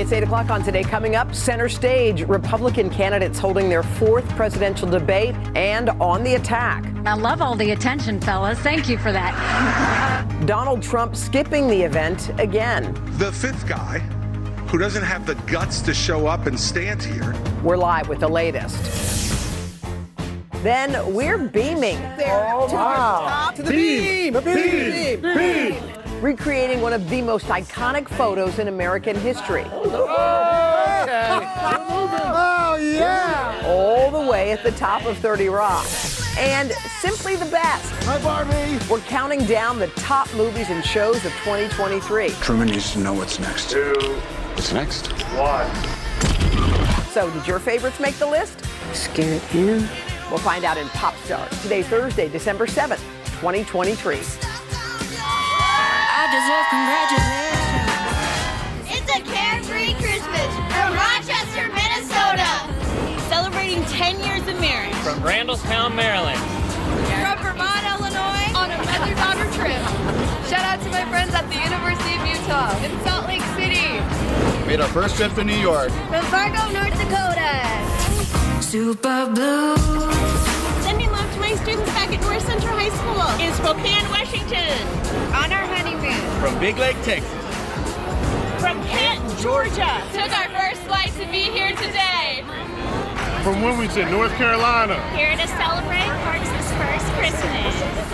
It's 8 o'clock on today. Coming up, center stage, Republican candidates holding their fourth presidential debate and on the attack. I love all the attention, fellas. Thank you for that. Donald Trump skipping the event again. The fifth guy who doesn't have the guts to show up and stand here. We're live with the latest. Then we're beaming. Oh, wow. To the beam! The beam! Beam! beam. Recreating one of the most iconic photos in American history. Oh, oh yeah! All the way at the top of 30 Rock. And simply the best. Hi, Barbie. We're counting down the top movies and shows of 2023. Truman needs to know what's next. Two. What's next? One. So, did your favorites make the list? Scared him. We'll find out in Pop Start. Today, Thursday, December 7th, 2023. I deserve congratulations. It's a carefree Christmas from Rochester, Minnesota. Celebrating 10 years of marriage. From Randallstown, Maryland. From Vermont, Illinois. On a mother-daughter trip. Shout out to my friends at the University of Utah. In Salt Lake City. Made our first trip to New York. From Fargo, North Dakota. Super blue. Sending love to my students back at North Central High School in Spokane, Washington. On our honeymoon. From Big Lake, Texas. From Canton, Georgia. Took our first flight to be here today. From Wilmington, North Carolina. Here to celebrate Parks' first Christmas.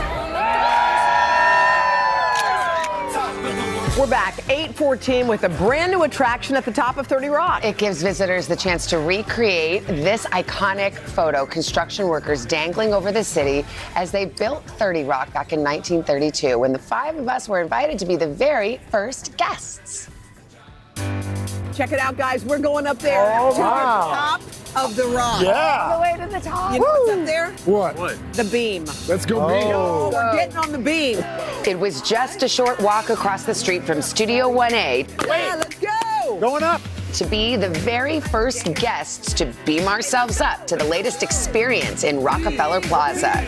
We're back, 814, with a brand new attraction at the top of 30 Rock. It gives visitors the chance to recreate this iconic photo construction workers dangling over the city as they built 30 Rock back in 1932 when the five of us were invited to be the very first guests. Check it out, guys. We're going up there Oh, to wow. the top of the rock. Yeah. All the way to the top. You know what's up there? What? What? The beam. Let's go, Oh, beam. we're getting on the beam. It was just a short walk across the street from Studio 1A Yeah, let's go. Going up. to be the very first guests to beam ourselves up to the latest experience in Rockefeller Plaza.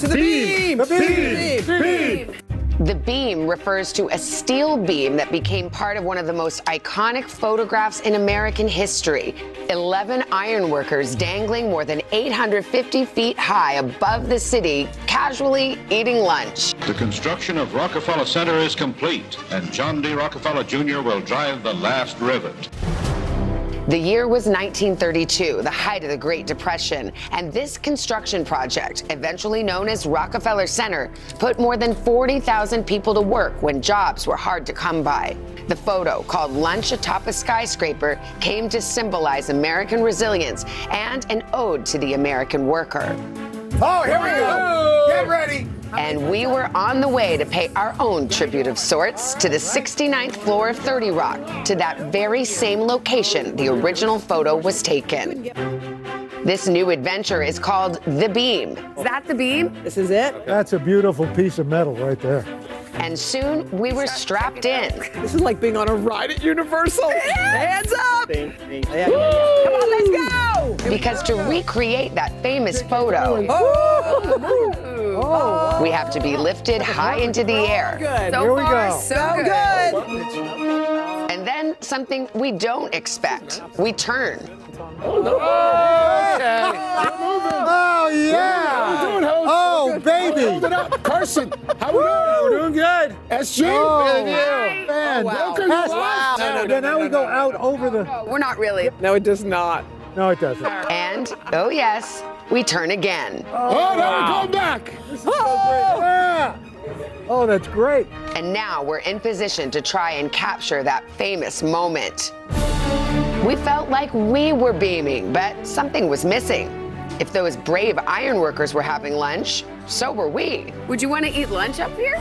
To the beam. The beam. Beam. Beam. The beam refers to a steel beam that became part of one of the most iconic photographs in American history. 11 ironworkers dangling more than 850 feet high above the city, casually eating lunch. The construction of Rockefeller Center is complete, and John D. Rockefeller Jr. will drive the last rivet. The year was 1932, the height of the Great Depression, and this construction project, eventually known as Rockefeller Center, put more than 40,000 people to work when jobs were hard to come by. The photo, called Lunch Atop a Skyscraper, came to symbolize American resilience and an ode to the American worker. Oh, here we go. Get ready. And we were on the way to pay our own tribute of sorts to the 69th floor of 30 Rock, to that very same location the original photo was taken. This new adventure is called The Beam. Is that the beam? This is it. That's a beautiful piece of metal right there. And soon we were strapped in. This is like being on a ride at Universal. Hands up. Come on, let's go. Because to recreate that famous photo, Oh, we have to be lifted high into the air. good. Here we go. So good. And then something we don't expect. We turn. Oh, yeah. Oh, oh baby. Carson, how we doing? We're doing good. SG? Oh, Yeah. man. Oh, wow. Yes. Wow. No, no, no, Yeah, now we go out over the. We're not really. No, it does not. No, it doesn't. And, oh yes, we turn again. Oh, now we're going back. Yeah. Oh, that's great. And now we're in position to try and capture that famous moment. We felt like we were beaming, but something was missing. If those brave ironworkers were having lunch, so were we. Would you want to eat lunch up here?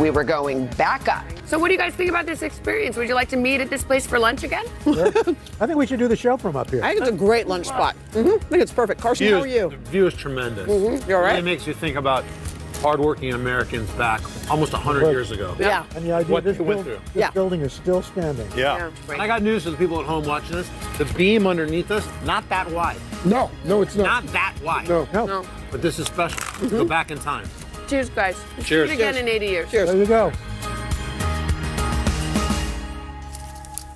We were going back up. So, what do you guys think about this experience? Would you like to meet at this place for lunch again? I think we should do the show from up here. I think it's a great lunch spot. hmm I think it's perfect. Carson, how are you? The view is tremendous. Mhm. You all right? It makes you think about hardworking Americans back almost 100 Look. years ago. Yeah. And the idea What this, they went buil- through. this Yeah. building is still standing. Yeah. And I got news for the people at home watching this. The beam underneath us, not that wide. No, no, it's not. Not that wide. No. No. No. But this is special. Mm-hmm. Go back in time. Cheers, guys. Cheers. Do it again in 80 years. Cheers. There you go.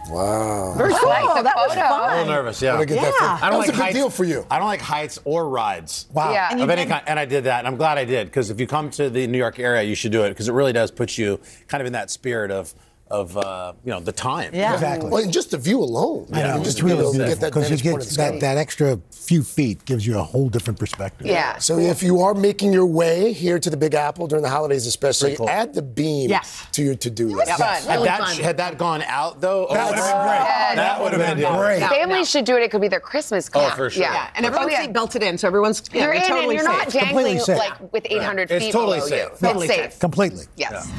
Wow. Very cool. like the that was photo. A fun. little nervous, yeah. Wanna get that Yeah. for- I don't that was like a big heights. deal for you. I don't like heights or rides. Wow. Yeah. And of any kind, and I did that, and I'm glad I did because if you come to the New York area, you should do it because it really does put you kind of in that spirit of of uh, you know the time. Yeah. Exactly. Well, and just the view alone. I know. Just It's really be able to beautiful get that because you get of the sky. that, that extra few feet gives you a whole different perspective. Yeah. So if you are making your way here to the Big Apple during the holidays, especially, cool. add the beam Yes. to your to-do list. fun. Had Really that had that gone out though, oh, That it would would've been great. Yeah, That would have been been good. great. Families should do it. It could be their Christmas Oh, gift. for sure. Yeah, Yeah, and everyone's Oh, yeah. belted in, so everyone's yeah, You're they're in totally and you're not safe. Completely jangling safe. like with 800 It's feet totally below safe. you. Totally it's safe. safe. Completely. Yes.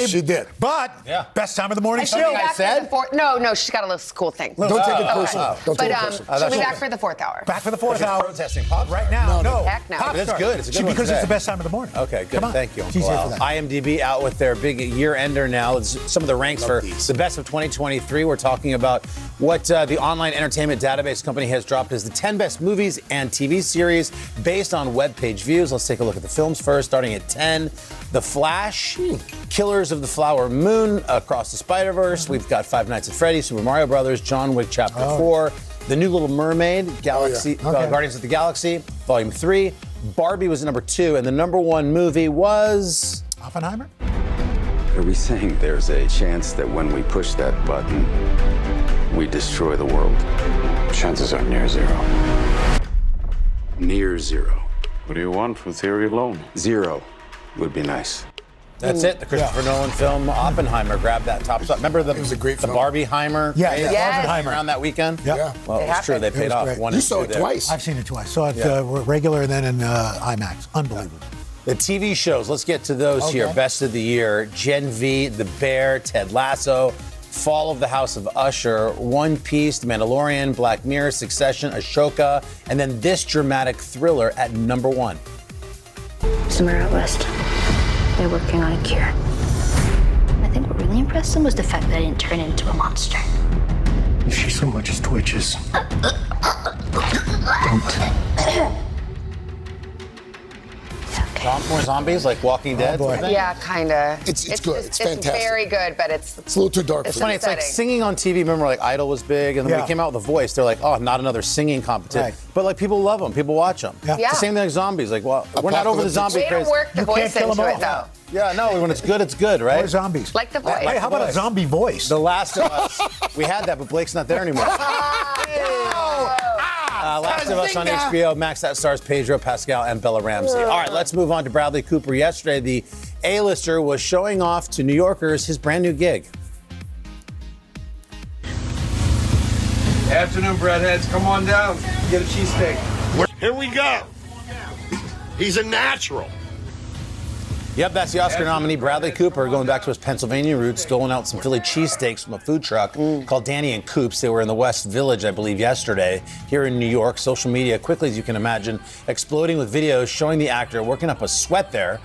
Leave a little early. She did. But Yeah. best time of the morning She'll be show. back for the. No, no, she's got a little school thing. Don't take it Oh, personal. oh, Don't But take it um, personal. Oh, she'll be back for the fourth hour. Back for the fourth hour. protesting pop Right now, No, no. no. Heck no. Pop But it's good. It's a good She- one because today. it's the best time of the morning. Okay, good. Thank you. She's here Wow. for that. IMDb out with their big year ender now. It's some of the ranks for these. the best of 2023. We're talking about what uh, the online entertainment database company has dropped is the 10 best movies and TV series based on web page views. Let's take a look at the films first, starting at 10. The Flash, Killers of the Flower Moon, Across the Spider Verse. We've got Five Nights at Freddy's, Super Mario Brothers, John Wick Chapter Oh. 4, The New Little Mermaid, Galaxy, Oh, yeah. uh, Guardians of the Galaxy, Volume 3. Barbie was number two, and the number one movie was. Oppenheimer? Are we saying there's a chance that when we push that button, we destroy the world? Chances are near zero. Near zero. What do you want from theory alone? Zero would be nice. That's it. The Christopher Nolan film Oppenheimer grabbed that top spot. Remember the It was a great the film. Barbieheimer? Yeah, craze yeah, Yes. Oppenheimer. Around that weekend. Yep. Yeah. Well, It it's true. They happened. paid off. great. One You and saw two it there. twice. I've seen it twice. Saw it Yeah. uh, regular and then in uh, IMAX. Unbelievable. The TV shows. Let's get to those here. Best of the year: Gen V, The Bear, Ted Lasso, Fall of the House of Usher, One Piece, The Mandalorian, Black Mirror, Succession, Ahsoka, and then this dramatic thriller at number one. Somewhere out west, they're working on a cure. I think what really impressed them was the fact that I didn't turn into a monster. If she so much as twitches, don't. Zom- more zombies like Walking Dead. Oh, boy. sort of thing? Yeah, kinda. It's- it's good. It's fantastic. It's very good, but it's It's a little too dark It's for funny. It's like singing on TV. Remember, like Idol was big, and then when Yeah. it came out with The Voice, they're like, "Oh, not another singing competition." Right. But like people love them. People watch them. Yeah. It's Yeah. the same thing like zombies. Like, well, we're not over the Apocalyptic. zombie way to craze. work the You can't voice kill 'em into all. it though. Yeah, no. When it's good, it's good, right? Or zombies. Like the voice. Hey, how about a zombie voice? The Last of Us. we had that, but Blake's not there anymore. Oh, Uh, Last of Us on HBO Max. That stars Pedro Pascal and Bella Ramsey. All right, let's move on to Bradley Cooper. Yesterday, the A-lister was showing off to New Yorkers his brand new gig. Afternoon, breadheads. Come on down. Get a cheesesteak. Here we go. He's a natural. Yep, that's the Oscar nominee Bradley Cooper going back to his Pennsylvania roots, doling out some Philly cheesesteaks from a food truck mm. called Danny and Coops. They were in the West Village, I believe, yesterday here in New York. Social media, quickly as you can imagine, exploding with videos showing the actor working up a sweat there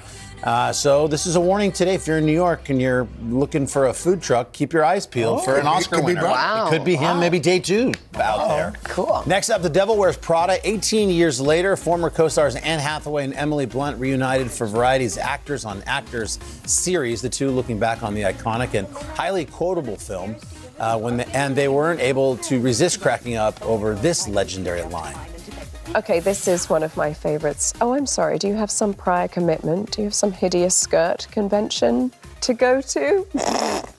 Uh, so this is a warning today. If you're in New York and you're looking for a food truck, keep your eyes peeled Oh, for an Oscar could be winner. Wow. It could be him, Wow. maybe day two out there. Cool. Next up, The Devil Wears Prada. 18 years later, former co-stars Anne Hathaway and Emily Blunt reunited for Variety's Actors on Actors series. The two looking back on the iconic and highly quotable film. Uh, when the, and they weren't able to resist cracking up over this legendary line. Okay, this is one of my favorites. Oh, I'm sorry. Do you have some prior commitment? Do you have some hideous skirt convention to go to?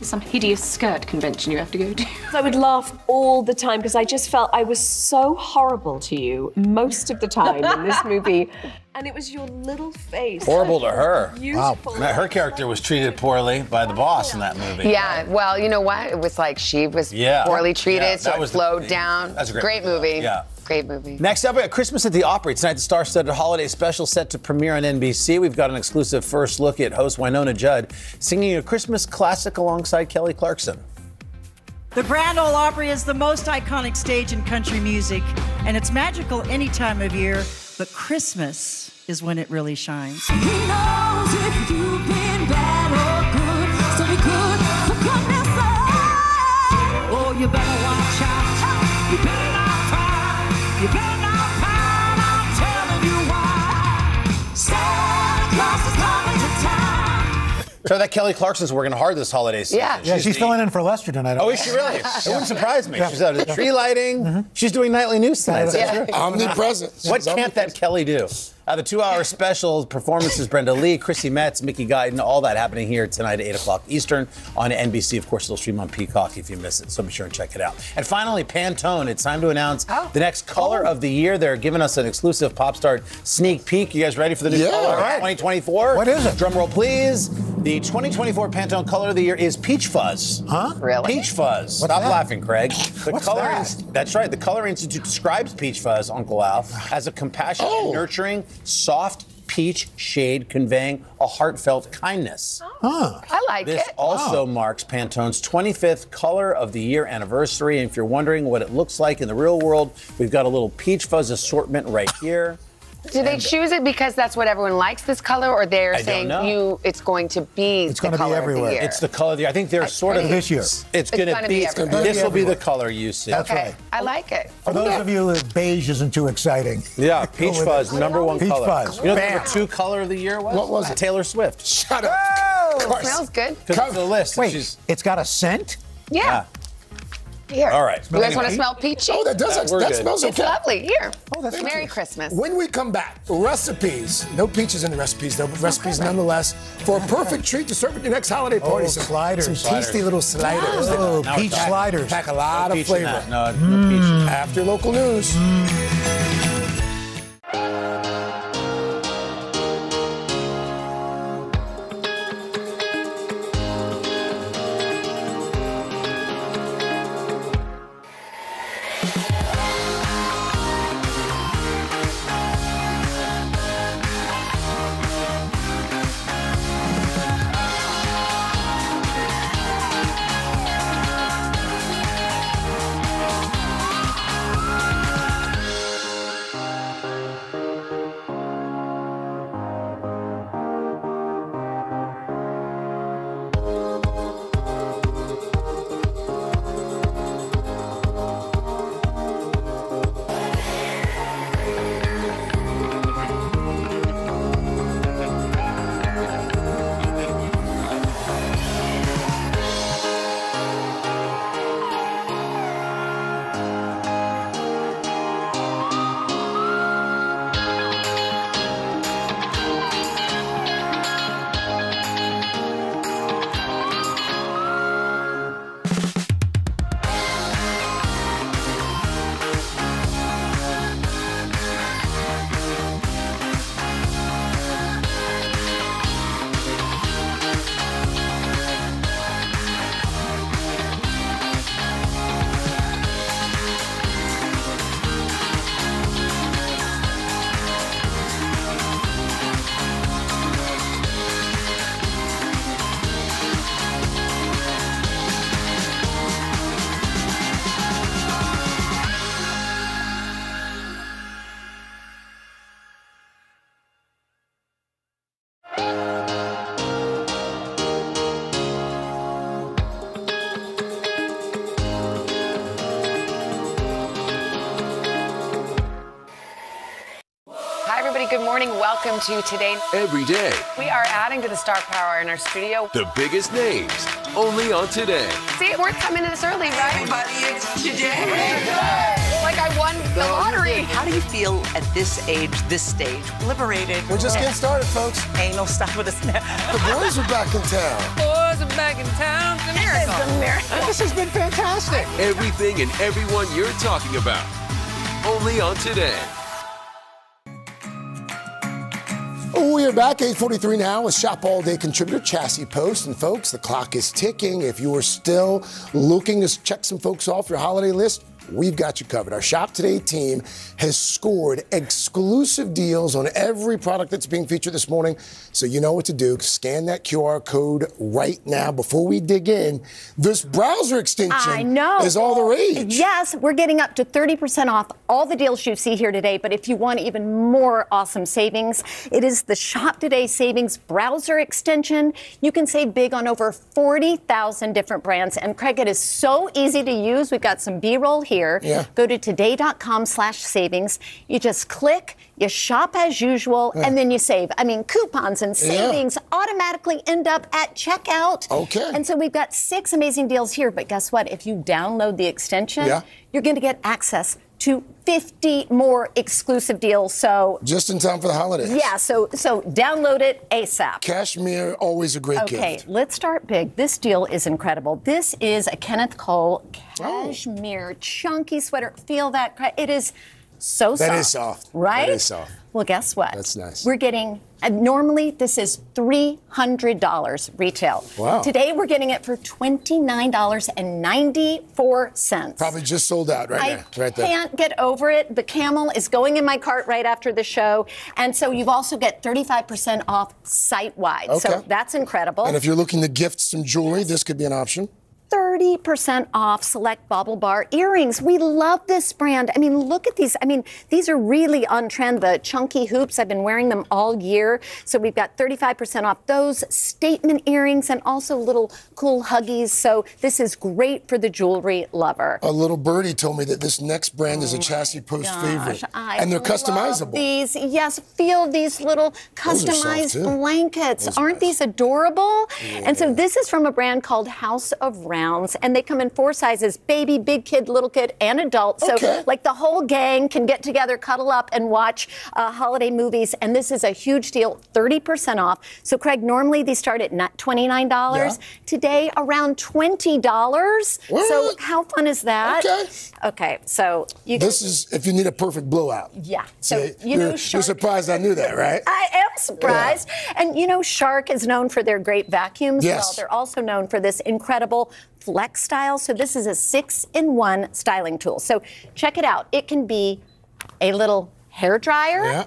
Some hideous skirt convention you have to go to. I would laugh all the time because I just felt I was so horrible to you most of the time in this movie. And it was your little face. Horrible to her. Beautiful. Now, Her character was treated poorly by the boss in that movie. Yeah, well, you know what? It was like she was Yeah. poorly treated, Yeah, so that it was the- slowed down. That's a great movie. Yeah. Great movie. Next up, at Christmas at the Opry. Tonight, the star studded holiday special set to premiere on NBC. We've got an exclusive first look at host Wynonna Judd singing a Christmas classic alongside Kelly Clarkson. The Grand Ole Opry is the most iconic stage in country music, and it's magical any time of year, but Christmas is when it really shines. So that Kelly Clarkson's working hard this holiday season. Yeah, she's the- filling in for Lester tonight. Oh, is she really? It wouldn't surprise me. Yeah. She's out at tree lighting. Mm-hmm. She's doing nightly news tonight. Is that Yeah. Omnipresent. What She's can't that Kelly do? Uh, the two-hour special performances: Brenda Lee, Chrissy Metz, Mickey Guyton, all that happening here tonight at 8 o'clock Eastern on NBC. Of course, it'll stream on Peacock if you miss it, so be sure and check it out. And finally, Pantone. It's time to announce the next color of the year. They're giving us an exclusive Pop Start sneak peek. You guys ready for the new Yeah. color All of 2024? What is it? Drum roll, please. The 2024 Pantone color of the year is Peach Fuzz. Huh? Really? Peach Fuzz. What's Stop that? laughing, Craig. The What's color that? That's right. The Color Institute describes Peach Fuzz, Uncle Al, as a compassionate, Oh. nurturing, soft peach shade conveying a heartfelt kindness. Oh. Huh. I like This it. also marks Pantone's 25th Color of the Year anniversary. And if you're wondering what it looks like in the real world, we've got a little Peach Fuzz assortment right here. Do they choose it because that's what everyone likes this color, or they're I saying know. you it's going to be It's the gonna be everywhere. of the year? It's the color of the year. I think they're sort of This year. It's, going to gonna be. be everywhere. This will be the color you see. That's okay, right. I like it. For those of you that beige isn't too exciting. Yeah, peach with fuzz, number one Peach color. fuzz. You know, what the number two color of the year was What was it? Taylor Swift. Shut up. Oh, Of smells good. Because it's the list. Wait, it's got a scent? Yeah. Here. All right. You guys want to smell peachy? Oh, that does. That- That, we're that smells It's okay. lovely. Here. Oh, that's Merry okay. Christmas. When we come back, recipes. No peaches in the recipes, though, but recipes nonetheless for a perfect treat to serve at your next holiday party. Oh, Some- sliders. Some Sliders. tasty little sliders. Oh, that peach pack- sliders. Pack a lot No of peach in flavor. that. No, no peach. After local news. Good Welcome to Today. Every day, We are adding to the star power in our studio. the biggest names, only on Today. See, we're coming in this early, right? Everybody, it's today. Like I won the lottery. How do you feel at this age, this stage? Liberated. We're just getting started, folks. Ain't no stopping us now. The boys are back in town. Boys are back in town. It's a miracle. This has been fantastic. Everything and everyone you're talking about, only on Today. We are back, 843 now, with Shop All Day contributor Chassie Post. And folks, the clock is ticking. If you are still looking to check some folks off your holiday list, we've got you covered. Our Shop Today team has scored exclusive deals on every product that's being featured this morning. So you know what to do. Scan that QR code right now before we dig in. This browser extension I know. is all the rage. Yes, we're getting up to 30% off all the deals you see here today. But if you want even more awesome savings, it is the Shop Today Savings browser extension. You can save big on over 40,000 different brands. And Craig, it is so easy to use. We've got some B-roll here. Yeah. Go to today.com slash savings. You just click, you shop as usual, Yeah. and then you save. I mean, coupons and Yeah. savings automatically end up at checkout. Okay. And so we've got six amazing deals here. But guess what? If you download the extension, Yeah. you're going to get access to 50 more exclusive deals. So Just in time for the holidays. yeah, so so download it ASAP. Cashmere, always a great Okay, gift. Okay, let's start big. This deal is incredible. This is a Kenneth Cole Oh. cashmere chunky sweater. Feel that? It is so soft. That is soft. Right? is soft. Well, guess what? That's nice. We're getting, uh, normally this is $300 retail. Wow. Today we're getting it for $29.94. Probably just sold out right I now. Right there. can't get over it. The camel is going in my cart right after the show. And so you've also get 35% off site wide. Okay. So that's incredible. And if you're looking to gift some jewelry, this could be an option. 30% off select BaubleBar earrings. We love this brand. I mean, look at these. I mean, these are really on trend. The chunky hoops, I've been wearing them all year. So we've got 35% off those statement earrings and also little cool huggies. So this is great for the jewelry lover. A little birdie told me that this next brand is a oh Chassie Post favorite. Oh I and they're customizable. These, yes, feel these little are customized blankets. Those Aren't these adorable? And so this is from a brand called House of Rounds, and they come in four sizes: baby, big kid, little kid, and adult. So Okay. like the whole gang can get together, cuddle up, and watch uh, holiday movies. And this is a huge deal, 30% off. So Craig, normally these start at not $29. Yeah. Today around $20. So how fun is that? Okay. Okay, so you This is if you need a perfect blowout. yeah. So See, you know, you're, you're surprised I knew that, right? I am surprised. And you know, Shark is known for their great vacuums. Yes. Well, they're also known for this incredible flex style. So this is a six-in-one styling tool. So check it out. It can be a little hair dryer, Yeah.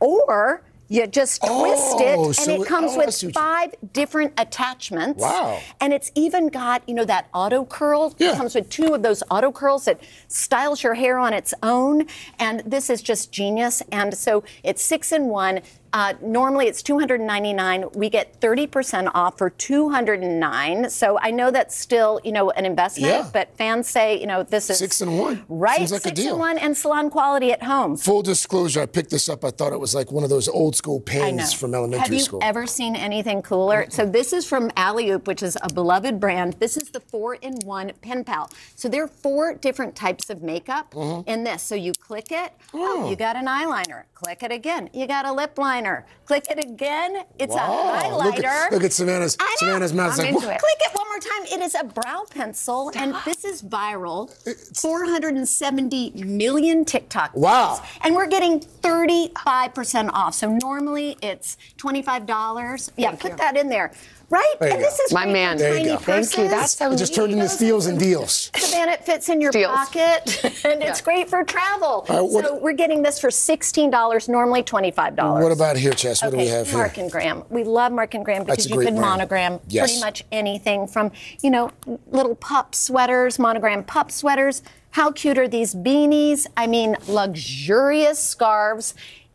or you just twist Oh, it, and so it comes oh, with five different attachments. Wow. And it's even got, you know, that auto curl. Yeah. It comes with two of those auto curls that styles your hair on its own. And this is just genius. And so it's six in one. Uh, normally it's 299. We get 30% off for 209. So I know that's still, you know, an investment, Yeah. but fans say, you know, this is Six in one. Right, like six in one and salon quality at home. Full disclosure, I picked this up. I thought it was like one of those old school pens from elementary Have you school. ever seen anything cooler? So this is from Alleyoop, which is a beloved brand. This is the four-in-one pen pal. So there are four different types of makeup Mm-hmm. in this. So you click it, oh, you got an eyeliner. Click it again, you got a lip liner. Click it again, it's a highlighter. Look at, look at Savannah's. Savannah's mouth. It's like. Click it one more time. It is a brow pencil, and this is viral. 470 million TikTok. views. Wow. And we're getting 35% off. So normally it's $25. Yeah, put that in there. Right? There you and this is My man. for There you tiny go. purses. Thank you. That's so It just turned into steals and deals. Savannah, it fits in your Steals. pocket, and it's great for travel. All right, what- so we're getting this for $16, normally $25. What about here, Chess? What okay, do we have here? Mark and Graham. We love Mark and Graham because you can brand. monogram Yes. pretty much anything from, you know, little pup sweaters, monogram pup sweaters. How cute are these beanies? I mean, luxurious scarves,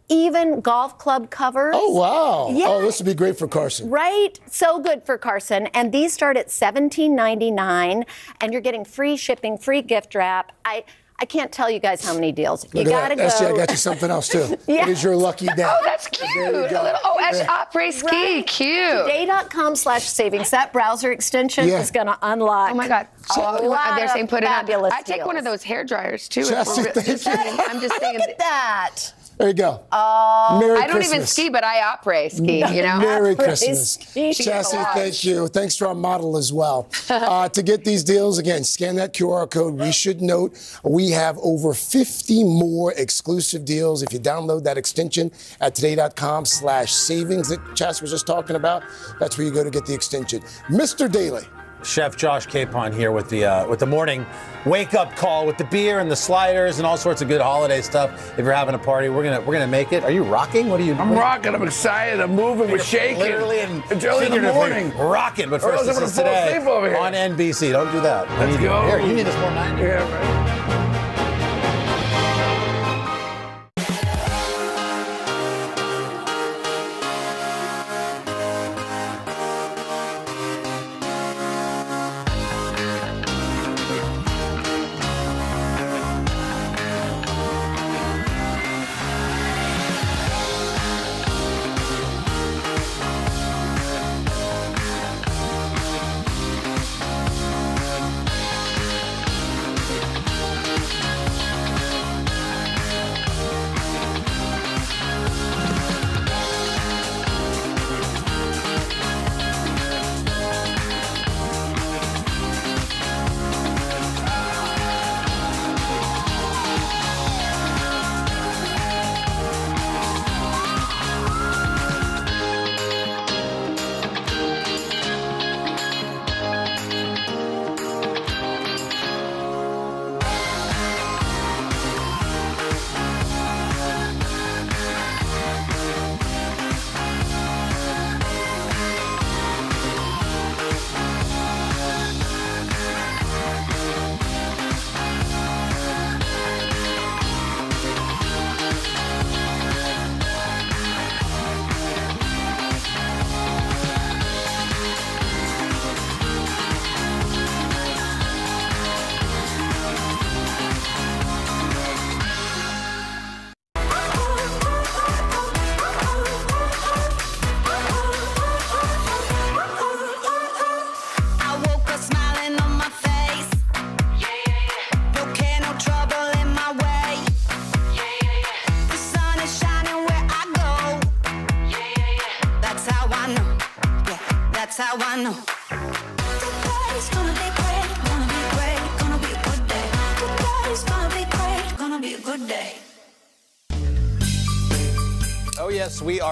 even golf club covers. Oh, wow. Oh, yeah. Oh, this would be great for Carson. Right? So good for Carson. And these start at $17.99 and you're getting free shipping, free gift wrap. I I can't tell you guys how many deals. You Look at gotta that. go. SJ, I got you something else too. Yeah. It is your lucky day. Oh, that's cute. There you A little, oh, as Yeah. après ski, Right. cute. Today.com slash savings. That browser extension Yeah. is going to unlock. Oh my God! a Oh, lot uh, they're saying put it on. fabulous I take one of those hair dryers too. Jesse, thank just you. saying. I'm just saying. Look at that. There you go. Oh, Merry I don't even Christmas. ski, but I après ski. You know. Merry Christmas. Jesse, thank you. Thanks to our model as well. Uh, to get these deals, again, scan that QR code. We should note we have over 50 more exclusive deals. If you download that extension at today.com slash savings that Chas was just talking about, that's where you go to get the extension. Mr. Daly. Chef Josh Capon here with the uh, with the morning wake up call with the beer and the sliders and all sorts of good holiday stuff. If you're having a party, we're gonna we're gonna make it. Are you rocking? What are you? I'm what- rocking. I'm excited. I'm moving. We're shaking. Literally and it's early in the morning. rocking. But first, I'm this gonna is today asleep over here. on NBC. Don't do that. Let's go. You, here, you need this more than I do. Yeah, right.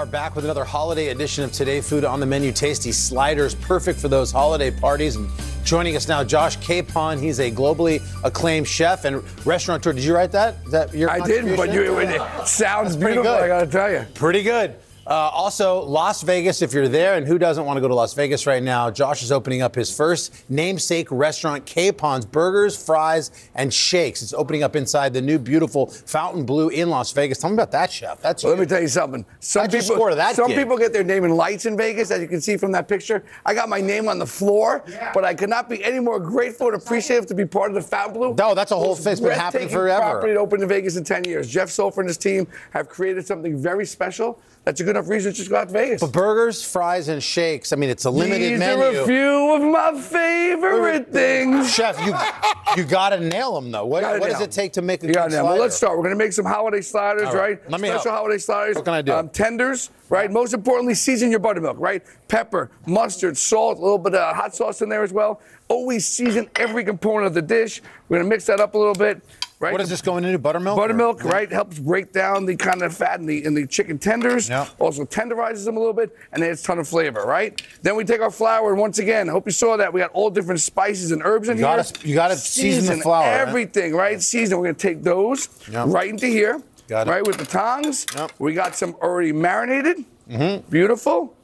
Back with another holiday edition of Today Food on the Menu. Tasty sliders, perfect for those holiday parties. And joining us now, Josh Capon. He's a globally acclaimed chef and restaurateur. Did you write that? Is that your I didn't, but you, it sounds That's beautiful. good. I gotta tell you. Pretty good. Uh, also, Las Vegas, if you're there, and who doesn't want to go to Las Vegas right now? Josh is opening up his first namesake restaurant, Capon's Burgers, Fries, and Shakes. It's opening up inside the new, beautiful Fontainebleau in Las Vegas. Tell me about that, chef. That's Well, let me tell you something. Some How'd people, that some gig? people get their name in lights in Vegas, as you can see from that picture. I got my name on the floor, but I could not be any more grateful and appreciative to be part of the Fontainebleau. No, that's a whole thing. It's been happening breathtaking forever. Property to open in Vegas in 10 years. Jeff Soffer and his team have created something very special. That's a good enough reason to just go out to Vegas. But burgers, fries, and shakes. I mean, it's a limited These menu. are a few of my favorite things. Chef, you you gotta nail them though. What, what does it take to make a You good now. Well, let's start. We're going to make some holiday sliders, right. right? Let me Special help. holiday sliders. What can I do? Um, tenders, right? Most importantly, season your buttermilk, right? Pepper, mustard, salt, a little bit of hot sauce in there as well. Always season every component of the dish. We're going to mix that up a little bit. Right? What is this going into? Buttermilk? Buttermilk, or- right, helps break down the kind of fat in the in the chicken tenders. Also tenderizes them a little bit, and adds a ton of flavor, right? Then we take our flour, and once again, I hope you saw that we got all different spices and herbs in You here. gotta- you gotta season the flour, right? Everything, right? Season. We're gonna take those Yep. right into here, right with the tongs. We got some already marinated. Mm-hmm. Beautiful.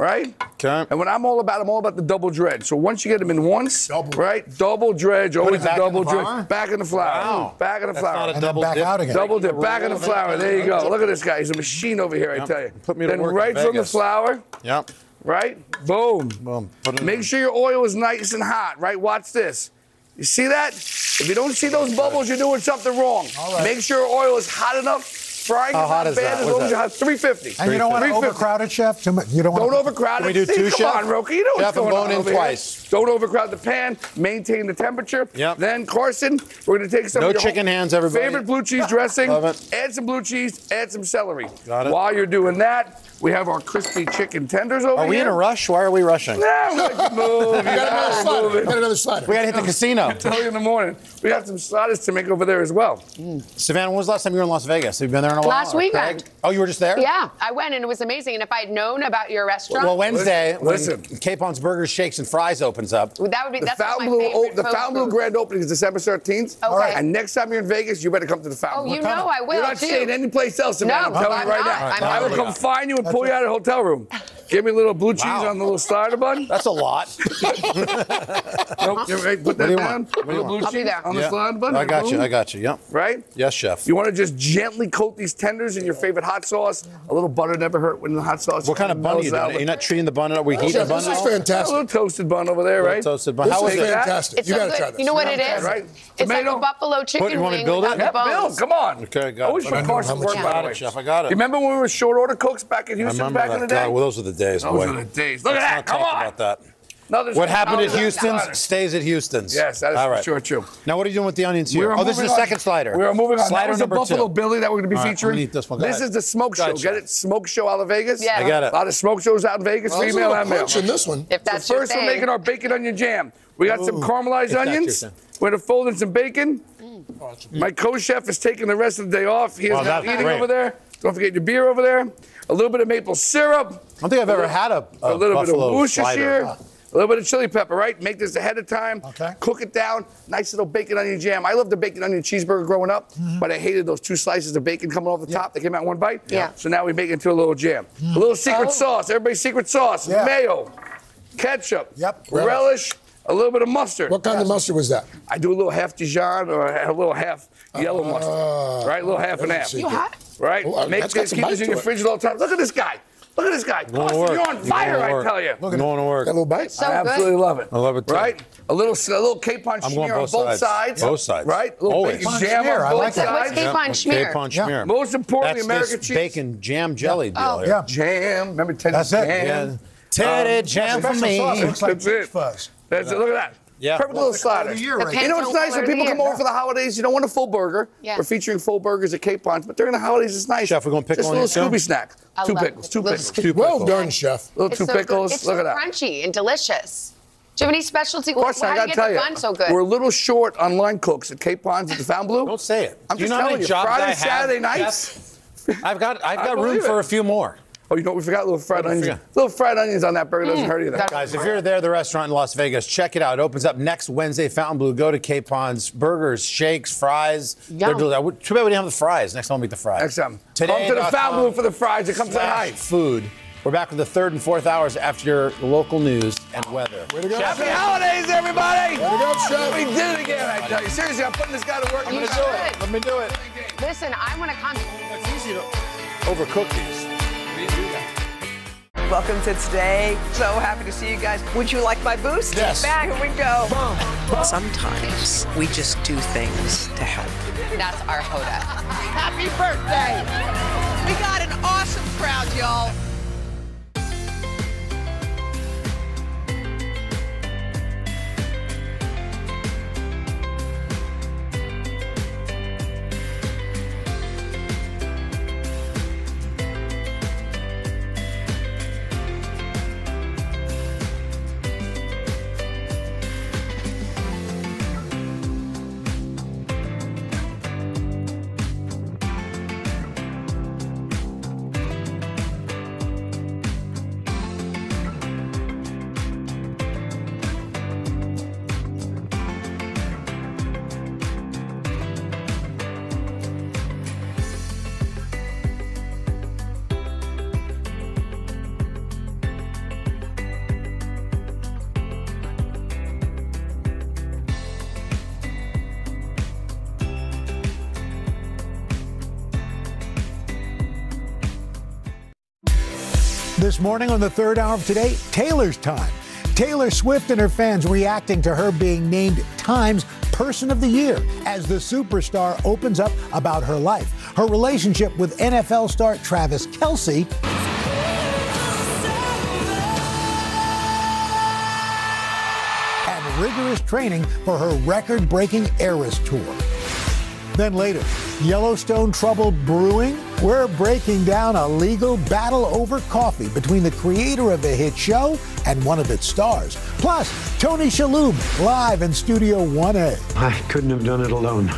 Right? Okay. And when I'm all about, I'm all about the double dredge. So once you get them in once, right? Double dredge, always it a double the dredge. Back in the flour. Wow. Back in the That's flour. not a double back dip. out again. Double dip, back in the Roll flour. There you go. Look at this guy. He's a machine over here, I tell you. Put me to then work in right from the Vegas. flour, Yep. right? Boom. Boom. Put it in Make sure your oil is nice and hot, right? Watch this. You see that? If you don't see those bubbles, you're doing something wrong. right. Make sure your oil is hot enough. Frying How is hot not is bad that? as What's long as that? you have 350. And you don't want to 350. overcrowd it, chef. Too much. You don't want. Don't overcrowd Can it. we do See, two, Come Chef? on, Roki. You know what's Chef, I'm going going on in over here. twice. Don't overcrowd the pan. Maintain the temperature. Yep. Then, Carson, we're going to take some No of your chicken hands, everybody. favorite blue cheese dressing. Love it. Add some blue cheese. Add some celery. Got it. While you're doing that, we have our crispy chicken tenders over here. Are we here. in a rush? Why are we rushing? Yeah, we like to move. You You got another gotta slider. move it. got another slider. We got to hit the casino. I'll tell you in the morning. We have some sliders to make over there as well. Mm. Savannah, when was the last time you were in Las Vegas? Have you been there in a while? Last Or weekend. Craig? Oh, you were just there? Yeah, I went and it was amazing. And if I had known about your restaurant, Well, Wednesday, Listen. when Capon's Burgers, Shakes, and Fries opens up. Well, that would be The that's one my Fontainebleau, favorite the coast Fontainebleau grand opening is December 13th. Okay. And next time you're in Vegas, you better come to the Fountain Oh, Blue. you know I will You're not too. staying anyplace else, No, man. I'm telling I'm you right not. now. I'm I will come find you and pull you out of the hotel room. Give me a little blue cheese Wow. on the little slider bun. That's a lot. Nope, you're right. Put do that you down. want? What do you blue want? I'll be cheese there. on the Yeah. slider bun. I got you. I got you. Yep. Right? Yes, chef. You want to just gently coat these tenders and your favorite hot sauce. A little butter never hurt when the hot sauce. What kind of bun are you doing? You're not treating the bun up. We heat the Chef, bun this is up? A little toasted bun over there, right? toasted bun. This How is is it? fantastic. It's you so got to good. try this. You know what You it gotta is? try it, right? It's like a buffalo chicken you want wing to build it? without Yeah, the Bill, bones. come on. Okay, got Always it. put I know how Carson's much work, you by got the it, way. chef. I got it. You remember when we were short order cooks back in Houston back in the day? Well, those were the days, Those boy. were the days. Look at that. Come talk on. about that. Another What happened oh, at slider. Houston's stays at Houston's. Yes, that is All right. sure true. Now, what are you doing with the onions here? Oh, this is the on- second slider. We are moving on. Slider that was the number Buffalo two. Billy that we're going to be All right, I'm featuring. gonna eat this one. Go This ahead. is the smoke show. Gotcha. Get it? Smoke show out of Vegas. Yeah. I got it. A lot of smoke shows out in Vegas, Well, there's a female little and male. crunch in this one. If that's so your first, we're making our bacon onion jam. We got some caramelized If that's your onions. We're going to fold in some bacon. Mm. My co-chef is taking the rest of the day off. He is Wow, now eating great. over there. Don't forget your beer over there. A little bit of maple syrup. I don't think I've ever had a, A, a little buffalo bit of Worcestershire. Slider. A little bit of chili pepper, right? Make this ahead of time. Okay. Cook it down. Nice little bacon onion jam. I loved the bacon onion cheeseburger growing up, but I hated those two slices of bacon coming off the top. They came out in one bite. Yeah. So now we make it into a little jam. A little secret Oh. sauce. Everybody's secret sauce. Yeah. Mayo, ketchup, Yep. relish, a little bit of mustard. What kind of mustard was that? I do a little half Dijon or a little half yellow Ah, mustard. Right? A little half and half. that's a secret. Right? Uh, Make this, keep bite this in to your it. fridge all the time. Look at this guy. Look at this guy. Going Austin, you're on fire, Going I work. tell you. Look at Going to work. Got a little bite? So I good. absolutely love it. I love it too. Right? A little, a little capon I'm schmear on both both sides. sides. Both sides. Right? A little Always. bacon Capon jam schmear, on I both like that. What's sides. capon schmear? Capon Yeah. schmear. Most importantly, That's American this cheese. bacon jam jelly deal Oh. here. Yeah. Jam. Remember Teddy That's it. Jam? Yeah. Teddy Um, jam for me. sauce. It looks like That's it. fuzz. That's it. Look at that. Yeah. Perfect little slider. year right You know what's nice when people come over for the holidays? You don't want a full burger. Yeah. We're featuring full burgers at Capons, but during the holidays, it's nice. Chef, we're going to pickle Just a little too? Scooby snack. I two pickles. Two little pickles. Two Well done, chef. Little two so pickles. Good. It's Look so at that. crunchy and delicious. Do you have any specialty? Of course, How I do gotta you tell get you, the bun so good? we're a little short on line cooks at Capons at the Fontainebleau. Don't say it. I'm Do you just know telling you, Friday, I Saturday nights. I've got I've got room for a few more. Oh, you know what we forgot? Little fried What did we onions. forget? Little fried onions on that burger doesn't mm. hurt either. Guys, if you're there, the restaurant in Las Vegas, check it out. It opens up next Wednesday, Fontainebleau. Go to Capon's. Burgers, shakes, fries. They're Yum. deli- Too bad we didn't have the fries. Next time we'll meet the fries. Next time. Today. Come to the Fontainebleau for the fries and come say hi. Food. We're back with the third and fourth hours after your local news and weather. Way to go. Happy holidays, everybody! Way to go, chef. We did it again, I tell you. Seriously, I'm putting this guy to work. I'm You gonna do it. Let me do it. Listen, I want to come. It's easy to overcook these. Welcome to today. So happy to see you guys. Would you like my boost? Yes. Back, here we go. Sometimes we just do things to help. That's our Hoda. Happy birthday! We got an awesome crowd, y'all. Morning on the third hour of today, Taylor's time. Taylor Swift and her fans reacting to her being named Time's Person of the Year as the superstar opens up about her life, her relationship with NFL star Travis Kelce, and rigorous training for her record breaking Eras tour. Then later, Yellowstone trouble brewing? We're breaking down a legal battle over coffee between the creator of the hit show and one of its stars. Plus, Tony Shalhoub live in Studio 1A. I couldn't have done it alone.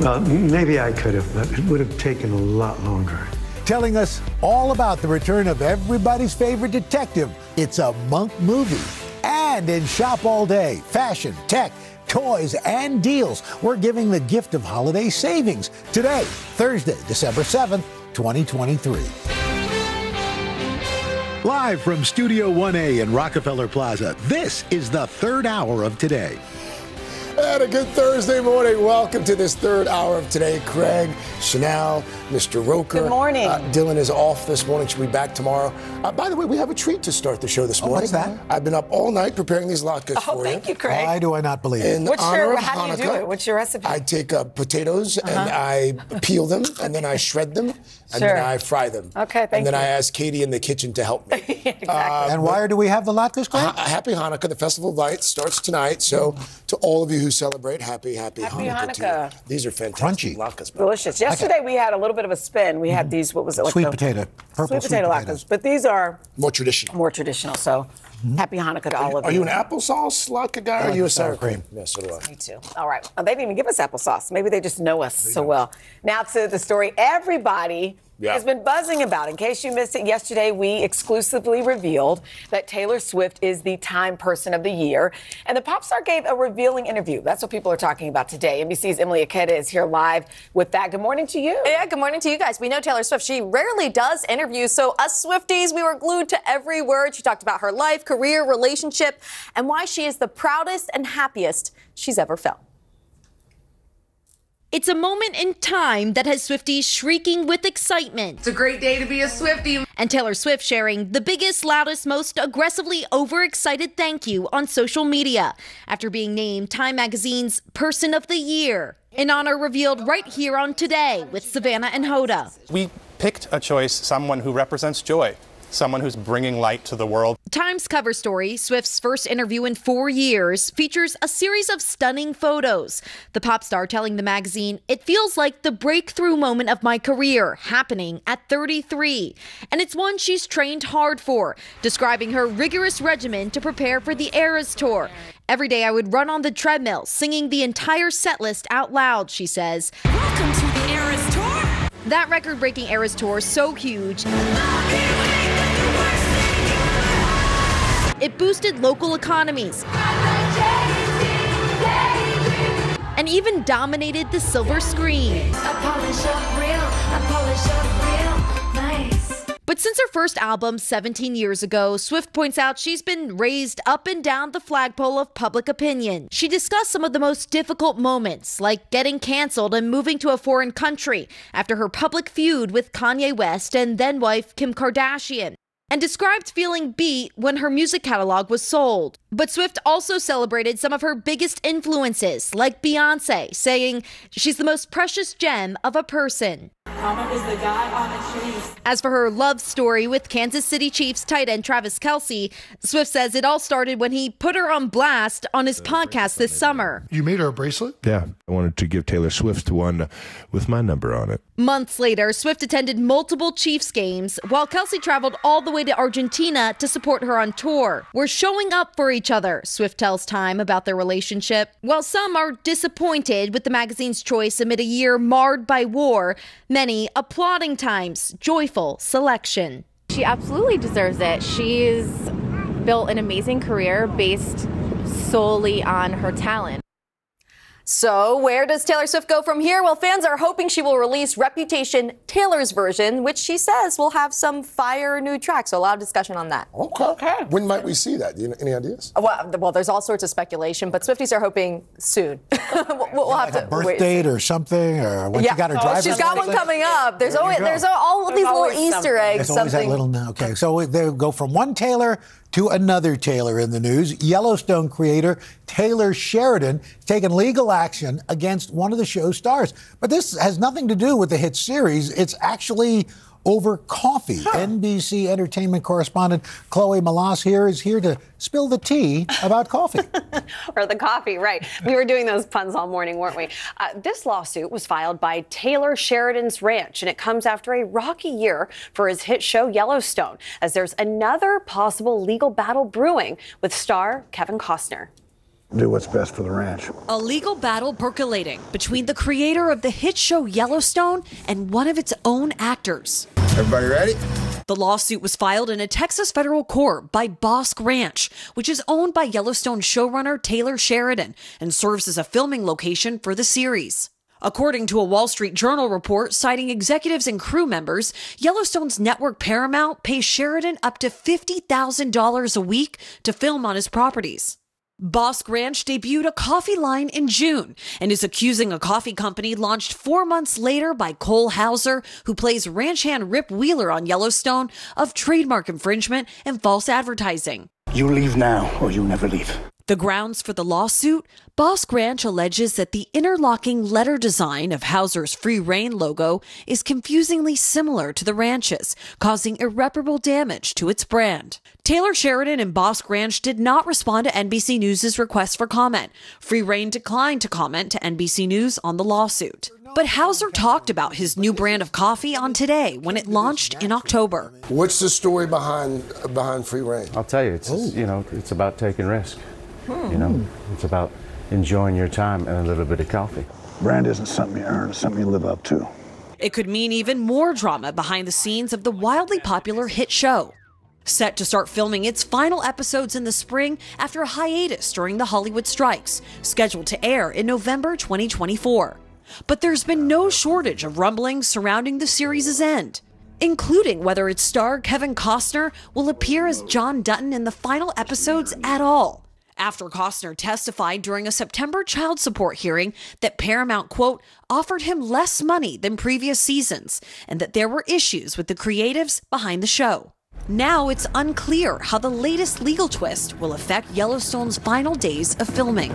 well, maybe I could have, but it would have taken a lot longer. Telling us all about the return of everybody's favorite detective. It's a monk movie. And in Shop All Day, fashion, tech, toys, and deals, we're giving the gift of holiday savings today, Thursday, December 7th, 2023. Live from Studio 1A in Rockefeller Plaza, this is the third hour of today. And a good Thursday morning. Welcome to this third hour of today. Craig, Chanel, Mr. Roker. Good morning. Uh, Dylan is off this morning. She'll be back tomorrow. Uh, by the way, we have a treat to start the show this morning. what's that? I've been up all night preparing these latkes Oh, for you. thank you. you, Craig. Why do I not believe it? In What's honor your, of how do you do it? What's your recipe? I take uh, potatoes and Uh-huh. I peel them and then I shred them and Sure. then I fry them. Okay, thank you. And then you. I ask Katie in the kitchen to help me. Uh, and why do we have the latkes, Craig? Ha- happy Hanukkah. The Festival of Lights starts tonight. So, to all of you who celebrate, happy, happy, Happy Hanukkah, to you. These are fantastic Crunchy. latkes. Delicious. Yesterday we had a little bit of a spin. We had mm-hmm. these. What was it? Like Sweet the- potato. Purple Sweet sweet potato potatoes. latkes. But these are More traditional. more traditional. So mm-hmm. happy Hanukkah to all of Are you. you an applesauce latke guy or are you a sour sour cream? cream. Yes, so do I. Me too. All right. Well, they didn't even give us applesauce. Maybe they just know us so well. Now to the story everybody Yeah. has been buzzing about. In case you missed it yesterday, we exclusively revealed that Taylor Swift is the Time Person of the Year. And the pop star gave a revealing interview. That's what people are talking about today. NBC's Emilie Ikeda is here live with that. Good morning to you. Yeah, good morning to you guys. We know Taylor Swift. She rarely does interviews, so us Swifties, we were glued to every word. She talked about her life, career, relationship, and why she is the proudest and happiest she's ever felt. It's a moment in time that has Swifties shrieking with excitement. It's a great day to be a Swiftie. And Taylor Swift sharing the biggest, loudest, most aggressively overexcited thank you on social media after being named Time Magazine's Person of the Year. An honor revealed right here on Today with Savannah and Hoda. We picked a choice, someone who represents joy, someone who's bringing light to the world. Time's cover story, Swift's first interview in four years, features a series of stunning photos. The pop star telling the magazine, It feels like the breakthrough moment of my career happening at 33. And it's one she's trained hard for, describing her rigorous regimen to prepare for the Eras tour. Every day I would run on the treadmill, singing the entire set list out loud, she says. Welcome to the Eras tour. That record breaking Eras tour so huge. It boosted local economies and even dominated the silver screen. But since her first album 17 years ago, Swift points out she's been raised up and down the flagpole of public opinion. She discussed some of the most difficult moments, like getting canceled and moving to a foreign country after her public feud with Kanye West and then wife Kim Kardashian and described feeling beat when her music catalog was sold. But Swift also celebrated some of her biggest influences, like Beyonce, saying she's the most precious gem of a person. Mama is the guy on the trees. As for her love story with Kansas City Chiefs tight end Travis Kelce, Swift says it all started when he put her on blast on his uh, podcast this summer. You made her a bracelet? Yeah, I wanted to give Taylor Swift one with my number on it. Months later, Swift attended multiple Chiefs games while Kelce traveled all the way to Argentina to support her on tour. We're showing up for each other, Swift tells Time about their relationship. While some are disappointed with the magazine's choice amid a year marred by war, many applauding Time's joyful selection. She absolutely deserves it. She's built an amazing career based solely on her talent. So, where does Taylor Swift go from here? Well, fans are hoping she will release Reputation Taylor's version, which she says will have some fire new tracks. So, a lot of discussion on that. Okay. okay. When might we see that? Do you know, any ideas? Uh, well, well, there's all sorts of speculation, but Swifties are hoping soon. we'll, we'll have to Birth wait. date or something, or when she got her Oh, driver's she's got one license? coming up. There's There always go. there's all of these little Easter eggs. There's always that little. Okay, so they go from one Taylor to another Taylor in the news. Yellowstone creator Taylor Sheridan has taken legal action against one of the show's stars. But this has nothing to do with the hit series. It's actually over coffee. NBC entertainment correspondent Chloe Melas here is here to spill the tea about coffee. or the coffee, right. We were doing those puns all morning, weren't we? Uh, this lawsuit was filed by Taylor Sheridan's Ranch, and it comes after a rocky year for his hit show Yellowstone, as there's another possible legal battle brewing with star Kevin Costner. Do what's best for the ranch. A legal battle percolating between the creator of the hit show Yellowstone and one of its own actors. Everybody ready? The lawsuit was filed in a Texas federal court by Bosque Ranch, which is owned by Yellowstone showrunner Taylor Sheridan and serves as a filming location for the series. According to a Wall Street Journal report citing executives and crew members, Yellowstone's network Paramount pays Sheridan up to $50,000 a week to film on his properties. Bosque Ranch debuted a coffee line in June and is accusing a coffee company launched four months later by Cole Hauser, who plays ranch hand Rip Wheeler on Yellowstone, of trademark infringement and false advertising. You leave now, or you never leave. The grounds for the lawsuit Bosque Ranch alleges that the interlocking letter design of Hauser's Free Rein logo is confusingly similar to the ranch's, causing irreparable damage to its brand. Taylor Sheridan and Bosque Ranch did not respond to NBC News' request for comment. Free Rein declined to comment to NBC News on the lawsuit. But Hauser talked about his new brand of coffee on Today when it launched in October. What's the story behind behind Free Rein? I'll tell you, it's oh. you know, it's about taking risk. You hmm. know, it's about enjoying your time and a little bit of coffee. Brand isn't something you earn, it's something you live up to. It could mean even more drama behind the scenes of the wildly popular hit show. Set to start filming its final episodes in the spring after a hiatus during the Hollywood strikes, scheduled to air in November 2024. But there's been no shortage of rumblings surrounding the series' end, including whether its star Kevin Costner will appear as John Dutton in the final episodes at all. After Costner testified during a September child support hearing that Paramount, quote, offered him less money than previous seasons and that there were issues with the creatives behind the show. Now it's unclear how the latest legal twist will affect Yellowstone's final days of filming.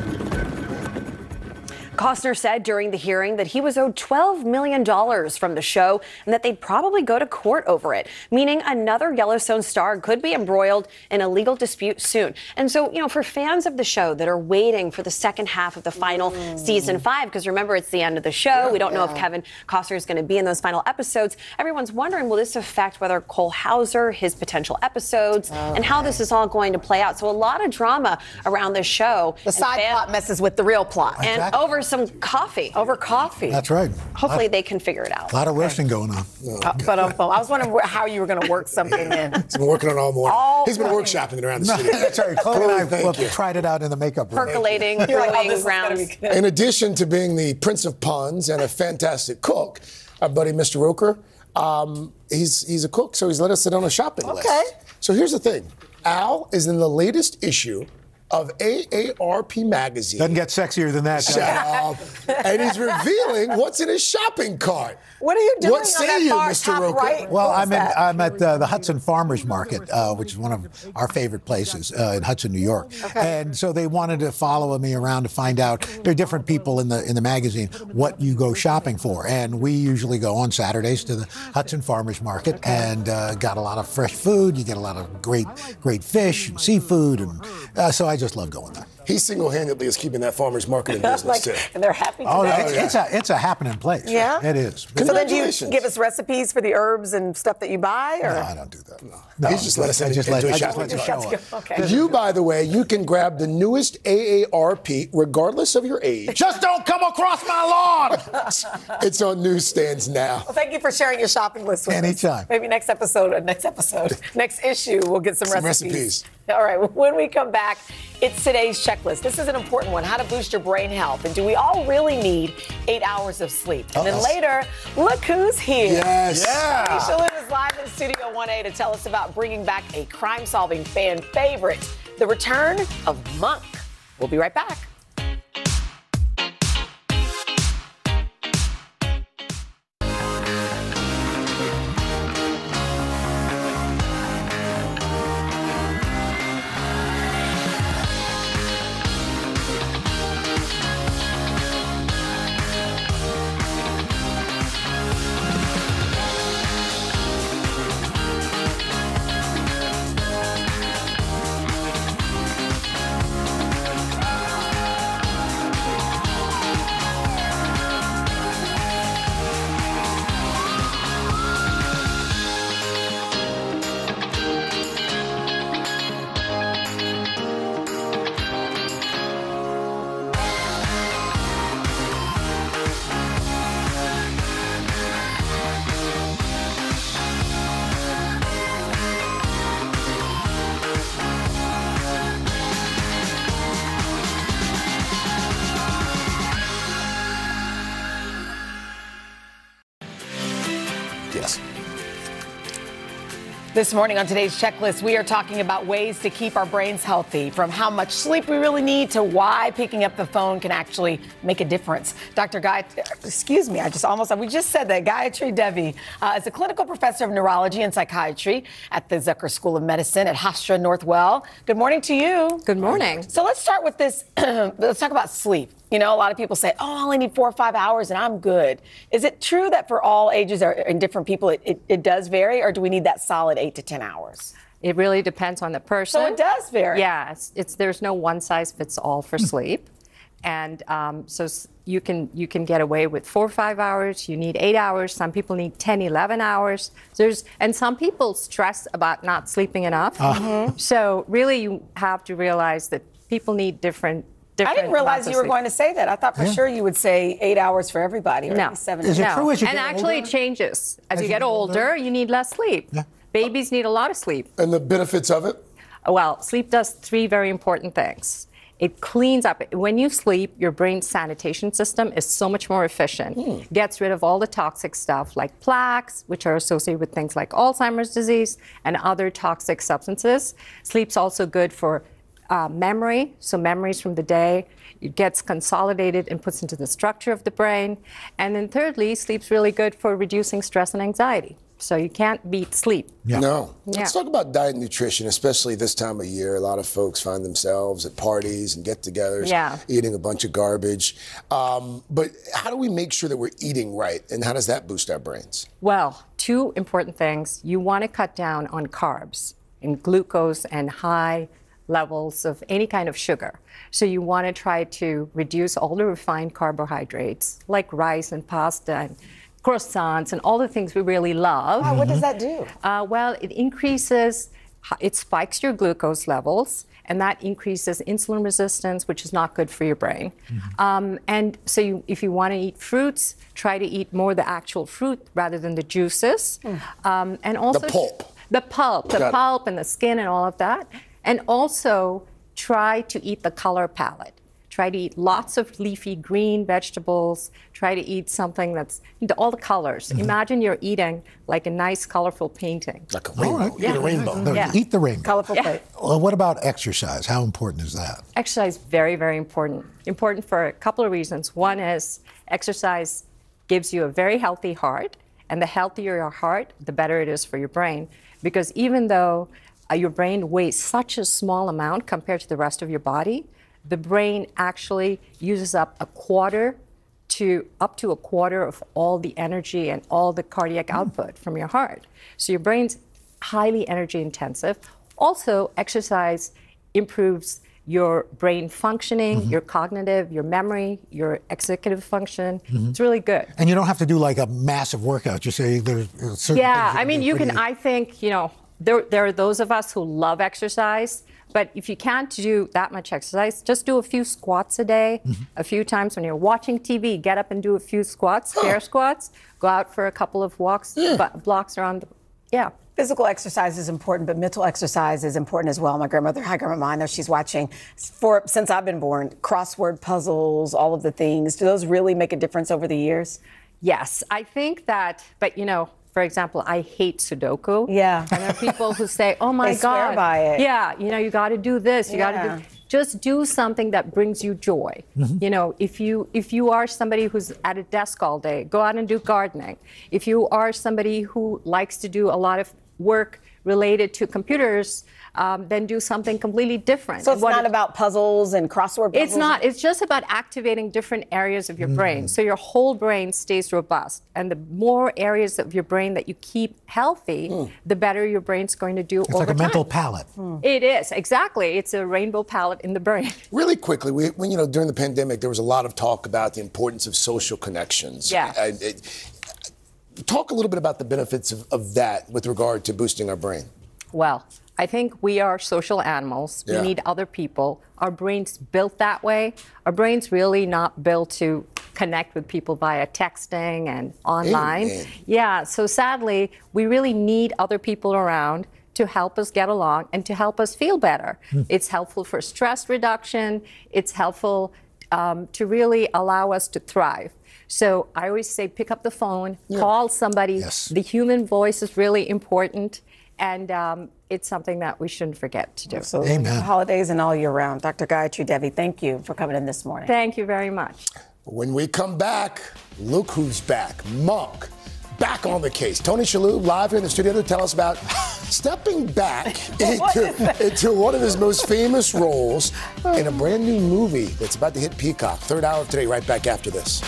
Costner said during the hearing that he was owed $12 million from the show and that they'd probably go to court over it, meaning another Yellowstone star could be embroiled in a legal dispute soon. And so, you know, for fans of the show that are waiting for the second half of the final season five, because remember, it's the end of the show. we don't know if Kevin Costner is going to be in those final episodes. Everyone's wondering, will this affect whether Cole Hauser, his potential episodes, and how this is all going to play out? So a lot of drama around this show. The side plot messes with the real plot. And Exactly. over some coffee. Over coffee. That's right. Hopefully they can figure it out. A lot of roasting going on. Uh, but um, I was wondering how you were going to work something in. He's been working on it all morning. All He's been morning. workshopping it around the No, studio. that's right. Chloe and I Chloe, well, thank you. tried it out in the makeup room. Percolating, You're like, oh, brewing this is gonna grounds. In addition to being the prince of puns and a fantastic cook, our buddy Mr. Roker, um, he's he's a cook, so he's let us sit on a shopping list. Okay. So here's the thing: Al is in the latest issue of AARP magazine. Doesn't get sexier than that. Shut up. and he's revealing what's in his shopping cart. What are you doing What on say that you, far Mr. Roker? right? Well, I'm in. I'm at uh, the Hudson Farmers Market, uh, which is one of our favorite places uh, in Hudson, New York. Okay. And so they wanted to follow me around to find out. There are different people in the in the magazine what you go shopping for, and we usually go on Saturdays to the Hudson Farmers Market and uh, got a lot of fresh food. You get a lot of great great fish and seafood, and uh, so I just love going there. He single-handedly is keeping that farmer's market in business like, too. and they're happy to Oh, know. it's, it's a it's a happening place. Yeah? it is. So then do you give us recipes for the herbs and stuff that you buy? Or? No, I don't do that. No, he's just let us I just let, enjoy I just let the show up. Okay. You, by the way, you can grab the newest AARP, regardless of your age. Just don't come across my lawn. it's on newsstands now. Well, thank you for sharing your shopping list with Anytime. us. Maybe next episode, uh, next episode, next issue, we'll get some, Some recipes. recipes. All right, when we come back, it's today's checklist. This is an important one how to boost your brain health. And do we all really need eight hours of sleep? And then Uh-oh. later, look who's here. Yes. Yeah. Alicia Liu is live in Studio 1A to tell us about bringing back a crime solving fan favorite, the return of Monk. We'll be right back. This morning on today's checklist, we are talking about ways to keep our brains healthy, from how much sleep we really need to why picking up the phone can actually make a difference. Dr. Guy, excuse me, I just almost, we just said that. Gayatri Devi uh, is a clinical professor of neurology and psychiatry at the Zucker School of Medicine at Hofstra Northwell. Good morning to you. Good morning. So let's start with this. let's talk about sleep. You know, a lot of people say, oh, I only need four or five hours and I'm good. Is it true that for all ages or in different people, it, it, it does vary, or do we need that solid eight to 10 hours? It really depends on the person. So it does vary. Yeah, it's, it's there's no one size fits all for sleep, and um, so you can you can get away with four or five hours. You need eight hours. Some people need 10, 11 hours. There's and some people stress about not sleeping enough. Ah. So really, you have to realize that people need different. I didn't realize you were going to say that. I thought for Yeah. sure you would say eight hours for everybody. Or No. at least seven. no. and actually, it changes as, you get older. You need less sleep. Yeah. Babies need a lot of sleep. And the benefits of it? Well, sleep does three very important things. It cleans up. When you sleep, your brain sanitation system is so much more efficient. Hmm. Gets rid of all the toxic stuff like plaques, which are associated with things like Alzheimer's disease and other toxic substances. Sleep's also good for uh, memory, so memories from the day. It gets consolidated and puts into the structure of the brain. And then thirdly, sleep's really good for reducing stress and anxiety. So you can't beat sleep. No. Yeah. Let's talk about diet and nutrition, especially this time of year. A lot of folks find themselves at parties and get togethers Yeah. eating a bunch of garbage. Um, but how do we make sure that we're eating right? And how does that boost our brains? Well, two important things. You want to cut down on carbs and glucose and high levels of any kind of sugar. So you want to try to reduce all the refined carbohydrates like rice and pasta and croissants and all the things we really love. Wow, what does that do? Uh, well, it increases, it spikes your glucose levels, and that increases insulin resistance, which is not good for your brain. Um, and so, you, if you want to eat fruits, try to eat more the actual fruit rather than the juices. Um, and also the pulp. The pulp, the pulp, and the skin, and all of that. And also try to eat the color palette. Try to eat lots of leafy green vegetables. Try to eat something that's all the colors. Mm-hmm. Imagine you're eating like a nice, colorful painting. Like a All right, eat a rainbow. No, Eat the rainbow. Colorful plate. Well, what about exercise? How important is that? Exercise very, very important. Important for a couple of reasons. One is exercise gives you a very healthy heart, and the healthier your heart, the better it is for your brain. Because even though uh, your brain weighs such a small amount compared to the rest of your body, the brain actually uses up a quarter to up to a quarter of all the energy and all the cardiac output from your heart. So your brain's highly energy intensive. Also, exercise improves your brain functioning, your cognitive, your memory, your executive function. Mhm. It's really good. And you don't have to do like a massive workout. You say there's uh, certain Yeah, I mean, you can. pretty- I think you know there there are those of us who love exercise, but if you can't do that much exercise, just do a few squats a day, Mm-hmm. a few times when you're watching TV. Get up and do a few squats, air squats. Go out for a couple of walks, bu- blocks around. The, yeah. Physical exercise is important, but mental exercise is important as well. My grandmother, hi grandma, I know she's watching for since I've been born. Crossword puzzles, all of the things. Do those really make a difference over the years? Yes, I think that, but you know, for example, I hate Sudoku. Yeah. And there are people who say, oh my They swear God. by it. Yeah, you know, you got to do this, you got to do. Just do something that brings you joy. Mhm. You know, if you if you are somebody who's at a desk all day, go out and do gardening. If you are somebody who likes to do a lot of work related to computers, um, then do something completely different. So it's What not it- about puzzles and crossword puzzles. it's not. It's just about activating different areas of your brain. Mm. So your whole brain stays robust. And the more areas of your brain that you keep healthy, the better your brain's going to do It's over like a time. mental palette. It is, exactly. It's a rainbow palette in the brain. Really quickly, we, when you know during the pandemic, there was a lot of talk about the importance of social connections. Yes. I- it- talk a little bit about the benefits of, of that with regard to boosting our brain. Well, I think we are social animals. Yeah. We need other people. Our brain's built that way. Our brain's really not built to connect with people via texting and online. Amen. Yeah, so sadly, we really need other people around to help us get along and to help us feel better. Hmm. It's helpful for stress reduction. It's helpful um, to really allow us to thrive. So I always say pick up the phone, call somebody. The human voice is really important, and um, it's something that we shouldn't forget to do. Absolutely. Holidays and all year round. Dr. Gayatri Devi, thank you for coming in this morning. Thank you very much. When we come back, look who's back. Monk, back on the case. Tony Shalhoub live here in the studio to tell us about stepping back into, into one of his most famous roles in a brand new movie that's about to hit Peacock. Third hour of today, right back after this.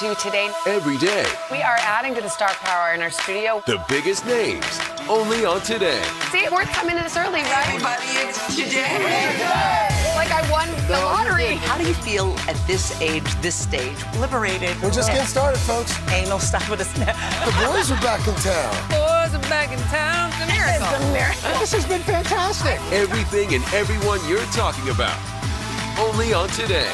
To Today. Every day, We are adding to the star power in our studio. the biggest names, only on Today. See, we're coming in this early, right? Everybody, it's today. Like I won the lottery. How do you feel at this age, this stage? Liberated. We're just getting started, folks. Ain't no stopping us now. The boys are back in town. The Boys are back in town. It's a miracle. It's a miracle. This has been fantastic. Everything and everyone you're talking about, only on Today.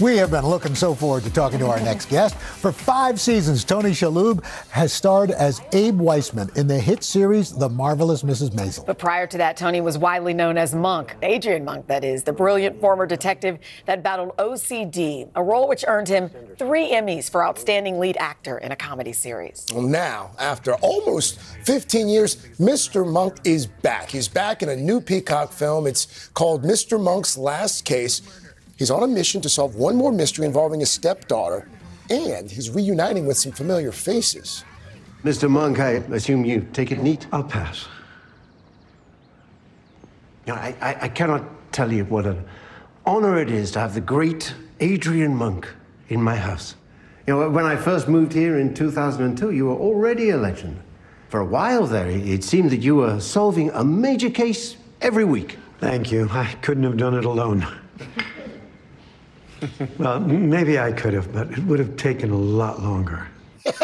We have been looking so forward to talking to our next guest. For five seasons, Tony Shalhoub has starred as Abe Weissman in the hit series The Marvelous Mrs. Maisel. But prior to that, Tony was widely known as Monk, Adrian Monk, that is, the brilliant former detective that battled OCD, a role which earned him three Emmys for Outstanding Lead Actor in a Comedy Series. Well, now, after almost 15 years, Mr. Monk is back. He's back in a new Peacock film. It's called Mr. Monk's Last Case. He's on a mission to solve one more mystery involving his stepdaughter, and he's reuniting with some familiar faces. Mr. Monk, I assume you take it neat? I'll pass. You know, I, I, I cannot tell you what an honor it is to have the great Adrian Monk in my house. You know, when I first moved here in 2002, you were already a legend. For a while there, it it seemed that you were solving a major case every week. Thank you. I couldn't have done it alone. well, maybe I could have, but it would have taken a lot longer.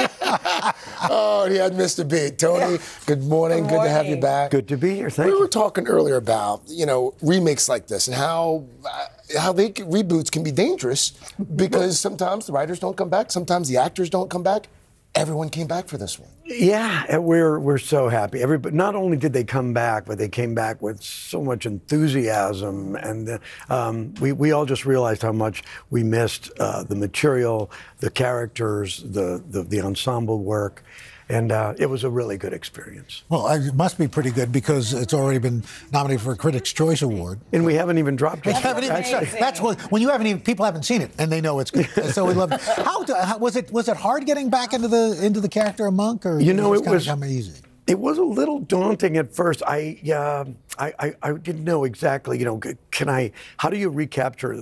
oh, and he had missed a beat. Tony, good morning. Good, to have you back. Good to be here. Thank we you. were talking earlier about you know remakes like this and how uh, how they reboots can be dangerous because sometimes the writers don't come back, sometimes the actors don't come back. Everyone came back for this one. Yeah, we're we're so happy. Everybody, not only did they come back, but they came back with so much enthusiasm, and um, we we all just realized how much we missed uh, the material, the characters, the the, the ensemble work, and uh, it was a really good experience. Well, it must be pretty good because it's already been nominated for a Critics' Choice Award. And we haven't even dropped We it. haven't even- That's- that's what when you haven't even people haven't seen it and they know it's good. so we love it. How, how was it? Was it hard getting back into the into the character of Monk, or You know, did it kinda was easy? It was a little daunting at first. I, uh, I, I, I didn't know exactly. You know, can I? How do you recapture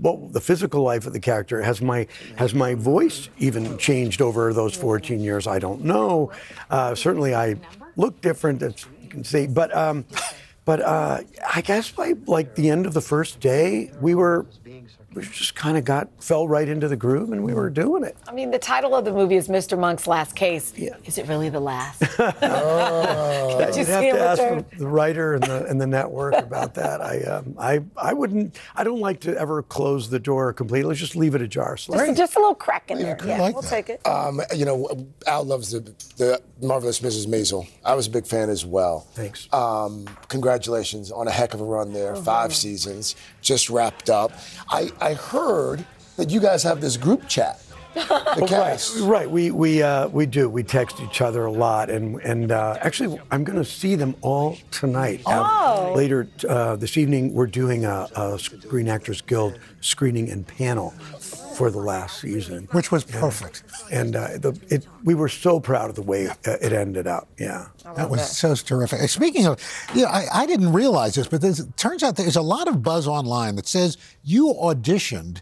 what the physical life of the character? Has my has my voice even changed over those 14 years? I don't know. Uh, certainly, I look different, as you can see. But um, but uh, I guess by like the end of the first day, we were we just kind of got fell right into the groove, and we were doing it. I mean, the title of the movie is Mr. Monk's Last Case. Yeah. Is it really the last? That- Did you You'd see have to ask the, the writer and the and the network about that. I um, I I wouldn't. I don't like to ever close the door completely. Let's just leave it ajar. So Just, just a little crack in there. I Yeah, like we'll that. take it. Um, you know, Al loves the, the marvelous Mrs. Maisel. I was a big fan as well. Thanks. Um, congratulations on a heck of a run there. Five seasons just wrapped up. I, I heard that you guys have this group chat. The cast. right, right. We we uh, we do. We text each other a lot, and and uh, actually, I'm going to see them all tonight. Oh. later uh, this evening, we're doing a, a Screen Actors Guild screening and panel for the last season, which was perfect. And uh, the, it, we were so proud of the way uh, it ended up. Yeah, That was so terrific. Speaking of, you know, I, I didn't realize this, but it turns out there's a lot of buzz online that says you auditioned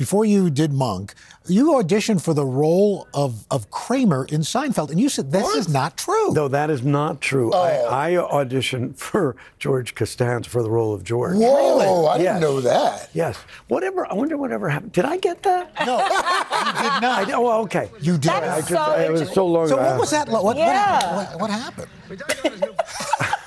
before you did Monk. You auditioned for the role of, of Kramer in Seinfeld, and you said this is not true. No, that is not true. I, oh. I auditioned for George Costanza for the role of George. Whoa, I didn't know that. Yes. Whatever. I wonder whatever happened. Did I get that? No, you did not. I, oh, okay. You did. I not. just, it was so long So ago. what was that? What, what, what, what happened?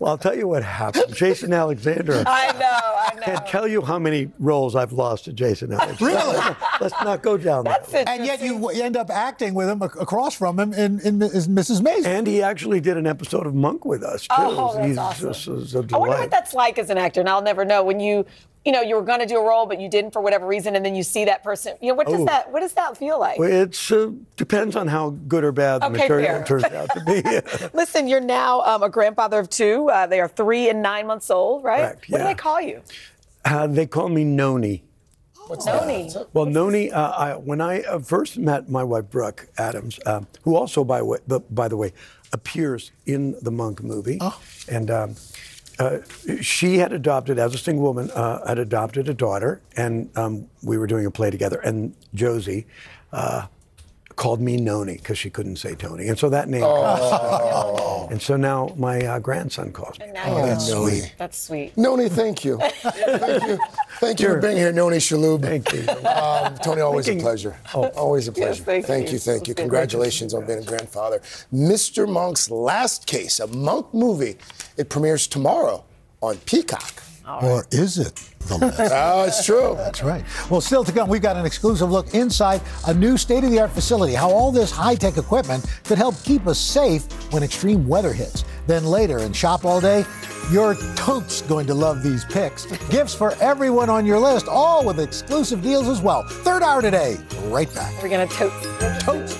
Well, I'll tell you what happened. Jason Alexander. I know, I know. can't tell you how many roles I've lost to Jason Alexander. Really? Let's not go down that. road. And yet you end up acting with him across from him in, in, in Mrs. Maisel. And he actually did an episode of Monk with us oh, too. Oh, that's He's awesome. just- was a I wonder what that's like as an actor, and I'll never know when you, you know, you were going to do a role, but you didn't for whatever reason, and then you see that person. You know, what does Oh. that what does that feel like? Well, It's uh, depends on how good or bad the Okay, material fair. turns out to be. Listen, you're now um, a grandfather of two. Uh, they are three and nine months old, right? Correct, What do yeah. they call you? Uh, they call me Noni. What's Noni. that? Well, Noni, uh, I, when I uh, first met my wife Brooke Adams, um, who also, by, way, the, by the way, appears in the Monk movie, and um, uh, she had adopted, as a single woman, uh, had adopted a daughter, and um, we were doing a play together. And Josie uh, called me Noni because she couldn't say Tony, and so that name. comes. And so now my uh, grandson calls me. And now Oh, you that's know. sweet. That's sweet. Noni, thank you. thank you. Thank you for being here, Noni Shalhoub. Thank you. Um, Tony, always Thinking- a pleasure. Oh. always a pleasure. thank you. you, thank you. Congratulations on being a grandfather. Mr. Monk's Last Case, a Monk movie. It premieres tomorrow on Peacock. Or is it the last? Oh, it's true. That's right. Well, still to come, we've got an exclusive look inside a new state of the art facility, how all this high tech equipment could help keep us safe when extreme weather hits. Then later in Shop All Day, your totes going to love these picks. Gifts for everyone on your list, all with exclusive deals as well. Third hour today, right back. We're gonna tote. Totes. I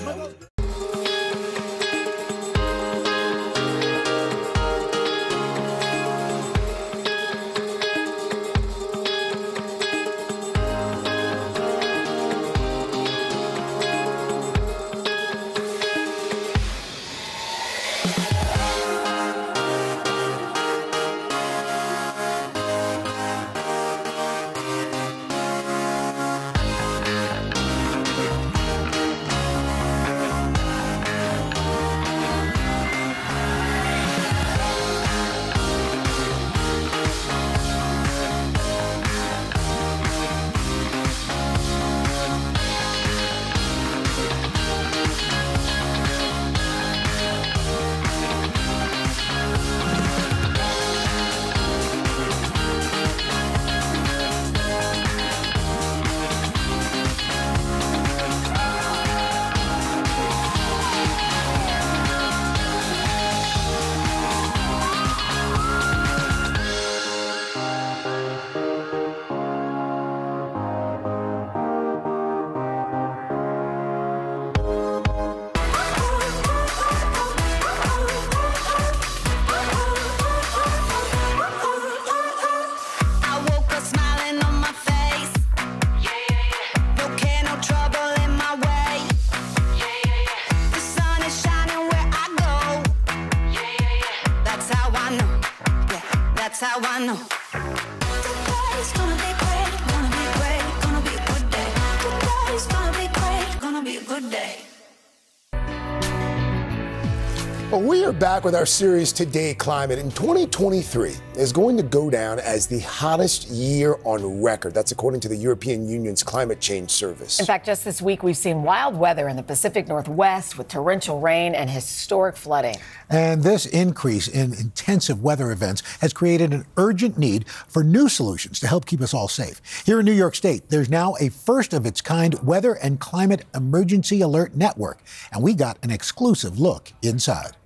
back with our series Today Climate. In 2023, is going to go down as the hottest year on record. That's according to the European Union's Climate Change Service. In fact, just this week, we've seen wild weather in the Pacific Northwest with torrential rain and historic flooding. And this increase in intensive weather events has created an urgent need for new solutions to help keep us all safe. Here in New York State, there's now a first of its kind weather and climate emergency alert network. And we got an exclusive look inside.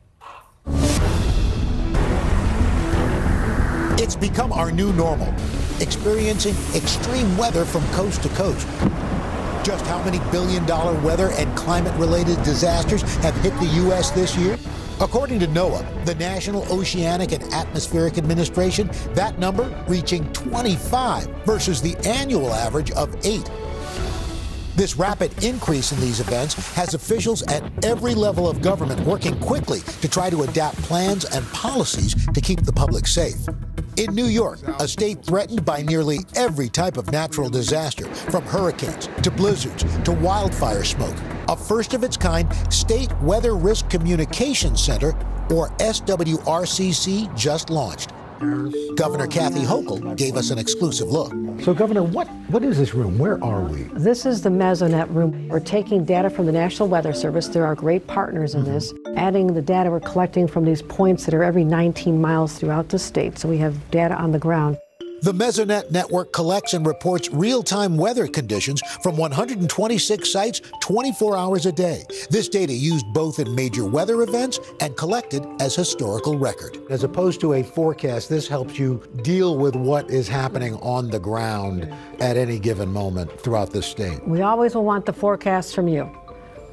It's become our new normal, experiencing extreme weather from coast to coast. Just how many billion dollar weather and climate related disasters have hit the U.S. this year? According to NOAA, the National Oceanic and Atmospheric Administration, that number reaching 25 versus the annual average of 8. This rapid increase in these events has officials at every level of government working quickly to try to adapt plans and policies to keep the public safe. In New York, a state threatened by nearly every type of natural disaster, from hurricanes to blizzards to wildfire smoke, a first of its kind State Weather Risk Communication Center, or SWRCC, just launched. Governor Kathy Hochul gave us an exclusive look. So, Governor, what, what is this room? Where are we? This is the Mesonet room. We're taking data from the National Weather Service. They're our great partners in this, adding the data we're collecting from these points that are every 19 miles throughout the state. So we have data on the ground. The Mesonet network collects and reports real time weather conditions from 126 sites 24 hours a day. This data used both in major weather events and collected as historical record. As opposed to a forecast, this helps you deal with what is happening on the ground at any given moment throughout the state. We always will want the forecast from you.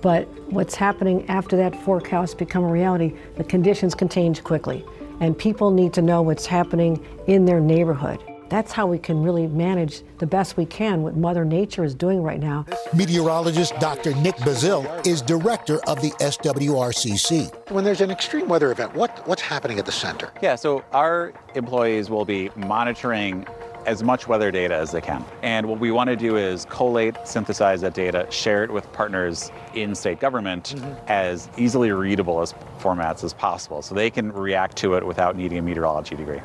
But what's happening after that forecast become a reality, the conditions can change quickly. And people need to know what's happening in their neighborhood. That's how we can really manage the best we can what Mother Nature is doing right now. Meteorologist Dr. Nick Bassill is director of the SWRCC. When there's an extreme weather event, what, what's happening at the center? Yeah, so our employees will be monitoring as much weather data as they can. And what we want to do is collate, synthesize that data, share it with partners in state government mm-hmm. as easily readable as formats as possible so they can react to it without needing a meteorology degree.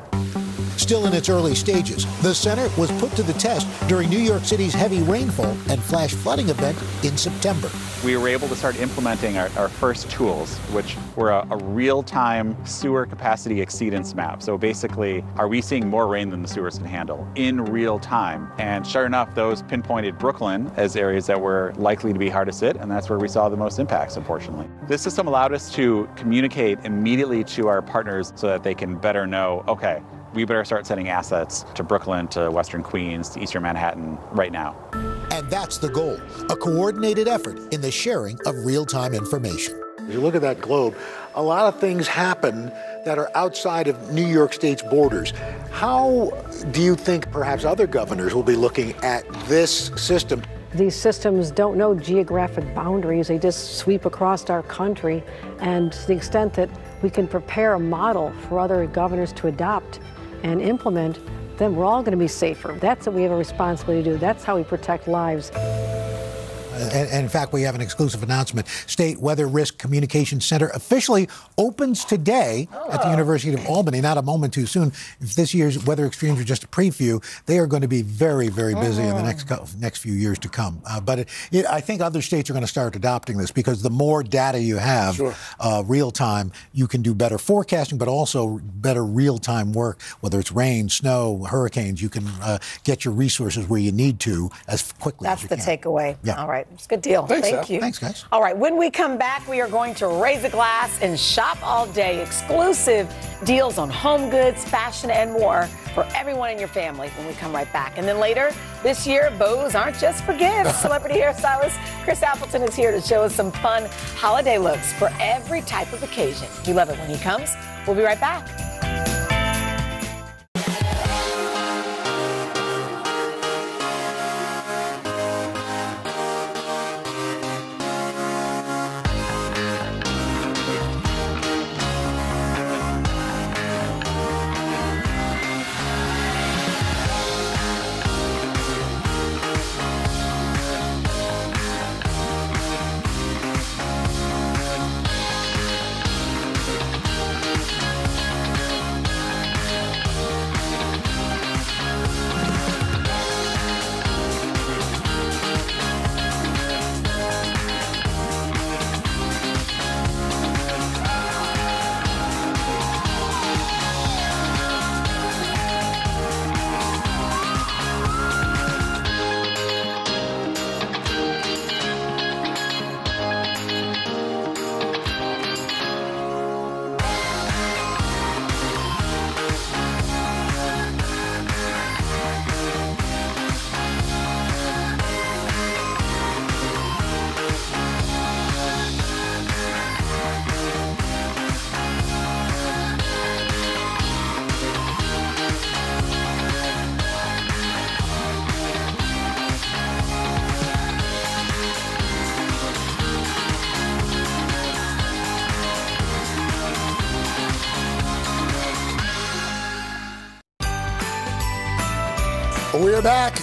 Still in its early stages, the center was put to the test during New York City's heavy rainfall and flash flooding event in September. We were able to start implementing our, our first tools, which were a, a real-time sewer capacity exceedance map. So basically, are we seeing more rain than the sewers can handle in real time? And sure enough, those pinpointed Brooklyn as areas that were likely to be hardest hit, and that's where we saw the most impacts, unfortunately. This system allowed us to communicate immediately to our partners so that they can better know, okay, we better start sending assets to Brooklyn, to Western Queens, to Eastern Manhattan right now. And that's the goal a coordinated effort in the sharing of real time information. As you look at that globe, a lot of things happen that are outside of New York State's borders. How do you think perhaps other governors will be looking at this system? These systems don't know geographic boundaries, they just sweep across our country. And to the extent that we can prepare a model for other governors to adopt and implement, then we're all going to be safer. That's what we have a responsibility to do. That's how we protect lives. And, in fact, we have an exclusive announcement. State Weather Risk Communication Center officially opens today at the University of Albany. Not a moment too soon. If this year's weather extremes are just a preview, they are going to be very, very busy in the next cou- next few years to come. Uh, but it, it, I think other states are going to start adopting this because the more data you have, Sure. uh, real time, you can do better forecasting, but also better real time work. Whether it's rain, snow, hurricanes, you can uh, get your resources where you need to as quickly That's as you the can. takeaway. Yeah. All right. It's a good deal. Thanks, Thank you. Thanks, guys. All right. When we come back, we are going to raise a glass and shop all day. Exclusive deals on home goods, fashion, and more for everyone in your family when we come right back. And then later this year, bows aren't just for gifts. Celebrity hairstylist Chris Appleton is here to show us some fun holiday looks for every type of occasion. We love it when he comes. We'll be right back.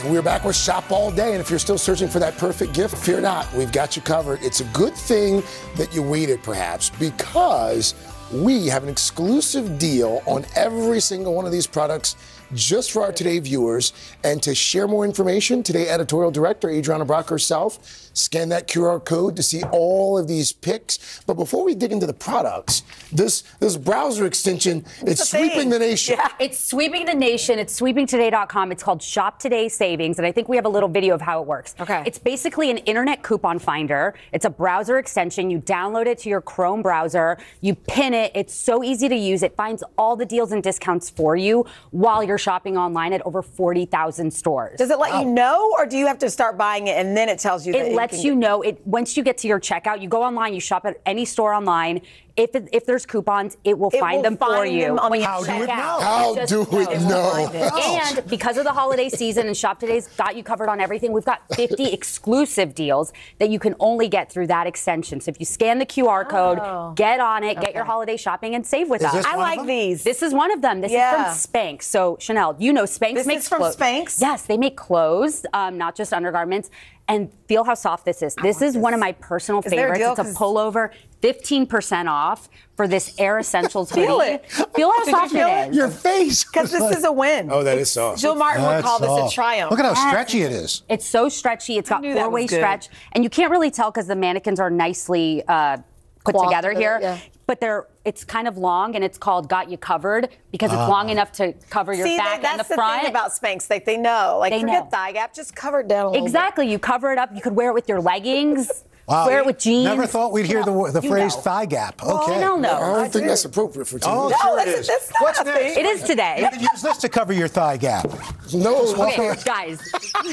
We're back. With Shop All Day. And if you're still searching for that perfect gift, fear not. We've got you covered. It's a good thing that you waited, perhaps, because we have an exclusive deal on every single one of these products just for our Today viewers. And to share more information, Today editorial director Adrianna Brach herself scan that QR code to see all of these picks. But before we dig into the products, this this browser extension it's sweeping the nation. Yeah, it's sweeping the nation. It's sweepingtoday.com. It's called Shop Today Savings, and I think we have a little video of how it works. Okay. It's basically an internet coupon finder. It's a browser extension. You download it to your Chrome browser. You pin it. It's so easy to use. It finds all the deals and discounts for you while you're shopping online at over 40,000 stores. Does it let you know, or do you have to start buying it and then it tells you? that It you lets can you know it once you get to your checkout. You go online, you shop at any store online. If it, if there's coupons, it will It find will them for you them on when the you How do check it out. know? How just do it will know? it. Oh. And because of the holiday season and Shop Today's got you covered on everything, we've got 50 exclusive deals that you can only get through that extension. So if you scan the QR Oh. code, get on it, get your holiday shopping, and save with Is us. I like these. This is one of them. This Yeah. is from Spanx. So Chanel, you know Spanx This makes is from clo- Spanx? Yes, they make clothes, um, not just undergarments. And feel how soft this is. This is one of my personal Is there a favorites. It's a pullover, 15% off for this Air Essentials hoodie. Feel it. Feel how Did you soft feel it is. Your face. Because this is a win. Oh, that is soft. Jill Martin would That's call this a triumph. Look at how Yes. stretchy it is. It's so stretchy. It's got four-way stretch, and you can't really tell because the mannequins are nicely uh, put Cloth together together, here. yeah. But they're it's kind of long, and it's called "Got You Covered" because it's Ah. long enough to cover your See, back they, and that's the front. thing about Spanx. Like they know. Like They forget know. thigh gap, just cover it down a little Exactly. You cover it up. You could wear it with your leggings. Wow. Wear it with jeans. Never thought we'd hear the, the phrase know. thigh gap. Okay. Well, Okay. no, no. I don't I think do. that's appropriate for TV. Oh, No, sure it that's- is. that's What's not a next? thing. It is today. You can use this to cover your thigh gap. No. Okay, guys,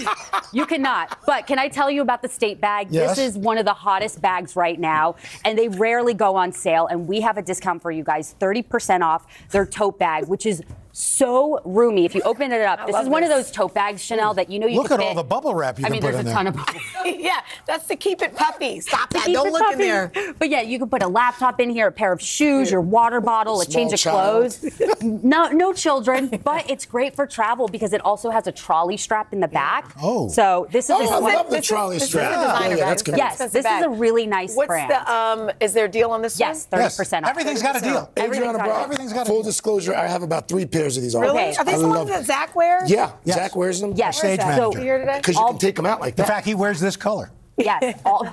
you cannot. But can I tell you about the state bag? Yes. This is one of the hottest bags right now, and they rarely go on sale. And we have a discount for you guys 30% off their tote bag, which is so roomy. If you open it up, I this love is one of those tote bags, Chanel, that you know you Look can at all the bubble wrap you I can mean, put there's in a there. ton of bubble yeah, that's to keep it puffy. Stop that. Don't it look in there. But yeah, you can put a laptop in here, a pair of shoes, your water bottle, a Small change of child. clothes. no, no children, but it's great for travel because it also has a trolley strap in the back. Oh. so this is Oh, a I love the This is- trolley this is strap. a designer Yeah, yeah, that's good. Yes, this bag. is a really nice What's brand. the um? Is there a deal on this yes, thirty percent off. Everything's got a deal. Adrianna got Everything's got a deal. full disclosure, I have about three pairs of these Really? already. Are these I the ones that. Zach wears? Yeah, Yes. Zach wears them. Yes. Stage So- manager. Here today? Because you can take them out like In that. fact, he wears this color. Yes, all,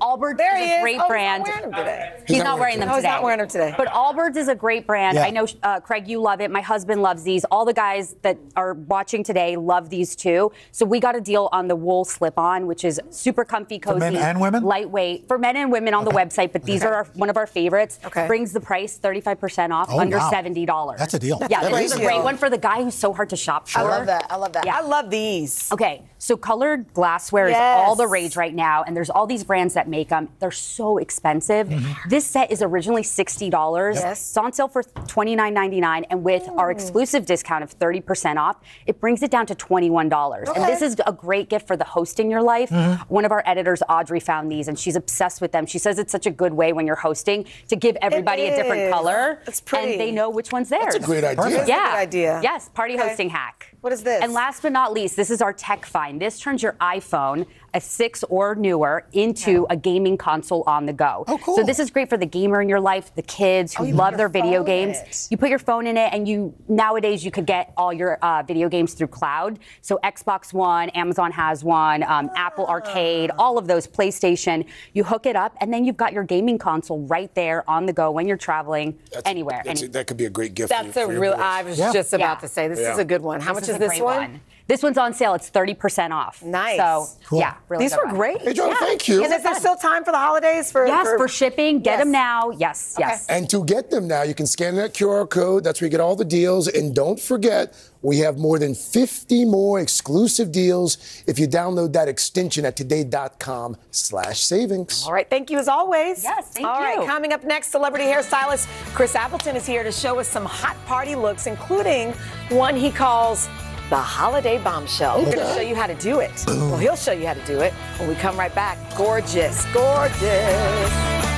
Allbirds There is he a is. great Oh, he's not brand. wearing them today. He's, not not wearing wearing them them. Oh, he's today. not wearing them today. But Allbirds is a great brand. Yeah. I know, uh, Craig, you love it. My husband loves these. All the guys that are watching today love these too. So we got a deal on the wool slip-on, which is super comfy, cozy, men and women? lightweight for men and women on the website. But these are our, one of our favorites. Okay. Brings the price 35% off, Oh, under wow. $70. That's a deal. Yeah, That this is is a a great deal. one for the guy who's so hard to shop for. I love that. I love that. Yeah. I love these. Okay, so colored glassware Yes. is all the rage right now, and there's all these brands that make them. They're so expensive. This set is originally $60. Mm-hmm. Yes. It's on sale for $29.99, and with our exclusive discount of 30% off, it brings it down to $21. And this is a great gift for the host in your life. Mm-hmm. One of our editors, Audrey, found these, and she's obsessed with them. She says it's such a good way when you're hosting to give everybody a different color, It's pretty. and they know which one's theirs. That's a great idea. Perfect. That's a Yeah. good idea. Yes, party Okay. hosting hack. What is this? And last but not least, this is our tech find. This turns your iPhone, a six or newer, into a gaming console on the go. Oh, cool. So this is great for the gamer in your life, the kids who Oh, love their video games. it. You put your phone in it, and you nowadays you could get all your uh, video games through cloud. So Xbox One, Amazon has one, um, Apple Ah. Arcade, all of those, PlayStation. You hook it up, and then you've got your gaming console right there on the go when you're traveling anywhere. That's Any- that could be a great gift. That's for, a for your real. boys. I was Yeah. just about Yeah. to say this Yeah. is a good one. How much This is this great one? This one's on sale. It's 30% off. Nice. So, Cool. yeah, really These good were one. great. Hey, Joe, thank you. And is there still time for the holidays? For Yes, for shipping. Get Yes. them now. Yes, yes. And to get them now, you can scan that QR code. That's where you get all the deals. And don't forget, we have more than 50 more exclusive deals if you download that extension at today.com slash savings. All right, thank you as always. Yes, thank All right, you. coming up next, celebrity hairstylist Chris Appleton is here to show us some hot party looks, including one he calls the holiday bombshell. We're going to show you how to do it. Well, he'll show you how to do it when we come right back. Gorgeous, gorgeous.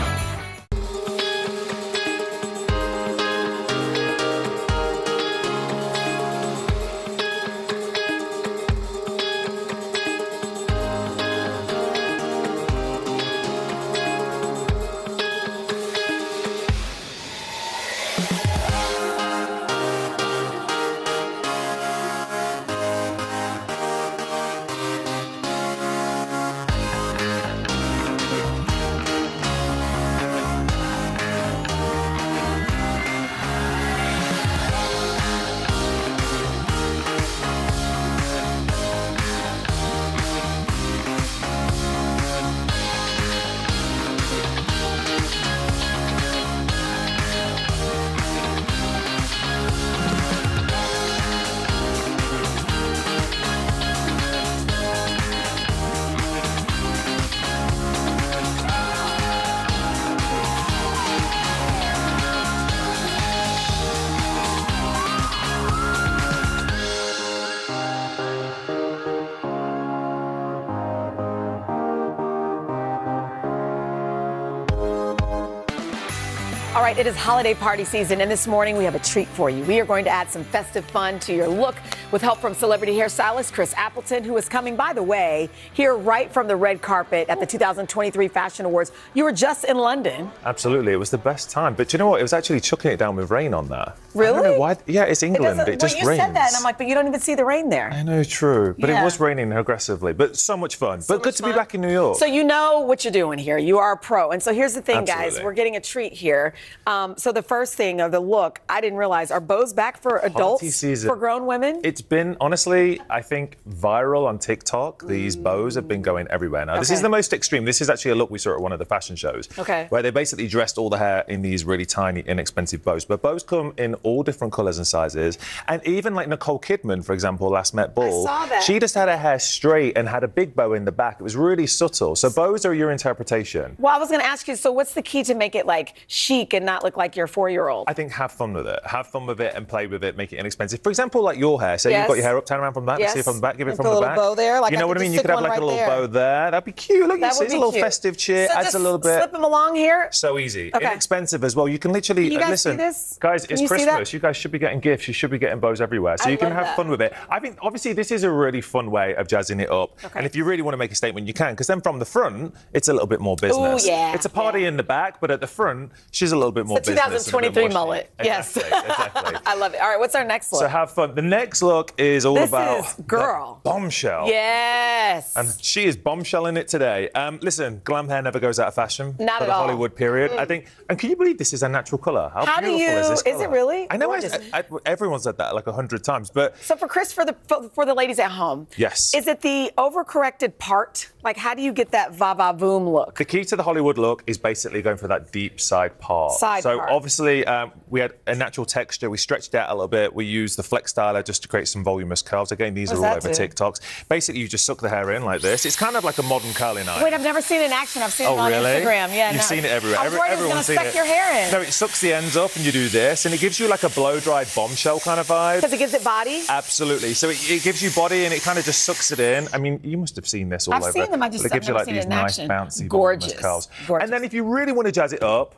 All right, it is holiday party season, and this morning we have a treat for you. We are going to add some festive fun to your look with help from celebrity hairstylist Chris Appleton, who is coming, by the way, here right from the red carpet at the 2023 Fashion Awards. You were just in London. Absolutely. It was the best time. But you know what? It was actually chucking it down with rain on there. Really? why. Yeah, it's England. It, it just well, you rains. you said that, and I'm like, but you don't even see the rain there. I know, true. But yeah. it was raining aggressively. But so much fun. So but good to fun. be back in New York. So you know what you're doing here. You are a pro. And so here's the thing, Absolutely. guys. We're getting a treat here. Um, so the first thing of the look, I didn't realize, are bows back for adults? For grown women? It's been honestly, I think, viral on TikTok. These mm. bows have been going everywhere now. Okay. This is the most extreme. This is actually a look we saw at one of the fashion shows. Okay. Where they basically dressed all the hair in these really tiny, inexpensive bows. But bows come in all different colours and sizes. And even like Nicole Kidman, for example, last Met Ball. I saw that. She just had her hair straight and had a big bow in the back. It was really subtle. So bows are your interpretation. Well, I was gonna ask you, so what's the key to make it like chic and not look like your four-year-old? I think have fun with it. Have fun with it and play with it, make it inexpensive. For example, like your hair. Say yes. you've got your hair up, turn around from that, yes. see from the back, give it and from the back. bow there. Like you know I what I mean? You could have like right a little there. bow there. That'd be cute. Look, that you see, it's a little cute. festive cheer, so adds a little bit. Slip them along here. So easy. Okay. Inexpensive as well. You can literally can you guys listen, guys. Can it's Christmas. You guys should be getting gifts. You should be getting bows everywhere. So I you can have that. fun with it. I think obviously this is a really fun way of jazzing it up. Okay. And if you really want to make a statement, you can, because then from the front, it's a little bit more business. Oh yeah. It's a party in the back, but at the front, she's a little bit more. 2023 mullet. Yes. Exactly. I love it. All right. What's our next look? So have fun. The next look talk is all this about is girl bombshell. Yes, and she is bombshelling it today. Um, listen, glam hair never goes out of fashion. Not for the all. Hollywood period. Mm. I think, and can you believe this is a natural color? How, How beautiful you, is this? Color? Is it really? I know. I, I, everyone said that like a hundred times, but so for Chris, for the for, for the ladies at home, yes, is it the overcorrected part? Like, how do you get that va va voom look? The key to the Hollywood look is basically going for that deep side part. Side so part. obviously, um, we had a natural texture. We stretched it out a little bit. We used the flex styler just to create some voluminous curves. Again, these What's are all over do? TikToks. Basically, you just suck the hair in like this. It's kind of like a modern curling iron. Wait, I've never seen it in action. I've seen oh, it on really? Instagram. Yeah, you've no, seen it everywhere. I'm Every, everyone's it's gonna suck it. your hair in. No, it sucks the ends up, and you do this, and it gives you like a blow-dried bombshell kind of vibe. Because it gives it body. Absolutely. So it, it, gives you body, and it kind of just sucks it in. I mean, you must have seen this all I've over them I just but it gives you like these nice action. bouncy gorgeous. curls. Gorgeous. And then if you really want to jazz it up,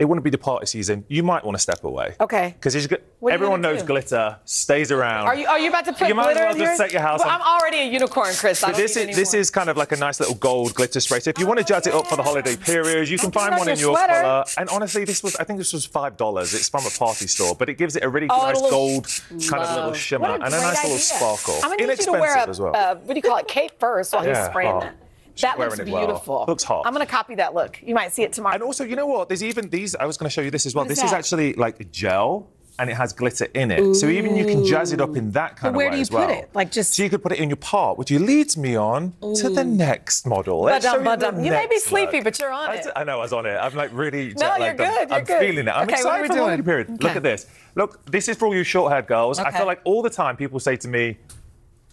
it wouldn't be the party season. You might want to step away. Okay. Because everyone knows do? glitter stays around. Are you, are you about to put you glitter well just your... set your house well, I'm already a unicorn, Chris. So this, is, this is kind of like a nice little gold glitter spray. So if you oh, want to jazz yeah. it up for the holiday period, you can find one in your sweater. color. And honestly, this was I think this was five dollars. It's from a party store, but it gives it a really oh, nice gold love. kind of little shimmer and a nice idea. little sparkle. I'm gonna need you to wear a, well. uh, what do you call it, cape first while yeah. he's spraying oh. that that looks beautiful. Well. Looks hot. I'm going to copy that look. You might see it tomorrow. And also, you know what? There's even these. I was going to show you this as well. This is, actually like gel and it has glitter in it. Ooh. So even you can jazz it up in that kind but of way as well. Where do you put it? Like just. So you could put it in your part, which leads me on Ooh. to the next model. Let's ba-dum, ba-dum. You, may be sleepy, look. but you're on I it. I know I was on it. I'm like really. no, you're good. I'm, you're I'm good. feeling it. I'm okay, excited for doing? a period. Look at this. Look, this is for all you short-haired girls. I feel like all the time people say to me,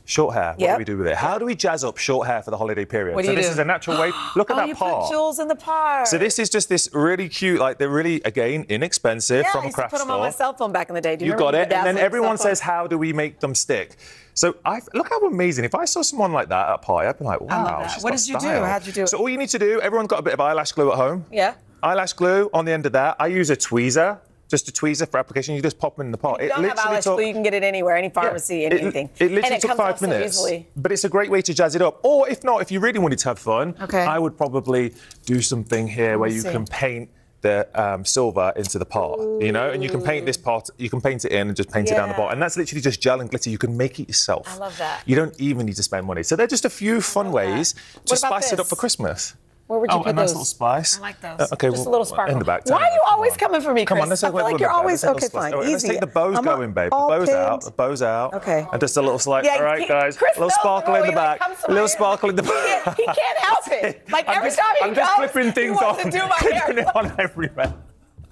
Short hair. What yep. do we do with it? How do we jazz up short hair for the holiday period? What do so you this do? is a natural way. Look at oh, that you. Put jewels in the part. So this is just this really cute, like they're really again inexpensive yeah, from I used a craft I put them on my cell phone back in the day. Do you, you got it. And then everyone says, how do we make them stick? So I look how amazing. If I saw someone like that at a party, I'd be like, wow. What did you do? How did you do it? So all you need to do, everyone's got a bit of eyelash glue at home. Yeah eyelash glue on the end of that. I use a tweezer just a tweezer for application. You just pop them in the pot. You it don't have Alice, took, you can get it anywhere, any pharmacy, yeah, anything. It, it literally it took five minutes. So but it's a great way to jazz it up. Or if not, if you really wanted to have fun, okay. I would probably do something here where you see. can paint the um, silver into the pot, Ooh. you know, and you can paint this pot, you can paint it in and just paint yeah. it down the pot. And that's literally just gel and glitter. You can make it yourself. I love that. You don't even need to spend money. So they're just a few fun ways that. to spice this? it up for Christmas. Where would you oh, put a nice those? little spice. I like uh, those. Uh, okay, just well, a little sparkle. In the back. Why are you always on. coming for me, Chris? Come on, let's I feel like you're always okay. Spice. Fine, right, easy. Let's take the bows I'm going, babe. The bows pinned. out. The bows out. Okay. And just a little like, yeah, all right, guys. Chris a little sparkle in the back. A little sparkle in the back. He can't help it. Like every time he comes, I'm just flipping things off. Flipping it on everywhere.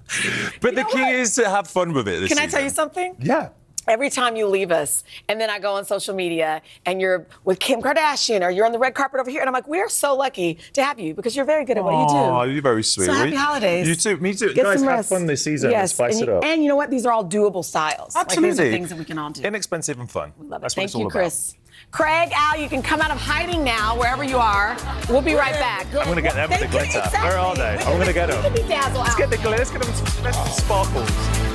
But the key is to have fun with it. Can I tell you something? Yeah every time you leave us, and then I go on social media and you're with Kim Kardashian or you're on the red carpet over here, and I'm like, we are so lucky to have you because you're very good at what you do. Oh, you're very sweet. So happy holidays. You too. Me too. Get Guys, some rest. have fun this season. Yes, spice and, it up. And you know what? These are all doable styles. Absolutely. Like, these are things that we can all do. Inexpensive and fun. We love it. That's Thank you, Chris. About. Craig, Al, you can come out of hiding now, wherever you are. We'll be right back. I'm gonna get them with the glitter. Exactly. Where are all day. I'm gonna get them. Let's get the glitter. Let's get them some sparkles.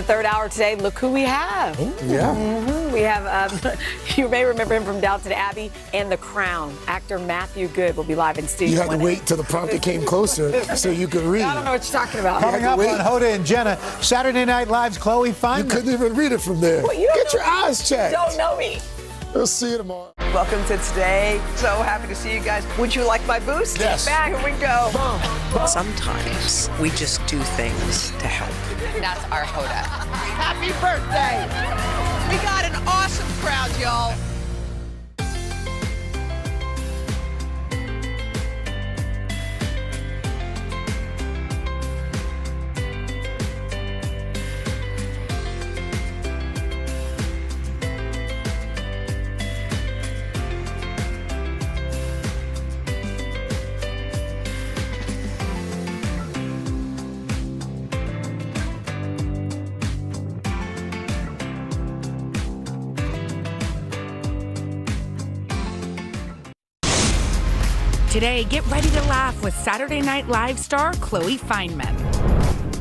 The third hour today, look who we have. yeah. Mhm. We have, um, you may remember him from Downton Abbey and The Crown. Actor Matthew Goode will be live in studio. You had to wait till the prompter came closer so you could read. I don't know what you're talking about. Coming up on Hoda and Jenna, Saturday Night Live's Chloe Fineman. You couldn't even read it from there. Well, you don't Get your me. eyes checked. You Don't know me. We'll see you tomorrow. Welcome to today. So happy to see you guys. Would you like my boost? Yes. Back, here we go. Sometimes we just do things to help. That's our Hoda. Happy birthday! We got an awesome crowd, y'all. Today, get ready to laugh with Saturday Night Live star Chloe Fineman.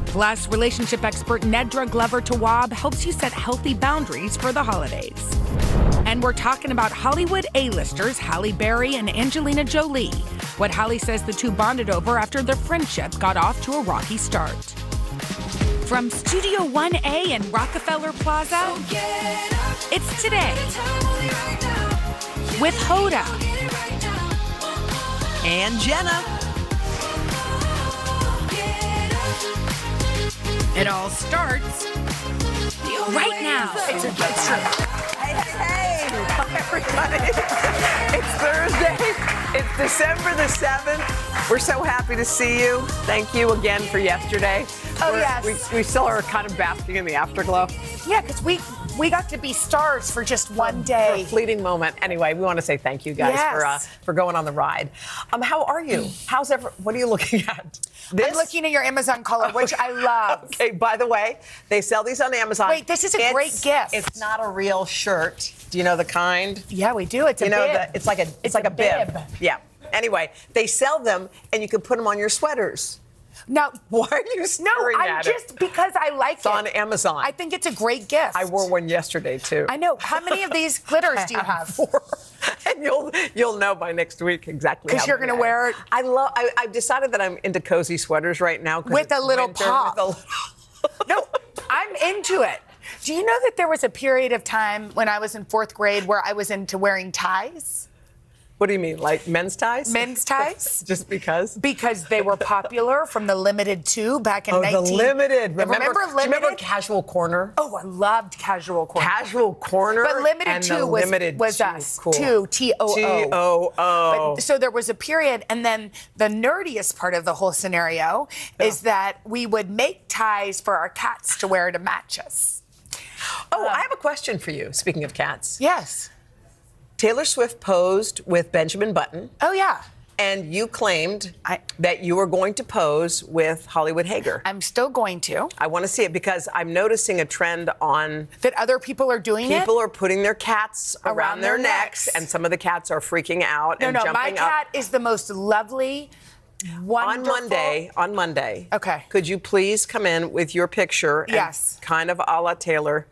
Plus, relationship expert Nedra Glover Tawwab helps you set healthy boundaries for the holidays. And we're talking about Hollywood A-listers Halle Berry and Angelina Jolie. What Halle says the two bonded over after their friendship got off to a rocky start. From Studio 1A in Rockefeller Plaza, it's today with Hoda And Jenna. It all starts right now. It's, it's true. Hey, hey, hey. Hi, everybody. It's Thursday. It's December the 7th. We're so happy to see you. Thank you again for yesterday. Oh, We're- yes. We, we still are kind of basking in the afterglow. Yeah, because we we got to be stars for just one day. a fleeting moment. Anyway, we want to say thank you guys for uh, for going on the ride. Um, how are you? How's ever? What are you looking at? I'm looking at your Amazon color, which I love. Okay, by the way, they sell these on Amazon. Wait, this is a It's- great gift. It's not a real shirt. Do you know the kind? Yeah, we do. It's a you know bib. The, it's like a it's, It's like a a, bib. bib. Yeah. Anyway, they sell them and you can put them on your sweaters. Now, why are you No, staring I'm at just it? because I like It's it. on Amazon. I think it's a great gift. I wore one yesterday too. I know. How many of these glitters do you have? and you'll you'll know by next week exactly. Because you're gonna wear it. I love. I, I've decided that I'm into cozy sweaters right now. With a little winter, pop. a little- No, I'm into it. Do you know that there was a period of time when I was in fourth grade where I was into wearing ties? What do you mean, like men's ties? Men's ties? Just because? Because they were popular from the Limited Two back in Oh, 19... the limited. Remember, Remember, do you Limited? remember Casual Corner? Oh, I loved Casual Corner. Casual Corner. But Limited Two was, limited was Two. us. Cool. Two, T O O. T-O-O. But- So there was a period, and then the nerdiest part of the whole scenario is that we would make ties for our cats to wear to match us. Oh, I um, have a question for you. Speaking of cats. Yes. Taylor Swift posed with Benjamin Button. Oh yeah. and you claimed that you were going to pose with Hollywood Hager. I'm still going to. I want to see it because I'm noticing a trend on that other people are doing it. People are putting their cats around, Around their, their necks, necks. and some of the cats are freaking out No, and no, my up. cat is the most lovely, one. on. Monday, on Monday. Okay. Could you please come in with your picture? and Yes. Kind of a la Taylor.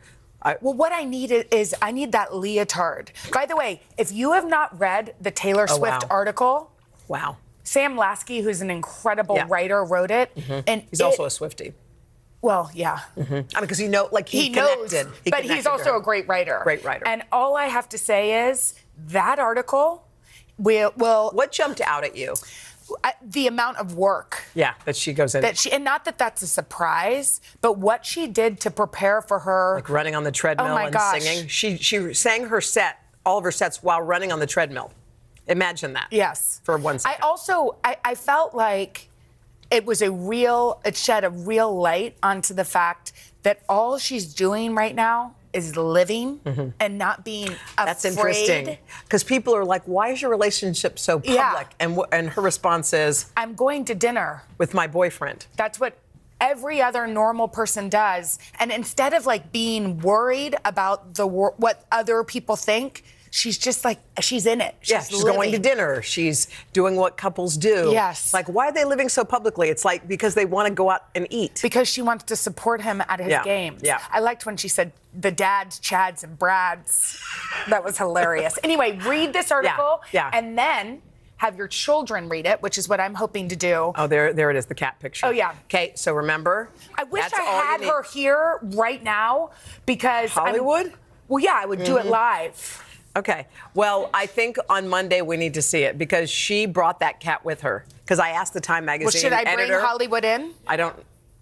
I, Well, what I need is I need that leotard. By the way, if you have not read the Taylor Oh, Swift wow. article, wow. Sam Lansky, who's an incredible Yeah. writer, wrote it, mm-hmm. and He's it- also a Swiftie. well, yeah. Mm-hmm. I mean, because you know, like he, he knows. He but he's also a great writer. Great writer. And all I have to say is that article will will what jumped out at you? The amount of work Yeah, that she goes in. that she and not that that's a surprise, but what she did to prepare for her like running on the treadmill Oh my and gosh. singing. She she sang her set, all of her sets, while running on the treadmill. Imagine that. Yes. For one second. I also I, I felt like it was a real it shed a real light onto the fact that all she's doing right now is living and not being afraid. Mm-hmm. That's interesting because people are like, "Why is your relationship so public?" Yeah. And wh- and her response is, I'm going to dinner. "With my boyfriend." That's what every other normal person does. And instead of like being worried about the wor- what other people think, she's just like she's in it. She's yeah, she's going to dinner. She's doing what couples do. Yes. Like, why are they living so publicly? It's like because they want to go out and eat. Because she wants to support him at his Yeah, games. yeah. I liked when she said the dads, Chads, and Brads. That was hilarious. anyway, read this article yeah. yeah. and then have your children read it, which is what I'm hoping to do. Oh, there, there it is, the cat picture. Oh, yeah. Okay, so remember, I wish I had her here right now because I'm- Hollywood? well, yeah, I would do it Mhm. live. Okay. Well, I think on Monday we need to see it because she brought that cat with her. Because I asked the Time magazine Well, should I bring editor. Hollywood in? I don't.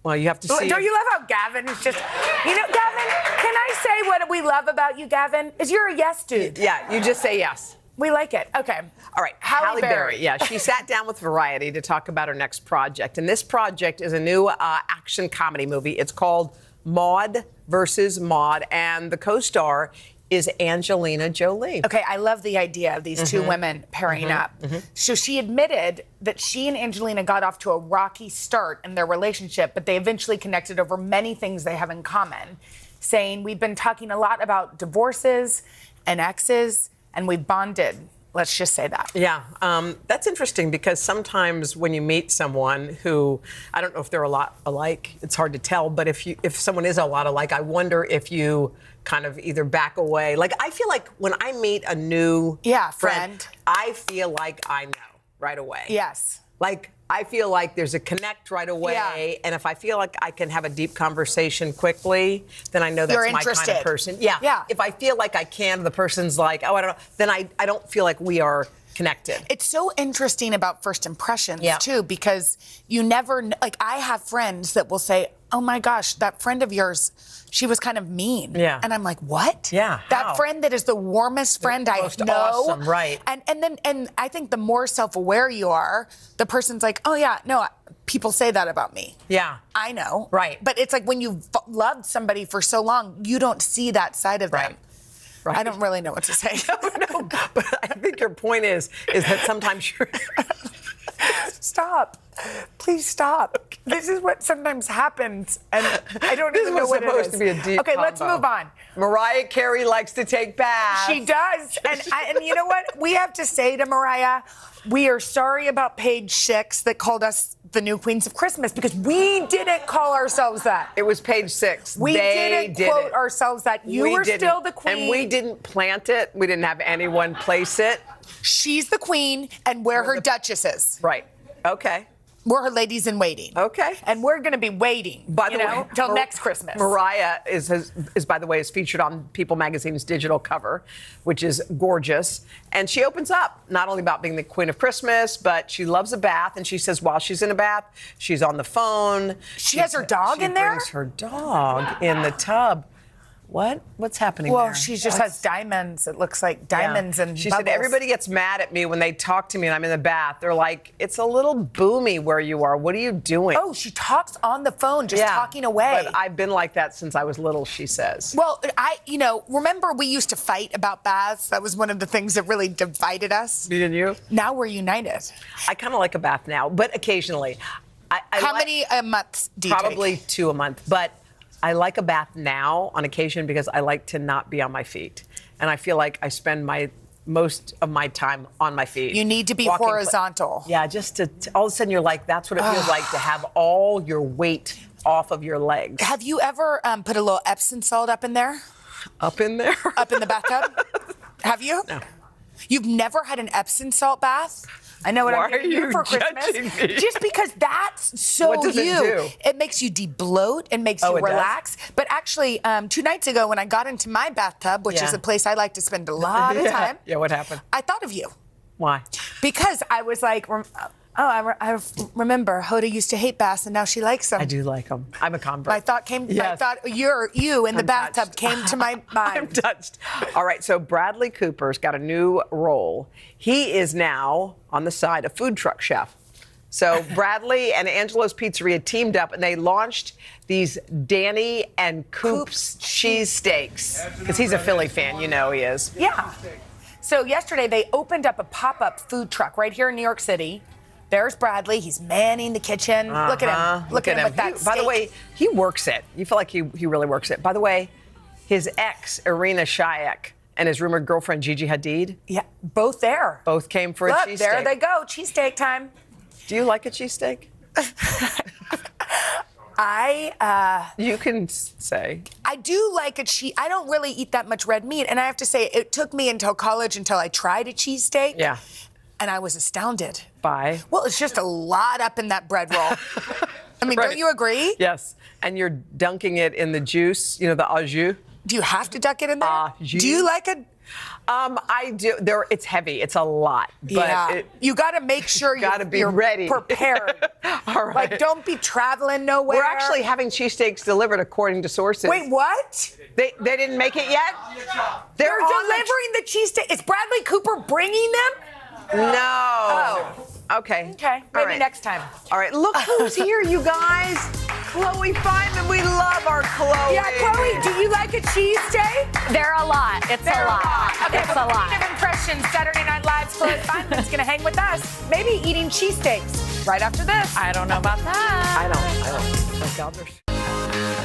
Well, you have to see. Don't you love how Gavin is just, you know, Gavin, can I say what we love about you, Gavin? Is you're a yes dude. Yeah, you just say yes. We like it. Okay. All right, Halle Halle Berry. Berry. Yeah, she sat down with Variety to talk about her next project, and this project is a new uh, action comedy movie. It's called Maude versus Maude, and the co-star is Angelina Jolie. Okay, I love the idea of these two Mhm. women pairing Mhm. up. So she admitted that she and Angelina got off to a rocky start in their relationship, but they eventually connected over many things they have in common, saying, We've been talking a lot about divorces and exes, and we've bonded. Let's just say that. Yeah, um, that's interesting because sometimes when you meet someone who I don't know if they're a lot alike, it's hard to tell. But if you if someone is a lot alike, I wonder if you kind of either back away. Like I feel like when I meet a new Yeah, friend, friend. I feel like I know right away. Yes. Like I feel like there's a connect right away, Yeah. and if I feel like I can have a deep conversation quickly, then I know that's You're my kind of person. Yeah. Yeah. If I feel like I can, the person's like, oh, I don't know, then I, I don't feel like we are connected. It's so interesting about first impressions Yeah. too, because you never like. I have friends that will say, "Oh my gosh, that friend of yours, she was kind of mean." Yeah. and I'm like, "What?" Yeah, that how? friend that is the warmest friend I most know. awesome, right. And and then and I think the more self-aware you are, the person's like, "Oh yeah, no, people say that about me." Yeah. I know. Right. But it's like when you've loved somebody for so long, you don't see that side of them. Right. I don't really know what to say. No, But I think your point is is that sometimes you're Stop. Please stop. This is what sometimes happens, and I don't This even know what it supposed to be a deep Okay, let's move on. Mariah Carey likes to take baths. She does, and I, and you know what? We have to say to Mariah, we are sorry about Page Six that called us the new queens of Christmas because we didn't call ourselves that. It was page six. We They didn't did quote ourselves that. You We were didn't. still the queen. And we didn't plant it. We didn't have anyone place it. She's the queen, and we're her duchesses. Right. Okay. We're her ladies in waiting. Okay. And we're going to be waiting. By you the know, way, till Mar- next Christmas. Mariah is, is, is, by the way, is featured on People Magazine's digital cover, which is gorgeous. And she opens up not only about being the queen of Christmas, but she loves a bath. And she says while she's in a bath, she's on the phone. She has her dog she in there? She brings her dog in the tub. What? What's happening Well, there? she just has diamonds. It looks like Yeah. diamonds and She bubbles. said everybody gets mad at me when they talk to me and I'm in the bath. They're like, "It's a little boomy where you are. What are you doing?" Oh, she talks on the phone, just talking away. But I've been like that since I was little. She says. Well, I, you know, remember we used to fight about baths? That was one of the things that really divided us. Me and you. Now we're united. I kind of like a bath now, but occasionally. I, I How like- many a month do you Probably take? two a month, but I like a bath now on occasion because I like to not be on my feet, and I feel like I spend my most of my time on my feet. You need to be Walking horizontal. yeah, just to, to- all of a sudden you're like, that's what it feels like to have all your weight off of your legs. Have you ever um, put a little Epsom salt up in there? Up in there? Up in the bathtub? Have you? No. You've never had an Epsom salt bath? I know what Why I'm are you you for Christmas. me? Just because that's so What does it you. do? It makes you debloat. It makes Oh, you it does? relax. But actually, um, two nights ago, when I got into my bathtub, which is a place I like to spend a lot of time, Yeah, what happened? I thought of you Why? because I was like, oh, I, re- I remember Hoda used to hate baths, and now she likes them. I do like them. I'm a convert. My thought came. My thought you're you in the I'm bathtub touched. came to my mind. I'm touched. All right, so Bradley Cooper's got a new role. He is now on the side of food truck chef. So Bradley and Angelo's Pizzeria teamed up and they launched these Danny and Coops cheesesteaks. Because he's a Philly fan, you know he is. Yeah. So yesterday they opened up a pop-up food truck right here in New York City. There's Bradley. He's manning the kitchen. Look at Uh-huh. him. Look, at him, with that. He- by the way, he works it. You feel like he, he really works it. By the way, his ex, Irina Shayk, and his rumored girlfriend, Gigi Hadid, yeah, both there. both came for a Look, cheesesteak. there they go. Cheesesteak time. Do you like a cheesesteak? I uh, You can say. I do like a cheese. I don't really eat that much red meat, and I have to say it took me until college until I tried a cheesesteak. Yeah. And I was astounded. By? Well, it's just a lot up in that bread roll. I mean, Right. don't you agree? Yes. And you're dunking it in the juice, you know, the au jus. Do you have to duck it in there? Au jus. Do you like a? Um, I do. There, it's heavy. It's a lot, but yeah. it, you got to make sure you Gotta you're, be you're ready. prepared. all right. Like, don't be traveling nowhere. We're actually having cheesesteaks delivered according to sources. Wait, what? They they didn't make it yet. They're, They're on the- delivering the, cheesesteak. Is Bradley Cooper bringing them? No. Oh. Okay. Okay. Maybe right. next time. All right. Look who's here, you guys. Chloe Fineman. We love our Chloe. Yeah, Chloe, do you like a cheesesteak? They're a lot. It's They're a lot. Okay, it's but a lot. Queen of Impressions, Saturday Night Live's Chloe Fineman's going to hang with us, maybe eating cheesesteaks right after this. I don't know about that. I don't. I don't. Oh, God, there's-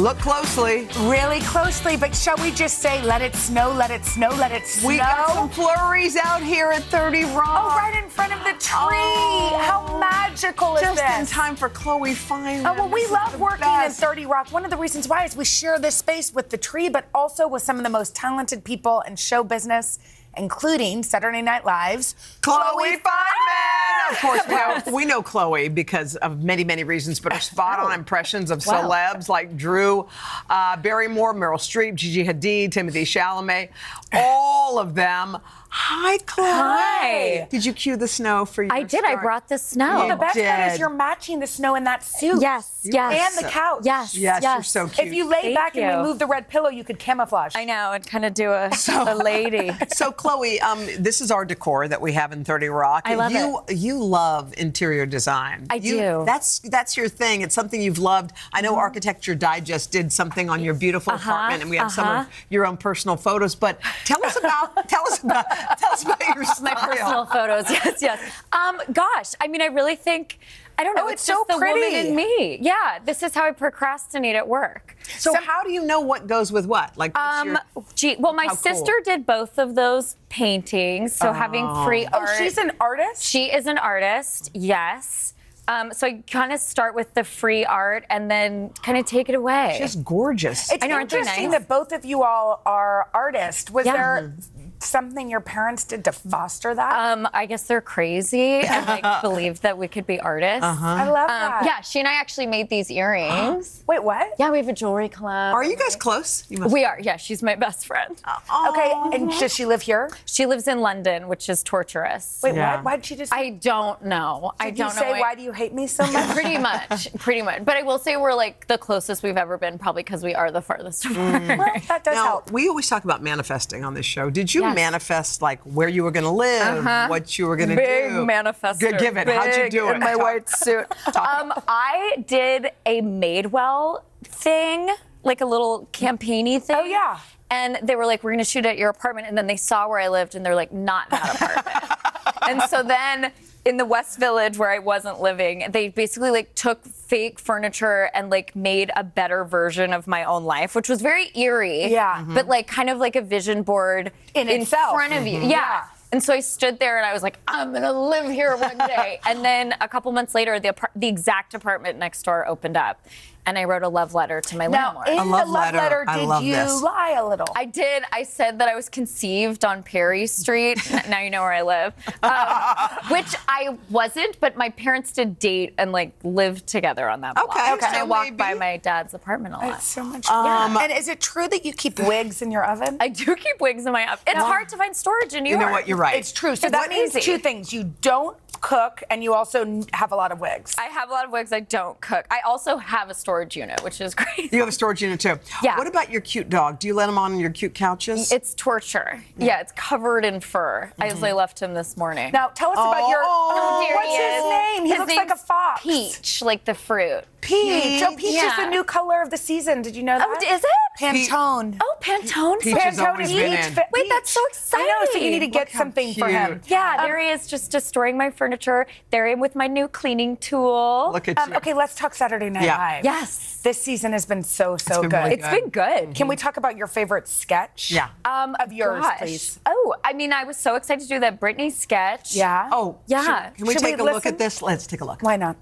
Look closely. Really closely, but shall we just say, let it snow, let it snow, let it snow? We got some flurries out here at 30 Rock. Oh, right in front of the tree. Oh. How magical is Just this? in time for Chloe Fineman. Oh, well, we This love working best. in 30 Rock. One of the reasons why is we share this space with the tree, but also with some of the most talented people in show business, including Saturday Night Live's Chloe Fineman. Of course, we know, we know Chloe because of many, many reasons, but her spot-on impressions of Wow. celebs like Drew uh, Barrymore, Meryl Streep, Gigi Hadid, Timothée Chalamet, all of them. Hi, Chloe. Hi. Did you cue the snow for your I did. I brought the snow. You the best part is you're matching the snow in that suit. Yes, yes. And the couch. Yes, Yes, yes. you're so cute. If you lay Thank back and remove the red pillow, you could camouflage. I know, and kind of do a, a lady. So, Chloe, um, this is our decor that we have in 30 Rock. I love you, You you love interior design. I You- do. That's that's your thing. It's something you've loved. I know Architecture Digest did something on your beautiful Uh-huh, apartment, and we have some uh-huh. of your own personal photos. But tell us about tell us about tell us about your personal photos. Yes, yes. Um, gosh, I mean, I really think. I don't know. Oh, it's, it's so just the woman pretty. in me. Yeah, this is how I procrastinate at work. So, how do you know what goes with what? Like, Um, your- gee, well, my How cool. sister did both of those paintings, so having free art. Oh, she's an artist? She is an artist, yes. Um, so I kind of start with the free art and then kind of take it away. She's gorgeous. It's I know, interesting nice? that both of you all are artists. Was Yeah. there something your parents did to foster that? Um, I guess they're crazy and like believe that we could be artists. Uh-huh. I love that. Yeah, she and I actually made these earrings. Wait, what? Yeah, we have a jewelry collab. Are you guys close? You must- We are. Yeah, she's my best friend. Okay, and does she live here? She lives in London, which is torturous. Wait, Yeah. what? Why'd she just? I don't know. I Did don't you say know. why do you hate me so much? pretty much, pretty much. But I will say we're like the closest we've ever been, probably because we are the farthest apart. well, that does now, help. we always talk about manifesting on this show. Did you Yes. manifest like where you were going to live, Uh-huh. what you were going to do. Big do? manifester. G- give it. How'd you Big do it? In my white suit. um, I did a Madewell thing, like a little campaigny thing. Oh yeah. And they were like, "We're going to shoot at your apartment," and then they saw where I lived, and they're like, "Not in that apartment." and so then in the West Village where I wasn't living, they basically like took fake furniture and like made a better version of my own life, which was very eerie. Yeah. But like kind of like a vision board In itself. front of you. Mhm. Yeah. Yeah. And so I stood there and I was like, I'm gonna live here one day. and then a couple months later, the the exact apartment next door opened up, and I wrote a love letter to my Now, landlord. in A love the love letter. letter, I did love you this. lie a little? I did. I said that I was conceived on Perry Street. Now you know where I live, um, which I wasn't. But my parents did date and like lived together on that block. Okay, And I so walked by my dad's apartment a lot. It's so much. Um, and is it true that you keep wigs in your oven? I do keep wigs in my oven. It's hard to find storage in New You York. know what? You're right. It's true. So It's that means crazy. two things. You don't cook, and you also have a lot of wigs. I have a lot of wigs. I don't cook. I also have a storage unit, which is great. You have a storage unit too. Yeah. What about your cute dog? Do you let him on your cute couches? It's torture. Yeah, it's covered in fur. I, Mm-hmm. I left him this morning. Now tell us about your. Oh, There what's he his is. name? He His looks like a fox. Peach, like the fruit. Peach. Oh, peach is the new color of the season. Did you know that? Oh, is it? Pantone. Oh, Pantone. Peach has Pantone always is been peach. in. Wait, peach. that's so exciting. I know, so you need to get Look something for him. Yeah, Um, there he is, just destroying my furniture. There I am with my new cleaning tool. Look at Um, you. okay, let's talk Saturday Night Yeah. Live. Yes. This season has been so, so been good. really It's been good. Can we talk about your favorite sketch? Yeah. Um, Of yours, gosh. please. Oh, I mean, I was so excited to do that Britney sketch. Yeah. Oh, Yeah. should- Can we Should take we a look at this? Let's take a look. Why not?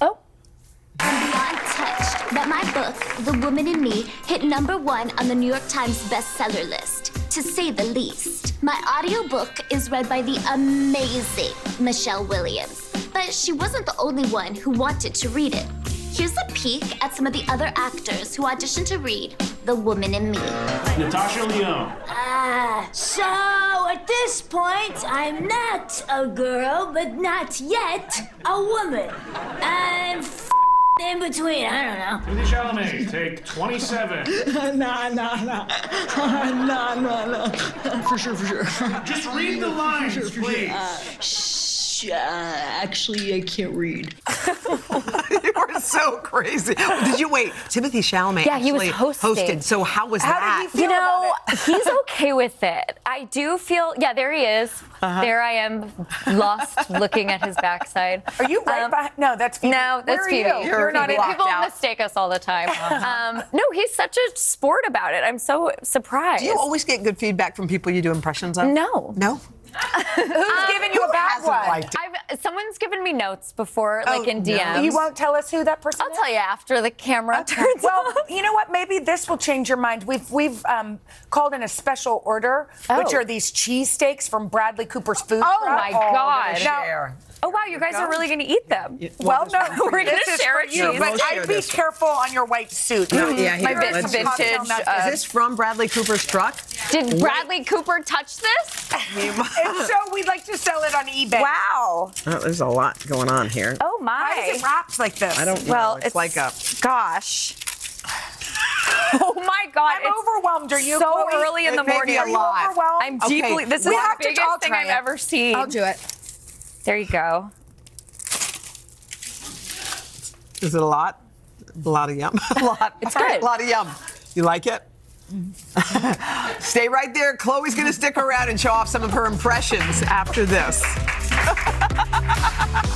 Oh. I'm beyond touched that my book, The Woman in Me, hit number one on the New York Times bestseller list, to say the least. My audiobook is read by the amazing Michelle Williams, but she wasn't the only one who wanted to read it. Here's a peek at some of the other actors who auditioned to read The Woman in Me. Natasha Lyonne. Ah, so at this point, I'm not a girl, but not yet a woman. I'm f- in between. I don't know. Timothée Chalamet, take 27. nah, nah, nah. nah, nah, nah. For sure, for sure. Just read the lines, please. Shh, uh, actually, I can't read. you were so crazy. Did you wait? Timothée Chalamet Yeah, he was actually hosting. hosted. So how was How that? did he feel You know, about it? he's okay with it. I do feel, yeah, there he is. Uh-huh. There I am, lost looking at his backside. Are you right behind? No, that's Phoebe. No, that's Where are Phoebe. you? You're not in. People Blocked out. mistake us all the time. um, no, he's such a sport about it. I'm so surprised. Do you always get good feedback from people you do impressions of? No. No? Who's giving you a bad hasn't one? liked it? I've, someone's given me notes before, Oh, like in no. DMs. You won't tell us who that person I'll is? tell you after the camera turns Well, off. you know what? Maybe this will change your mind. We've we've um, called in a special order, which Oh. are these cheesesteaks from Bradley Cooper's food Oh truck. my God. Now- Share. Oh wow, you guys are really going to eat them. well, no, We're gonna this is share for a you, cheese. but We'll I'd be this one. careful on your white suit. No, yeah, My here, bit- let's- vintage. uh, Is this from Bradley Cooper's truck? Did Bradley Cooper touch this? If so, we'd like to sell it on eBay. Wow. Oh, there's a lot going on here. Oh my. Why is it wrapped like this? I don't know. Well, it's, it's- like a. Gosh. oh my God. I'm it's overwhelmed. Are you so Chloe? early in the morning. Are you overwhelmed? I'm Okay, deeply. This is we the have biggest thing I've it. ever seen. I'll do it. There you go. Is it a lot? A lot of yum. a lot. It's right, good. A lot of yum. You like it? Mm-hmm. Stay right there. Chloe's going to stick around and show off some of her impressions after this.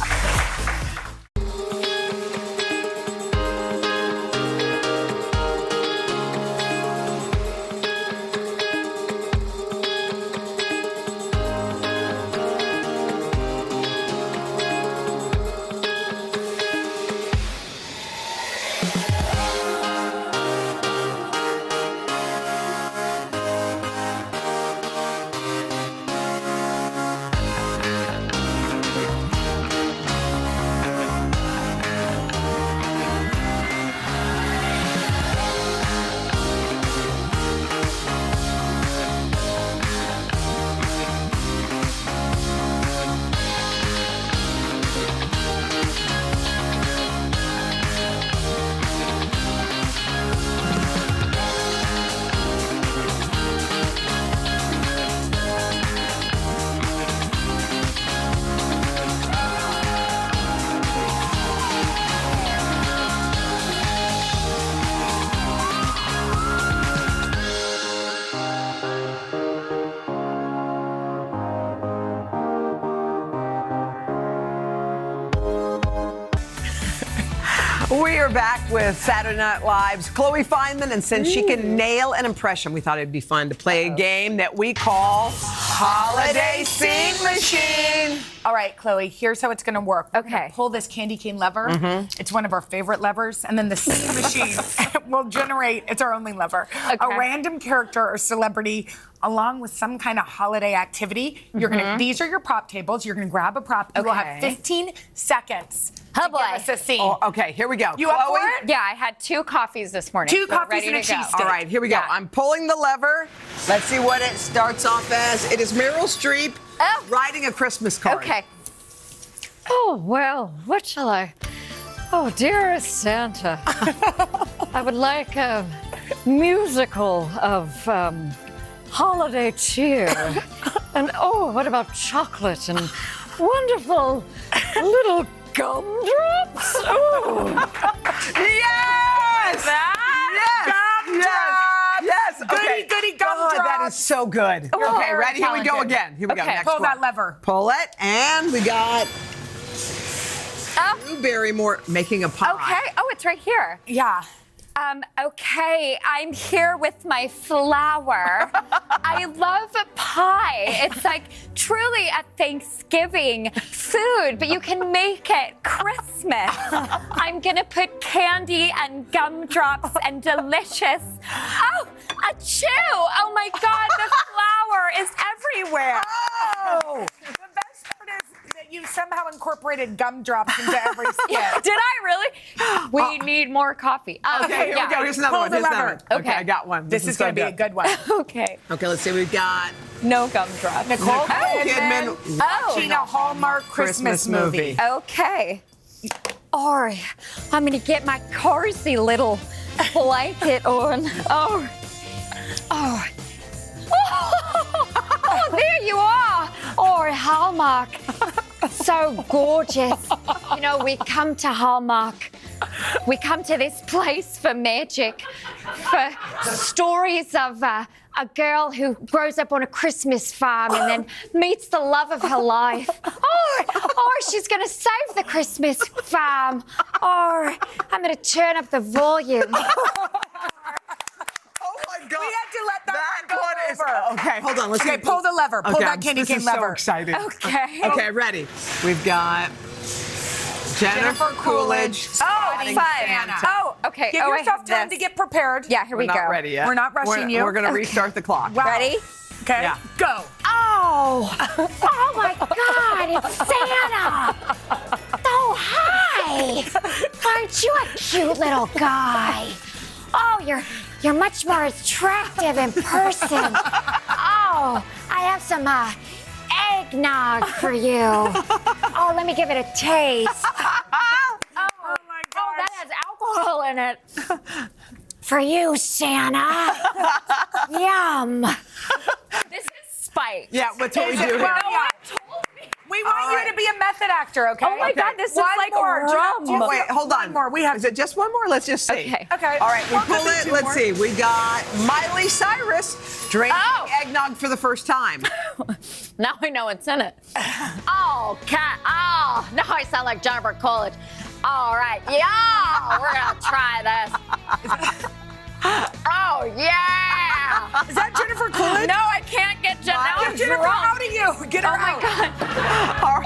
with Saturday Night Live's Chloe Fineman, and since she can nail an impression, we thought it'd be fun to play a game that we call Holiday Sing Machine. All right, Chloe, here's how it's going to work. Okay. Pull this candy cane lever. Mm-hmm. It's one of our favorite levers. And then the sing machine will generate, it's our only lever, a random character or celebrity along with some kind of holiday activity. You're going to, these are your prop tables. You're going to grab a prop. Okay. You will have Okay. 15 seconds. Oh to boy. Give us a scene. Oh, okay, here we go. You up for it? Yeah, I had two coffees this morning. Two so coffees and a to go. cheesesteak. All right, here we go. I'm pulling the lever. Let's see what it starts off as. It is Meryl Streep writing a Christmas card. Okay. Oh, well, what shall I? Oh, dearest Santa, I would like a musical of um, holiday cheer. and oh, what about chocolate and wonderful little gumdrops? Oh, Yes! Yes! Yes! Yes! Goody, Okay. goody God, that gumdrops. is so good. You're okay, ready? Here we go again. Here we go. Next pull one. that lever. Pull it, and we got Oh. Drew Barrymore making a pie. Okay. Oh, it's right here. Yeah. Um, okay, I'm here with my flour. I love a pie. It's like truly a Thanksgiving food, but you can make it Christmas. I'm gonna put candy and gumdrops and delicious. Oh, a chew! Oh my God, the flour is everywhere. Oh! The best part is that you somehow incorporated gumdrops into every skit. Did I really? We need more coffee. Um, Okay, here yeah. we go. Here's another Pull one. Here's another lever. one. Okay, I got one. This, is, so going to be a good one. Okay. Okay, let's see. We've got No gumdrops. Nicole Kidman Kidman watching a Hallmark Christmas, Christmas movie. movie. Okay. or I'm gonna get my cozy little blanket on. Oh, oh. Oh, there you are. Or Hallmark. So gorgeous. You know, we come to Hallmark. We come to this place for magic, for stories of uh, a girl who grows up on a Christmas farm and then meets the love of her life. Or, or she's going to save the Christmas farm. Or I'm going to turn up the volume. God. We had to let that, That one one is over. okay. Hold on. Let's Okay, get- pull the lever. Pull Okay, that candy this cane is lever. So excited. Okay. Okay, ready. We've got Jennifer, Jennifer Coolidge. Oh, spotting fun. Santa. Oh, okay. Give oh, yourself time this. to get prepared. Yeah, here We're We're not go. ready yet. We're not rushing We're- you. We're going to Okay. restart the clock. Wow. Ready? Okay, Yeah. go. Oh, oh my God, it's Santa. Oh, hi. Aren't you a cute little guy? Oh, you're you're much more attractive in person. Oh, I have some uh, eggnog for you. Oh, let me give it a taste. Oh, Oh my oh, that has alcohol in it. For you, Santa. Yum. This is spiked. Yeah, what's what we Is do it- here? well, yeah. We want you to be a method actor, okay? Oh my God, this is like more. rum. Just- Wait, hold on. One more. We have Is it just one more? Let's just see. Okay. Okay. All right, we Well, pull it. Let's more. see. We got Miley Cyrus drinking Oh. eggnog for the first time. Now I know it's in it. Oh, cat. Oh, now I sound like Jennifer Coolidge. All right. Yeah, we're to try this. Oh, yeah. Is that Jennifer Coolidge? No, I can't get Jen. Now Get I'm Jennifer drunk. out of you. Get her Oh, my. God.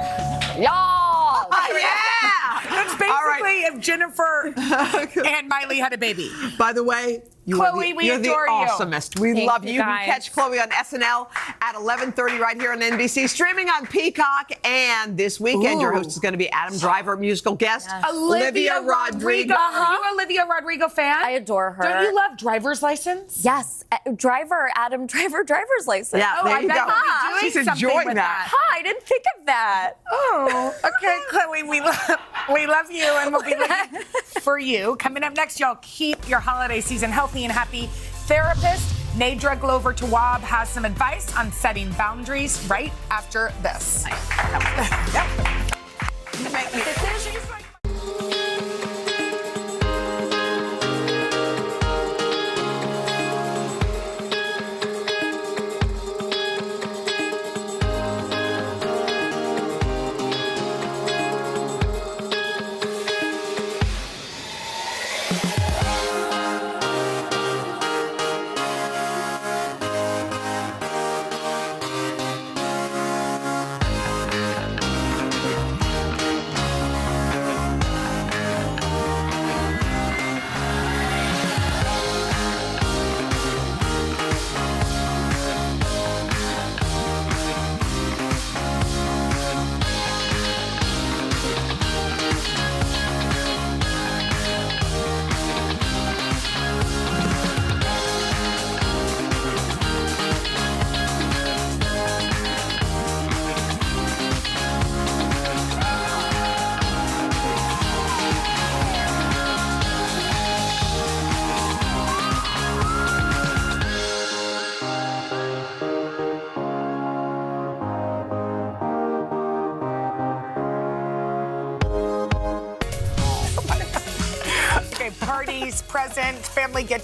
Y'all. Oh, yeah. That's basically if Jennifer and Miley had a baby. By the way, you Chloe, are the, we you're adore the you. awesomest. We Thank love you, you. You can catch Chloe on SNL at 11:30 right here on NBC, streaming on Peacock. And this weekend, your host is going to be Adam Driver, musical guest Olivia, Rodrigo. Are you Olivia Rodrigo fan? I adore her. Don't you love driver's license? Yes, uh, driver, Adam Driver, driver's license. Yeah, Oh, there I you bet go. you'll be doing She's enjoying with that. Hi, I didn't think of that. Oh, okay, Chloe. We love we love you, and we'll be looking for you. Coming up next, y'all keep your holiday season healthy and happy. Therapist Nedra Glover Tawwab has some advice on setting boundaries right after this. You make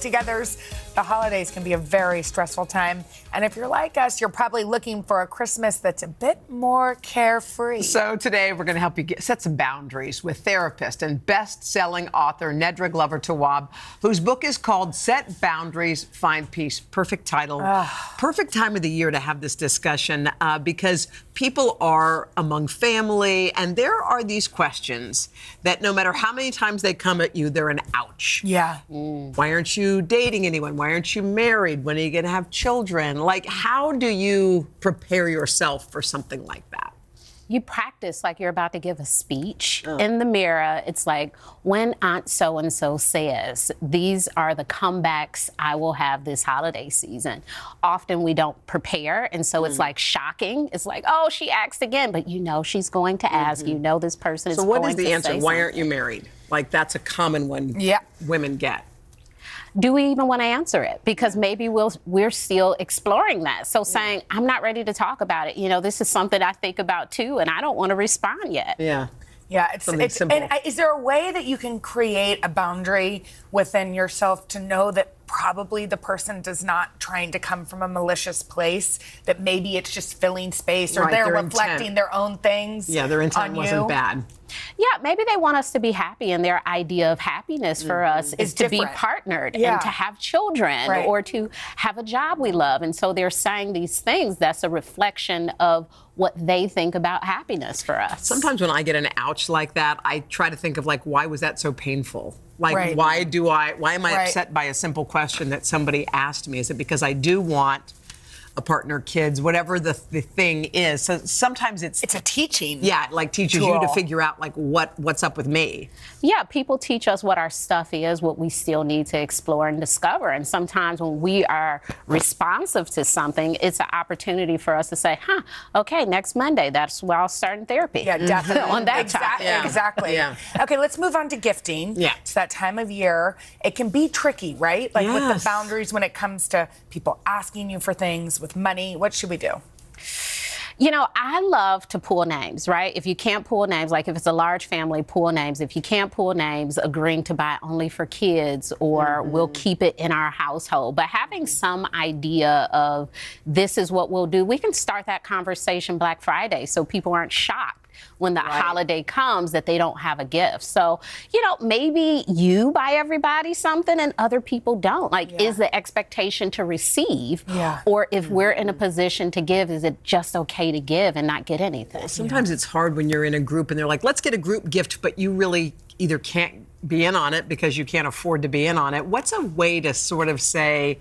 family get togethers. The holidays can be a very stressful time. And if you're like us, you're probably looking for a Christmas that's a bit more carefree. So today we're going to help you get, set some boundaries with therapist and best-selling author Nedra Glover Tawwab, whose book is called "Set Boundaries, Find Peace." Perfect title, perfect time of the year to have this discussion uh, because people are among family, and there are these questions that no matter how many times they come at you, they're an ouch. Yeah. Why aren't you dating anyone? Why aren't you married? When are you going to have children? Like, how do you prepare yourself for something like that? You practice like you're about to give a speech in the mirror. It's like when Aunt so and so says, These are the comebacks I will have this holiday season. Often we don't prepare, and so it's Mm. like shocking. It's like, Oh, she asked again, but you know she's going to ask. You know this person is Mm-hmm. So, what going the answer? Why aren't you married? Like, that's a common one yeah. women get. Do we even want to answer it? Because maybe we'll, we're still exploring that. So saying, I'm not ready to talk about it. You know, this is something I think about too, and I don't want to respond yet. Yeah. Yeah, it's, it's and uh, is there a way that you can create a boundary within yourself to know that probably the person does not trying to come from a malicious place, that maybe it's just filling space or Right, they're reflecting intent. their own things. Yeah, their intent on wasn't you? bad. Yeah, maybe they want us to be happy, and their idea of happiness for mm-hmm. us is It's to be partnered Yeah. and to have children Right. or to have a job we love. And so they're saying these things that's a reflection of what they think about happiness for us. Sometimes when I get an ouch like that, I try to think of like, why was that so painful? Like, Right. why do I? Why am I Right. upset by a simple question that somebody asked me? Is it because I do want a partner, kids, whatever the, the thing is? So sometimes it's it's a teaching. Yeah, like teaches you to figure out like what what's up with me. Yeah, people teach us what our stuff is, what we still need to explore and discover. And sometimes when we are responsive to something, it's an opportunity for us to say, huh, okay, next Monday, that's where I'll start in therapy. Yeah, definitely. On that exactly. topic. Exactly. Yeah. Okay, let's move on to gifting. Yeah. It's that time of year. It can be tricky, right? Like with the boundaries when it comes to people asking you for things with money. What should we do? You know, I love to pull names, right? If you can't pull names, like if it's a large family, pull names. If you can't pull names, agreeing to buy only for kids or we'll mm-hmm. keep it in our household. But having mm-hmm. some idea of this is what we'll do, we can start that conversation Black Friday so people aren't shocked when the holiday comes that they don't have a gift. So, you know, maybe you buy everybody something and other people don't. Like, is the expectation to receive? Yeah. Or if we're in a mm-hmm. position to give, is it just okay to give and not get anything? Sometimes it's hard when you're in a group and they're like, let's get a group gift, but you really either can't be in on it because you can't afford to be in on it. What's a way to sort of say,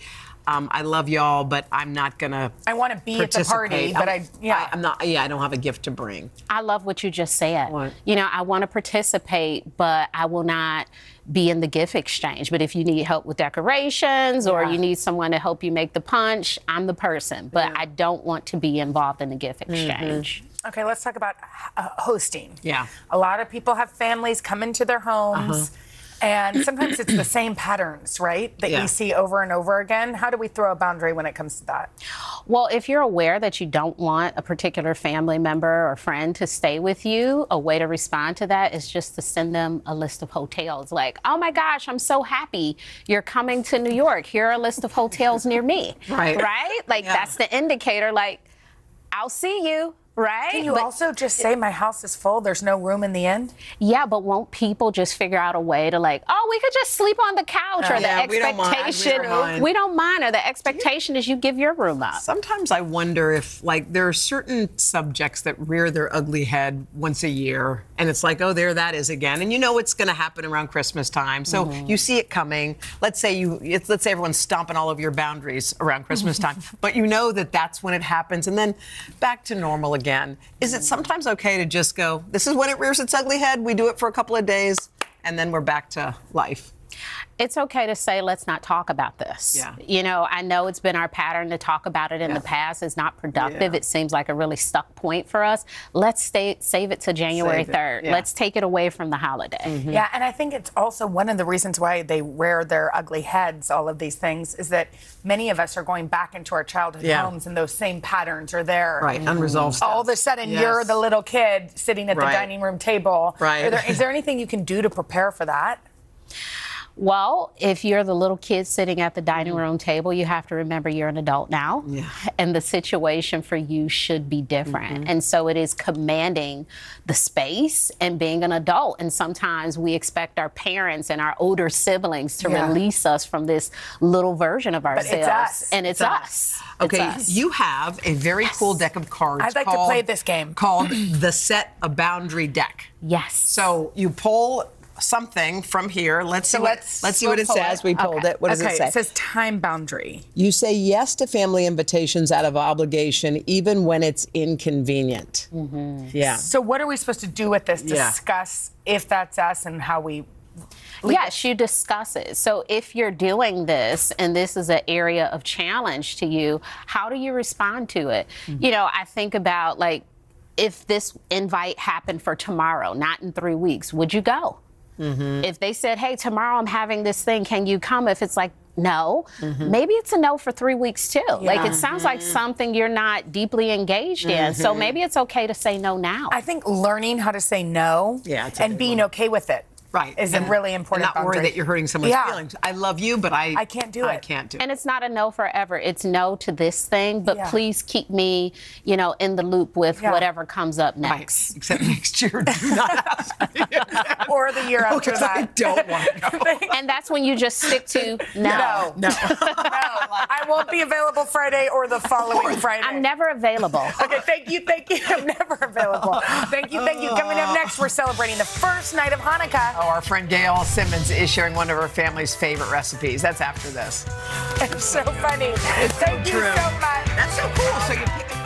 um, I love y'all, but I'm not gonna. I want to be at the party, but I yeah, I'm not. Yeah, I don't have a gift to bring. I love what you just said. You know, I want to participate, but I will not be in the gift exchange. But if you need help with decorations or you need someone to help you make the punch, I'm the person. But I don't want to be involved in the gift exchange. Okay, let's talk about uh, hosting. Yeah. A lot of people have families come into their homes. And sometimes it's the same patterns, right? That Yeah. you see over and over again. How do we throw a boundary when it comes to that? Well, if you're aware that you don't want a particular family member or friend to stay with you, a way to respond to that is just to send them a list of hotels. Like, oh my gosh, I'm so happy you're coming to New York. Here are a list of hotels near me. Right. Right? Like, that's the indicator. Like, I'll see you. Right? Can you But- also just say my house is full? There's no room in the end. Yeah, but won't people just figure out a way to like, oh, we could just sleep on the couch, or Uh, Yeah, the we don't mind. We don't expectation mind. we don't mind, or the expectation is you give your room up. Sometimes I wonder if, like, there are certain subjects that rear their ugly head once a year, and it's like, oh, there that is again, and you know it's going to happen around Christmas time, so Mm-hmm. you see it coming. Let's say you, it's, let's say everyone's stomping all over your boundaries around Christmas time, but you know that that's when it happens, and then back to normal again. Is it sometimes okay to just go? This is when it rears its ugly head. We do it for a couple of days, and then we're back to life. It's okay to say let's not talk about this. Yeah. You know, I know it's been our pattern to talk about it in the past. It's not productive. Yeah. It seems like a really stuck point for us. Let's stay save it to January Save it, 3rd. yeah. Let's take it away from the holiday. Mm-hmm. Yeah, and I think it's also one of the reasons why they wear their ugly heads, all of these things, is that many of us are going back into our childhood Yeah. homes and those same patterns are there. Right, mm-hmm. unresolved All of a sudden, you're the little kid sitting at the dining room table. Right. Are there, is there anything you can do to prepare for that? Well, if you're the little kid sitting at the dining mm-hmm. room table, you have to remember you're an adult now. Yeah. And the situation for you should be different. Mm-hmm. And so it is commanding the space and being an adult. And sometimes we expect our parents and our older siblings to Yeah. release us from this little version of ourselves. But ourselves. it's us. And it's, It's us. It's Okay, us. you have a very cool deck of cards. I'd like to play this game. Called the Set a Boundary deck. Yes. So you pull something from here. Let's see So what let's- let's see what it pull says. it. We pulled Okay. it. What does okay, it say? It says time boundary. you say yes to family invitations out of obligation, even when it's inconvenient. Mm-hmm. Yeah. So, what are we supposed to do with this? Yeah. Discuss if that's us and how we. Yes, you discuss it. So if you're doing this and this is an area of challenge to you, how do you respond to it? Mm-hmm. You know, I think about like if this invite happened for tomorrow, not in three weeks, would you go? If they said, hey, tomorrow I'm having this thing, can you come? If it's like, no, maybe it's a no for three weeks too. Like it sounds like something you're not deeply engaged in. So maybe it's okay to say no now. I think learning how to say no Yeah, and big being okay with it Right. is And- a really And important not worry that you're hurting someone's Yeah. feelings. I love you, but I I can't do I it. I can't do it. And it's not a no forever. It's no to this thing, but Yeah. please keep me, you know, in the loop with Yeah. whatever comes up next. Except next year, do not or the year after Because I don't want to go. And that's when you just stick to no. No. No. I won't be available Friday or the following Friday. I'm never available. Okay, thank you, thank you. I'm never available. Thank you, thank you. Coming up next, we're celebrating the first night of Hanukkah. Oh, our friend Gail Simmons is sharing one of her family's favorite recipes. That's after this. It's so funny. So thank you so much. That's so cool. So you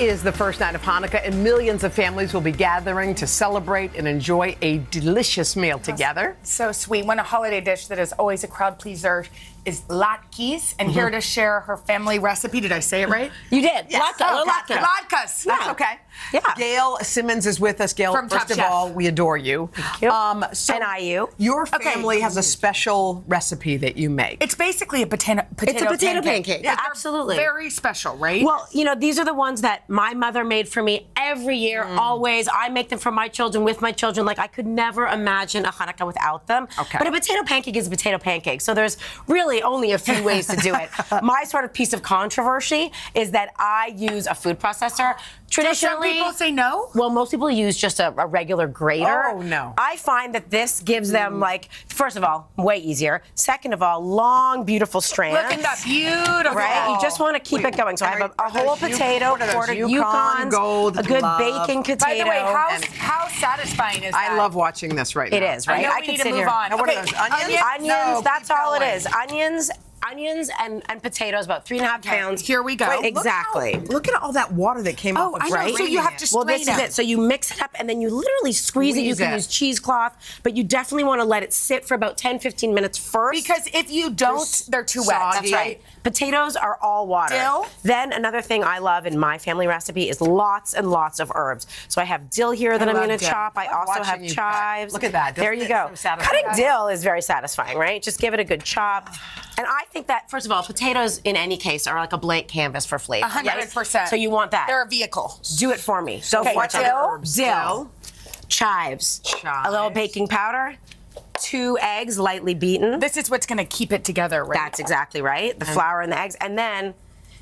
is the first night of Hanukkah, and millions of families will be gathering to celebrate and enjoy a delicious meal together. So sweet. One a holiday dish that is always a crowd pleaser is latkes, and Mhm. here to share her family recipe. Did I say it right? You did. Yes. Latke. Oh, Latke. latke. Latkes. That's okay. Yeah. Gail Simmons is with us. Gail, From Top first of Chef. all, we adore you. Thank you. Um, so And I you. Your Okay. family has a special recipe that you make. It's basically a potato potato It's a potato pancake. pancake. But they're absolutely. Very special, right? Well, you know, these are the ones that my mother made for me every year, Mm. always. I make them for my children, with my children. Like, I could never imagine a Hanukkah without them. Okay. But a potato pancake is a potato pancake. So there's really only a few ways to do it. my sort of piece of controversy is that I use a food processor. Traditionally, people say no? Well, most people use just a, a regular grater. Oh, no. I find that this gives them, mm. like, first of all, way easier. Second of all, long, beautiful strands. Look at that beautiful. Right? You just want to keep it going. So I have a, a whole potato, what quarter Yukon Gold a good love? baking potato. By the way, how, how satisfying is that? I love watching this right now. is, right? I know we can need to sit move here. on. Now, what are Okay, those, onions? onions? Onions, No, that's keep all it going. is. Onions, onions and, and potatoes, about three and a half pounds. Here we go. Right, Look exactly. Look at all that water that came Oh, off of I know. right? So you have to well, this strain is it. So you mix it up and then you literally squeeze it. You can it. use cheesecloth, but you definitely want to let it sit for about 10, 15 minutes first. Because if you don't, they're too wet. soggy. That's right. Potatoes are all water. Dill? Then another thing I love in my family recipe is lots and lots of herbs. So I have dill here that I I'm going to chop. I Love also have chives. Look at that. There Doesn't you go. Cutting dill is very satisfying, right? Just give it a good chop. And I think that first of all, potatoes in any case are like a blank canvas for flavor. A hundred right? percent. So you want that. They're a vehicle. Do it for me. So Okay, for dill? Tony. Dill. Chives. A little baking powder. Two eggs lightly beaten. This is what's going to keep it together, right? That's exactly right. The flour and the eggs. And then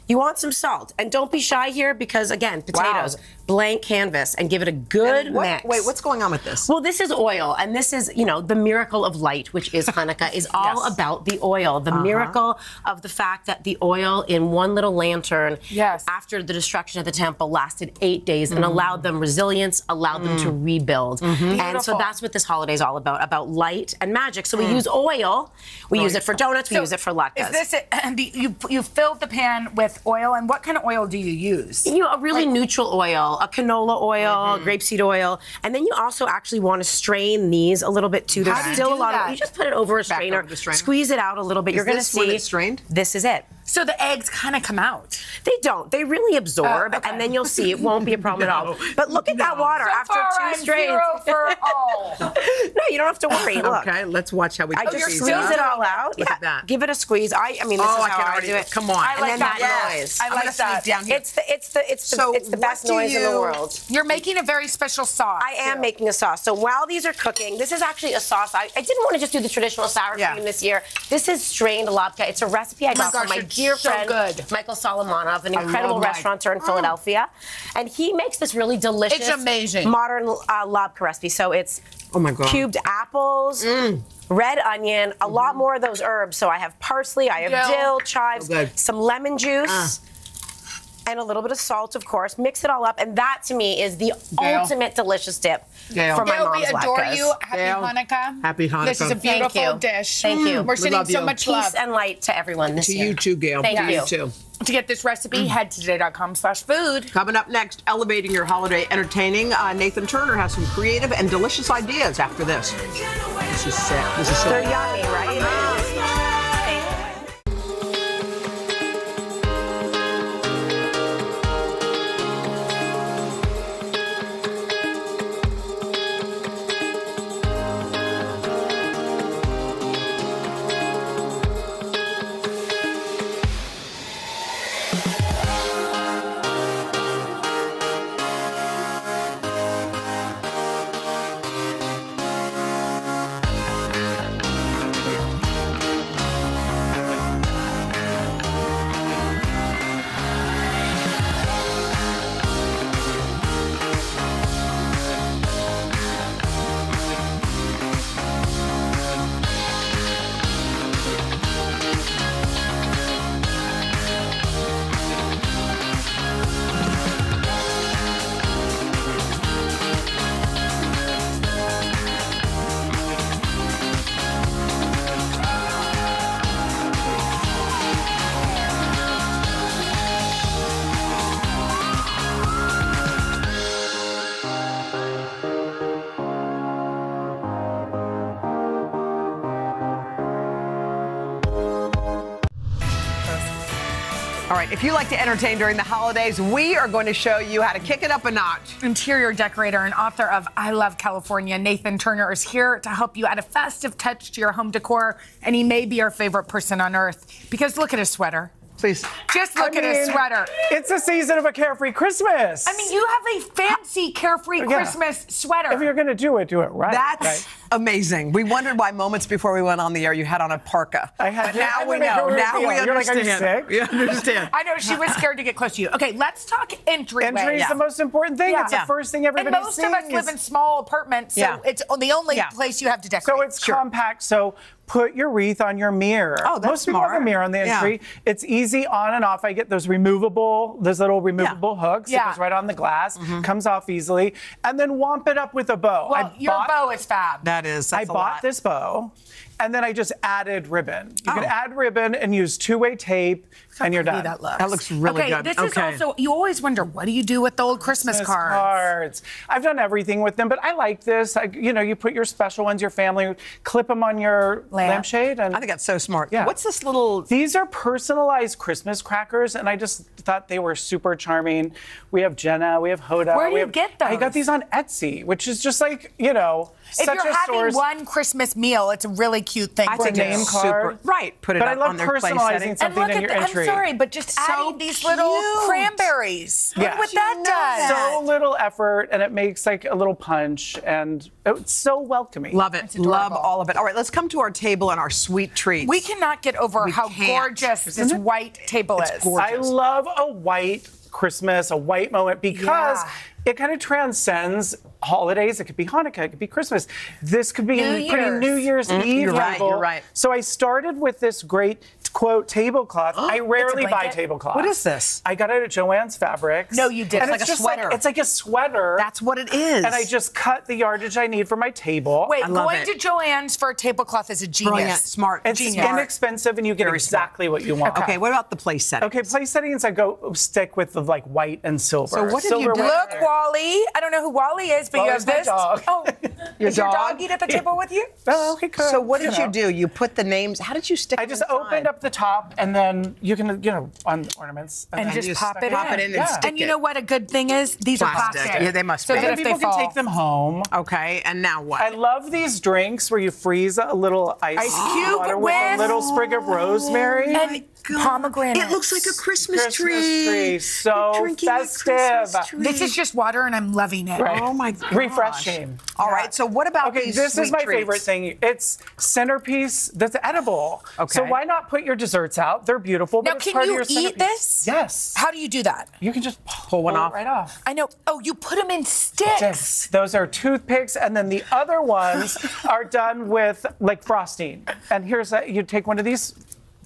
you want some salt. And don't be shy here because, again, potatoes, blank canvas, and give it a good what- mix. Wait, what's going on with this? Well, this is oil, and this is, you know, the miracle of light, which is Hanukkah, is all Yes. about the oil. The Uh-huh. miracle of the fact that the oil in one little lantern Yes. after the destruction of the temple lasted eight days Mm. and allowed them resilience, allowed them to rebuild. And so that's what this holiday is all about, about light and magic. So we use oil, we use it for donuts, we use it for latkes. Is this it? you you filled the pan with oil, and what kind of oil do you use? You know, a really neutral oil, a canola oil, mm-hmm. grapeseed oil, and then you also actually want to strain these a little bit too. There's How still a lot that? of. You just put it over a strainer, over strainer? squeeze it out a little bit. Is You're going to see when it's strained? This is it. So the eggs kind of come out. They don't. They really absorb, Oh, okay. and then you'll see it won't be a problem at all. But look at that water So after far, two I'm strains. zero for all. no, you don't have to worry. Look. Okay, let's watch how we I just squeeze Huh? it all out. Look yeah. at that. Give it a squeeze. I, I mean, this Oh, is I how can I already- do it. come on. I and like then that. that noise. I I'm like gonna that. down here. It's the it's the it's the So it's the best do noise in the world. You're making a very special sauce. I am making a sauce. So while these are cooking, this is actually a sauce. I, I didn't want to just do the traditional sour Yeah. cream this year. This is strained latke. It's a recipe I Oh got from my it's dear so friend good. Michael Solomonov, an incredible restaurateur in mm. Philadelphia, and he makes this really delicious, It's amazing. modern uh, latke recipe. So it's Oh my god. cubed apples. Mm. Red onion, a lot mm-hmm. more of those herbs. So I have parsley, I have Dill. dill, chives, So some lemon juice, ah. And a little bit of salt, of course. Mix it all up, and that to me is the Gail. ultimate delicious dip Gail. for my Gail, mom's we adore latkes. you. Happy Gail. Hanukkah. Happy Hanukkah. This is a Hanukkah. Thank beautiful you. dish. Thank you. We're We sending love so you. much Peace love. and light to everyone this To year. you too, Gail. Thank to you. you too. To get this recipe, head to today.com slash food. Coming up next, elevating your holiday entertaining. Uh, Nathan Turner has some creative and delicious ideas after this. This is sick. This is so They're yummy, right? If you like to entertain during the holidays, we are going to show you how to kick it up a notch. Interior decorator and author of I Love California, Nathan Turner is here to help you add a festive touch to your home decor, and he may be your favorite person on earth because look at his sweater. Please. Just look I at his sweater. It's a season of a carefree Christmas. I mean, you have a fancy carefree Yeah. Christmas sweater. If you're going to do it, do it right. That's right. Amazing. We wondered why moments before we went on the air you had on a parka. I had But to- now we know. Now reveal. we You're like, are you understand. sick? We understand. I know she was scared to get close to you. Okay, let's talk entryway. Entry is the most important thing. It's the first thing everybody And most of us live in small apartments, so Yeah. it's the only Yeah. place you have to decorate. So it's compact. So put your wreath on your mirror. Oh, that's Most people have a mirror on the Yeah. entry. It's easy on and off. I get those removable, those little removable hooks. It Yeah. goes right on the glass, Mhm. comes off easily, and then womp it up with a bow. Well, your bow is fab. That is. I that's a bought lot. this bow, and then I just added ribbon. You can Oh. add ribbon and use two-way tape, and you're done. that looks. That looks really okay, good. this Okay. is also, you always wonder, what do you do with the old Christmas, Christmas cards? cards. I've done everything with them, but I like this. I, you know, you put your special ones, your family, clip them on your Lamp. lampshade, and I think that's so smart. Yeah. What's this little? These are personalized Christmas crackers, and I just thought they were super charming. We have Jenna, we have Hoda. Where do we you have- get I got these on Etsy, which is just like you know, If such you're a having source. one Christmas meal, it's a really cute thing. I to think do. it's super- right, put it but up I love on their place personalizing setting. And something look in at your the, entry. I'm sorry, but just So adding these little cranberries. Yeah. Look what that does. So little effort, and it makes like a little punch, and it's so welcoming. Love it. Love all of it. All right, let's come to our table and our sweet treats. We cannot get over We how can't. gorgeous this Isn't it? white table is. I love a white Christmas, a white moment because Yeah. It kind of transcends holidays. It could be Hanukkah, it could be Christmas. This could be New pretty Year's. New Year's Mm, Eve you're right, you're right. So I started with this great quote tablecloth. I rarely buy blanket? tablecloths. What is this? I got it at Joanne's Fabrics. No, you didn't. And It's it's, like a just sweater. it's like a sweater. That's what it is. and I just cut the yardage I need for my table. Wait, I love going it. to Joanne's for a tablecloth is a genius. Brilliant, smart, It's genius. inexpensive and you get Very smart. exactly what you want. Okay, what about the place setting? Okay, place settings, I go stick with the like white and silver. So what have you Silver done? with- Look, Wally. I don't know who Wally is, but you have this. dog. Oh, Your is your dog? dog eat at the table with you? Oh, he could. So what did you know. do? You put the names. How did you stick? I just opened up the top and then you can, you know, on ornaments. And then just pop it pop in. it in and Yeah. stick And you know what a good thing is? These are Plastic. plastic. Yeah, they must so be. that if people they can take them home. Okay, and now what? I love these drinks where you freeze a little ice, Ice cube water with a little sprig of rosemary. and pomegranate. It looks like a Christmas, Christmas tree. tree. So You're a festive. Christmas tree. This is just water, and I'm loving it. Right. Oh my gosh. Refreshing. All right, so what about Okay, these this is my treats? favorite thing. It's centerpiece that's edible. Okay. So why not put your desserts out? They're beautiful. But Now, it's can part of you your eat this? Yes. How do you do that? You can just Pull one pull off. right off. I know. Oh, you put them in sticks. Yes, those are toothpicks, and then the other ones are done with like frosting. And here's a, you take one of these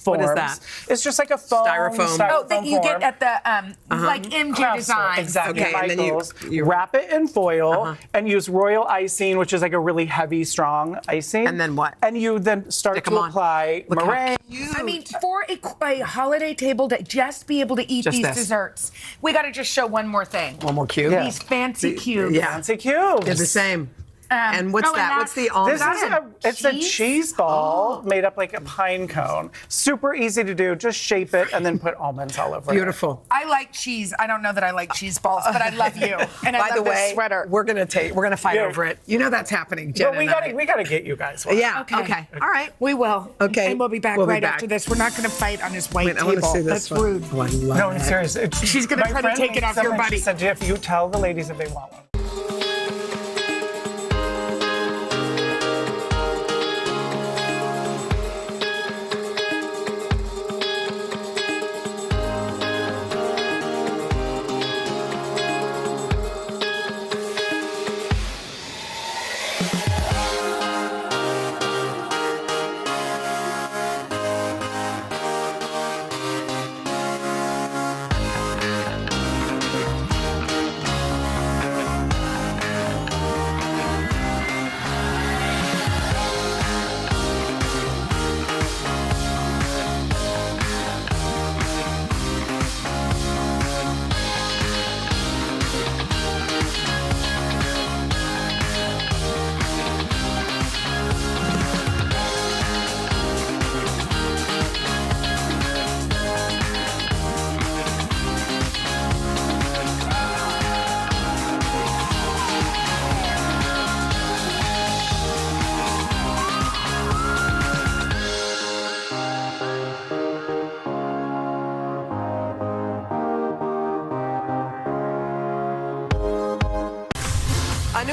What forms. is that? It's just like a foam Styrofoam. Oh, that you form. get at the um, like MJ Craft Design. Exactly. Okay, and then you- you- wrap it in foil Uh-huh. and use royal icing, which is like a really heavy, strong icing. And then what? And you then start Stick to 'em on. apply Look meringue. I mean, for a, a holiday table to just be able to eat Just these this. desserts, we got to just show one more thing. One more cube. Yeah. These fancy The- cubes. yeah. Fancy cubes. They're the same. Um, and what's oh, that? that's- What's the almond? This is a, it's a cheese ball made up like a pine cone. Super easy to do. Just shape it and then put almonds all over it. Beautiful. I like cheese. I don't know that I like cheese balls, but I love you. And I By love the this way, sweater. we're gonna take. We're gonna fight Yeah. over it. You know that's happening, Jen But we and gotta I. we gotta get you guys one. Yeah. Okay. All right. We will. Okay. And we'll be back We'll be right back. after this. We're not going to fight on his white Wait, I table. want to see this That's one. rude. Oh, I love No, it. I'm serious. She's gonna try to take it off your body. She said, if you tell the ladies if they want one.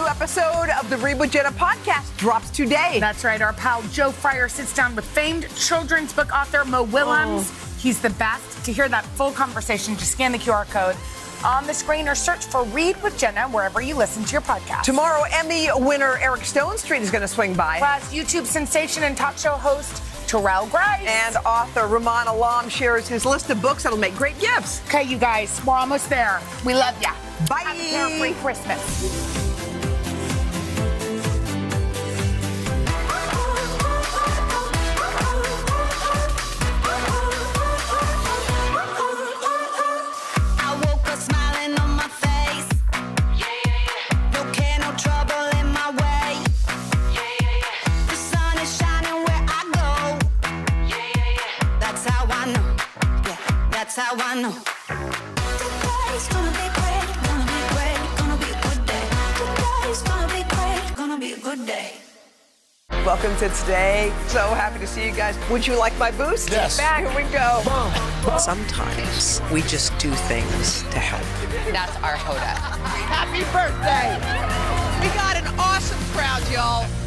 Episode of the Read with Jenna podcast drops today. That's right. Our pal Joe Fryer sits down with famed children's book author Mo Willems. Oh. He's the best. To hear that full conversation, just scan the QR code on the screen or search for Read with Jenna wherever you listen to your podcast. Tomorrow, Emmy winner Eric Stonestreet is going to swing by. Plus, YouTube sensation and talk show host Terrell Grice. And author Rahman Alam shares his list of books that'll make great gifts. Okay, you guys, we're almost there. We love ya. Bye. Have a carefree Christmas. See you guys. Would you like my boost? Yes. Back, here we go. Sometimes we just do things to help. That's our Hoda. Happy birthday! We got an awesome crowd, y'all.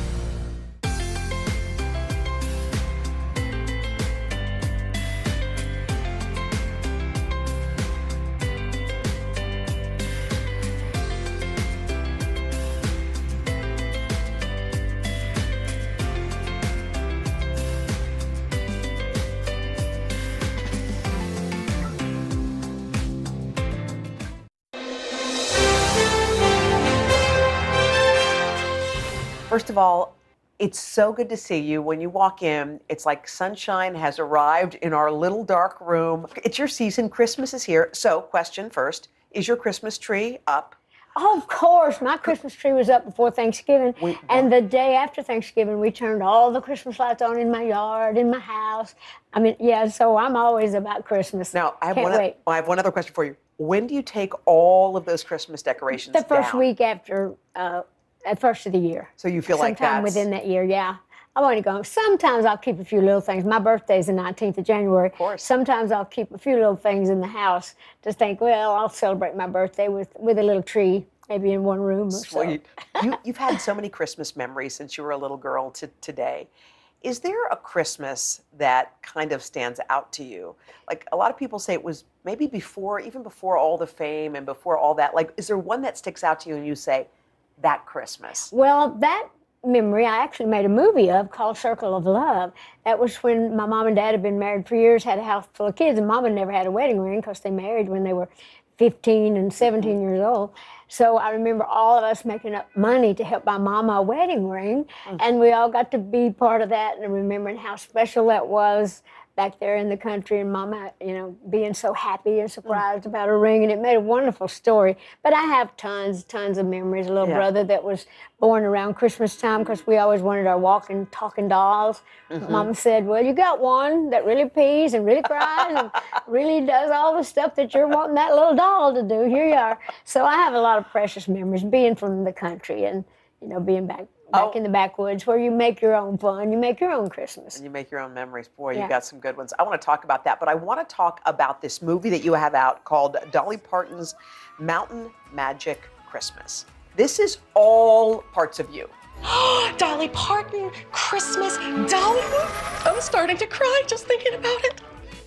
Of all, it's so good to see you. When you walk in, it's like sunshine has arrived in our little dark room. It's your season. Christmas is here. So, question first Is your Christmas tree up? Oh, of course. My Christmas tree was up before Thanksgiving. and the day after Thanksgiving, we turned all the Christmas lights on in my yard, in my house. I mean, yeah, so I'm always about Christmas. Now, I have, Can't one, wait. I have one other question for you. When do you take all of those Christmas decorations The first down? week after, uh, at first of the year. So you feel like Sometime within that year, yeah. I want to go. Sometimes I'll keep a few little things. My birthday's the 19th of January. Of course. Sometimes I'll keep a few little things in the house to think, well, I'll celebrate my birthday with, with a little tree, maybe in one room or so. Sweet. you, you've had so many Christmas memories since you were a little girl to today. Is there a Christmas that kind of stands out to you? Like a lot of people say it was maybe before, even before all the fame and before all that. Like, is there one that sticks out to you and you say, that Christmas? Well, that memory I actually made a movie of called Circle of Love. That was when my mom and dad had been married for years, had a house full of kids, and mom had never had a wedding ring because they married when they were 15 and 17 mm-hmm. years old. So I remember all of us making up money to help buy mama a wedding ring, mm. and we all got to be part of that and remembering how special that was back there in the country and mama, you know, being so happy and surprised about her ring and it made a wonderful story. But I have tons, tons of memories. A little Yeah. brother that was born around Christmas time because we always wanted our walking, talking dolls. Mhm. Mama said, Well, you got one that really pees and really cries and really does all the stuff that you're wanting that little doll to do. Here you are. So I have a lot of precious memories being from the country and, you know, being back back oh. in the backwoods where you make your own fun, you make your own Christmas. And you make your own memories. Boy, Yeah. you got some good ones. I want to talk about that, but I want to talk about this movie that you have out called Dolly Parton's Mountain Magic Christmas. This is all parts of you. Dolly Parton, Christmas, Dollywood. I'm starting to cry just thinking about it.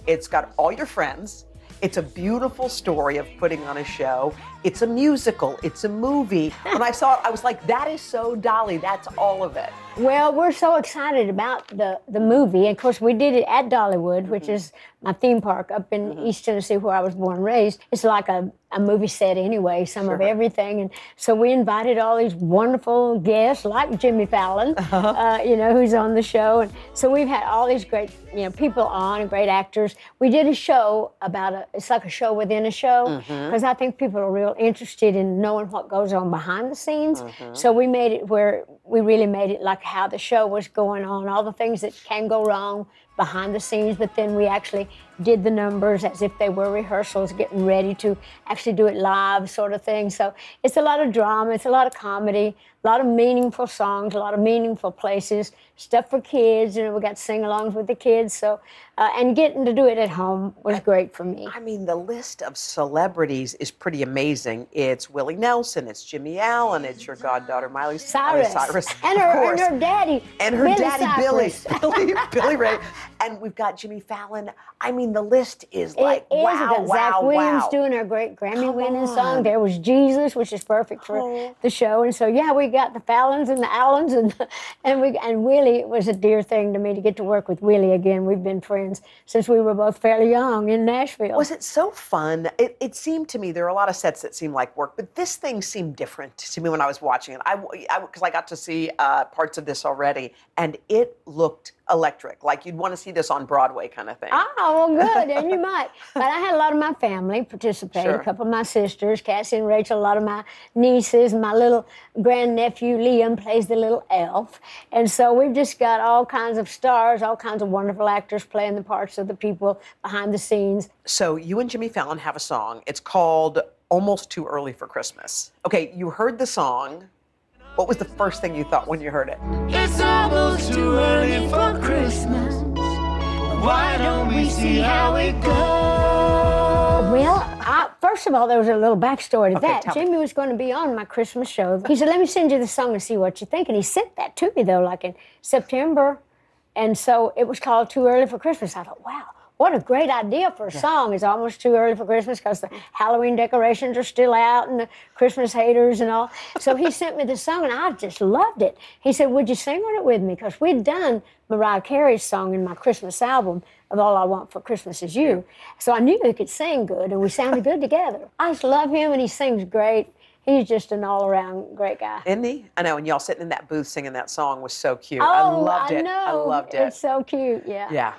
It's got all your friends. It's a beautiful story of putting on a show. It's a musical. It's a movie. When I saw it, I was like, that is so Dolly. That's all of it. Well, we're so excited about the, the movie. And of course, we did it at Dollywood, which mm-hmm. is my theme park up in mm-hmm. East Tennessee where I was born and raised. It's like a, a movie set anyway, some of everything. And so we invited all these wonderful guests like Jimmy Fallon, uh-huh. uh, you know, who's on the show. And so we've had all these great, you know, people on and great actors. We did a show about a, it's like a show within a show mm-hmm. because I think people are real interested in knowing what goes on behind the scenes. Mhm. So we made it where we really made it like how the show was going on, all the things that can go wrong behind the scenes, but then we actually did the numbers as if they were rehearsals, getting ready to actually do it live, sort of thing. So it's a lot of drama, it's a lot of comedy, a lot of meaningful songs, a lot of meaningful places, stuff for kids. You know, we got sing-alongs with the kids. So, uh, and getting to do it at home was great for me. I mean, the list of celebrities is pretty amazing. It's Willie Nelson, it's Jimmy Allen, it's your goddaughter Miley Cyrus. Cyrus, And her, and her daddy. and her Billy daddy Billy, Billy, Billy Ray, and we've got Jimmy Fallon. I mean, the list is like It is. wow, got Zach Williams wow. doing our great Grammy winning on. song. There was Jesus, which is perfect for the show. And so yeah, we got the Fallons and the Allens and and we and Willie it was a dear thing to me to get to work with Willie again. We've been friends since we were both fairly young in Nashville. Was it so fun? It, it seemed to me there are a lot of sets that seem like work, but this thing seemed different to me when I was watching it. I because I, got to see uh, parts of this already, and it looked electric. Like you'd want to see this on Broadway, kind of thing. Oh, well, good, and you might. But I had a lot of my family participate. Sure. A couple of my sisters, Cassie and Rachel. A lot of my nieces. My little grandnephew Liam plays the little elf, and so we've just got all kinds of stars, all kinds of wonderful actors playing the parts of the people behind the scenes. So you and Jimmy Fallon have a song. It's called "Almost Too Early for Christmas." Okay, you heard the song. What was the first thing you thought when you heard it? It's almost too early for Christmas. Why don't we see how it goes? Well, I, first of all, there was a little backstory to Okay, that. tell me. Jimmy was going to be on my Christmas show. He said, "Let me send you the song and see what you think." And he sent that to me though, like in September, and so it was called "Too Early for Christmas." I thought, "Wow." What a great idea for a song. It's almost too early for Christmas because the Halloween decorations are still out and the Christmas haters and all. So he sent me the song and I just loved it. He said, Would you sing on it with me? Because we'd done Mariah Carey's song in my Christmas album of All I Want for Christmas Is You. So I knew he could sing good and we sounded good together. I just love him and he sings great. He's just an all around great guy. Isn't he? I know, and y'all sitting in that booth singing that song was so cute. I Oh, loved I it. know. I loved it. It's so cute, yeah. Yeah.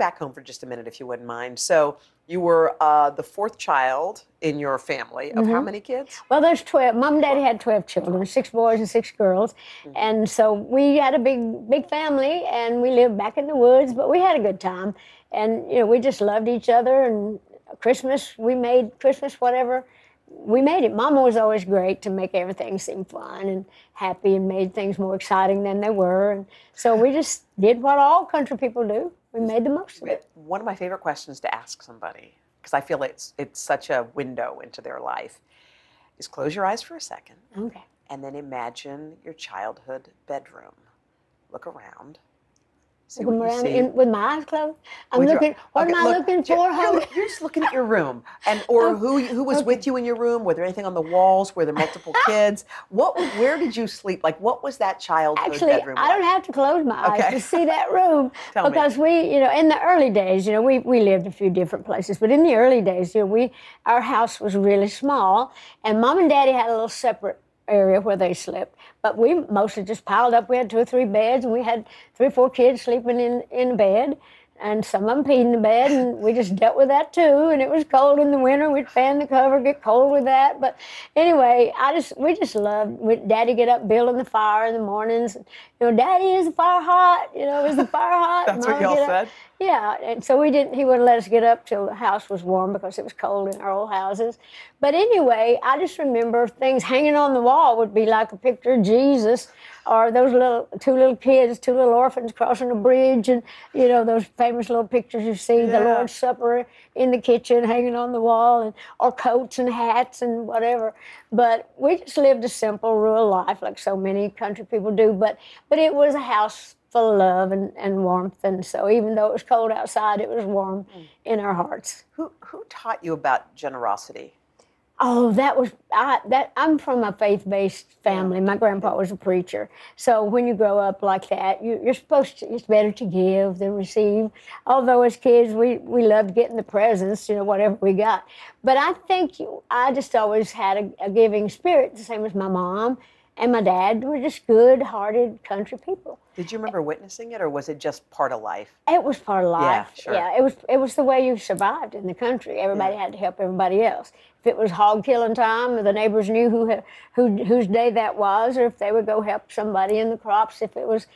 Back home for just a minute, if you wouldn't mind. So you were uh, the fourth child in your family of how Mhm. many kids? Well, there's 12. Mom and Daddy had 12 children, six boys and six girls. And so we had a big, big family and we lived back in the woods, but we had a good time. And, you know, we just loved each other. And Christmas, we made Christmas whatever. We made it. Mama was always great to make everything seem fun and happy and made things more exciting than they were. And so we just did what all country people do. We made the most of it. One of my favorite questions to ask somebody, because I feel it's it's such a window into their life, is close your eyes for a second. Okay. And then imagine your childhood bedroom. Look around. See Looking what you around in, with my eyes closed. I'm With your- looking. what Okay, am I look, looking for, You're, honey? you're just looking at your room, and or oh, who who was with you in your room? Were there anything on the walls? Were there multiple kids? What? Where did you sleep? Like, what was that childhood Actually, bedroom? I don't have to close my eyes Okay. to see that room Tell me. because we, you know, in the early days, you know, we, we lived a few different places, but in the early days, you know, we our house was really small, and Mom and Daddy had a little separate area where they slept. But we mostly just piled up. We had two or three beds, and we had three or four kids sleeping in in bed. And some of them peed in the bed, and we just dealt with that too. And it was cold in the winter. We'd fan the cover, get cold with that. But anyway, I just we just loved. We, Daddy get up building the fire in the mornings. You know, Daddy is the fire hot. You know, is the fire hot? That's what y'all get up- said? yeah, and so we didn't. He wouldn't let us get up till the house was warm because it was cold in our old houses. But anyway, I just remember things hanging on the wall would be like a picture of Jesus, or those little two little kids, two little orphans crossing a bridge, and you know those famous little pictures you see, the Lord's Supper in the kitchen hanging on the wall, and or coats and hats and whatever. But we just lived a simple rural life, like so many country people do. But but it was a house full of love and, and warmth. And so even though it was cold outside, it was warm mm. in our hearts. Who who taught you about generosity? Oh, that was I. That I'm from a faith-based family. My grandpa was a preacher, so when you grow up like that, you, you're supposed to. It's better to give than receive. Although as kids, we we loved getting the presents, you know, whatever we got. But I think you, I just always had a, a giving spirit, the same as my mom and my dad were just good-hearted country people. Did you remember witnessing it, or was it just part of life? It was part of Yeah, life. sure. Yeah, it was. It was the way you survived in the country. Everybody had to help everybody else. If it was hog killing time, the neighbors knew who, who whose day that was, or if they would go help somebody in the crops. If it was,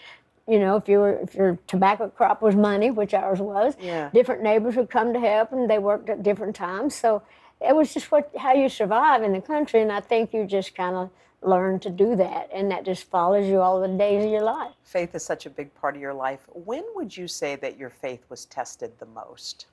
you know, if you were if your tobacco crop was money, which ours was, Yeah. different neighbors would come to help, and they worked at different times. So it was just what how you survive in the country, and I think you just kind of learn to do that, and that just follows you all the days of your life. Faith is such a big part of your life. When would you say that your faith was tested the most?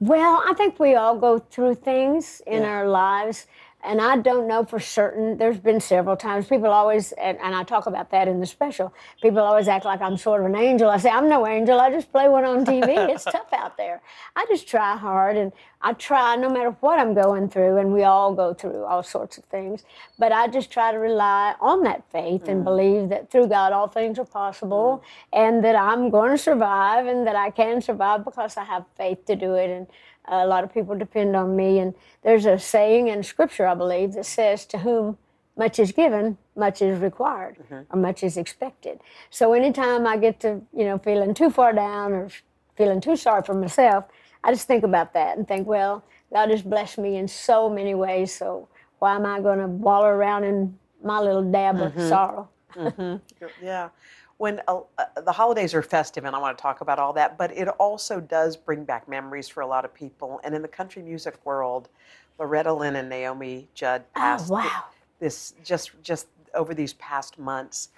Well, I think we all go through things in Yeah. our lives, and I don't know for certain. There's been several times people always, and, and I talk about that in the special. People always act like I'm sort of an angel. I say I'm no angel. I just play one on TV. it's tough out there. I just try hard, and I try no matter what I'm going through, and we all go through all sorts of things. But I just try to rely on that faith and Mm. believe that through God all things are possible, and that I'm going to survive, and that I can survive because I have faith to do it. And a lot of people depend on me. And there's a saying in Scripture, I believe, that says, "To whom much is given, much is required, or much is expected." So anytime I get to, you know, feeling too far down or feeling too sorry for myself, I just think about that and think, well, God has blessed me in so many ways. So why am I going to wallow around in my little dab of Mhm. sorrow? Mhm. Yeah. When uh, uh, the holidays are festive, and I want to talk about all that, but it also does bring back memories for a lot of people. And in the country music world, Loretta Lynn and Naomi Judd passed Oh, wow. this just just over these past months.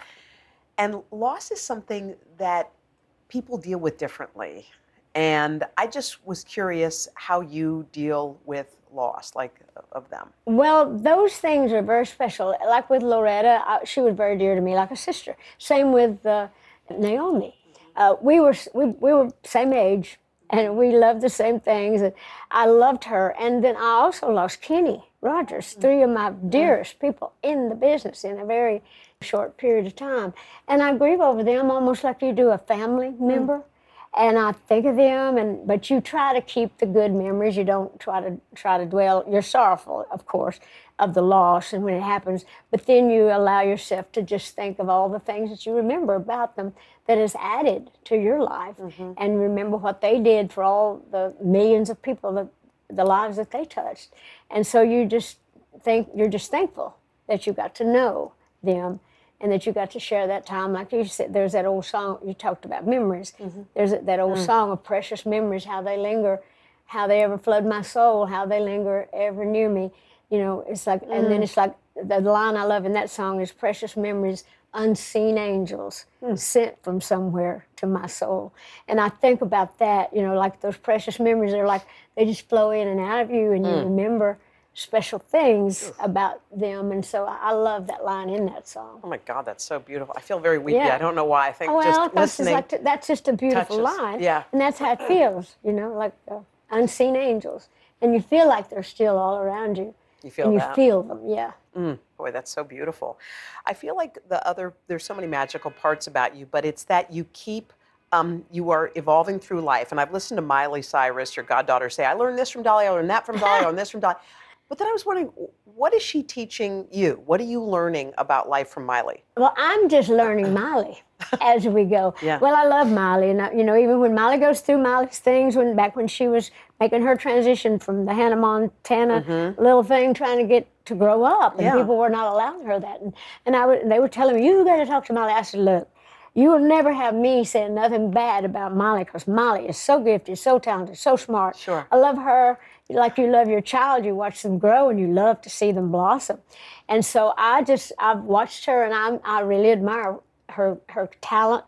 And loss is something that people deal with differently. And I just was curious how you deal with loss, like of them. Well, those things are very special. Like with Loretta, I, she was very dear to me, like a sister. Same with uh, Naomi. Mm-hmm. Uh, we were we, we were same age, and we loved the same things. And I loved her. And then I also lost Kenny Rogers, mm-hmm. three of my mm-hmm. dearest people in the business in a very short period of time. And I grieve over them almost like you do a family member and I think of them, and but you try to keep the good memories. You don't try to try to dwell. You're sorrowful, of course, of the loss and when it happens, but then you allow yourself to just think of all the things that you remember about them that has added to your life, mm-hmm. and remember what they did for all the millions of people that the lives that they touched, and so you just think you're just thankful that you got to know them and that you got to share that time. Like you said, there's that old song you talked about memories. There's that old Mm. song of precious memories, how they linger, how they ever flood my soul, how they linger ever near me. You know, it's like, and then Mm. it's like the line I love in that song is precious memories, unseen angels sent from somewhere to my soul. And I think about that, you know, like those precious memories are like they just flow in and out of you, and you Mm. remember special things about them. And so I I love that line in that song. Oh my God, that's so beautiful. I feel very weepy. Yeah. I don't know why. I think Oh, well, just that's just listening. like that's just a beautiful touches. line. Yeah. And that's how it feels, you know, like uh, unseen angels. And you feel like they're still all around you. You feel and you feel them, yeah. Mm, boy, that's so beautiful. I feel like the other, there's so many magical parts about you, but it's that you keep, um, you are evolving through life. And I've listened to Miley Cyrus, your goddaughter, say, I learned this from Dolly, I learned that from Dolly, I learned this from Dolly. But then I was wondering, what is she teaching you? What are you learning about life from Miley? Well, I'm just learning Miley as we go. Yeah. Well, I love Miley, and I, you know, even when Miley goes through Miley's things, when back when she was making her transition from the Hannah Montana little thing, trying to get to grow up, and Mm-hmm. Yeah. people were not allowing her that, and and I would, they were telling me, you got to talk to Miley. I said, look. You will never have me saying nothing bad about Miley because Miley is so gifted, so talented, so smart. Sure. I love her like you love your child. You watch them grow and you love to see them blossom. And so I just I've watched her and I'm I really admire her her talent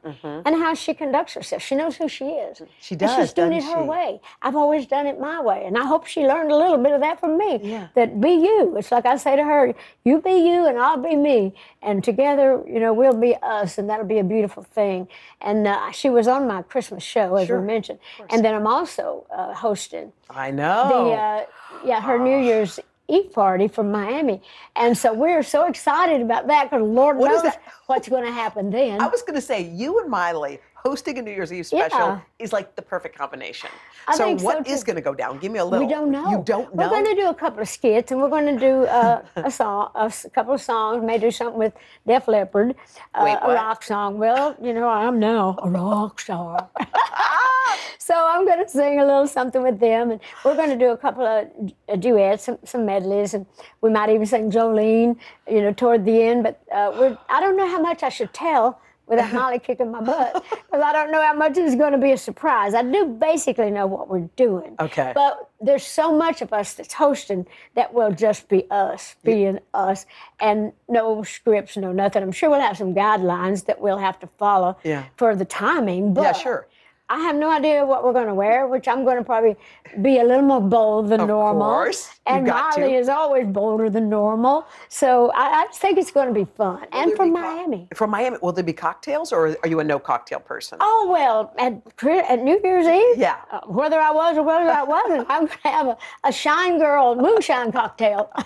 and how she conducts herself. She knows who she is. She And does, she's doing it her she? way. I've always done it my way, and I hope she learned a little bit of that from me. Yeah. That be you. It's like I say to her, you be you, and I'll be me, and together, you know, we'll be us, and that'll be a beautiful thing. And uh, she was on my Christmas show, as Sure, we mentioned, and then I'm also uh, hosting I know. the uh, yeah her New Year's Eve party from Miami, and so we're so excited about that because Lord What knows what's going to happen then. I was going to say, you and Miley hosting a New Year's Eve special Yeah. is like the perfect combination. I so think so, what is going to go down? Give me a little. We don't know. You don't know. We're going to do a couple of skits, and we're going to do uh, a song, a couple of songs. May do something with Def Leppard, uh, Wait, a rock song. Well, you know, I'm now a rock star. so I'm going to sing a little something with them, and we're going to do a couple of duets, some, some medleys, and we might even sing Jolene, you know, toward the end. But uh, we're, I don't know how much I should tell without Miley kicking my butt, because I don't know how much is going to be a surprise. I do basically know what we're doing. Okay. But there's so much of us that's hosting that will just be us, being us, and no scripts, no nothing. I'm sure we'll have some guidelines that we'll have to follow Yeah. for the timing. But Yeah, sure. I have no idea what we're going to wear, which I'm going to probably be a little more bold than Of normal. course. And got to. Is always bolder than normal. So I, I think it's going to be fun. and from Miami. From Miami, will there be cocktails, or are you a no cocktail person? Oh well, at at New Year's Eve, Yeah. uh, whether I was or whether I wasn't, I'm gonna have a, a Shine Girl moonshine cocktail.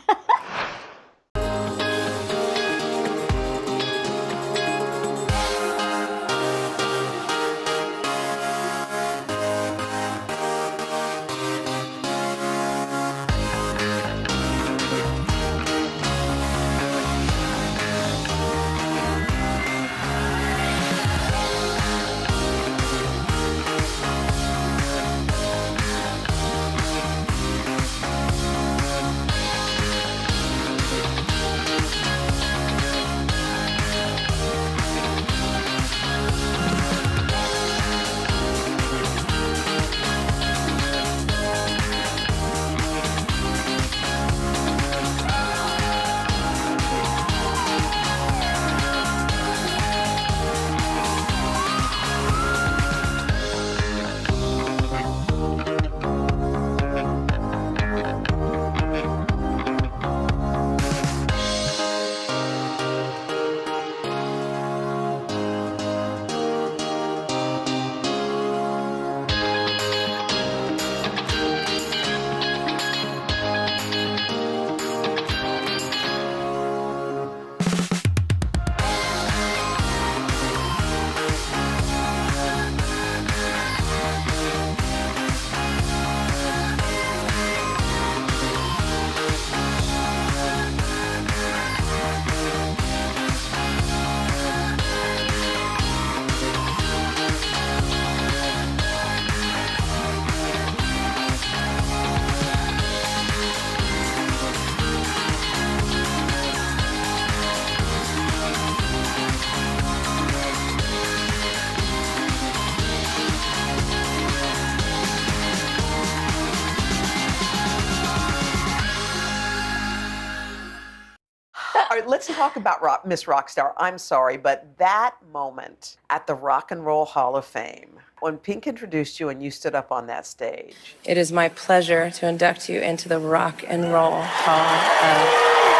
let's talk about rock, Miss Rockstar. I'm sorry, but that moment at the Rock and Roll Hall of Fame, when Pink introduced you and you stood up on that stage, It is my pleasure to induct you into the Rock and Roll Hall of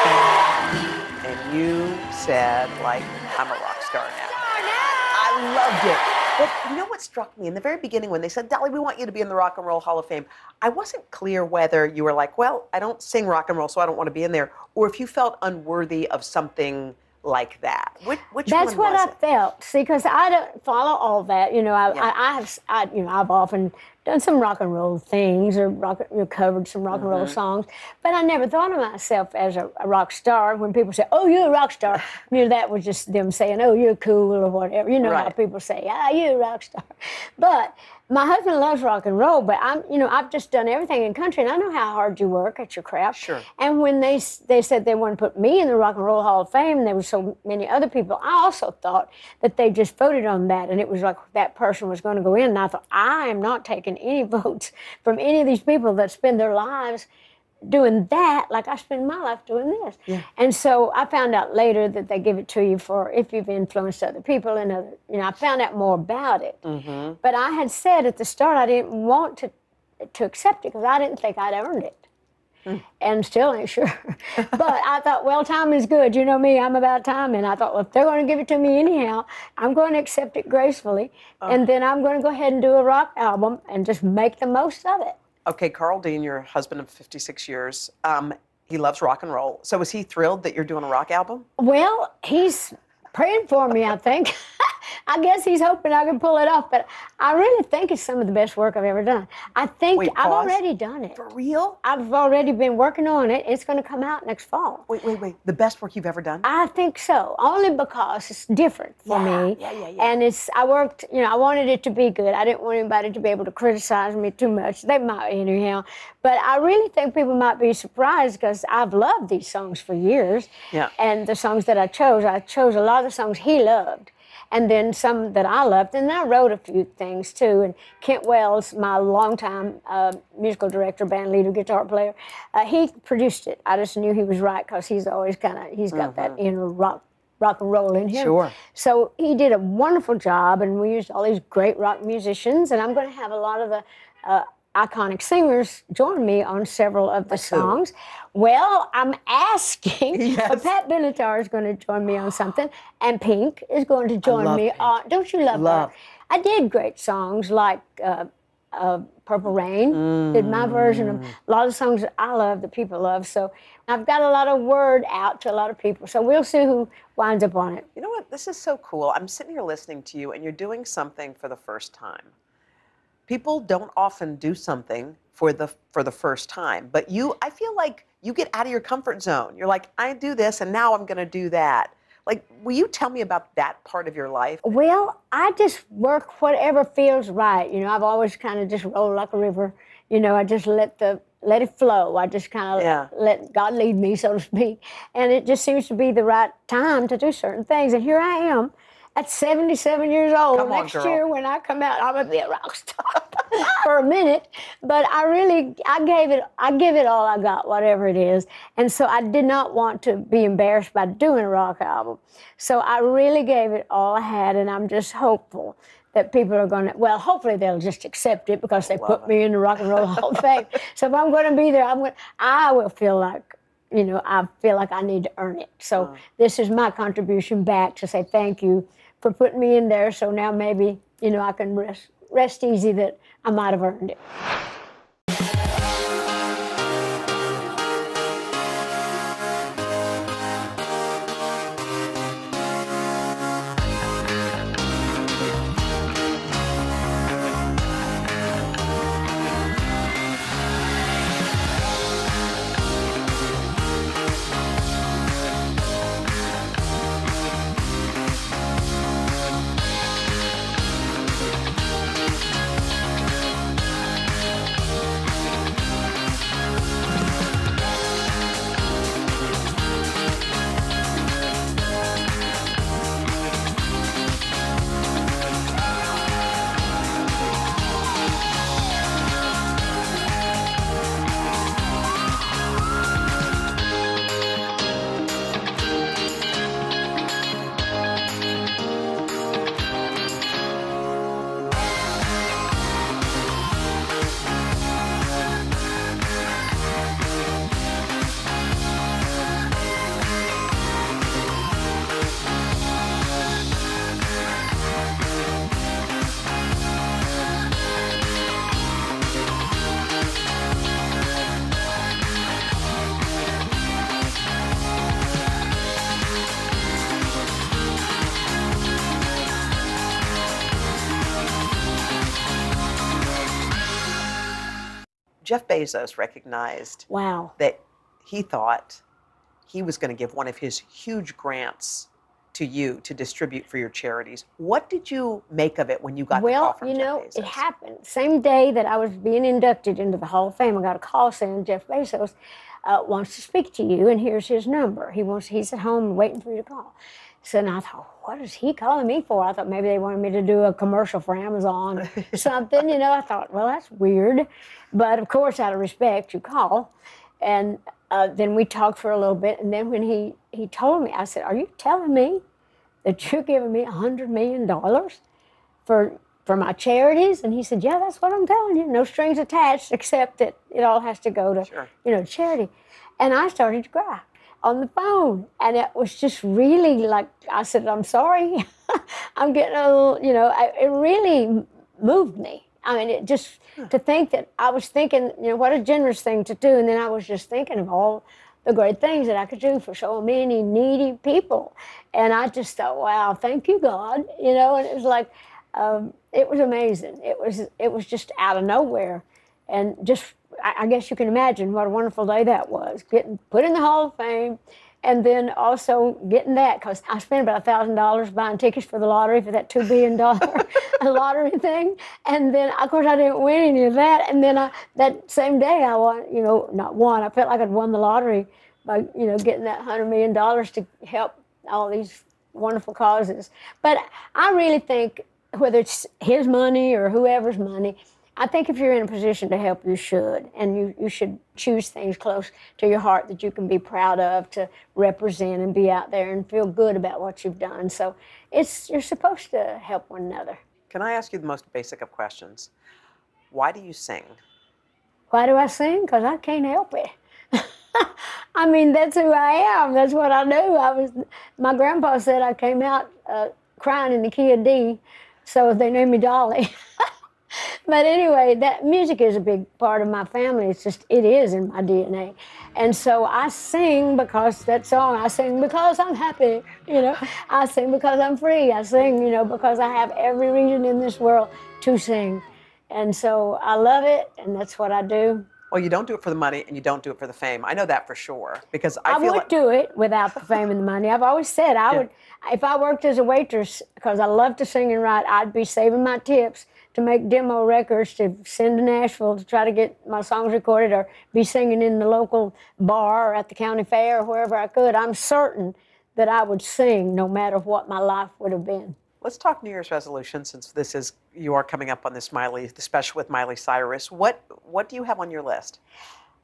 Fame. and you said, like, I'm a rock star now. I loved it. But you know what struck me in the very beginning when they said, Dolly, we want you to be in the Rock and Roll Hall of Fame? I wasn't clear whether you were like, well, I don't sing rock and roll, so I don't want to be in there, or if you felt unworthy of something like that. Which, which That's what I it? felt. See, because I don't follow all that. You know, I, Yeah. I, I have, I, you know, I've often done some rock and roll things or rock, you know, covered some rock and roll Mhm. songs. But I never thought of myself as a, a rock star. When people say, "Oh, you're a rock star," you know that was just them saying, "Oh, you're cool" or whatever. You know how people say, "Ah, you're a rock star." But my husband loves rock and roll, but I'm, you know, I've just done everything in country, and I know how hard you work at your craft. Sure. And when they they said they wanted to put me in the Rock and Roll Hall of Fame, and there were so many other people, I also thought that they just voted on that, and it was like that person was going to go in. And I thought, I am not taking any votes from any of these people that spend their lives doing that like I spend my life doing this. And so I found out later that they give it to you for if you've influenced other people and other, you know, I found out more about it. Mm-hmm. But I had said at the start I didn't want to to accept it because I didn't think I'd earned it. And still ain't sure. but I thought, well, time is good. You know me, I'm about time. And I thought, well, if they're going to give it to me anyhow, I'm going to accept it gracefully. And then I'm going to go ahead and do a rock album and just make the most of it. Okay, Carl Dean, your husband of 56 years, um, he loves rock and roll. So is he thrilled that you're doing a rock album? Well, he's praying for me, I think. I guess he's hoping I can pull it off, but I really think it's some of the best work I've ever done. I think Wait, I've pause. already done it. For real? I've already been working on it. It's going to come out next fall. Wait, wait, wait. The best work you've ever done? I think so, only because it's different for Yeah, me. yeah, yeah, yeah. And it's I worked, you know, I wanted it to be good. I didn't want anybody to be able to criticize me too much. They might anyhow, but I really think people might be surprised because I've loved these songs for years. Yeah. And the songs that I chose, I chose a lot of the songs he loved. And then some that I loved, and I wrote a few things too. And Kent Wells, my longtime uh, musical director, band leader, guitar player, uh, he produced it. I just knew he was right because he's always kind of he's got that inner rock rock and roll in him. Sure. So he did a wonderful job, and we used all these great rock musicians. And I'm going to have a lot of the uh, iconic singers join me on several of the songs. Well, I'm asking. but Pat Benatar is going to join me on something, and Pink is going to join me Pink. on. Don't you love, Love. her? I did great songs like. Uh, uh, Purple Rain did my version of a lot of songs that I love that people love. So I've got a lot of word out to a lot of people. So we'll see who winds up on it. You know what? This is so cool. I'm sitting here listening to you, and you're doing something for the first time. People don't often do something for the for the first time, but you, I feel like you get out of your comfort zone. You're like, I do this, and now I'm going to do that. Like, will you tell me about that part of your life? Well, I just work whatever feels right. You know, I've always kind of just rolled like a river. You know, I just let the let it flow. I just kind of Yeah. let God lead me, so to speak. And it just seems to be the right time to do certain things. And here I am at 77 years old. On, Next girl. year, when I come out, I'm gonna be a rock star for a minute. But I really, I gave it, I give it all I got, whatever it is. And so I did not want to be embarrassed by doing a rock album. So I really gave it all I had, and I'm just hopeful that people are going to, well, hopefully they'll just accept it because they put me in the Rock and Roll Hall of Fame. So if I'm going to be there, I'm going, I will feel like, you know, I feel like I need to earn it. So uh-huh. this is my contribution back to say thank you for putting me in there. So now maybe, you know, I can rest, rest easy that I might have earned it. Bezos recognized Wow. that he thought he was going to give one of his huge grants to you to distribute for your charities. What did you make of it when you got the call from you Jeff know, Bezos? it happened. Same day that I was being inducted into the Hall of Fame, I got a call saying Jeff Bezos uh, wants to speak to you, and here's his number. He wants. He's at home waiting for you to call. So and I thought, what is he calling me for? I thought maybe they wanted me to do a commercial for Amazon or something. You know, I thought, well, that's weird. But of course, out of respect, you call. And uh, then we talked for a little bit. And then when he, he told me, I said, Are you telling me that you're giving me a $100 million for, for my charities? And he said, Yeah, that's what I'm telling you. No strings attached, except that it all has to go to, you know, charity. And I started to cry on the phone. And it was just really like, I said, I'm sorry. I'm getting a little, you know, I, it really moved me. I mean, it just to think that I was thinking, you know, what a generous thing to do. And then I was just thinking of all the great things that I could do for so many needy people. And I just thought, wow, thank you, God. You know, and it was like, um, it was amazing. It was, it was just out of nowhere. And just, I, I guess you can imagine what a wonderful day that was, getting put in the Hall of Fame. And then also getting that because I spent about a thousand dollars buying tickets for the lottery for that two billion dollar lottery thing, and then of course I didn't win any of that. And then I, that same day I won, you know, not won. I felt like I'd won the lottery by you know getting that hundred million dollars to help all these wonderful causes. But I really think whether it's his money or whoever's money, I think if you're in a position to help, you should. And you, you should choose things close to your heart that you can be proud of to represent and be out there and feel good about what you've done. So it's you're supposed to help one another. Can I ask you the most basic of questions? Why do you sing? Why do I sing? Because I can't help it. I mean, that's who I am. That's what I do. I was. My grandpa said I came out uh, crying in the key of D, so they named me Dolly. but anyway, that music is a big part of my family. It's just it is in my DNA, and so I sing because that song. I sing because I'm happy. You know, I sing because I'm free. I sing, you know, because I have every reason in this world to sing, and so I love it, and that's what I do. Well, you don't do it for the money and you don't do it for the fame. I know that for sure because I, I, would like do it without the fame and the money. I've always said I Yeah. would, if I worked as a waitress, because I love to sing and write, I'd be saving my tips to make demo records to send to Nashville to try to get my songs recorded or be singing in the local bar or at the county fair or wherever I could. I'm certain that I would sing no matter what my life would have been. Let's talk New Year's resolution since this is you are coming up on this Miley, the special with Miley Cyrus. What what do you have on your list?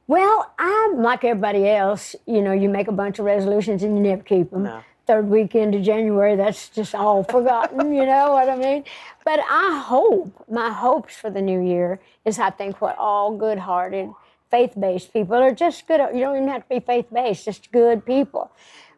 Well, I'm like everybody else. You know, you make a bunch of resolutions and you never keep them. Third weekend of January, that's just all forgotten. you know what I mean? But I hope, my hopes for the new year is I think what all good hearted, faith based people are just good. You don't even have to be faith based, just good people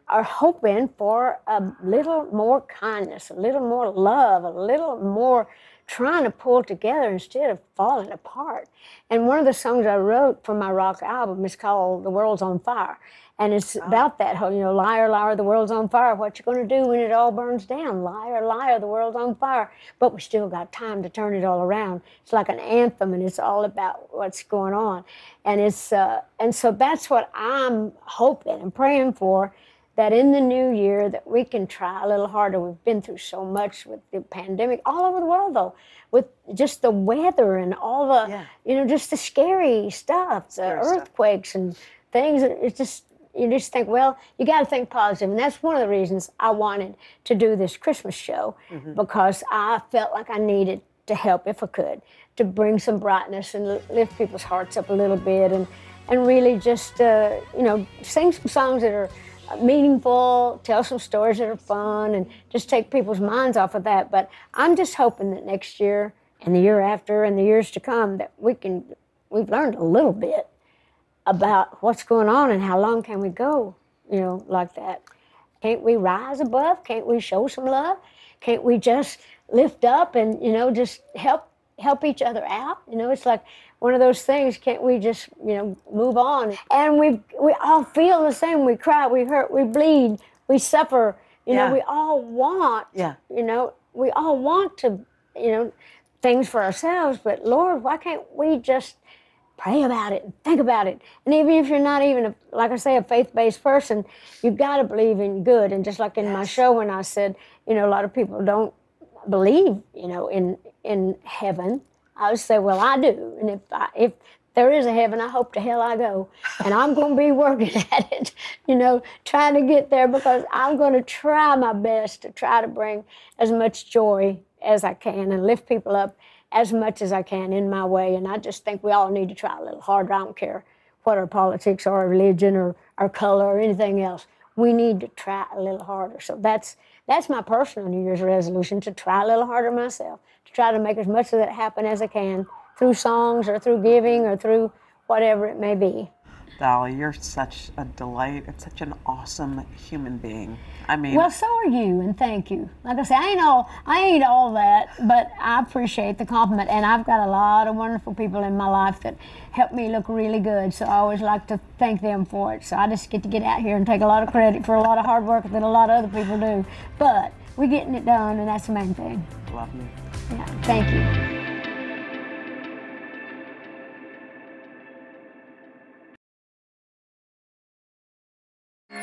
are hoping for a little more kindness, a little more love, a little more trying to pull together instead of falling apart. And one of the songs I wrote for my rock album is called The World's on Fire. And it's about that whole, you know, liar, liar, the world's on fire. What you gonna do when it all burns down? Liar, liar, the world's on fire. But we still got time to turn it all around. It's like an anthem, and it's all about what's going on. And it's uh, and so that's what I'm hoping and praying for that in the new year that we can try a little harder. We've been through so much with the pandemic all over the world though, with just the weather and all the you know, just the scary stuff, the Scary stuff. earthquakes and things. It's just you just think, well, you got to think positive, and that's one of the reasons I wanted to do this Christmas show Mhm. because I felt like I needed to help if I could to bring some brightness and lift people's hearts up a little bit, and and really just uh, you know sing some songs that are meaningful, tell some stories that are fun, and just take people's minds off of that. But I'm just hoping that next year and the year after and the years to come that we can we've learned a little bit about what's going on and how long can we go, you know, like that. Can't we rise above? Can't we show some love? Can't we just lift up and, you know, just help help each other out? You know, it's like one of those things, can't we just, you know, move on? And we we all feel the same. We cry, we hurt, we bleed, we suffer. You Yeah. know, we all want, Yeah. you know, we all want to, you know, things for ourselves, but Lord, why can't we just pray about it, think about it. And even if you're not even, a, like I say, a faith based person, you've got to believe in good. And just like in my show, when I said, you know, a lot of people don't believe, you know, in in heaven, I would say, well, I do. And if I, if there is a heaven, I hope to hell I go. And I'm going to be working at it, you know, trying to get there because I'm going to try my best to try to bring as much joy as I can and lift people up as much as I can in my way. And I just think we all need to try a little harder. I don't care what our politics or our religion or our color or anything else. We need to try a little harder. So that's that's my personal New Year's resolution to try a little harder myself, to try to make as much of that happen as I can through songs or through giving or through whatever it may be. Dolly, you're such a delight and such an awesome human being. I mean, Well, so are you, and thank you. Like I say, I ain't all I ain't all that, but I appreciate the compliment, and I've got a lot of wonderful people in my life that help me look really good. So I always like to thank them for it. So I just get to get out here and take a lot of credit for a lot of hard work that a lot of other people do. But we're getting it done, and that's the main thing. love you. Yeah, thank you.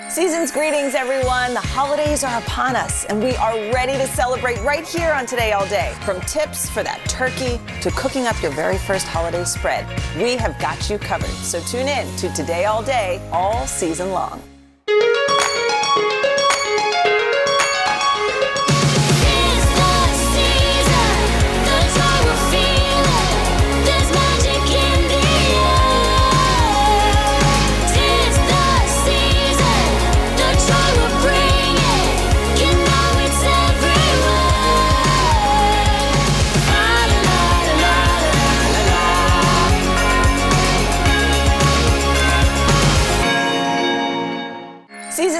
Season's greetings, everyone. The holidays are upon us, and we are ready to celebrate right here on Today All Day. From tips for that turkey to cooking up your very first holiday spread, we have got you covered. So tune in to Today All Day all season long.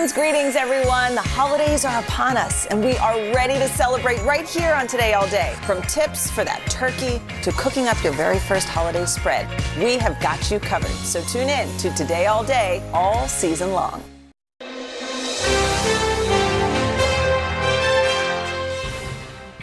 Season's greetings, everyone. The holidays are upon us, and we are ready to celebrate right here on Today All Day. From tips for that turkey to cooking up your very first holiday spread, we have got you covered. So tune in to Today All Day all season long.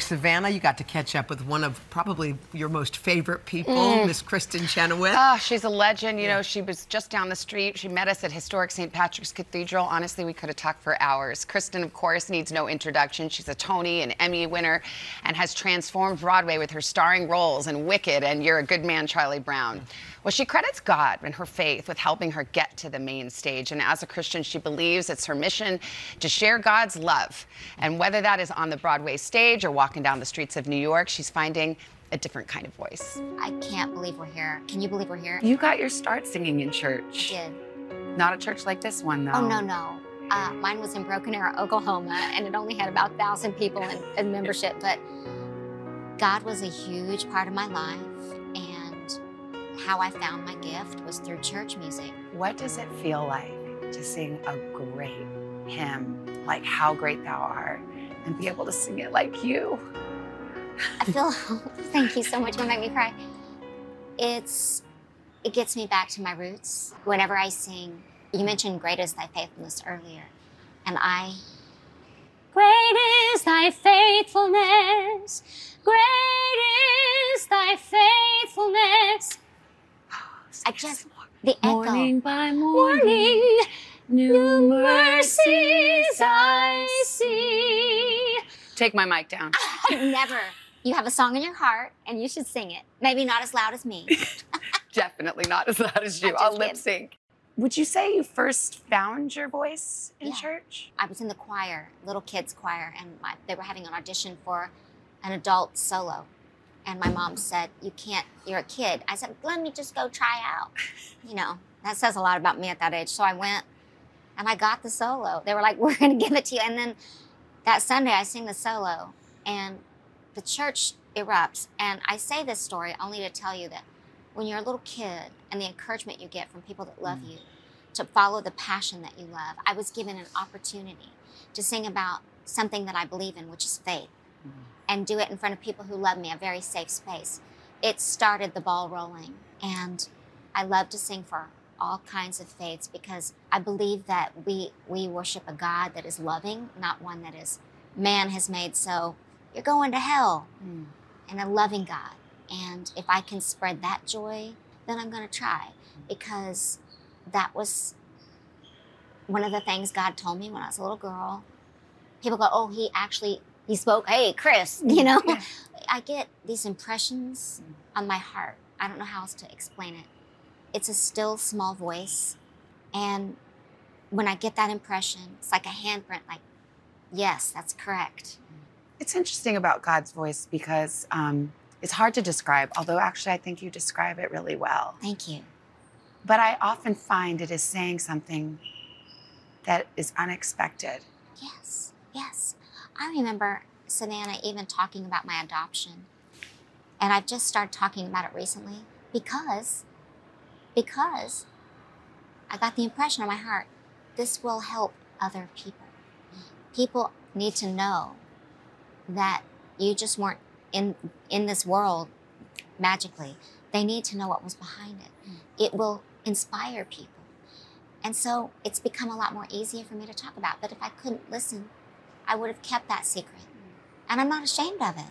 Savannah, you got to catch up with one of probably your most favorite people, Mm. Miss Kristin Chenoweth. Oh, she's a legend. You know, she was just down the street. She met us at historic St. Patrick's Cathedral. Honestly, we could have talked for hours. Kristin, of course, needs no introduction. She's a Tony and Emmy winner and has transformed Broadway with her starring roles in Wicked and You're a Good Man, Charlie Brown. Well, she credits God and her faith with helping her get to the main stage. And as a Christian, she believes it's her mission to share God's love. And whether that is on the Broadway stage or walking down the streets of New York, she's finding a different kind of voice. I can't believe we're here. Can you believe we're here? You got your start singing in church. I did. Not a church like this one, though. Oh, no, no. Uh, mine was in Broken Arrow, Oklahoma, and it only had about 1,000 people in, in membership. But God was a huge part of my life, and how I found my gift was through church music. What does it feel like to sing a great hymn like How Great Thou Art and be able to sing it like you? I feel, thank you so much, you'll make me cry. It's, it gets me back to my roots. Whenever I sing, you mentioned Great is Thy Faithfulness earlier, and I Great is thy faithfulness. Great is thy faithfulness. I just the echo. Morning by morning, new mercies I see. Take my mic down. Never. You have a song in your heart, and you should sing it. Maybe not as loud as me. Definitely not as loud as you. I'll kid. lip sync. Would you say you first found your voice in Yeah. church? I was in the choir, little kids choir, and my, they were having an audition for an adult solo. And my mom said, "You can't. You're a kid." I said, "Let me just go try out." You know, that says a lot about me at that age. So I went, and I got the solo. They were like, "We're going to give it to you." And then that Sunday, I sing the solo, and the church erupts. And I say this story only to tell you that when you're a little kid and the encouragement you get from people that love mm. you to follow the passion that you love, I was given an opportunity to sing about something that I believe in, which is faith, mm. And do it in front of people who love me, a very safe space. It started the ball rolling. And I love to sing for all kinds of faiths because I believe that we we worship a God that is loving, not one that is man has made so you're going to hell. Hmm. And a loving God. And if I can spread that joy then I'm going to try because that was one of the things God told me when I was a little girl. People go, "Oh, he actually he spoke. Hey, Chris, you know." I get these impressions on my heart. I don't know how else to explain it. It's a still small voice, and when I get that impression, it's like a handprint. Like, yes, that's correct. It's interesting about God's voice because um, it's hard to describe, although actually I think you describe it really well. Thank you. But I often find it is saying something that is unexpected. Yes, yes. I remember Savannah even talking about my adoption. And I've just started talking about it recently because because I got the impression on my heart this will help other people. People need to know that you just weren't in in this world magically. They need to know what was behind it. It will inspire people. And so it's become a lot more easier for me to talk about. But if I couldn't listen, I would have kept that secret. And I'm not ashamed of it.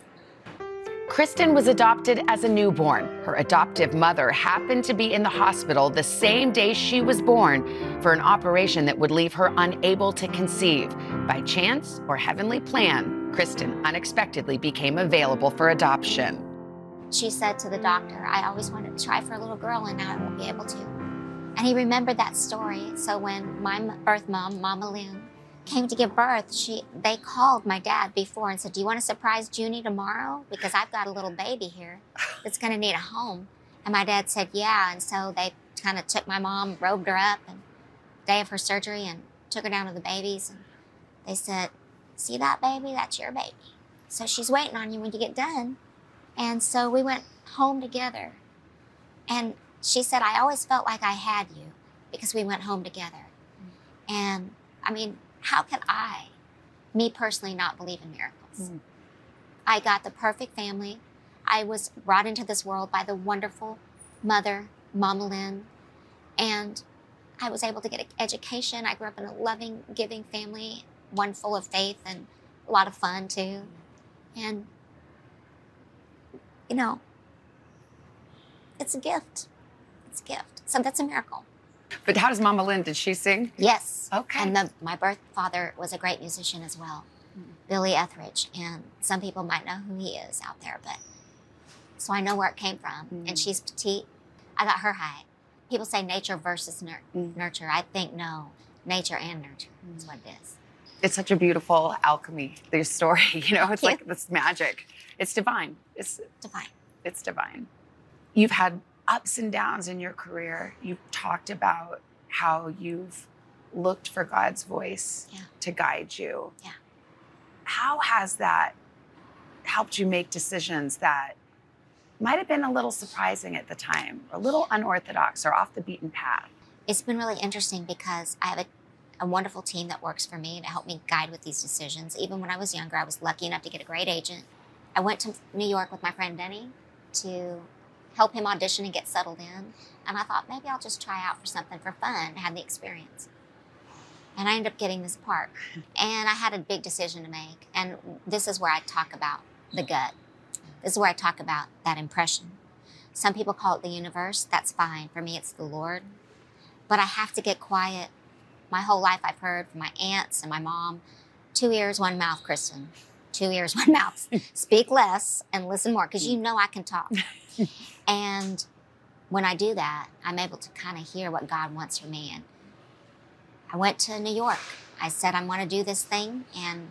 Kristin was adopted as a newborn. Her adoptive mother happened to be in the hospital the same day she was born for an operation that would leave her unable to conceive. By chance or heavenly plan, Kristin unexpectedly became available for adoption. She said to the doctor, I always wanted to try for a little girl and now I won't be able to. And he remembered that story. So when my birth mom, Mama Lynn, came to give birth, she they called my dad before and said, "Do you want to surprise Junie tomorrow? Because I've got a little baby here that's going to need a home." And my dad said, "Yeah." And so they kind of took my mom, robed her up, and day of her surgery, and took her down to the babies. And they said, "See that baby? That's your baby. So she's waiting on you when you get done." And so we went home together. And she said, I always felt like I had you because we went home together. And I mean, how can I, me personally, not believe in miracles? Mm. I got the perfect family. I was brought into this world by the wonderful mother, Mama Lynn, and I was able to get an education. I grew up in a loving, giving family, one full of faith and a lot of fun too. And, you know, it's a gift. It's a gift. So that's a miracle. But how does Mama Lynn, did she sing? Yes. Okay. And the, my birth father was a great musician as well, hmm. Billy Etheridge. And some people might know who he is out there, but so I know where it came from. And hmm. she's petite. I got her height. People say nature versus nur- hmm. nurture. I think no, nature and nurture is what it is. It's such a beautiful alchemy, their story. You know, it's like this magic. It's divine. It's divine. It's divine. You've had ups and downs in your career. You've talked about how you've looked for God's voice to guide you. Yeah. How has that helped you make decisions that might have been a little surprising at the time, or a little unorthodox or off the beaten path? It's been really interesting because I have a, a wonderful team that works for me to help me guide with these decisions. Even when I was younger, I was lucky enough to get a great agent. I went to New York with my friend Denny to help him audition and get settled in. And I thought maybe I'll just try out for something for fun, have the experience. And I ended up getting this part. And I had a big decision to make. And this is where I talk about the gut. This is where I talk about that impression. Some people call it the universe. That's fine. For me, it's the Lord. But I have to get quiet. My whole life, I've heard from my aunts and my mom two ears, one mouth, Kristin. Two ears, one mouth. Speak less and listen more because you mm. know I can talk. and when I do that, I'm able to kind of hear what God wants for me. And I went to New York. I said, I want to do this thing. And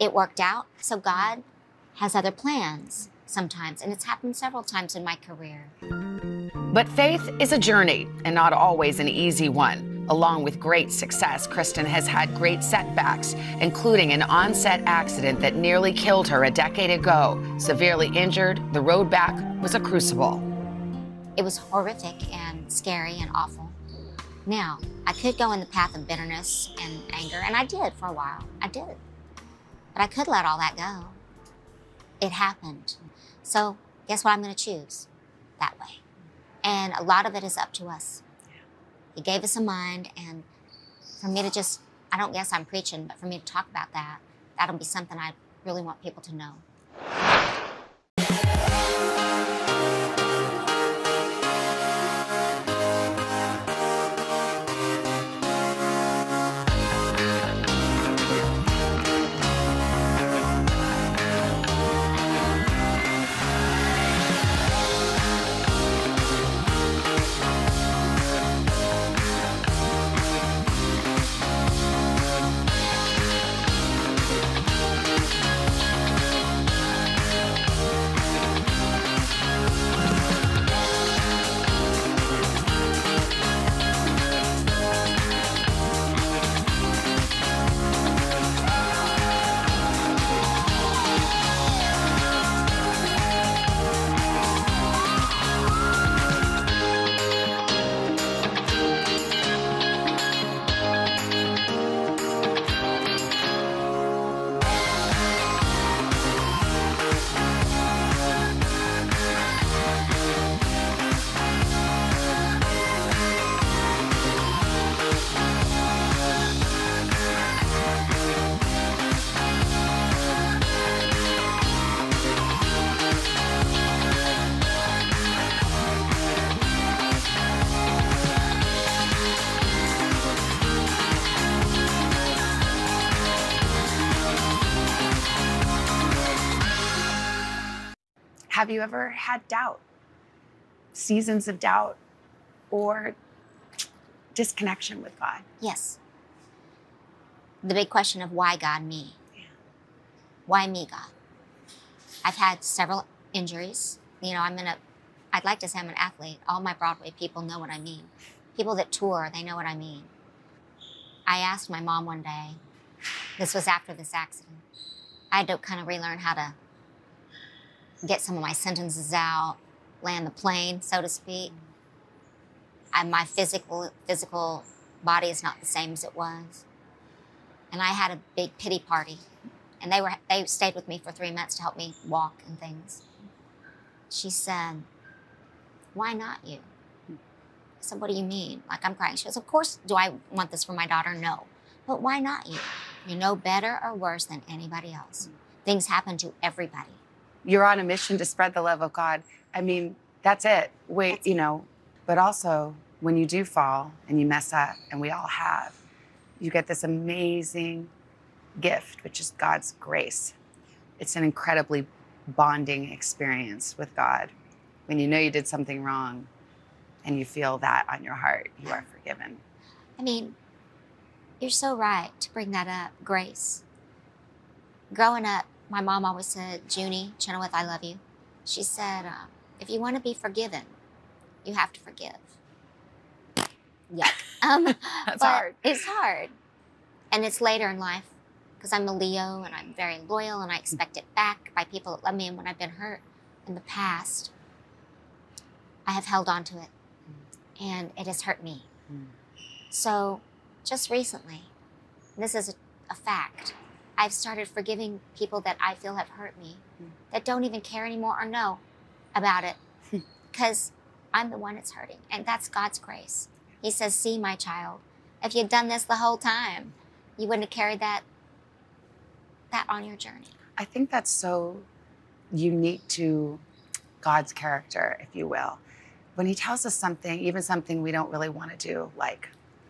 it worked out. So mm. God has other plans sometimes. And it's happened several times in my career. But faith is a journey and not always an easy one. Along with great success, Kristin has had great setbacks, including an on-set accident that nearly killed her a decade ago. Severely injured, the road back was a crucible. It was horrific and scary and awful. Now, I could go in the path of bitterness and anger, and I did for a while. I did. But I could let all that go. It happened. So, guess what I'm going to choose? That way. And a lot of it is up to us. He gave us a mind, and for me to just, I don't guess I'm preaching, but for me to talk about that, that'll be something I really want people to know. Have you ever had doubt? Seasons of doubt or disconnection with God? Yes. The big question of why God me? Why me, God? I've had several injuries. You know, I'm in a, I'd like to say I'm an athlete. All my Broadway people know what I mean. People that tour, they know what I mean. I asked my mom one day, this was after this accident, I had to kind of relearn how to get some of my sentences out, land the plane, so to speak. Mm. And my physical physical body is not the same as it was. And I had a big pity party, and they were they stayed with me for three months to help me walk and things. She said, "Why not you?" Mm. I said, "What do you mean?" Like I'm crying. She goes, "Of course, do I want this for my daughter? No, but why not you? You're no better or worse than anybody else. Mm. Things happen to everybody." You're on a mission to spread the love of God. I mean, that's it. Wait, you know, but also when you do fall and you mess up, and we all have, you get this amazing gift, which is God's grace. It's an incredibly bonding experience with God. When you know you did something wrong and you feel that on your heart, you are forgiven. I mean, you're so right to bring that up, grace. Growing up, my mom always said, Junie, Chenoweth, I love you. She said, uh, if you want to be forgiven, you have to forgive. Yuck. Um, That's hard. It's hard. And it's later in life because I'm a Leo and I'm very loyal and I expect it back by people that love me. And when I've been hurt in the past, I have held on to it and it has hurt me. So just recently, this is a, a fact, I've started forgiving people that I feel have hurt me hmm. that don't even care anymore or know about it hmm. because I'm the one that's hurting. And that's God's grace. He says, See, my child, if you'd done this the whole time, you wouldn't have carried that that on your journey. I think that's so unique to God's character, if you will. When He tells us something, even something we don't really want to do, like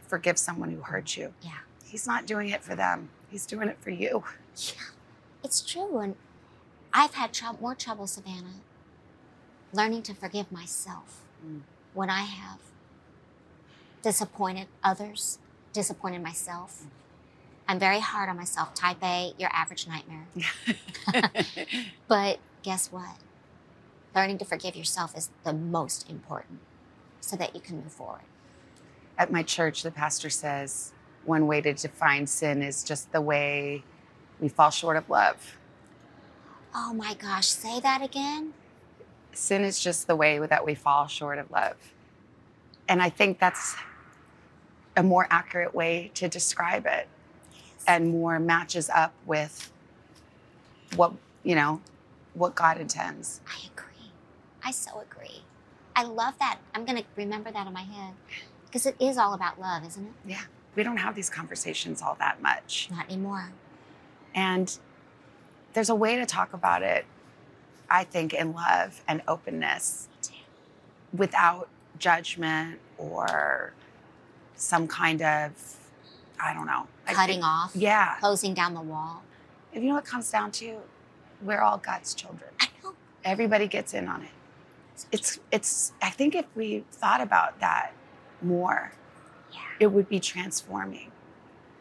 forgive someone who hurt you, Yeah. He's not doing it for them, He's doing it for you. Yeah, it's true. And I've had more trouble, Savannah, learning to forgive myself mm. when I have disappointed others, disappointed myself. Mm. I'm very hard on myself. Type A, your average nightmare. but guess what? Learning to forgive yourself is the most important so that you can move forward. At my church, the pastor says one way to define sin is just the way we fall short of love. Oh my gosh, say that again. Sin is just the way that we fall short of love. And I think that's a more accurate way to describe it and more matches up with what, you know, what God intends. I agree. I so agree. I love that. I'm going to remember that in my head because it is all about love, isn't it? Yeah. We don't have these conversations all that much. Not anymore. And there's a way to talk about it, I think, in love and openness without judgment or some kind of, I don't know. Cutting think- off. Yeah. Closing down the wall. If you know what it comes down to? We're all God's children. I know. Everybody gets in on it. It's it's I think if we thought about that more, it would be transforming.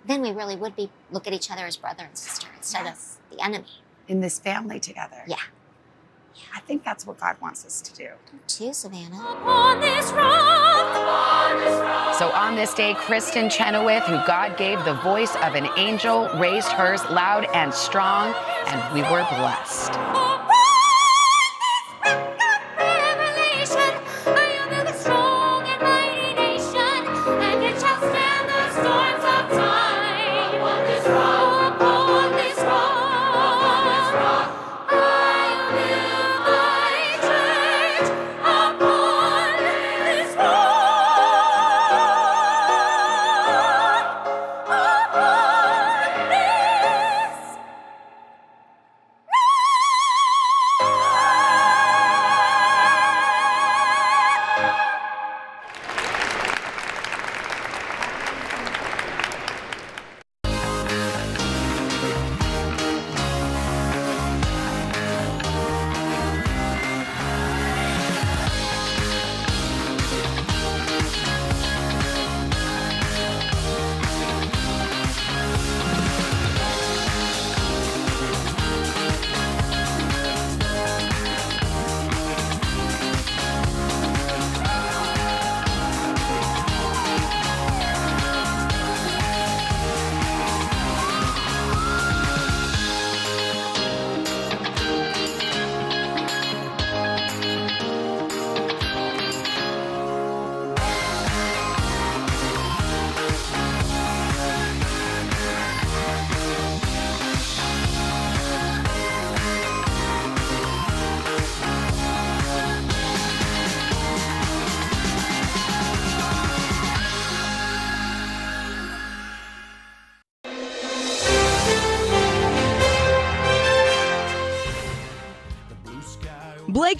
Then we really would be look at each other as brother and sister instead Yes. of the enemy. In this family together. Yeah. I think that's what God wants us to do. Too, Savannah. So on this day, Kristin Chenoweth, who God gave the voice of an angel, raised hers loud and strong, and we were blessed.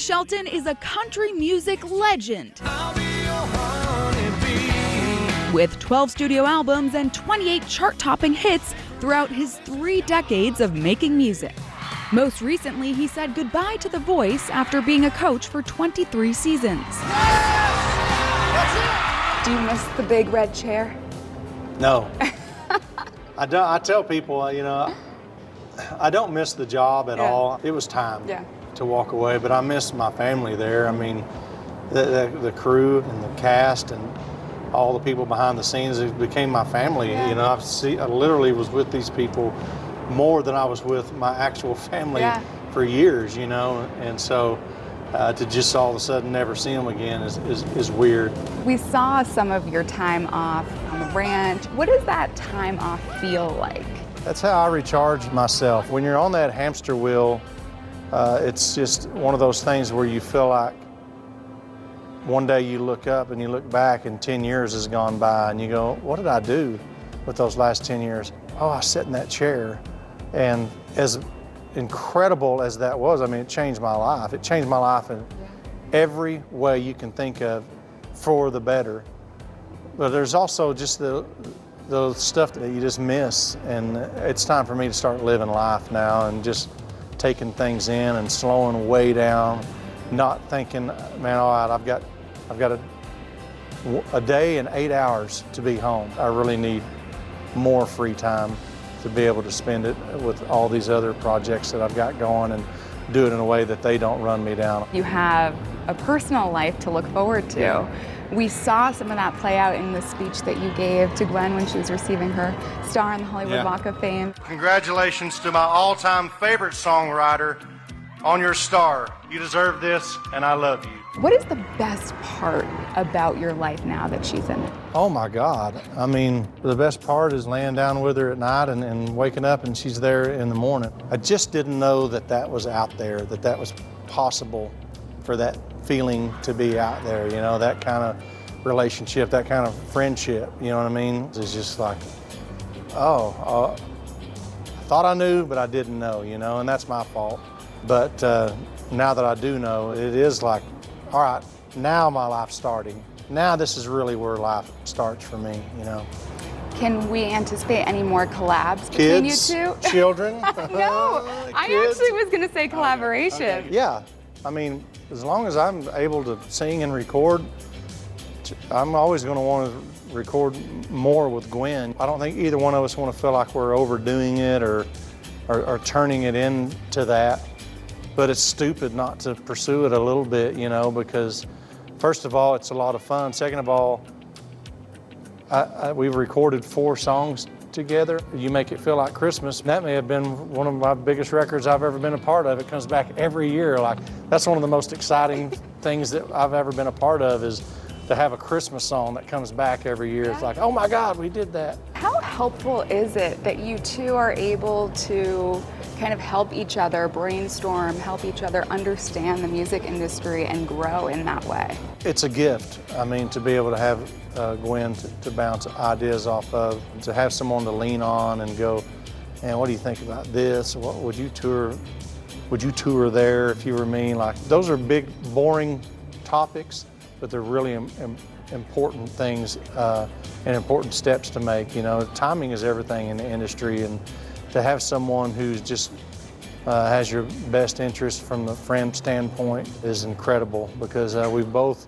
Shelton is a country music legend. With 12 studio albums and 28 chart topping hits throughout his three decades of making music. Most recently, he said goodbye to The Voice after being a coach for 23 seasons. Do you miss the big red chair? No. I don't. I tell people, you know, I don't miss the job at Yeah. all. It was time Yeah. To walk away, but I miss my family there. I mean, the, the, the crew and the cast and all the people behind the scenes it became my family. You know, I've see. I literally was with these people more than I was with my actual family Yeah. for years. You know, and so. Uh, to just all of a sudden never see them again is, is, is weird. We saw some of your time off on the ranch. What does that time off feel like? That's how I recharge myself. When you're on that hamster wheel, uh, it's just one of those things where you feel like one day you look up and you look back and 10 years has gone by and you go, what did I do with those last 10 years? Oh, I sat in that chair. And as incredible as that was, I mean, it changed my life. It changed my life in every way you can think of for the better. But there's also just the the stuff that you just miss, and it's time for me to start living life now and just taking things in and slowing way down, not thinking, man, all right, I've got, I've got a, a day and eight hours to be home. I really need more free time to be able to spend it with all these other projects that I've got going and do it in a way that they don't run me down. You have a personal life to look forward to. Yeah. We saw some of that play out in the speech that you gave to Gwen when she was receiving her star in the Hollywood Yeah. Walk of Fame. Congratulations to my all-time favorite songwriter on your star. You deserve this, and I love you. What is the best part about your life now that she's in it? Oh my God. I mean, the best part is laying down with her at night and, and waking up and she's there in the morning. I just didn't know that that was out there, that that was possible for that feeling to be out there, you know, that kind of relationship, that kind of friendship, you know what I mean? It's just like, oh, uh, I thought I knew, but I didn't know, you know, and that's my fault. But uh, now that I do know, it is like, all right, now my life's starting. Now this is really where life starts for me, you know. Can we anticipate any more collabs between Kids, you two? children. no, I actually was going to say collaboration. Yeah, I mean, as long as I'm able to sing and record, I'm always going to want to record more with Gwen. I don't think either one of us want to feel like we're overdoing it or, or, or turning it into that. But it's stupid not to pursue it a little bit, you know, because first of all, it's a lot of fun. Second of all, I, I, we've recorded four songs together. You Make It Feel Like Christmas. That may have been one of my biggest records I've ever been a part of. It comes back every year. Like that's one of the most exciting things that I've ever been a part of is to have a Christmas song that comes back every year. It's like, oh my God, we did that. How helpful is it that you two are able to kind of help each other brainstorm, help each other understand the music industry and grow in that way? It's a gift. I mean, to be able to have uh, Gwen to, to bounce ideas off of, to have someone to lean on and go, man, what do you think about this? What would you tour? Would you tour there if you were me? Like those are big, boring topics, but they're really im- im- important things uh, and important steps to make. You know, timing is everything in the industry, and to have someone who's just uh, has your best interest from the friend standpoint is incredible because uh, we've both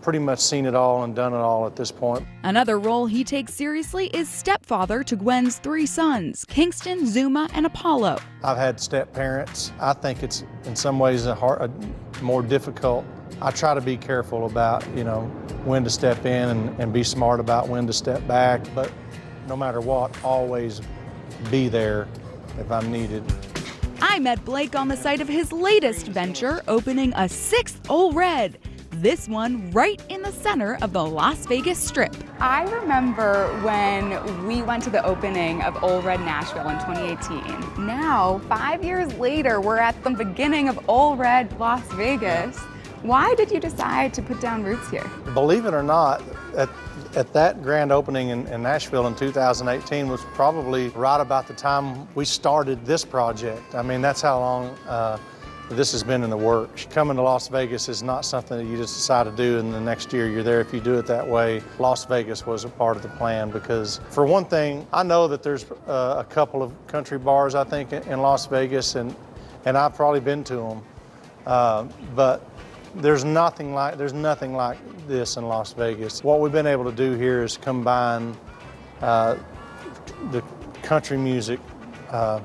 pretty much seen it all and done it all at this point. Another role he takes seriously is stepfather to Gwen's three sons, Kingston, Zuma, and Apollo. I've had step parents. I think it's in some ways a, hard, a more difficult. I try to be careful about, you know, when to step in and, and be smart about when to step back, but no matter what, always be there if I'm needed. I met Blake on the site of his latest venture, opening a sixth Ole Red. This one right in the center of the Las Vegas Strip. I remember when we went to the opening of Ole Red Nashville in 2018. Now, five years later, we're at the beginning of Ole Red Las Vegas. Why did you decide to put down roots here? Believe it or not, at, at that grand opening in, in Nashville in 2018 was probably right about the time we started this project. I mean, that's how long uh, this has been in the works. Coming to Las Vegas is not something that you just decide to do and the next year you're there. If you do it that way, Las Vegas was a part of the plan because, for one thing, I know that there's uh, a couple of country bars I think in Las Vegas, and and I've probably been to them, uh, but there's nothing like there's nothing like this in Las Vegas. What we've been able to do here is combine uh, the country music. Uh,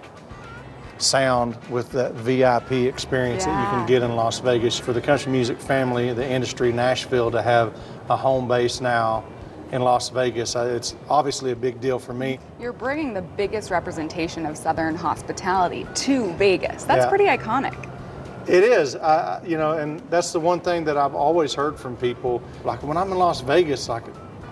sound with that VIP experience that you can get in Las Vegas. For the country music family, the industry, Nashville, to have a home base now in Las Vegas, uh, it's obviously a big deal for me. You're bringing the biggest representation of Southern hospitality to Vegas. That's Yeah. pretty iconic. It is, I, you know, and that's the one thing that I've always heard from people. Like when I'm in Las Vegas, like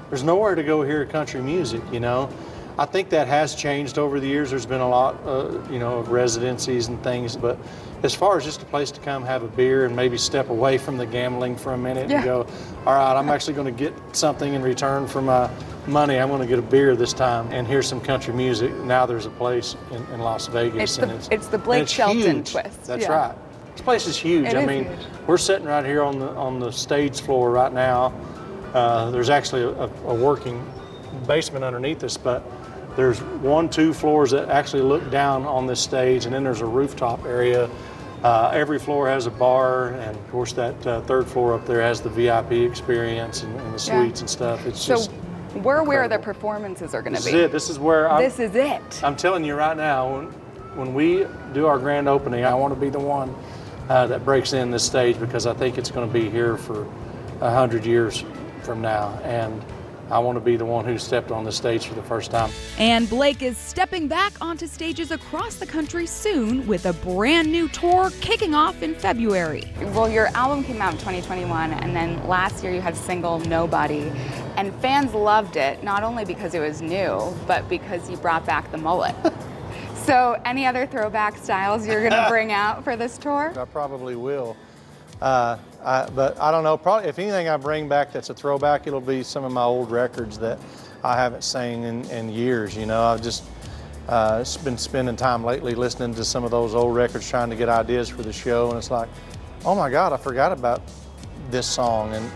there's nowhere to go hear country music, you know. I think that has changed over the years. There's been a lot, uh, you know, of residencies and things, but as far as just a place to come have a beer and maybe step away from the gambling for a minute Yeah. and go, all right, I'm actually going to get something in return for my money. I'm going to get a beer this time and hear some country music. Now there's a place in, in Las Vegas, It's and the- it's it's the Blake Shelton huge. twist, That's yeah. right. This place is huge. It I is mean, huge. we're sitting right here on the on the stage floor right now. Uh, there's actually a, a working basement underneath us, but there's one, two floors that actually look down on this stage, and then there's a rooftop area. Uh, every floor has a bar, and of course, that uh, third floor up there has the VIP experience and, and the Yeah. suites and stuff. It's So just we're where the performances are going to be. this is it. This is where I'm, This is it. I'm telling you right now, when, when we do our grand opening, I want to be the one uh, that breaks in this stage because I think it's going to be here for a hundred years from now, and I want to be the one who stepped on the stage for the first time. And Blake is stepping back onto stages across the country soon with a brand new tour kicking off in February. Well, your album came out in 2021, and then last year you had single Nobody. And fans loved it, not only because it was new, but because you brought back the mullet. so, any other throwback styles you're going to bring out for this tour? I probably will. Uh, I, but I don't know. Probably, if anything I bring back that's a throwback, it'll be some of my old records that I haven't sang in, in years. You know, I've just uh, been spending time lately listening to some of those old records, trying to get ideas for the show, and it's like, oh my God, I forgot about this song, and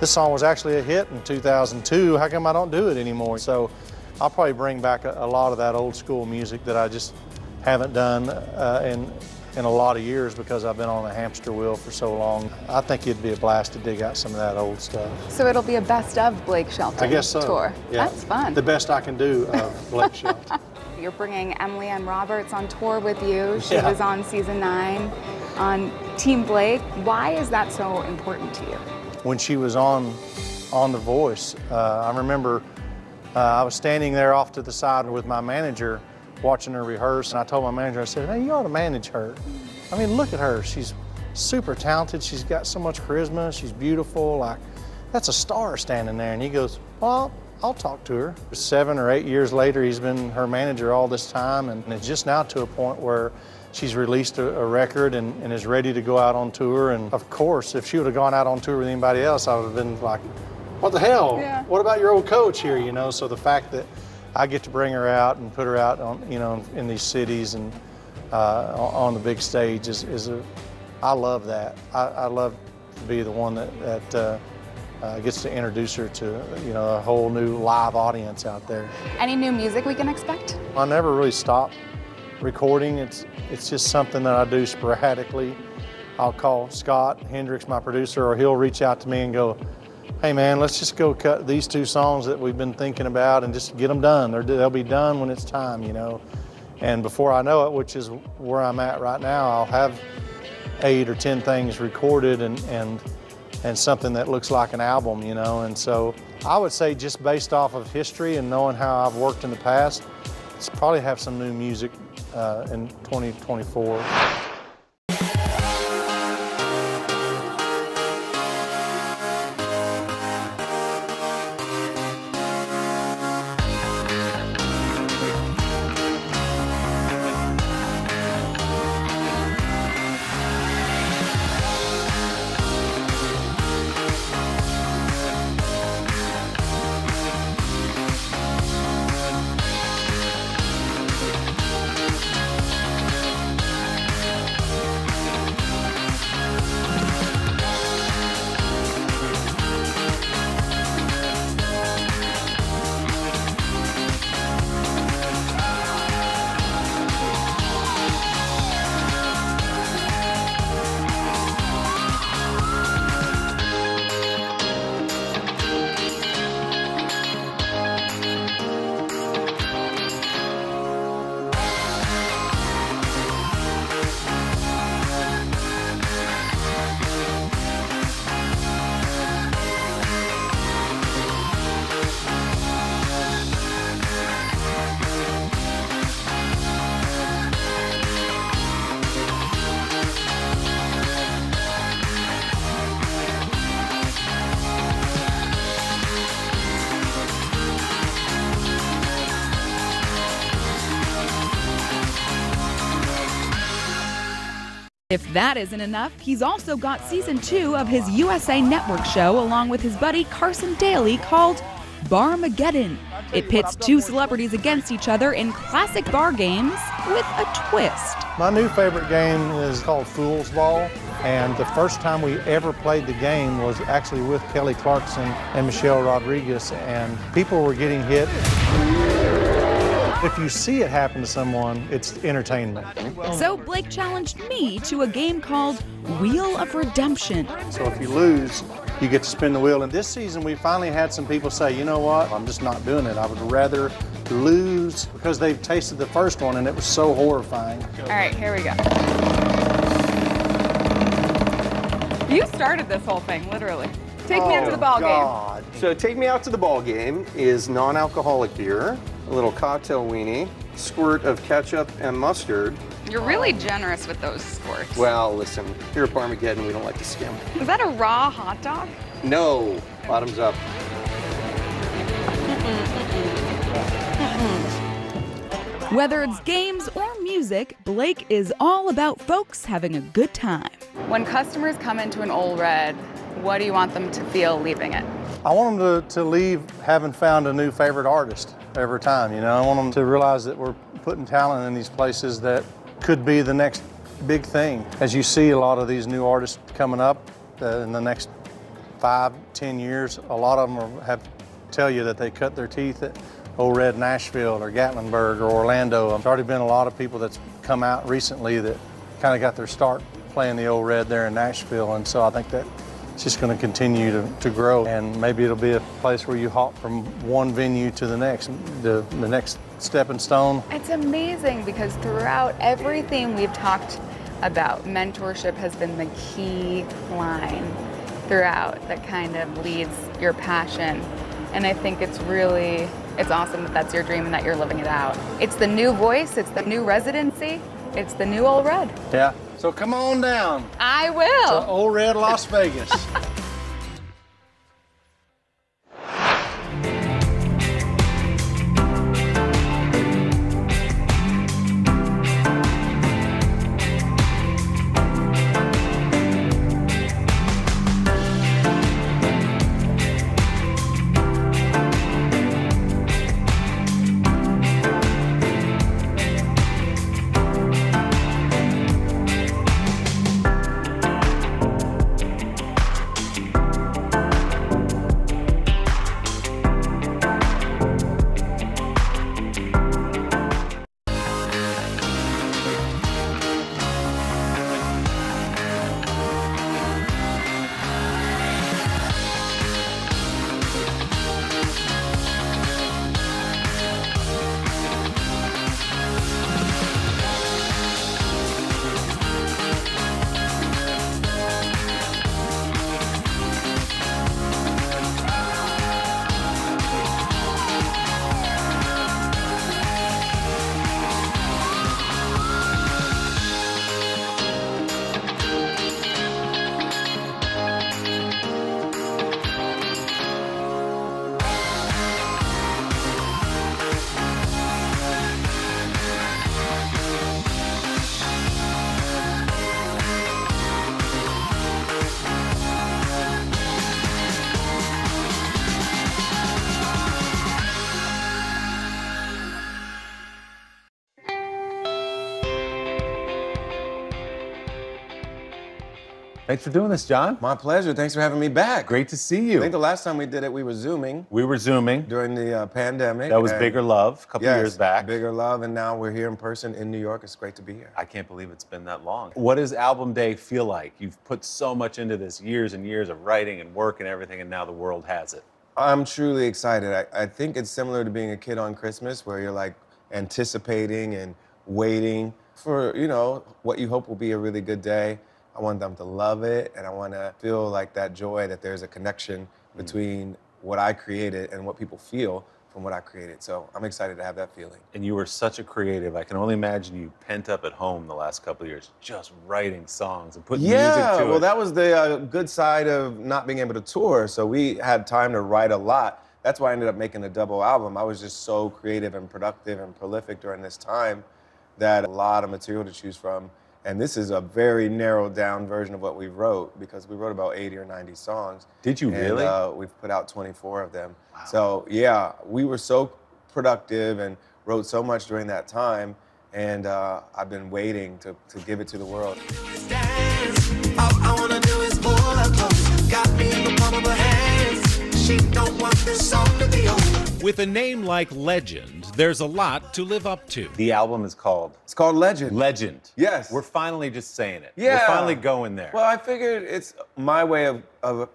this song was actually a hit in 2002. How come I don't do it anymore? So I'll probably bring back a, a lot of that old school music that I just haven't done uh, in in a lot of years because I've been on a hamster wheel for so long. I think it'd be a blast to dig out some of that old stuff. So, it'll be a best of Blake Shelton I guess so. tour. Yeah. That's fun. The best I can do of Blake Shelton. You're bringing Emily Ann Roberts on tour with you. She Yeah. was on season nine on Team Blake. Why is that so important to you? when she was on on The Voice. Uh, I remember uh, I was standing there off to the side with my manager watching her rehearse, and I told my manager, I said, "Hey, you ought to manage her. I mean, look at her. She's super talented. She's got so much charisma. She's beautiful. Like, that's a star standing there." And he goes, "Well." I'll talk to her. Seven or eight years later, he's been her manager all this time, and it's just now to a point where she's released a, a record and, and is ready to go out on tour. And of course, if she would have gone out on tour with anybody else, I would have been like, what the hell? Yeah. What about your old coach here? You know, so the fact that I get to bring her out and put her out on, you know, in these cities and uh, on the big stage is, is a, I love that. I, I love to be the one that, that uh, uh, gets to introduce her to, you know, a whole new live audience out there. Any new music we can expect? I never really stop recording. It's it's just something that I do sporadically. I'll call Scott Hendricks, my producer, or he'll reach out to me and go, "Hey man, let's just go cut these two songs that we've been thinking about and just get them done. They're, they'll be done when it's time, you know." And before I know it, which is where I'm at right now, I'll have eight or ten things recorded and and and something that looks like an album, you know. And so I would say just based off of history and knowing how I've worked in the past, probably have some new music uh, in 2024. That isn't enough, he's also got season two of his USA Network show along with his buddy Carson Daly called Barmageddon. It pits two celebrities against each other in classic bar games with a twist. My new favorite game is called Fool's Ball. And the first time we ever played the game was actually with Kelly Clarkson and Michelle Rodriguez, and people were getting hit. If you see it happen to someone, it's entertainment. So Blake challenged me to a game called Wheel of Redemption. So if you lose, you get to spin the wheel. And this season, we finally had some people say, you know what, I'm just not doing it. I would rather lose because they've tasted the first one and it was so horrifying. All right, here we go. You started this whole thing, literally. Take me out to the oh, ball game. So take me out to the ball game is non-alcoholic beer, a little cocktail weenie, squirt of ketchup and mustard. You're really generous with those squirts. Well, listen, here at Barmageddon, we don't like to skim. Is that a raw hot dog? No, bottoms up. Whether it's games or music, Blake is all about folks having a good time. When customers come into an Ole Red, what do you want them to feel leaving it? I want them to, to leave having found a new favorite artist every time. You know, I want them to realize that we're putting talent in these places that could be the next big thing. As you see a lot of these new artists coming up uh, in the next five, ten years, a lot of them are, have tell you that they cut their teeth at Ole Red Nashville or Gatlinburg or Orlando. There's already been a lot of people that's come out recently that kind of got their start playing the Ole Red there in Nashville, and so I think that it's just going to continue to, to grow, and maybe it'll be a place where you hop from one venue to the next, the, the next stepping stone. It's amazing because throughout everything we've talked about, mentorship has been the key line throughout that kind of leads your passion. And I think it's really, it's awesome that that's your dream and that you're living it out. It's the new voice, it's the new residency, it's the new Ole Red. Yeah. So come on down I will. to Ole Red Las Vegas. Thanks for doing this, John. My pleasure. Thanks for having me back. Great to see you. I think the last time we did it, we were Zooming. We were Zooming. During the uh, pandemic. That was Bigger Love a couple Yes, years back. Bigger Love, and now we're here in person in New York. It's great to be here. I can't believe it's been that long. What does album day feel like? You've put so much into this, years and years of writing and work and everything, and now the world has it. I'm truly excited. I, I think it's similar to being a kid on Christmas where you're like anticipating and waiting for, you know, what you hope will be a really good day. I want them to love it and I want to feel like that joy that there's a connection between what I created and what people feel from what I created. So I'm excited to have that feeling. And you were such a creative. I can only imagine you pent up at home the last couple of years, just writing songs and putting yeah, music to well, it. Well, that was the uh, good side of not being able to tour. So we had time to write a lot. That's why I ended up making a double album. I was just so creative and productive and prolific during this time that a lot of material to choose from. And this is a very narrowed down version of what we wrote because we wrote about 80 or 90 songs. Did you And, really? Uh, we've put out 24 of them. So yeah, we were so productive and wrote so much during that time. And uh, I've been waiting to, to give it to the world. All I wanna do is pull her close. Got me in the palm of her hands. She don't want this song to be over. With a name like Legend, there's a lot to live up to. The album is called. It's called Legend. Legend. Yes. We're finally just saying it. Yeah. We're finally going there. Well, I figured it's my way of, of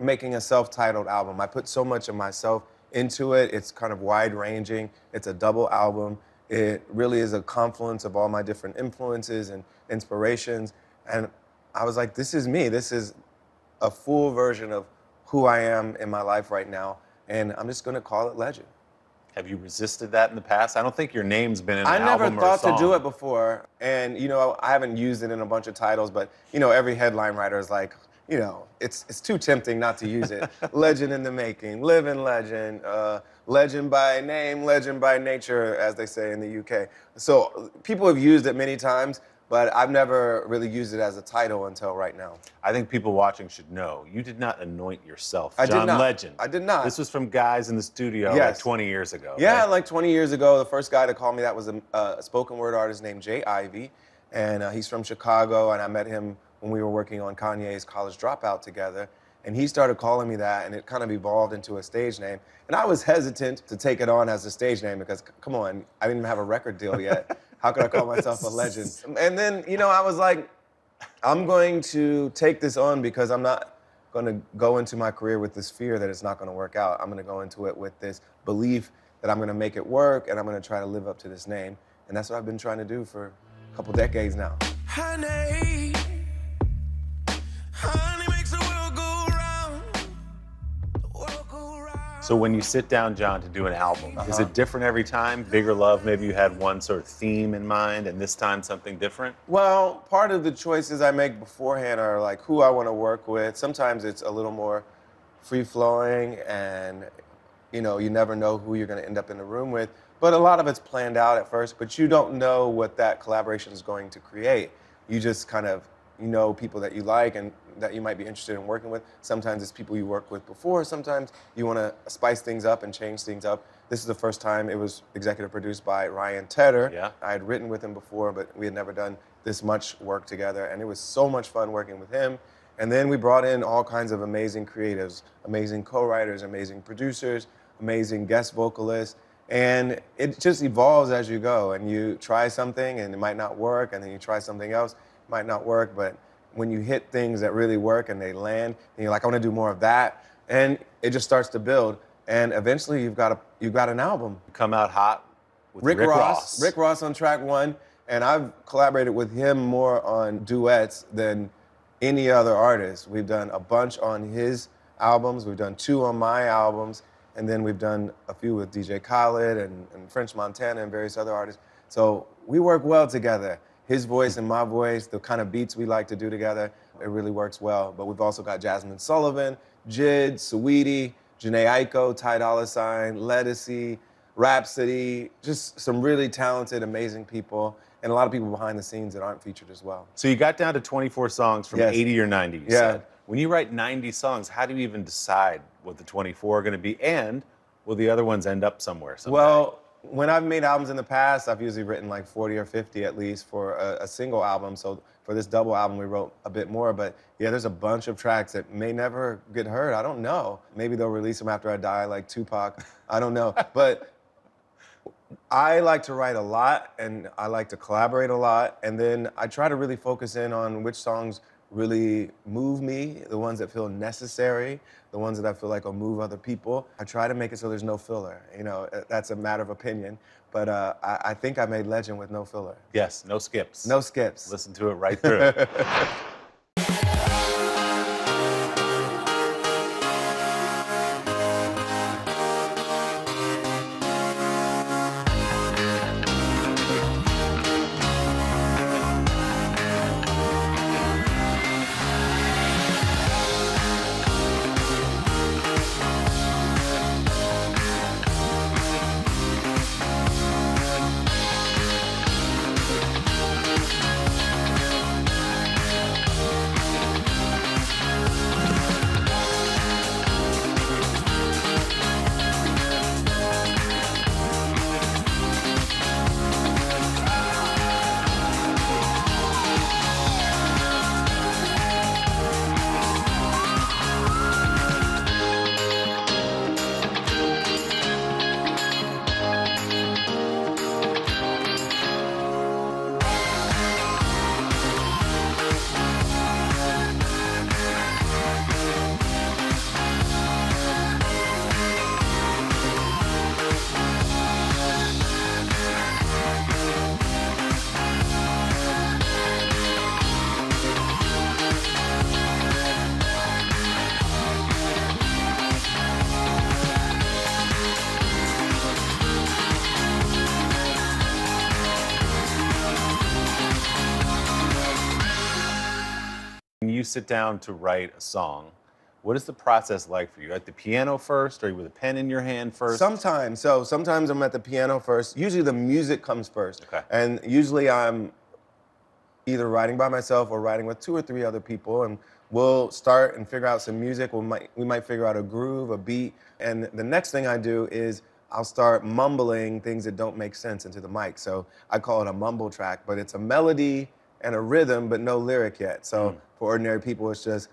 making a self-titled album. I put so much of myself into it. It's kind of wide-ranging. It's a double album. It really is a confluence of all my different influences and inspirations. And I was like, this is me. This is a full version of who I am in my life right now. And I'm just gonna call it Legend. Have you resisted that in the past? I don't think your name's been in an I never album or a thought to do it before, and you know I haven't used it in a bunch of titles, but you know every headline writer is like, you know, it's it's too tempting not to use it. legend in the making, living legend, uh, legend by name, legend by nature, as they say in the UK. So people have used it many times, but I've never really used it as a title until right now. I think people watching should know you did not anoint yourself I did John not. Legend. I did not. This was from guys in the studio like 20 years ago. Yeah, right? like 20 years ago, the first guy to call me that was a, a spoken word artist named J. Ivy, and uh, he's from Chicago. And I met him when we were working on Kanye's College Dropout together. And he started calling me that, and it kind of evolved into a stage name. And I was hesitant to take it on as a stage name because, come on, I didn't even have a record deal yet. How could I call myself a legend? And then, you know, I was like, I'm going to take this on because I'm not going to go into my career with this fear that it's not going to work out. I'm going to go into it with this belief that I'm going to make it work and I'm going to try to live up to this name. And that's what I've been trying to do for a couple decades now. Honey, honey So when you sit down, John, to do an album, is Uh-huh. it different every time? Bigger Love, maybe you had one sort of theme in mind, and this time something different? Well, part of the choices I make beforehand are like who I want to work with. Sometimes it's a little more free flowing and you know, you never know who you're going to end up in the room with. But a lot of it's planned out at first, but you don't know what that collaboration is going to create. You just kind of you know people that you like and that you might be interested in working with. Sometimes it's people you worked with before. Sometimes you want to spice things up and change things up. This is the first time it was executive produced by Ryan Tedder. Yeah. I had written with him before, but we had never done this much work together, and it was so much fun working with him. And then we brought in all kinds of amazing creatives, amazing co-writers, amazing producers, amazing guest vocalists. And it just evolves as you go. And you try something and it might not work, and then you try something else, might not work. But when you hit things that really work and they land, and you're like, I want to do more of that. And it just starts to build. And eventually you've got a you've got an album. Come out hot with Rick, Rick Ross. Ross. Rick Ross on track one. And I've collaborated with him more on duets than any other artist. We've done a bunch on his albums. We've done two on my albums. And then we've done a few with DJ Khaled and, and French Montana and various other artists. So we work well together. His voice and my voice, the kind of beats we like to do together, it really works well. But we've also got Jazmine Sullivan, JID, Saweetie, Jhené Aiko, Ty Dolla Sign, Ledisi, Rapsody, just some really talented, amazing people, and a lot of people behind the scenes that aren't featured as well. So you got down to 24 songs from Yes. 80 or 90, you Yeah. said. When you write 90 songs, how do you even decide what the 24 are going to be? And will the other ones end up somewhere? someday? Well, when I've made albums in the past, I've usually written like 40 or 50 at least for a, a single album. So for this double album, we wrote a bit more. But yeah, there's a bunch of tracks that may never get heard. I don't know. Maybe they'll release them after I die, like Tupac. I don't know. But I like to write a lot and I like to collaborate a lot. And then I try to really focus in on which songs really move me, the ones that feel necessary, the ones that I feel like will move other people. I try to make it so there's no filler. You know, that's a matter of opinion. But uh, I, I think I made Legend with no filler. yes, no skips. No skips. Listen to it right through. sit down to write a song, what is the process like for you? At the piano first, or are you with a pen in your hand first? Sometimes. So sometimes I'm at the piano first. Usually the music comes first. Okay. And usually I'm either writing by myself or writing with two or three other people and we'll start and figure out some music. We might we might figure out a groove, a beat, and the next thing I do is I'll start mumbling things that don't make sense into the mic. So I call it a mumble track, but it's a melody and a rhythm, but no lyric yet. So hmm. For ordinary people, it's just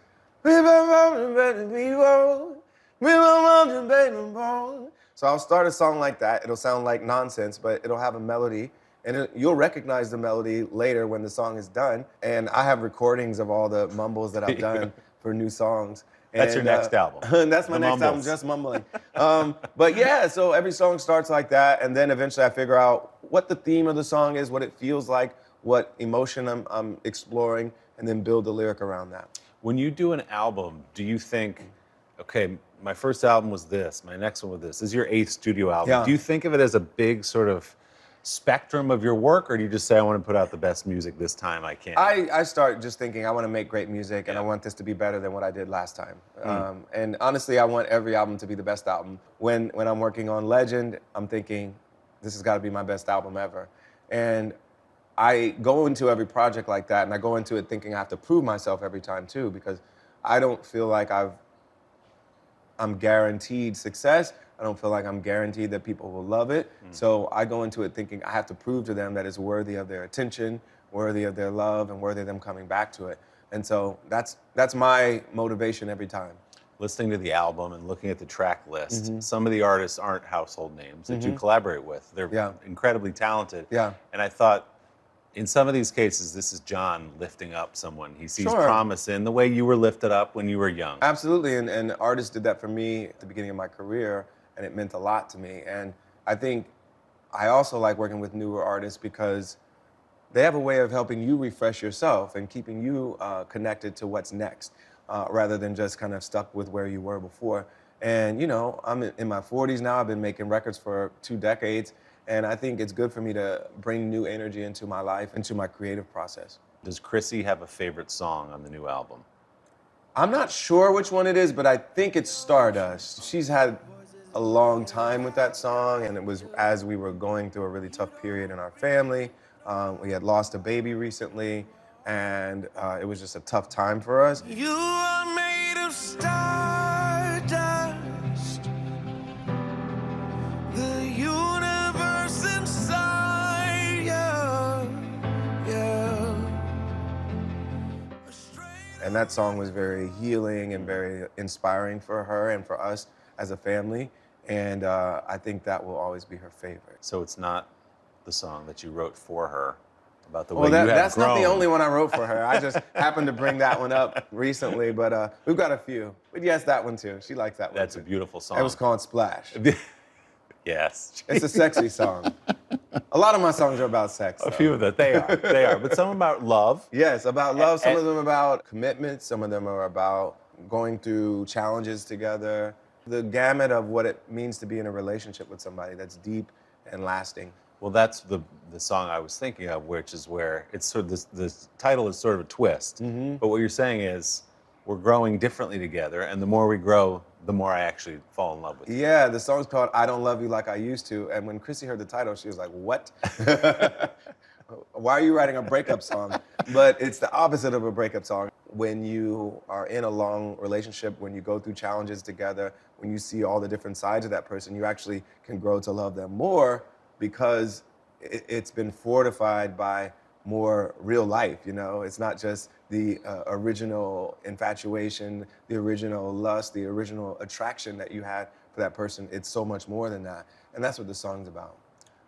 so I'll start a song like that. It'll sound like nonsense, but it'll have a melody. And it, you'll recognize the melody later when the song is done. And I have recordings of all the mumbles that I've done for new songs. That's your next uh, album. that's my The next album, just mumbling. um, but yeah, so every song starts like that, and then eventually I figure out what the theme of the song is, what it feels like, what emotion I'm, I'm exploring, and then build the lyric around that. When you do an album, do you think, okay, my first album was this, my next one was this. This is your eighth studio album. Yeah. Do you think of it as a big sort of spectrum of your work, or do you just say, I want to put out the best music this time I can? I, I start just thinking I want to make great music and I want this to be better than what I did last time. Mm. Um, and honestly, I want every album to be the best album. When when I'm working on Legend, I'm thinking this has got to be my best album ever. And I go into every project like that, and I go into it thinking I have to prove myself every time too, because I don't feel like I've I'm guaranteed success. I don't feel like I'm guaranteed that people will love it. So I go into it thinking I have to prove to them that it's worthy of their attention, worthy of their love, and worthy of them coming back to it. And so that's that's my motivation every time. Listening to the album and looking at the track list, Mhm. some of the artists aren't household names that you Mhm. collaborate with. They're Yeah. incredibly talented. Yeah. And I thought, in some of these cases, this is John lifting up someone. He sees Sure. promise in the way you were lifted up when you were young. Absolutely, and, and artists did that for me at the beginning of my career, and it meant a lot to me. And I think I also like working with newer artists because they have a way of helping you refresh yourself and keeping you uh, connected to what's next, uh, rather than just kind of stuck with where you were before. And you know, I'm in in my 40s now. I've been making records for two decades, and I think it's good for me to bring new energy into my life, into my creative process. Does Chrissy have a favorite song on the new album? I'm not sure which one it is, but I think it's Stardust. She's had a long time with that song, and it was as we were going through a really tough period in our family. Um, we had lost a baby recently, and uh, it was just a tough time for us. You are made of stardust. And that song was very healing and very inspiring for her and for us as a family. And uh, I think that will always be her favorite. So it's not the song that you wrote for her about the Well, way that, you have that's not the only one I wrote for her. I just happened to bring that one up recently, but uh, we've got a few. But yes, that one too. She likes that one. That's a beautiful song. It was called Splash. yes. It's a sexy song. A lot of my songs are about sex. A though. few of them, they are, they are. But some about love. Yes, about love. Some And- of them about commitment. Some of them are about going through challenges together. The gamut of what it means to be in a relationship with somebody that's deep and lasting. Well, that's the the song I was thinking of, which is where it's sort of this the title is sort of a twist. Mm-hmm. But what you're saying is we're growing differently together, and the more we grow, the more I actually fall in love with you. Yeah, the song's called I Don't Love You Like I Used to. And when Chrissy heard the title, she was like, What? Why are you writing a breakup song? But it's the opposite of a breakup song. When you are in a long relationship, when you go through challenges together, when you see all the different sides of that person, you actually can grow to love them more because it, it's been fortified by more real life, you know? It's not just the uh, original infatuation, the original lust, the original attraction that you had for that person. It's so much more than that. And that's what the song's about.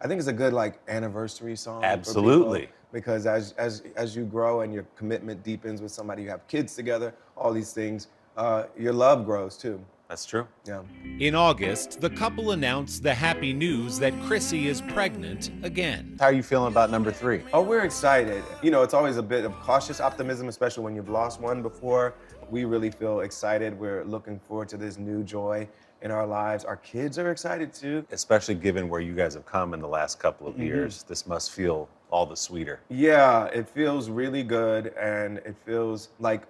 I think it's a good like anniversary song. Absolutely. because as, as, as you grow and your commitment deepens with somebody, you have kids together, all these things, uh, your love grows too. That's true. Yeah. In August, the couple announced the happy news that Chrissy is pregnant again. How are you feeling about number three? Oh, we're excited. You know, it's always a bit of cautious optimism, especially when you've lost one before. We really feel excited. We're looking forward to this new joy in our lives. Our kids are excited too. Especially given where you guys have come in the last couple of Mhm. years, this must feel all the sweeter. Yeah, it feels really good and it feels like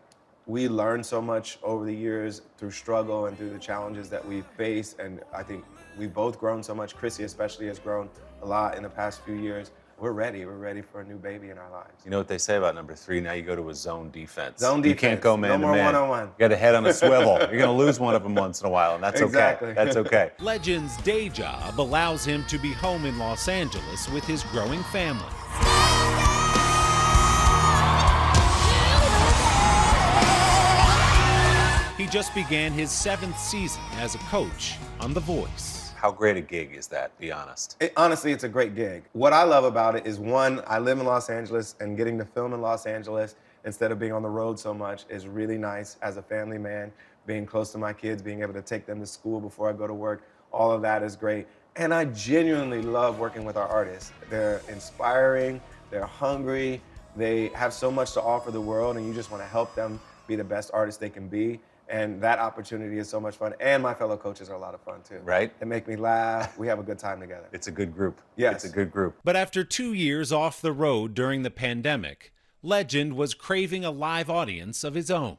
we learned so much over the years through struggle and through the challenges that we face. And I think we've both grown so much. Chrissy especially has grown a lot in the past few years. We're ready. We're ready for a new baby in our lives. You know what they say about number three? Now you go to a zone defense. Zone defense. You can't go No man more to man. one-on-one. You got a head on a swivel. You're going to lose one of them once in a while, and that's Exactly. okay. That's okay. Legend's day job allows him to be home in Los Angeles with his growing family. Just began his seventh season as a coach on The Voice. How great a gig is that? Be honest. It, honestly, it's a great gig. What I love about it is one, I live in Los Angeles and getting to film in Los Angeles instead of being on the road so much is really nice as a family man. Being close to my kids, being able to take them to school before I go to work, all of that is great. And I genuinely love working with our artists. They're inspiring, they're hungry, they have so much to offer the world, and you just want to help them be the best artists they can be. And that opportunity is so much fun. And my fellow coaches are a lot of fun too. Right? They make me laugh. We have a good time together. It's a good group. Yes. It's a good group. But after two years off the road during the pandemic, Legend was craving a live audience of his own.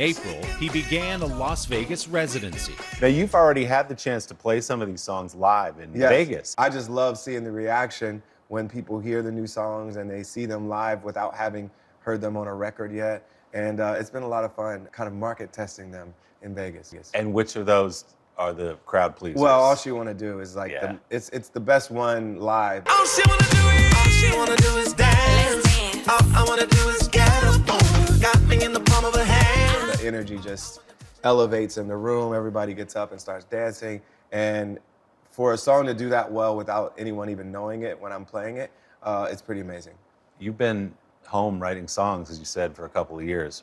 April, he began a Las Vegas residency. Now, you've already had the chance to play some of these songs live in Yes. Vegas. I just love seeing the reaction when people hear the new songs and they see them live without having heard them on a record yet. And uh, it's been a lot of fun kind of market testing them in Vegas. And which of those are the crowd pleasers? Well, all she want to do is like, Yeah. the, it's, it's the best one live. All she wanna do is, all she wanna do is dance. All I wanna do is get up on. Got me in the The energy just elevates in the room. Everybody gets up and starts dancing. And for a song to do that well without anyone even knowing it when I'm playing it, uh, it's pretty amazing. You've been home writing songs, as you said, for a couple of years.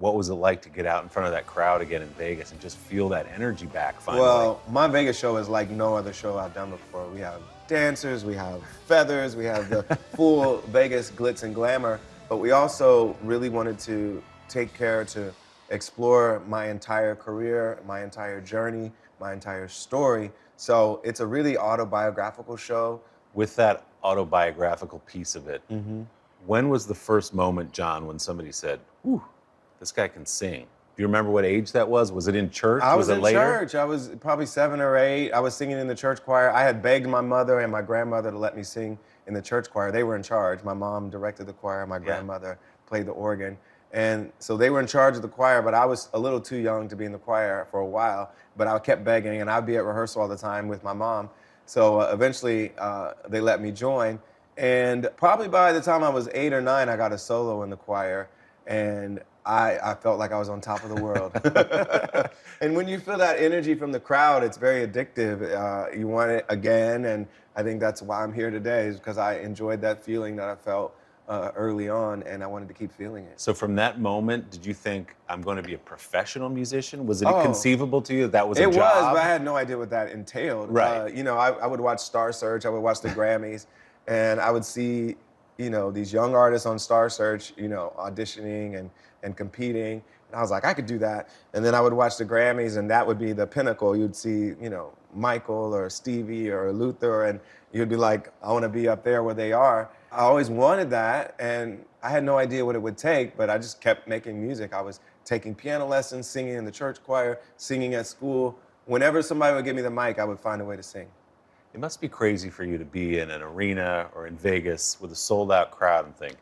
What was it like to get out in front of that crowd again in Vegas and just feel that energy back finally? Well, my Vegas show is like no other show I've done before. We have dancers, we have feathers, we have the full Vegas glitz and glamour, but we also really wanted to take care to explore my entire career, my entire journey, my entire story. So it's a really autobiographical show. with that autobiographical piece of it, Mm-hmm. when was the first moment, John, when somebody said, Ooh, this guy can sing? Do you remember what age that was? Was it in church? I was, it in later? church. I was probably seven or eight. I was singing in the church choir. I had begged my mother and my grandmother to let me sing in the church choir. They were in charge. My mom directed the choir. My grandmother played the organ. And so they were in charge of the choir, but I was a little too young to be in the choir for a while. But I kept begging, and I'd be at rehearsal all the time with my mom. So uh, eventually, uh, they let me join. And probably by the time I was eight or nine, I got a solo in the choir. And I, I felt like I was on top of the world. and when you feel that energy from the crowd, it's very addictive. Uh, you want it again. And I think that's why I'm here today, is because I enjoyed that feeling that I felt uh, early on, and I wanted to keep feeling it. So from that moment, did you think I'm going to be a professional musician? Was it Oh. conceivable to you that that was it was, but I had no idea what that entailed. Right. Uh, you know, I, I would watch Star Search, I would watch the Grammys, and I would see, you know, these young artists on Star Search, you know, auditioning and, and competing. And I was like, I could do that. And then I would watch the Grammys, and that would be the pinnacle. You'd see, you know, Michael or Stevie or Luther, and you'd be like, I want to be up there where they are. I always wanted that, and I had no idea what it would take, but I just kept making music. I was taking piano lessons, singing in the church choir, singing at school. Whenever somebody would give me the mic, I would find a way to sing. It must be crazy for you to be in an arena or in Vegas with a sold out crowd and think,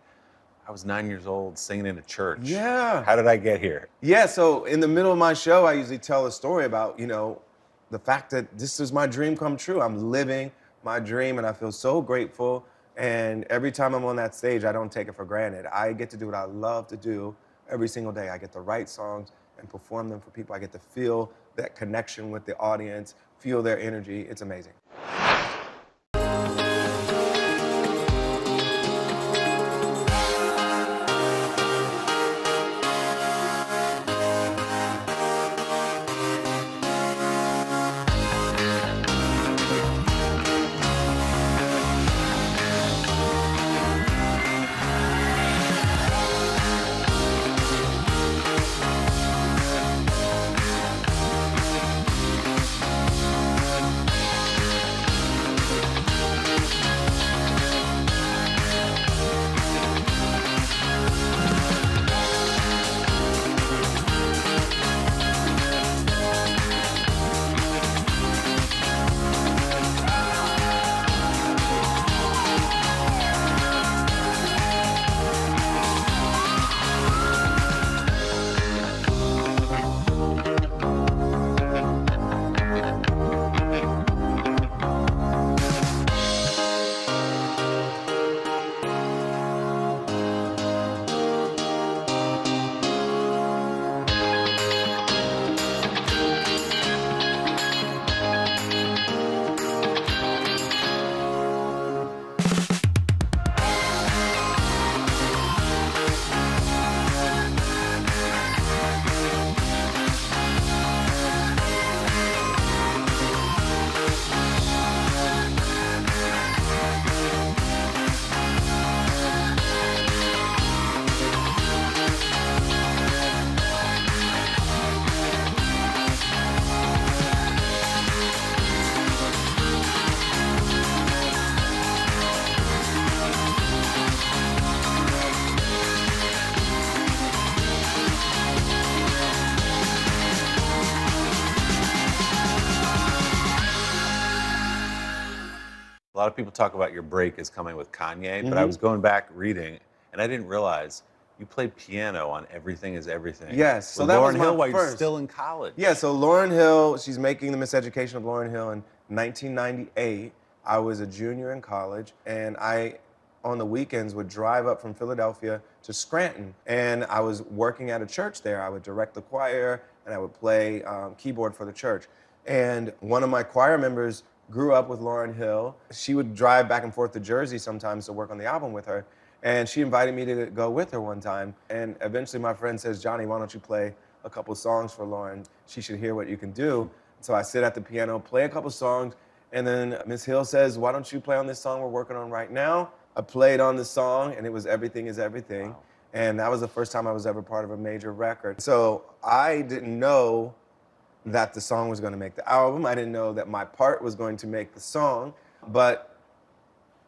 I was nine years old singing in a church. Yeah. How did I get here? Yeah, so in the middle of my show, I usually tell a story about, you know, the fact that this is my dream come true. I'm living my dream and I feel so grateful. And every time I'm on that stage, I don't take it for granted. I get to do what I love to do every single day. I get to write songs and perform them for people. I get to feel that connection with the audience, feel their energy. It's amazing. Of people talk about your break is coming with Kanye, but I Mhm. was going back reading, and I didn't realize you played piano on Everything Is Everything. Yes, so that Lauryn was my Hill while you're still in college. Yeah, so Lauryn Hill, she's making the Miseducation of Lauryn Hill in 1998. I was a junior in college, and I, on the weekends, would drive up from Philadelphia to Scranton, and I was working at a church there. I would direct the choir, and I would play um, keyboard for the church. And one of my choir members grew up with Lauryn Hill. She would drive back and forth to Jersey sometimes to work on the album with her. And she invited me to go with her one time. And eventually my friend says, Johnny, why don't you play a couple songs for Lauryn? She should hear what you can do. So I sit at the piano, play a couple songs, and then Miss Hill says, why don't you play on this song we're working on right now? I played on the song, and it was Everything is Everything. And that was the first time I was ever part of a major record. So I didn't know that the song was going to make the album. I didn't know that my part was going to make the song. But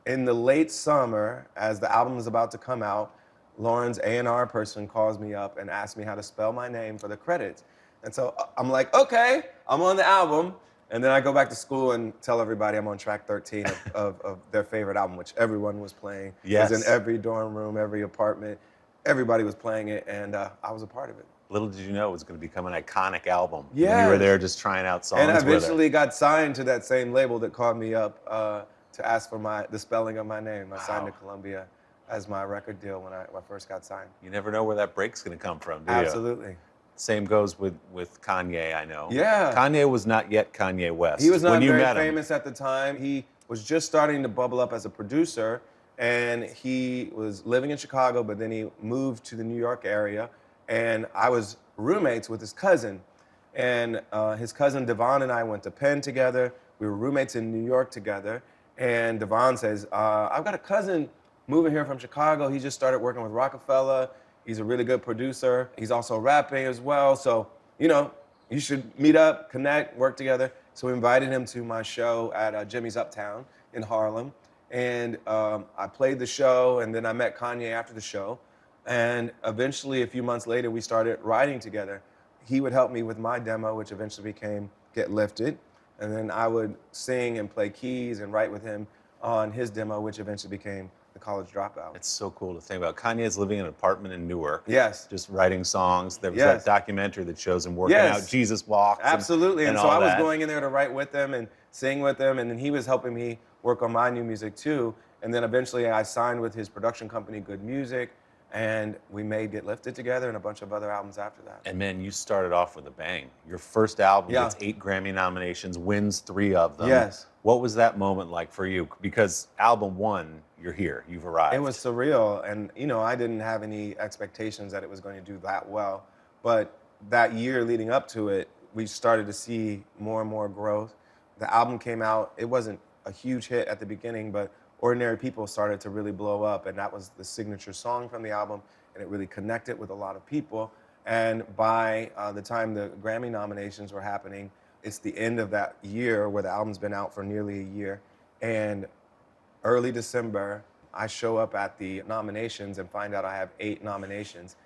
in the late summer, as the album was about to come out, Lauryn's A&R person calls me up and asks me how to spell my name for the credits. And so uh, I'm like, okay, I'm on the album. And then I go back to school and tell everybody I'm on track 13 of, of, of their favorite album, which everyone was playing. It was Yes. in every dorm room, every apartment. Everybody was playing it, and uh, I was a part of it. Little did you know it was going to become an iconic album. Yeah, You were there just trying out songs And I eventually got signed to that same label that called me up uh, to ask for my the spelling of my name. I signed to Columbia as my record deal when I, when I first got signed. You never know where that break's going to come from, do you? Absolutely. Same goes with with Kanye. I know. Yeah. Kanye was not yet Kanye West. He was not when you very met him. famous at the time. He was just starting to bubble up as a producer, and he was living in Chicago, but then he moved to the New York area, and I was roommates with his cousin, and uh, his cousin Devon and I went to Penn together. We were roommates in New York together, and Devon says, uh, "I've got a cousin moving here from Chicago. He just started working with Roc-A-Fella. He's a really good producer. He's also rapping as well. So, you know, you should meet up, connect, work together. So we invited him to my show at uh, Jimmy's Uptown in Harlem. And um, I played the show, and then I met Kanye after the show. And eventually, a few months later, we started writing together. He would help me with my demo, which eventually became Get Lifted. And then I would sing and play keys and write with him on his demo, which eventually became The College Dropout. It's so cool to think about. Kanye is living in an apartment in Newark. Yes. Just writing songs. There was Yes. that documentary that shows him working Yes. out Jesus walks. Absolutely. And, and so all I was that. going in there to write with him and sing with him. and then he was helping me work on my new music too. And then eventually I signed with his production company, Good Music, and we made Get Lifted together and a bunch of other albums after that. And man, you started off with a bang. Your first album Yeah. gets eight Grammy nominations, wins three of them. Yes. What was that moment like for you? Because album one, you're here, you've arrived. It was surreal, and you know, I didn't have any expectations that it was going to do that well. But that year leading up to it, we started to see more and more growth. The album came out, it wasn't a huge hit at the beginning, but Ordinary People started to really blow up, and that was the signature song from the album, and it really connected with a lot of people. And by uh, the time the Grammy nominations were happening, it's the end of that year where the album's been out for nearly a year. And early December, I show up at the nominations and find out I have eight nominations.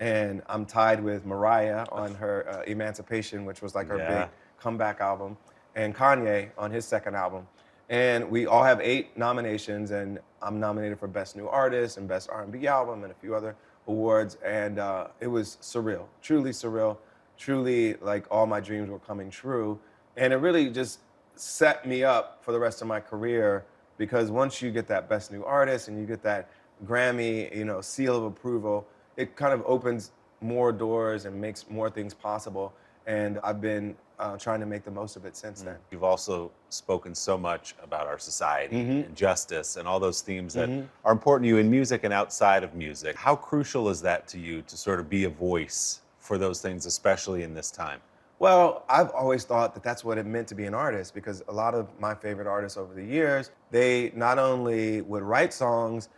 And I'm tied with Mariah on her uh, Emancipation, which was like her Yeah. big comeback album, and Kanye on his second album. And we all have eight nominations, and I'm nominated for Best New Artist and Best R&B Album and a few other awards. And uh, it was surreal, truly surreal, truly like all my dreams were coming true. And it really just set me up for the rest of my career because once you get that Best New Artist and you get that Grammy, you know, seal of approval, it kind of opens more doors and makes more things possible. And I've been uh, trying to make the most of it since then. You've also spoken so much about our society Mhm. and justice and all those themes that Mhm. are important to you in music and outside of music. How crucial is that to you to sort of be a voice for those things, especially in this time? Well, I've always thought that that's what it meant to be an artist because a lot of my favorite artists over the years, they not only would write songs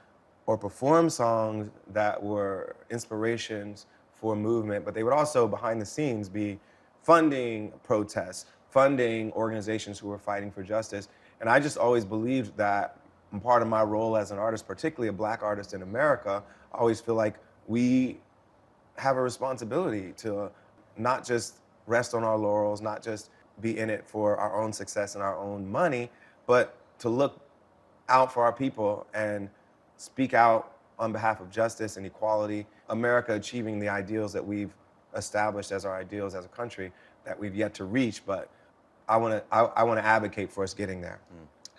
or perform songs that were inspirations for movement, but they would also behind the scenes be funding protests, funding organizations who were fighting for justice. And I just always believed that part of my role as an artist, particularly a black artist in America, I always feel like we have a responsibility to not just rest on our laurels, not just be in it for our own success and our own money, but to look out for our people and speak out on behalf of justice and equality, America achieving the ideals that we've established as our ideals as a country that we've yet to reach, but I want to I, I want to advocate for us getting there.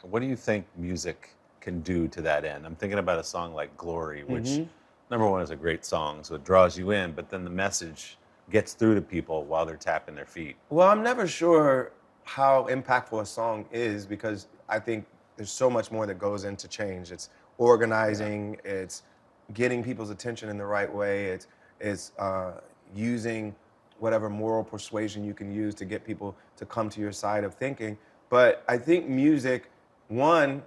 What do you think music can do to that end? I'm thinking about a song like Glory, which Mhm. number one is a great song, so it draws you in, but then the message gets through to people while they're tapping their feet. Well, I'm never sure how impactful a song is because I think there's so much more that goes into change. It's organizing, it's getting people's attention in the right way, it's it's uh, using whatever moral persuasion you can use to get people to come to your side of thinking. But I think music, one,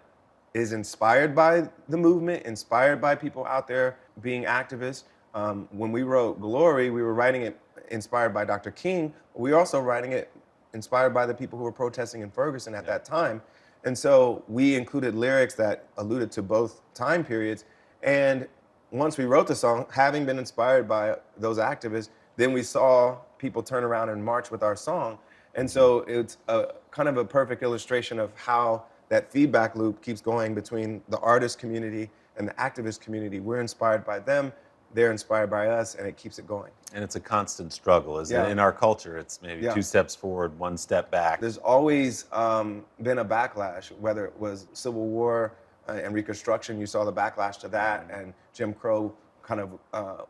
is inspired by the movement, inspired by people out there being activists. Um, when we wrote Glory, we were writing it inspired by Dr. King. but We were also writing it inspired by the people who were protesting in Ferguson at that time. And so we included lyrics that alluded to both time periods. And once we wrote the song, having been inspired by those activists, then we saw people turn around and march with our song. And so it's a kind of a perfect illustration of how that feedback loop keeps going between the artist community and the activist community. We're inspired by them, they're inspired by us, and it keeps it going. And it's a constant struggle, isn't Yeah. it? In our culture, it's maybe Yeah. two steps forward, one step back. There's always um, been a backlash, whether it was Civil War uh, and Reconstruction, you saw the backlash to that, and Jim Crow kind of uh,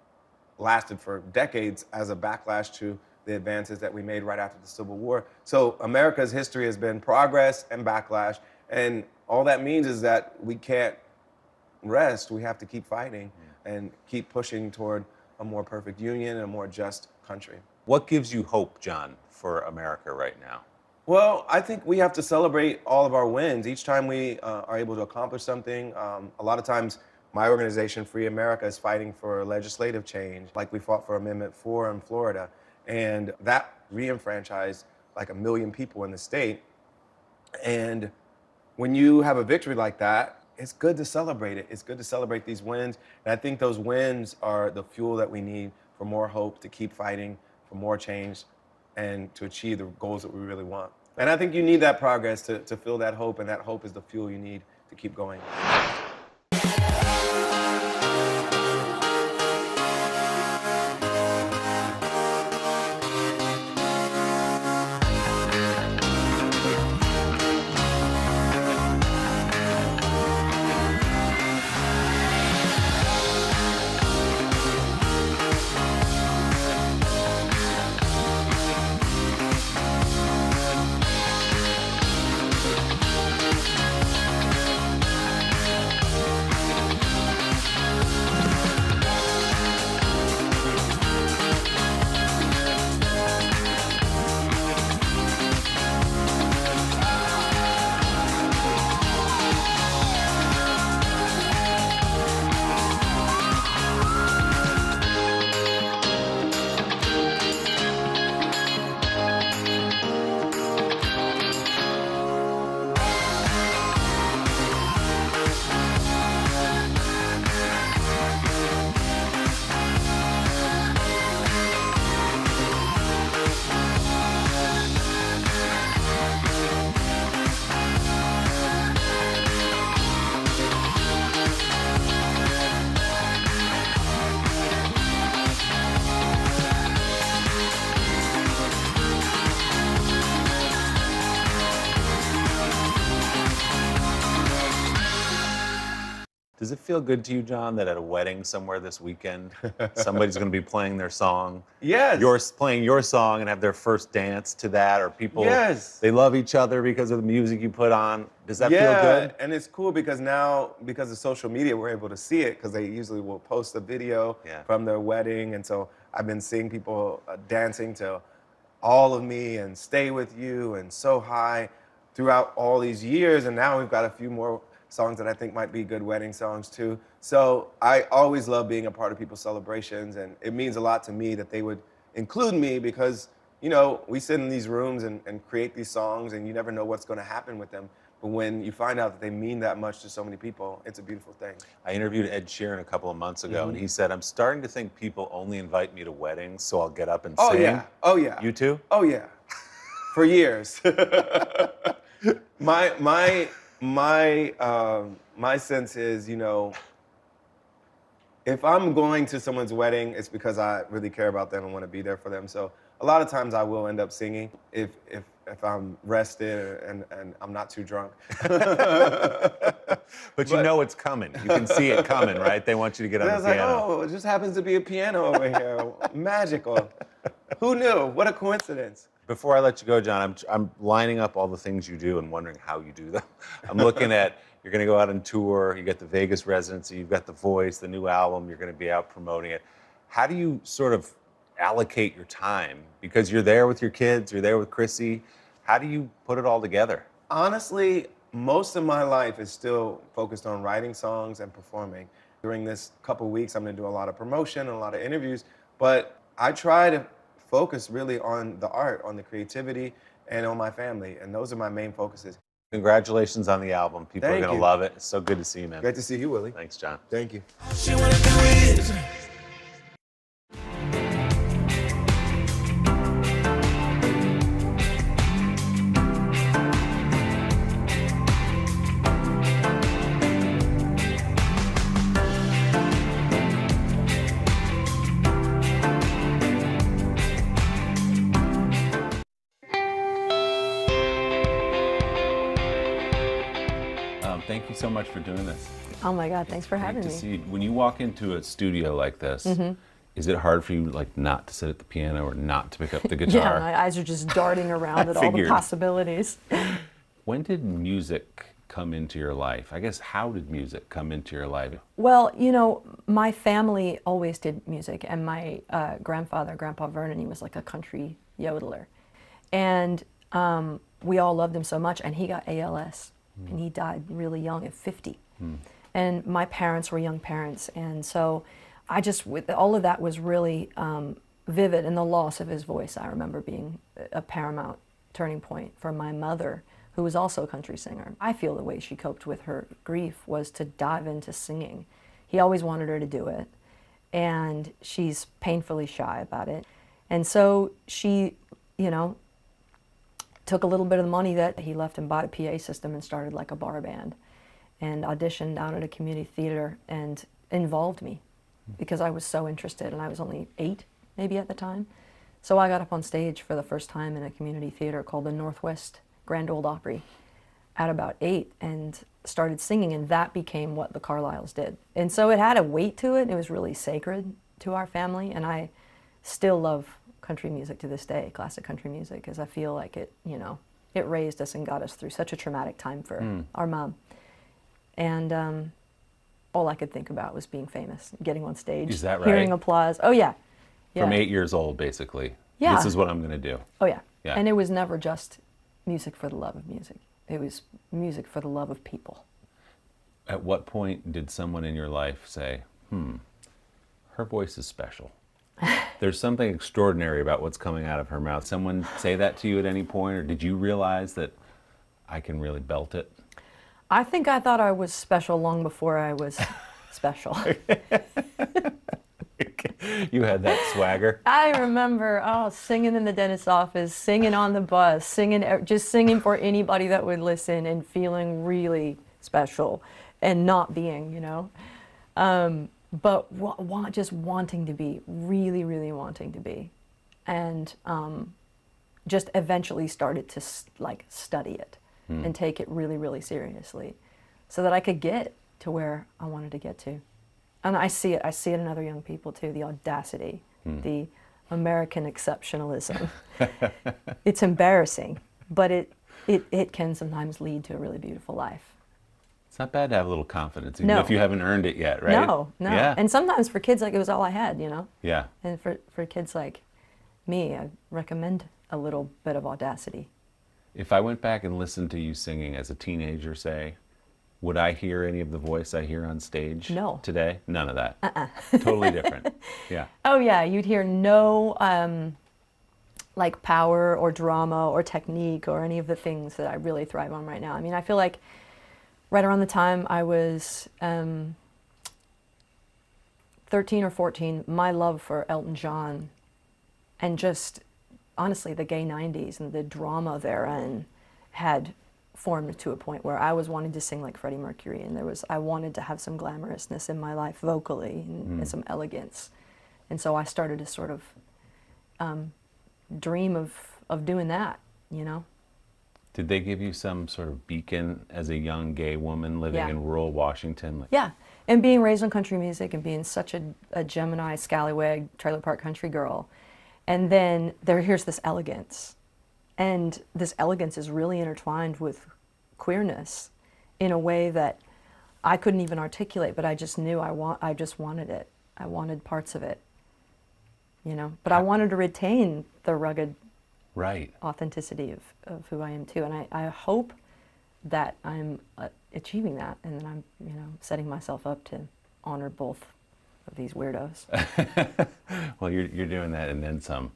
lasted for decades as a backlash to the advances that we made right after the Civil War. So America's history has been progress and backlash, and all that means is that we can't rest. We have to keep fighting and keep pushing toward a more perfect union and a more just country. What gives you hope, John, for America right now? Well, I think we have to celebrate all of our wins. Each time we uh, are able to accomplish something, um, a lot of times my organization, Free America, is fighting for legislative change, like we fought for Amendment 4 in Florida. And that re-enfranchised like a million people in the state. And when you have a victory like that, it's good to celebrate it. It's good to celebrate these wins. And I think those wins are the fuel that we need for more hope, to keep fighting for more change, and to achieve the goals that we really want. And I think you need that progress to, to feel that hope, and that hope is the fuel you need to keep going. Feel good to you, John, that at a wedding somewhere this weekend, somebody's going to be playing their song? Yes. You're playing your song and have their first dance to that, or people, Yes. they love each other because of the music you put on. Does that yeah, feel good? and it's cool because now, because of social media, we're able to see it because they usually will post a video Yeah. from their wedding. And so I've been seeing people uh, dancing to All of Me and Stay With You and So High throughout all these years. And now we've got a few more songs that I think might be good wedding songs too. So I always love being a part of people's celebrations. And it means a lot to me that they would include me because, you know, we sit in these rooms and, and create these songs and you never know what's going to happen with them. But when you find out that they mean that much to so many people, it's a beautiful thing. I interviewed Ed Sheeran a couple of months ago, and Mhm. he said, I'm starting to think people only invite me to weddings, so I'll get up and Oh, sing. yeah. Oh, yeah. You too? Oh yeah, for years. my my my um, my sense is, you know, if I'm going to someone's wedding, it's because I really care about them and want to be there for them. So a lot of times I will end up singing if if if I'm rested and, and I'm not too drunk. But you know it's coming. You can see it coming, right? They want you to get on I the like, piano. oh, it just happens to be a piano over here. Magical. Who knew? What a coincidence. Before I let you go, John, I'm, I'm lining up all the things you do and wondering how you do them. I'm looking at you're going to go out on tour, you got the Vegas residency, you've got The Voice, the new album, you're going to be out promoting it. How do you sort of allocate your time? Because you're there with your kids, you're there with Chrissy. How do you put it all together? Honestly, most of my life is still focused on writing songs and performing. During this couple weeks, I'm going to do a lot of promotion and a lot of interviews, but I try to focus really on the art, on the creativity, and on my family, and those are my main focuses. Congratulations on the album. People are going to love it. It's so good to see you, man. Great to see you, Willie. Thanks, John. Thank you. God, thanks for having me. to see you. When you walk into a studio like this, Mhm. is it hard for you like not to sit at the piano or not to pick up the guitar? Yeah, my eyes are just darting around at all the possibilities. When did music come into your life? I guess how did music come into your life? Well, you know, my family always did music, and my uh, grandfather, Grandpa Vernon, he was like a country yodeler. And um, we all loved him so much, and he got ALS, and he died really young at 50. And my parents were young parents, and so I just, all of that was really um, vivid, and the loss of his voice, I remember being a paramount turning point for my mother, who was also a country singer. I feel the way she coped with her grief was to dive into singing. He always wanted her to do it, and she's painfully shy about it. And so she, you know, took a little bit of the money that he left and bought a PA system and started like a bar band and auditioned out at a community theater and involved me because I was so interested and I was only eight maybe at the time. So I got up on stage for the first time in a community theater called the Northwest Grand Old Opry at about eight and started singing and that became what the Carliles did. And so it had a weight to it. It was really sacred to our family and I still love country music to this day, classic country music, because I feel like it, you know, it raised us and got us through such a traumatic time for Hmm. our mom. And um, all I could think about was being famous, getting on stage, Is that hearing right? applause. Oh yeah, yeah. From eight years old, basically. Yeah. This is what I'm going to do. Oh yeah. Yeah. And it was never just music for the love of music. It was music for the love of people. At what point did someone in your life say, hmm, her voice is special? There's something extraordinary about what's coming out of her mouth. Someone say that to you at any point, or did you realize that I can really belt it? I think I thought I was special long before I was special. You had that swagger. I remember, oh, singing in the dentist's office, singing on the bus, singing, just singing for anybody that would listen and feeling really special and not being, you know. Um, but wa- wa- just wanting to be, really, really wanting to be. And um, just eventually started to like study it Hmm. and take it really, really seriously so that I could get to where I wanted to get to. And I see it, I see it in other young people too, the audacity, Hmm. the American exceptionalism. it's embarrassing, but it, it, it can sometimes lead to a really beautiful life. It's not bad to have a little confidence, even No. if you haven't earned it yet, right? No, no. Yeah. And sometimes for kids, like it was all I had, you know? yeah. And for, for kids like me, I recommend a little bit of audacity. If I went back and listened to you singing as a teenager, say, would I hear any of the voice I hear on stage No. today? None of that. Uh-uh. totally different. Yeah. Oh yeah, you'd hear no um, like power or drama or technique or any of the things that I really thrive on right now. I mean, I feel like right around the time I was um, 13 or 14, my love for Elton John and just honestly the gay 90s and the drama therein had formed to a point where I was wanting to sing like Freddie Mercury, and there was I wanted to have some glamorousness in my life vocally and, and Mm. some elegance, and so I started to sort of um, dream of of doing that, you know. Did they give you some sort of beacon as a young gay woman living Yeah. in rural Washington? Like, Yeah, and being raised on country music and being such a, a Gemini scallywag trailer park country girl, and then there here's this elegance, and this elegance is really intertwined with queerness in a way that I couldn't even articulate, but I just knew I want I just wanted it. I wanted parts of it, you know. But I wanted to retain the rugged Right. authenticity of, of who I am too. And I, I hope that I'm uh, achieving that and that I'm, you know, setting myself up to honor both of these weirdos. well, you're, you're doing that and then some.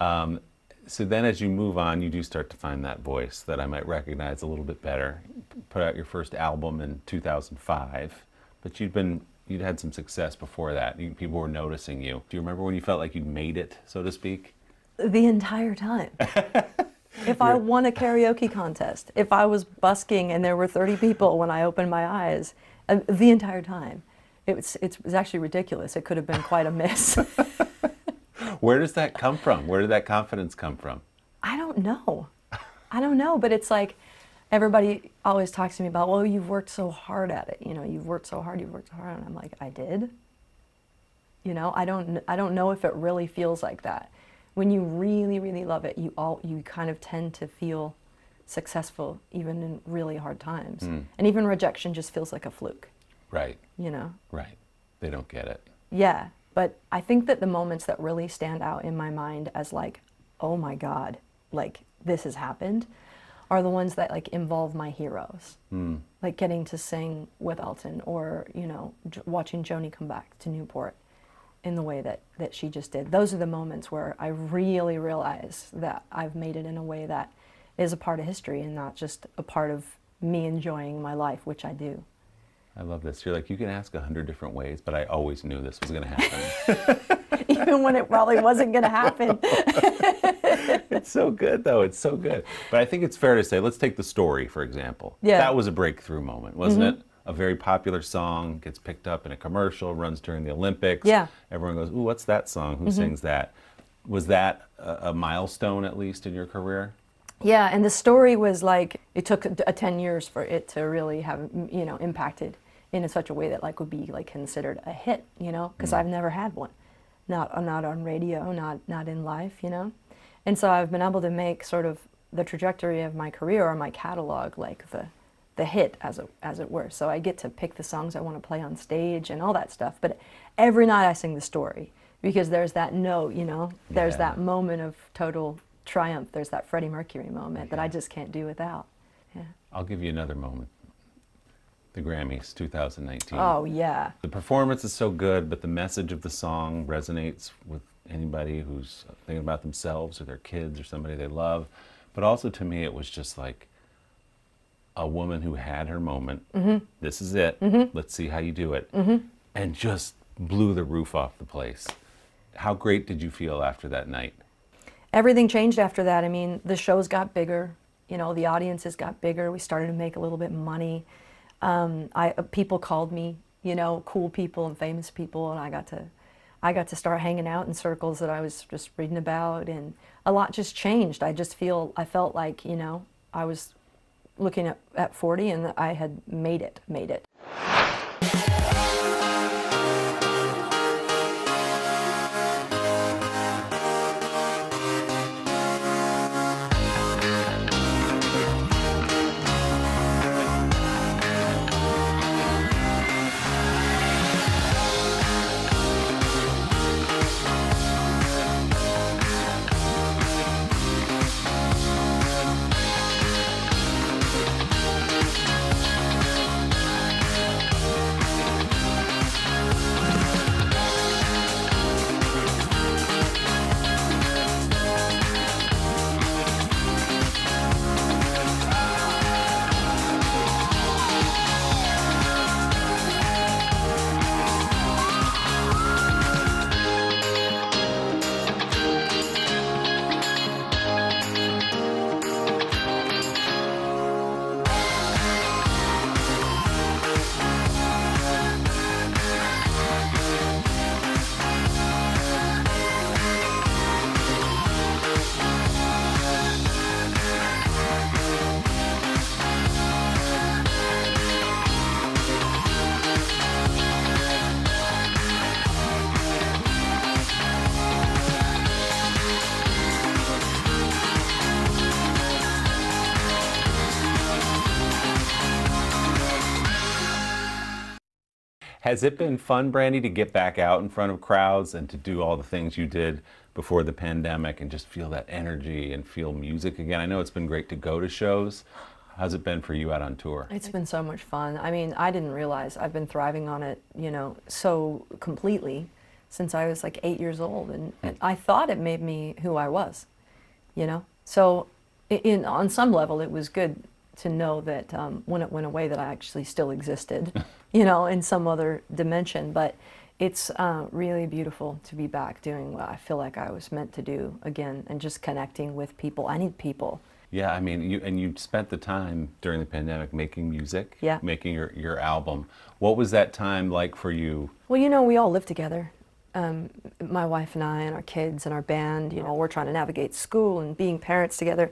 Um, so then as you move on, you do start to find that voice that I might recognize a little bit better. Put out your first album in 2005, but you'd been you'd had some success before that. You, people were noticing you. Do you remember when you felt like you'd made it, so to speak? the entire time. if I won a karaoke contest, if I was busking and there were 30 people when I opened my eyes, uh, the entire time. It was, it was actually ridiculous. It could have been quite a miss. Where does that come from? Where did that confidence come from? I don't know. I don't know, but it's like everybody always talks to me about, well, you've worked so hard at it. You know, you've worked so hard, you've worked so hard. And I'm like, I did. You know, I don't, I don't know if it really feels like that. When you really, really love it, you all, you kind of tend to feel successful even in really hard times. Mm. And even rejection just feels like a fluke, Right, you know? right. They don't get it. Yeah, but I think that the moments that really stand out in my mind as like, oh my God, like this has happened, are the ones that like involve my heroes. Mm. Like getting to sing with Elton or, you know, j- watching Joni come back to Newport in the way that, that she just did. Those are the moments where I really realize that I've made it in a way that is a part of history and not just a part of me enjoying my life, which I do. I love this. You're like, you can ask a hundred different ways, but I always knew this was going to happen. Even when it probably wasn't going to happen. it's so good, though. It's so good. But I think it's fair to say, let's take the story, for example. Yeah. That was a breakthrough moment, wasn't Mhm. it? A very popular song, gets picked up in a commercial, runs during the Olympics. Yeah. Everyone goes, ooh, what's that song? Who Mhm. sings that? Was that a, a milestone, at least, in your career? Yeah, and the story was like it took a, a ten years for it to really have you know impacted in such a way that like would be like considered a hit, you know, because Mm. I've never had one, not uh, not on radio, not not in life, you know, and so I've been able to make sort of the trajectory of my career or my catalog like the the hit as it as it were. So I get to pick the songs I want to play on stage and all that stuff, but every night I sing the story because there's that note, you know, there's Yeah. that moment of total triumph. There's that Freddie Mercury moment that I just can't do without. Yeah. I'll give you another moment. The Grammys 2019. Oh yeah. The performance is so good, but the message of the song resonates with anybody who's thinking about themselves or their kids or somebody they love. But also to me, it was just like a woman who had her moment. Mhm. This is it. Mhm. Let's see how you do it. Mhm. And just blew the roof off the place. How great did you feel after that night? Everything changed after that. I mean, the shows got bigger. You know, the audiences got bigger. We started to make a little bit of money. Um, I uh, people called me, you know, cool people and famous people, and I got to, I got to start hanging out in circles that I was just reading about, and a lot just changed. I just feel, I felt like, you know, I was looking at, at 40 and I had made it, made it. Has it been fun, Brandi, to get back out in front of crowds and to do all the things you did before the pandemic and just feel that energy and feel music again? I know it's been great to go to shows. How's it been for you out on tour? It's been so much fun. I mean, I didn't realize I've been thriving on it, you know, so completely since I was like eight years old, and, and I thought it made me who I was, you know. So, in on some level, it was good to know that um, when it went away, that I actually still existed, you know, in some other dimension. But it's uh, really beautiful to be back doing what I feel like I was meant to do again, and just connecting with people. I need people. Yeah, I mean, you and you spent the time during the pandemic making music, Yeah. making your, your album. What was that time like for you? Well, you know, we all live together. Um, my wife and I, and our kids, and our band. You know, we're trying to navigate school and being parents together.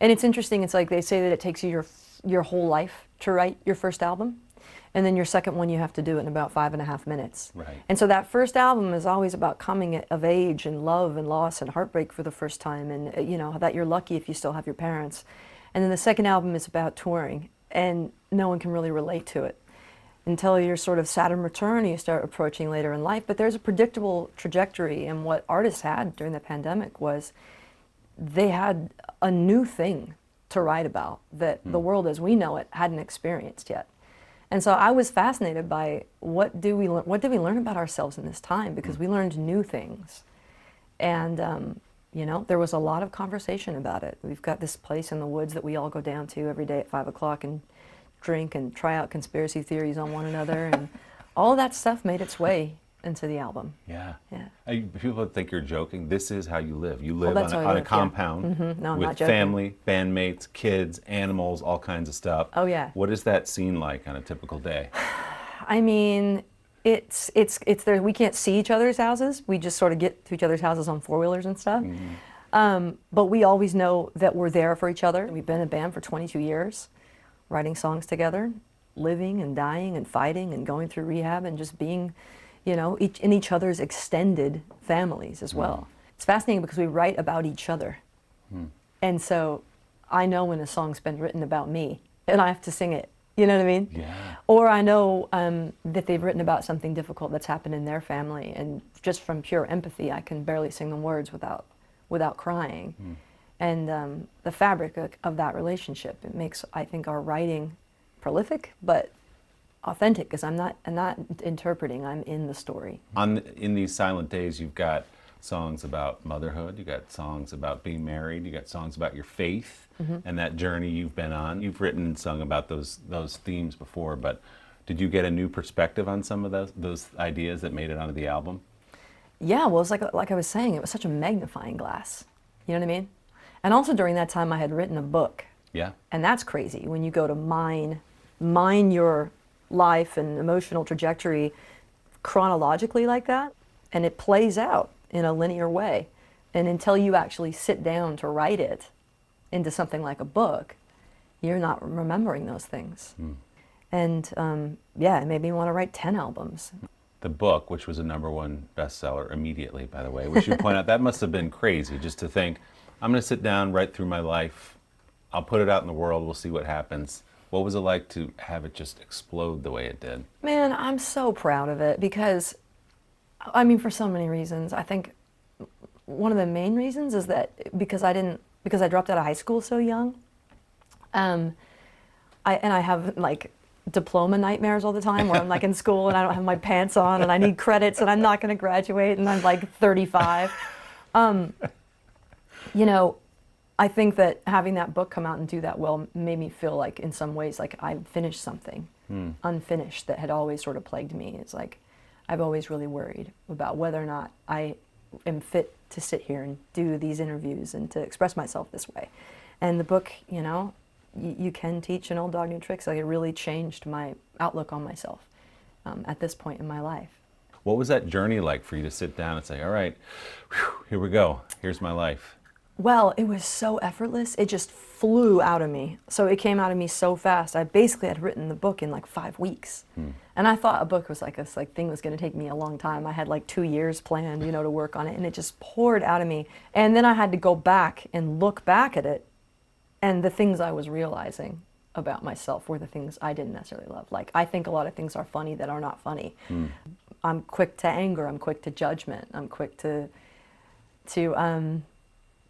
And it's interesting. It's like they say that it takes you your your whole life to write your first album, and then your second one you have to do it in about five and a half minutes. Right. And so that first album is always about coming of age and love and loss and heartbreak for the first time, and uh, you know that you're lucky if you still have your parents. And then the second album is about touring, and no one can really relate to it until you're sort of Saturn return and you start approaching later in life. But there's a predictable trajectory, and what artists had during the pandemic was they had a new thing to write about that the world as we know it hadn't experienced yet. And so I was fascinated by what do we learn, what did we learn about ourselves in this time? Because we learned new things, and um, you know there was a lot of conversation about it. We've got this place in the woods that we all go down to every day at five o'clock and drink and try out conspiracy theories on one another, and all that stuff made its way into the album. Yeah. Yeah. I, people think you're joking. This is how you live. You live that's on, a, on a live, yeah. compound Mhm. No, I'm with not joking. family, bandmates, kids, animals, all kinds of stuff. Oh, yeah. What is that scene like on a typical day? I mean, it's it's it's there. We can't see each other's houses. We just sort of get to each other's houses on four wheelers and stuff. Um, but we always know that we're there for each other. We've been a band for 22 years, writing songs together, living and dying and fighting and going through rehab and just being, you know, each, in each other's extended families as well. It's fascinating because we write about each other. And so I know when a song's been written about me and I have to sing it. You know what I mean? Yeah. Or I know um, that they've written about something difficult that's happened in their family, and just from pure empathy, I can barely sing the words without without crying. And um, the fabric of, of that relationship it makes I think our writing prolific, but authentic because I'm not I'm not interpreting. I'm in the story. On in these silent days, you've got songs about motherhood. You got songs about being married. You got songs about your faith Mhm. and that journey you've been on. You've written and sung about those those themes before, but did you get a new perspective on some of those those ideas that made it onto the album? Yeah, well, it's like like I was saying, it was such a magnifying glass. You know what I mean? And also during that time, I had written a book, Yeah. and that's crazy when you go to mine mine your life and emotional trajectory chronologically like that, and it plays out in a linear way. And until you actually sit down to write it into something like a book, you're not remembering those things. And um, yeah, it made me want to write 10 albums. The book, which was a number one bestseller immediately, by the way, which you point out, that must have been crazy just to think, I'm going to sit down, write through my life, I'll put it out in the world, we'll see what happens. What was it like to have it just explode the way it did? Man, I'm so proud of it because, I mean, for so many reasons. I think one of the main reasons is that because I didn't, because I dropped out of high school so young, um, I and I have like diploma nightmares all the time where I'm like in school and I don't have my pants on and I need credits and I'm not going to graduate and I'm like 35. Um, you know, I think that having that book come out and do that well made me feel like, in some ways, like I finished something Hmm. unfinished that had always sort of plagued me. It's like I've always really worried about whether or not I am fit to sit here and do these interviews and to express myself this way. And the book, you know, y- you can teach an old dog new tricks. Like it really changed my outlook on myself um, at this point in my life. What was that journey like for you to sit down and say, all right, whew, here we go, here's my life? Well, it was so effortless. It just flew out of me. So it came out of me so fast. I basically had written the book in like five weeks. And I thought a book was like this like thing was going to take me a long time. I had like two years planned, you know, to work on it, and it just poured out of me. And then I had to go back and look back at it, and the things I was realizing about myself were the things I didn't necessarily love. Like I think a lot of things are funny that are not funny. Hmm. I'm quick to anger. I'm quick to judgment. I'm quick to to um,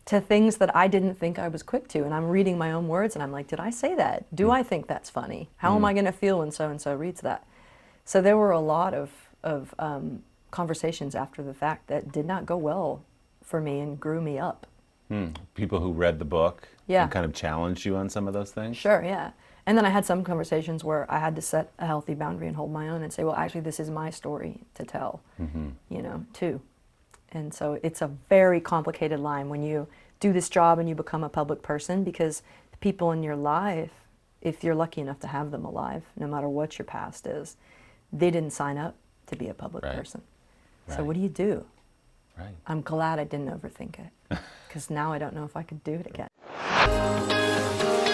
to things that I didn't think I was quick to. And I'm reading my own words, and I'm like, did I say that? Do I think that's funny? How am Mm. I going to feel when so and so reads that? So there were a lot of of um, conversations after the fact that did not go well for me and grew me up. Hmm. People who read the book Yeah. and kind of challenged you on some of those things. Sure, yeah. And then I had some conversations where I had to set a healthy boundary and hold my own and say, well, actually, this is my story to tell, Mm-hmm. you know, too. And so it's a very complicated line when you do this job and you become a public person because the people in your life, if you're lucky enough to have them alive, no matter what your past is, they didn't sign up to be a public Right. person. So what do you do? Right. I'm glad I didn't overthink it because now I don't know if I could do it again.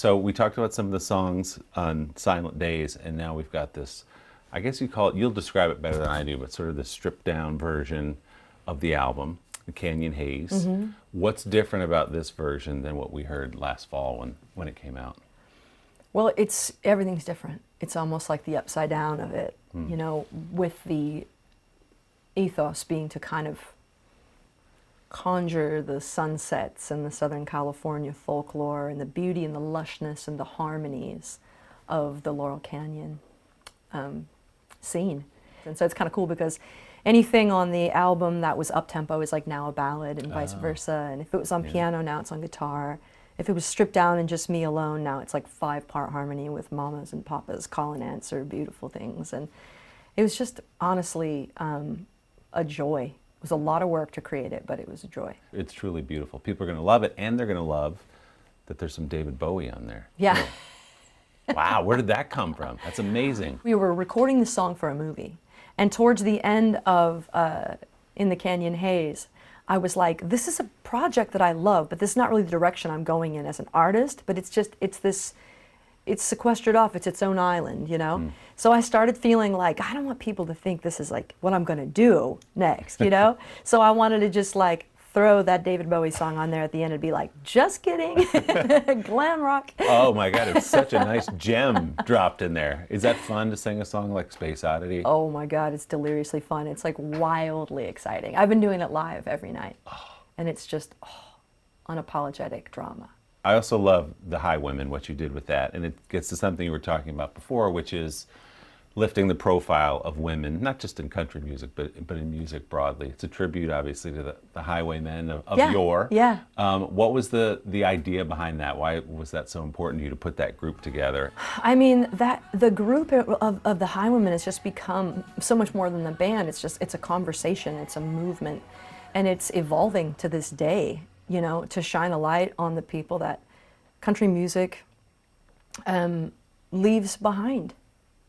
So we talked about some of the songs on Silent Days, and now we've got this. I guess you call it. You'll describe it better than I do, but sort of the stripped down version of the album, the Canyon Haze. Mhm. What's different about this version than what we heard last fall when when it came out? Well, it's everything's different. It's almost like the upside down of it, Hmm. you know, with the ethos being to kind of conjure the sunsets and the Southern California folklore and the beauty and the lushness and the harmonies of the Laurel Canyon um, scene. And so it's kind of cool because anything on the album that was up tempo is like now a ballad and vice Oh. versa. And if it was on Yeah. piano, now it's on guitar. If it was stripped down and just me alone, now it's like five part harmony with mamas and papas call and answer beautiful things. And it was just honestly um, a joy. It was a lot of work to create it, but it was a joy. It's truly beautiful. People are going to love it, and they're going to love that there's some David Bowie on there. Yeah. Wow, where did that come from? That's amazing. We were recording the song for a movie, and towards the end of uh, In the Canyon Haze, I was like, this is a project that I love, but this is not really the direction I'm going in as an artist, but it's just, it's this, it's sequestered off, it's its own island, you know? Hmm. So I started feeling like, I don't want people to think this is like what I'm gonna do next, you know? so I wanted to just like throw that David Bowie song on there at the end and be like, just kidding, glam rock. Oh my God, it's such a nice gem dropped in there. Is that fun to sing a song like Space Oddity? Oh my God, it's deliriously fun. It's like wildly exciting. I've been doing it live every night. Oh. And it's just oh, unapologetic drama. I also love the Highwomen, what you did with that. And it gets to something you were talking about before, which is lifting the profile of women, not just in country music, but but in music broadly. It's a tribute, obviously, to the, the highwaymen of, of Yeah, yore. yeah. Um, what was the the idea behind that? Why was that so important to you to put that group together? I mean that the group of, of the Highwomen has just become so much more than the band. It's just it's a conversation, it's a movement, and it's evolving to this day. You know, to shine a light on the people that country music um, leaves behind.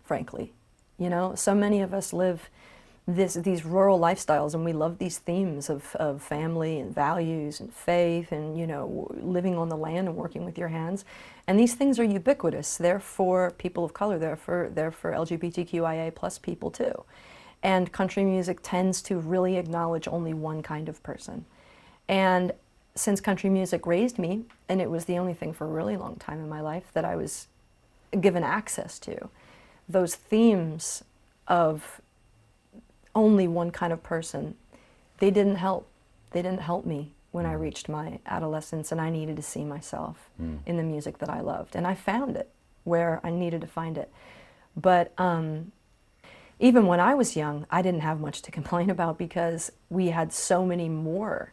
Frankly, you know, so many of us live this these rural lifestyles, and we love these themes of, of family and values and faith, and you know, living on the land and working with your hands. And these things are ubiquitous. They're for people of color. They're for they're for LGBTQIA plus people too. And country music tends to really acknowledge only one kind of person. And since country music raised me, and it was the only thing for a really long time in my life that I was given access to, those themes of only one kind of person, they didn't help. They didn't help me when I reached my adolescence and I needed to see myself Mm. in the music that I loved. And I found it where I needed to find it. But um, even when I was young, I didn't have much to complain about because we had so many more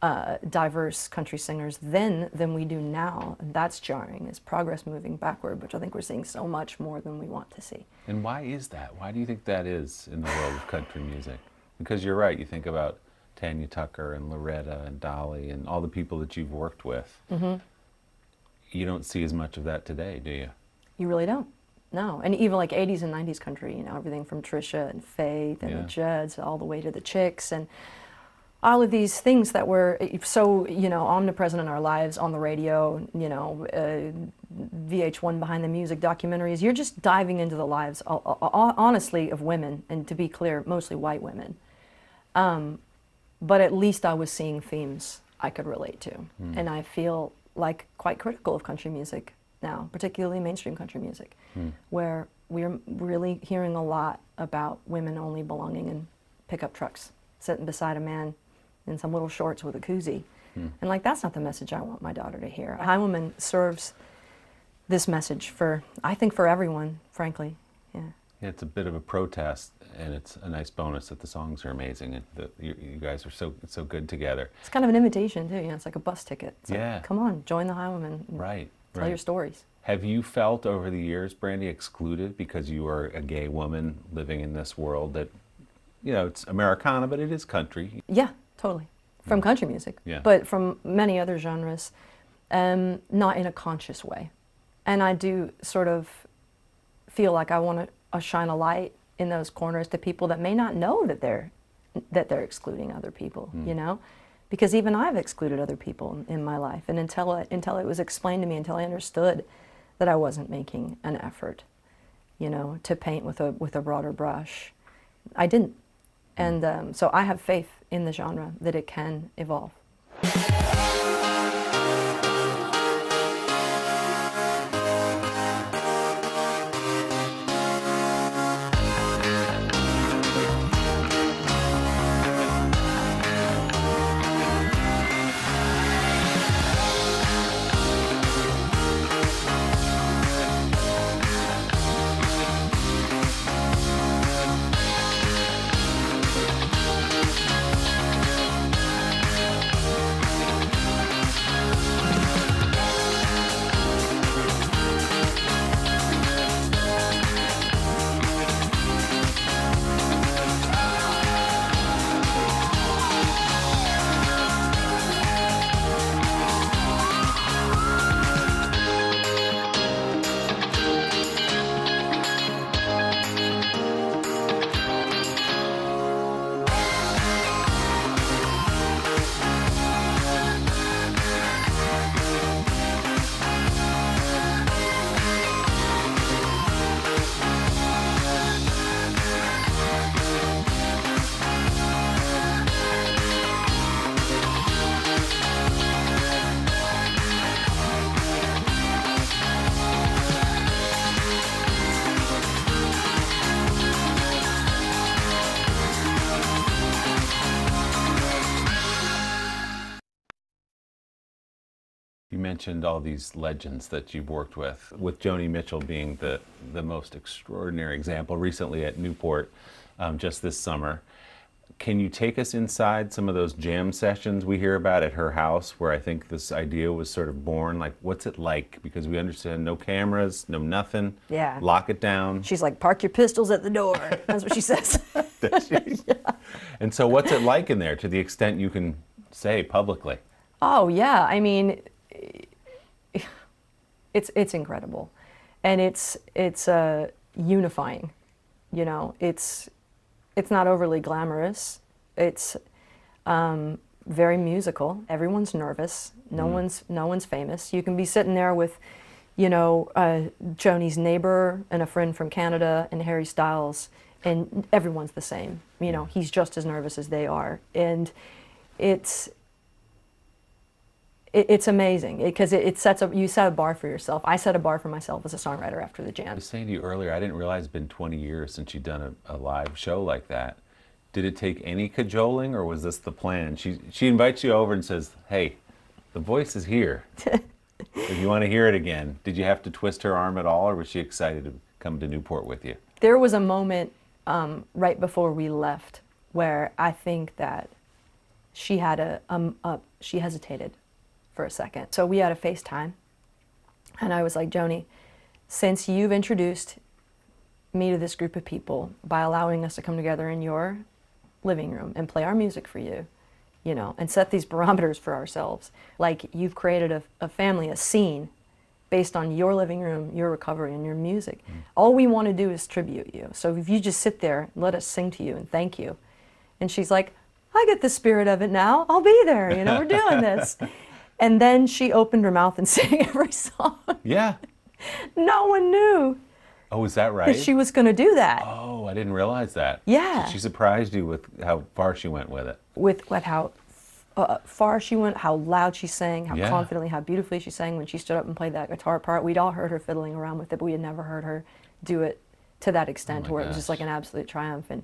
uh, diverse country singers then than we do now. And that's jarring. Is progress moving backward, which I think we're seeing so much more than we want to see. And why is that? Why do you think that is in the world of country music? Because you're right. You think about Tanya Tucker and Loretta and Dolly and all the people that you've worked with. Mm -hmm. You don't see as much of that today, do you? You really don't. No, and even like 80s and 90s country, you know, everything from Trisha and Faith and Yeah. the Judds all the way to the Chicks and all of these things that were so, you know, omnipresent in our lives on the radio, you know, uh, VH1 Behind the Music documentaries. You're just diving into the lives, honestly, of women, and to be clear, mostly white women. Um, but at least I was seeing themes I could relate to. Hmm. And I feel like quite critical of country music now, particularly mainstream country music, Hmm. where we're really hearing a lot about women only belonging in pickup trucks, sitting beside a man in some little shorts with a koozie. Hmm. And like, that's not the message I want my daughter to hear. High Woman serves this message for, I think, for everyone, frankly. Yeah. Yeah, it's a bit of a protest, and it's a nice bonus that the songs are amazing and that you, you guys are so so good together. It's kind of an invitation, too. You know, it's like a bus ticket. It's like, Yeah. come on, join the High Woman. Right. Tell right. your stories. Have you felt over the years, Brandi, excluded because you are a gay woman living in this world that, you know, it's Americana, but it is country. Yeah, totally. From country music. Yeah. But from many other genres, um, not in a conscious way. And I do sort of feel like I want to uh, shine a light in those corners to people that may not know that they're that they're excluding other people. You know, because even I've excluded other people in, in my life, and until it, until it was explained to me, until I understood that I wasn't making an effort, you know, to paint with a with a broader brush, I didn't. And um, so I have faith in the genre that it can evolve. Mentioned all these legends that you've worked with, with Joni Mitchell being the, the most extraordinary example recently at Newport um, just this summer. Can you take us inside some of those jam sessions we hear about at her house where I think this idea was sort of born? Like, what's it like? Because we understand no cameras, no nothing. Yeah. Lock it down. She's like, park your pistols at the door. That's what she says. And so, what's it like in there to the extent you can say publicly? Oh yeah, I mean, it's it's incredible, and it's it's uh, unifying. You know, it's it's not overly glamorous. It's um, very musical. Everyone's nervous. No Mm. one's no one's famous. You can be sitting there with, you know, uh, Joni's neighbor and a friend from Canada and Harry Styles, and everyone's the same. You know, he's just as nervous as they are, and it's it, it's amazing because it, it sets up you set a bar for yourself. I set a bar for myself as a songwriter after the jam. I was saying to you earlier, I didn't realize it's been 20 years since you'd done a, a live show like that. Did it take any cajoling, or was this the plan? She she invites you over and says, "Hey, the voice is here. if you want to hear it again." Did you have to twist her arm at all, or was she excited to come to Newport with you? There was a moment um, right before we left where I think that she had a, um, a she hesitated for a second. So we had a FaceTime, and I was like, Joni, since you've introduced me to this group of people by allowing us to come together in your living room and play our music for you, you know, and set these barometers for ourselves. Like you've created a, a family, a scene based on your living room, your recovery, and your music. Mm. All we want to do is tribute you. So if you just sit there, let us sing to you and thank you. And she's like, I get the spirit of it now. I'll be there. You know, we're doing this. and then she opened her mouth and sang every song. Yeah. No one knew Oh, is that right? that she was going to do that. Oh, I didn't realize that. Yeah. She, she surprised you with how far she went with it. with with how uh, far she went, how loud she sang, how Yeah. confidently, how beautifully she sang when she stood up and played that guitar part. We'd all heard her fiddling around with it, but we had never heard her do it to that extent, Oh where it was just like an absolute triumph. And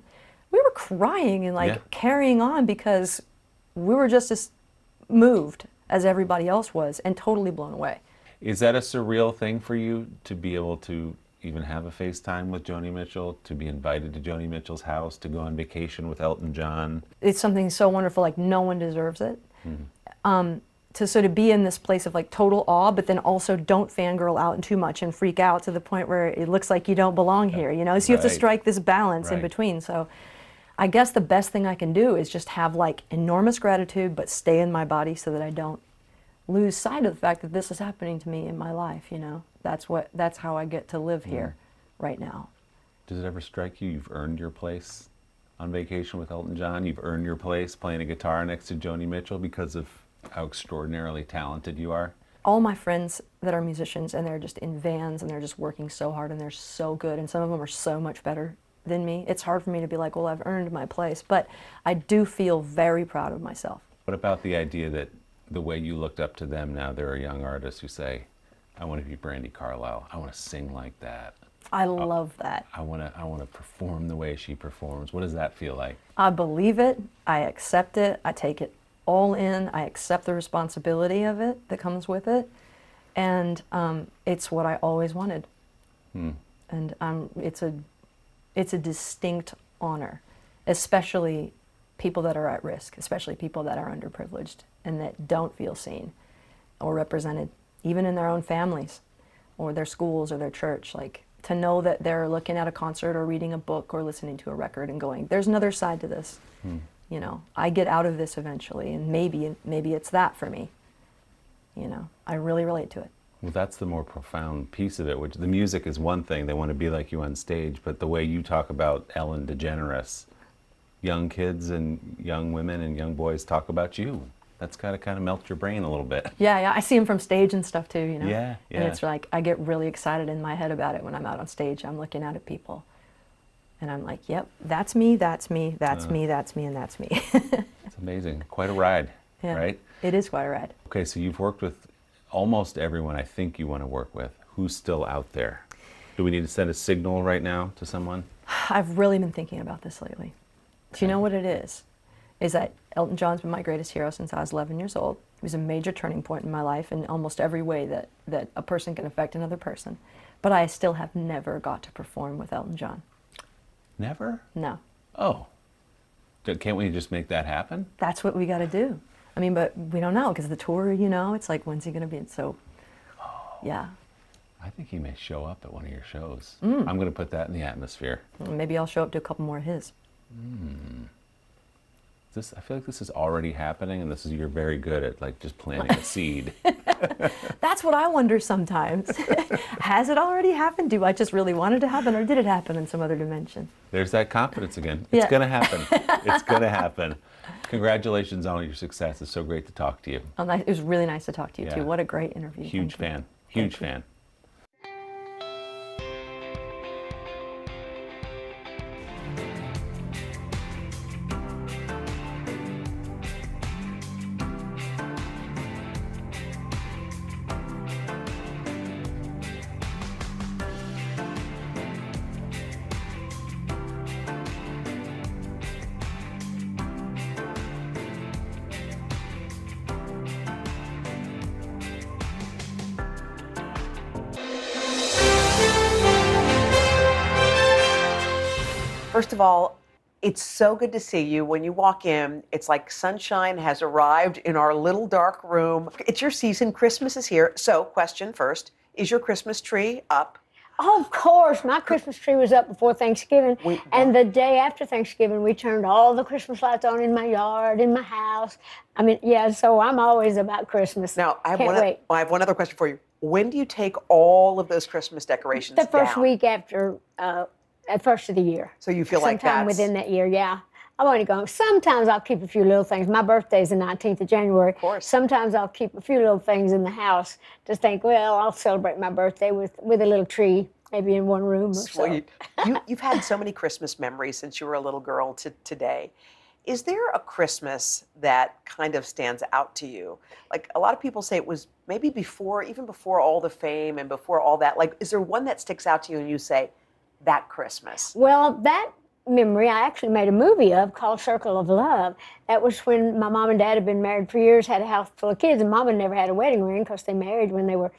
we were crying and like Yeah. carrying on because we were just as moved as everybody else was, and totally blown away. Is that a surreal thing for you to be able to even have a FaceTime with Joni Mitchell, to be invited to Joni Mitchell's house, to go on vacation with Elton John? It's something so wonderful, like no one deserves it. Mhm. um, to sort of be in this place of like total awe, but then also don't fangirl out too much and freak out to the point where it looks like you don't belong here. You know, so you have to strike this balance in between. So, I guess the best thing I can do is just have like enormous gratitude, but stay in my body so that I don't lose sight of the fact that this is happening to me in my life. You know, that's what that's how I get to live here, right now. Does it ever strike you you've earned your place on vacation with Elton John? You've earned your place playing a guitar next to Joni Mitchell because of how extraordinarily talented you are? all my friends that are musicians and they're just in vans and they're just working so hard and they're so good and some of them are so much better than me. It's hard for me to be like, well, I've earned my place, but I do feel very proud of myself. What about the idea that the way you looked up to them now, there are young artists who say, I want to be Brandi Carlile. I want to sing like that. I love that. I want to I want to perform the way she performs. What does that feel like? I believe it. I accept it. I take it all in. I accept the responsibility of it that comes with it. And um, it's what I always wanted. Hmm. and um, it's a it's a distinct honor, especially people that are at risk, especially people that are underprivileged and that don't feel seen or represented, even in their own families or their schools or their church. Like to know that they're looking at a concert or reading a book or listening to a record and going, "There's another side to this." Hmm. You know, I get out of this eventually, and maybe maybe it's that for me. You know, I really relate to it. Well, that's the more profound piece of it, which the music is one thing. They want to be like you on stage, but the way you talk about Ellen DeGeneres, young kids and young women and young boys talk about you. That's got to kind of melt your brain a little bit. Yeah, yeah. I see him from stage and stuff too, you know. Yeah, yeah. And it's like I get really excited in my head about it when I'm out on stage. I'm looking out at people, and I'm like, "Yep, that's me. That's me. That's Uh. me. That's me. And that's me." It's amazing. Quite a ride, yeah. right? It is quite a ride. Okay, so you've worked with almost everyone I think you want to work with. Who's still out there? Do we need to send a signal right now to someone? I've really been thinking about this lately. Do you know what it is? Is that Elton John's been my greatest hero since I was 11 years old. It was a major turning point in my life in almost every way that, that a person can affect another person. But I still have never got to perform with Elton John. Never? No. Oh. Can't we just make that happen? That's what we got to do. I mean, but we don't know because the tour, you know, it's like, when's he going to be? So, yeah. I think he may show up at one of your shows. Mm. I'm going to put that in the atmosphere. Maybe I'll show up to a couple more of his. Hmm. This, I feel like this is already happening, and this is you're very good at like just planting a seed. That's what I wonder sometimes. Has it already happened? Do I just really want it to happen, or did it happen in some other dimension? There's that confidence again. It's Yeah. going to happen. it's going to happen. Congratulations on your success. It's so great to talk to you. Oh, nice. It was really nice to talk to you Yeah. too. What a great interview. Huge Thank you. fan. Huge fan. First it's so good to see you. When you walk in, it's like sunshine has arrived in our little dark room. It's your season. Christmas is here. So, question first Is your Christmas tree up? Oh, of course. My Christmas tree was up before Thanksgiving. and the day after Thanksgiving, we turned all the Christmas lights on in my yard, in my house. I mean, yeah, so I'm always about Christmas. Now, I have, Can't one, wait. I have one other question for you. When do you take all of those Christmas decorations The first down? week after, uh, at first of the year. So you feel like Sometime within that year, yeah. I'm only going. Sometimes I'll keep a few little things. My birthday's the 19th of January. Of course. Sometimes I'll keep a few little things in the house to think, well, I'll celebrate my birthday with, with a little tree, maybe in one room or so. Sweet. you, you've had so many Christmas memories since you were a little girl to today. Is there a Christmas that kind of stands out to you? Like a lot of people say it was maybe before, even before all the fame and before all that. Like, is there one that sticks out to you and you say, that Christmas? Well, that memory I actually made a movie of called Circle of Love. That was when my mom and dad had been married for years, had a house full of kids, and mom had never had a wedding ring because they married when they were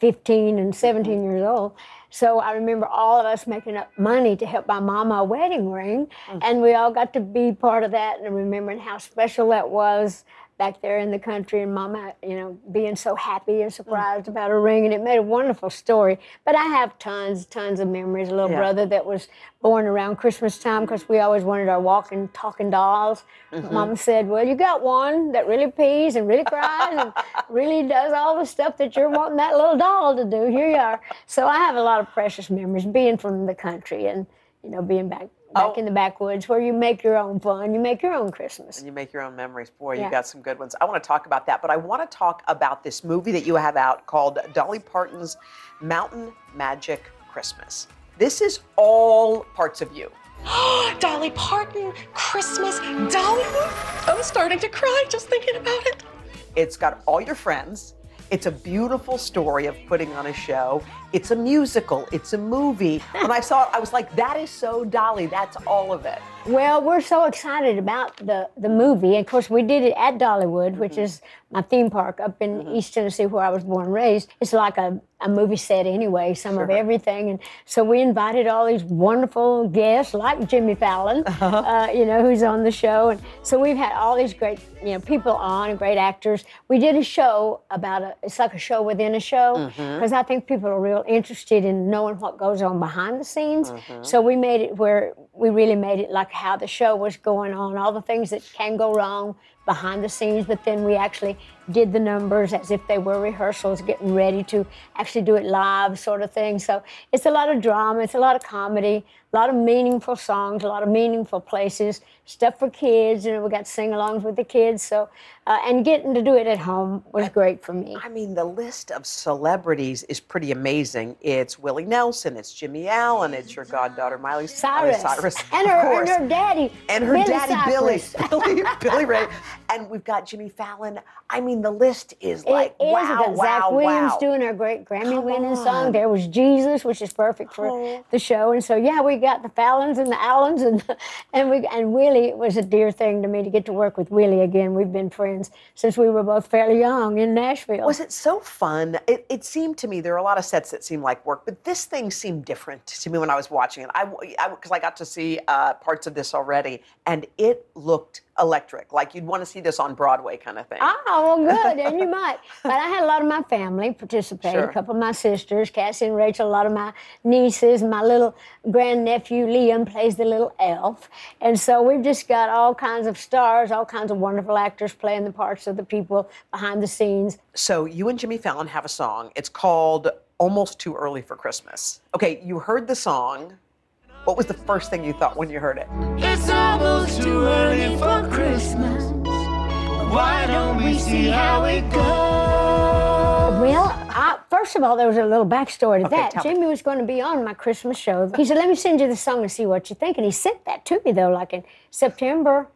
15 and 17 mm-hmm. years old. So I remember all of us making up money to help buy mama a wedding ring, mm. and we all got to be part of that and remembering how special that was back there in the country and mama, you know, being so happy and surprised about her ring and it made a wonderful story. But I have tons, tons of memories. A little Yeah. brother that was born around Christmas time because we always wanted our walking, talking dolls. Mhm. Mama said, Well, you got one that really pees and really cries and really does all the stuff that you're wanting that little doll to do. Here you are. So I have a lot of precious memories being from the country and, you know, being back back oh. in the backwoods where you make your own fun, you make your own Christmas. And you make your own memories. Boy, you Yeah. got some good ones. I want to talk about that, but I want to talk about this movie that you have out called Dolly Parton's Mountain Magic Christmas. This is all parts of you. Dolly Parton, Christmas, Dollywood. I'm starting to cry just thinking about it. It's got all your friends. It's a beautiful story of putting on a show. It's a musical. It's a movie. When I saw it, I was like, that is so Dolly. That's all of it. Well, we're so excited about the, the movie. And of course, we did it at Dollywood, which mm-hmm. is my theme park up in mm-hmm. East Tennessee where I was born and raised. It's like a, a movie set anyway, some of everything. And so we invited all these wonderful guests like Jimmy Fallon, uh-huh. uh, you know, who's on the show. And so we've had all these great, you know, people on and great actors. We did a show about a, it's like a show within a show mm-hmm. because I think people are real interested in knowing what goes on behind the scenes. Mhm. So we made it where we really made it like how the show was going on, all the things that can go wrong behind the scenes, but then we actually did the numbers as if they were rehearsals, getting ready to actually do it live, sort of thing. So it's a lot of drama, it's a lot of comedy, a lot of meaningful songs, a lot of meaningful places, stuff for kids. You know, we got sing-alongs with the kids. So uh, and getting to do it at home was great for me. I mean, the list of celebrities is pretty amazing. It's Willie Nelson, it's Jimmy Allen, it's your goddaughter Miley Cyrus. Cyrus, And her, and her daddy. and her Billy daddy Billy, Billy, Billy Ray. and we've got Jimmy Fallon. I mean, the list is It like is. wow, got Zach wow, Williams wow. doing our great Grammy winning on. song. There was Jesus, which is perfect for Oh. the show. And so yeah, we got the Fallons and the Allens and and we and Willie it was a dear thing to me to get to work with Willie again. We've been friends since we were both fairly young in Nashville. Was it so fun? It, it seemed to me there are a lot of sets that seem like work, but this thing seemed different to me when I was watching it. I because I, got to see uh, parts of this already, and it looked electric. Like you'd want to see this on Broadway, kind of thing. Oh, well, good, and you might. But I had a lot of my family participate. Sure. A couple of my sisters, Cassie and Rachel, a lot of my nieces, my little grandnephew Liam plays the little elf, and so we've just got all kinds of stars, all kinds of wonderful actors playing the parts of the people behind the scenes. So you and Jimmy Fallon have a song. It's called "Almost Too Early for Christmas." Okay, you heard the song. What was the first thing you thought when you heard it? It's almost too early for Christmas. Why don't we see how it goes? Well, I, first of all, there was a little backstory to Okay, that. tell me. Jimmy was going to be on my Christmas show. He said, "Let me send you the song and see what you think." And he sent that to me though, like in September,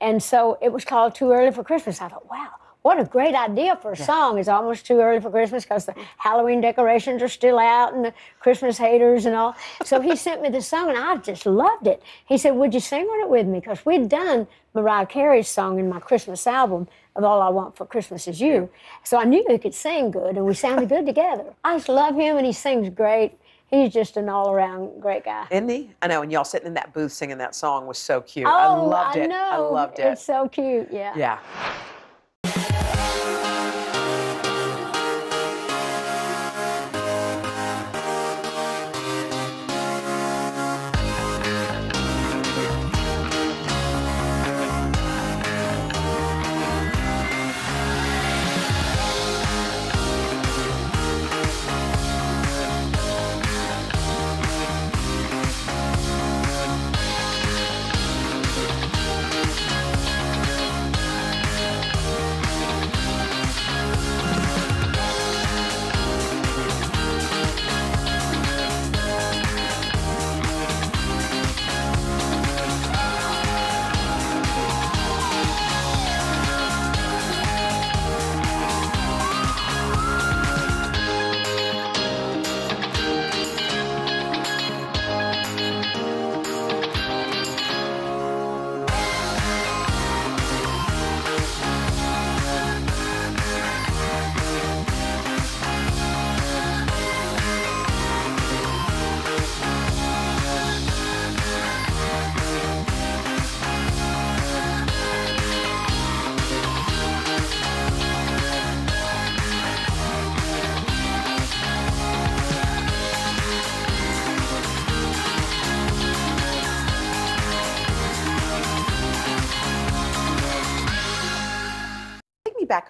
and so it was called "Too Early for Christmas." I thought, "Wow." What a great idea for a song. It's almost too early for Christmas because the Halloween decorations are still out and the Christmas haters and all. So he sent me the song and I just loved it. He said, Would you sing on it with me? Because we'd done Mariah Carey's song in my Christmas album of All I Want for Christmas Is You. So I knew he could sing good and we sounded good together. I just love him and he sings great. He's just an all around great guy. Isn't he? I know, and y'all sitting in that booth singing that song was so cute. I Oh, loved I it. know. I loved it. It's so cute, yeah. Yeah.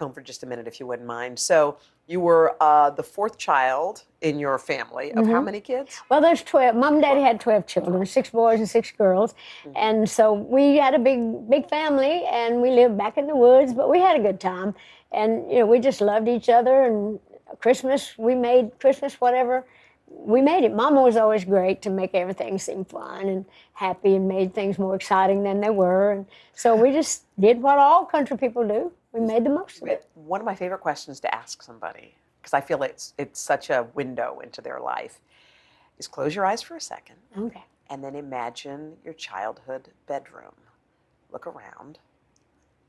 Home for just a minute, if you wouldn't mind. So you were uh, the fourth child in your family of how Mhm. many kids? Well, there's 12. Mom and Daddy had 12 children, six boys and six girls. And so we had a big, big family and we lived back in the woods, but we had a good time. And, you know, we just loved each other. And Christmas, we made Christmas whatever. We made it. Mama was always great to make everything seem fun and happy and made things more exciting than they were. And so we just did what all country people do. We made the most of it. One of my favorite questions to ask somebody, because I feel it's it's such a window into their life, is close your eyes for a second. Okay. And then imagine your childhood bedroom. Look around.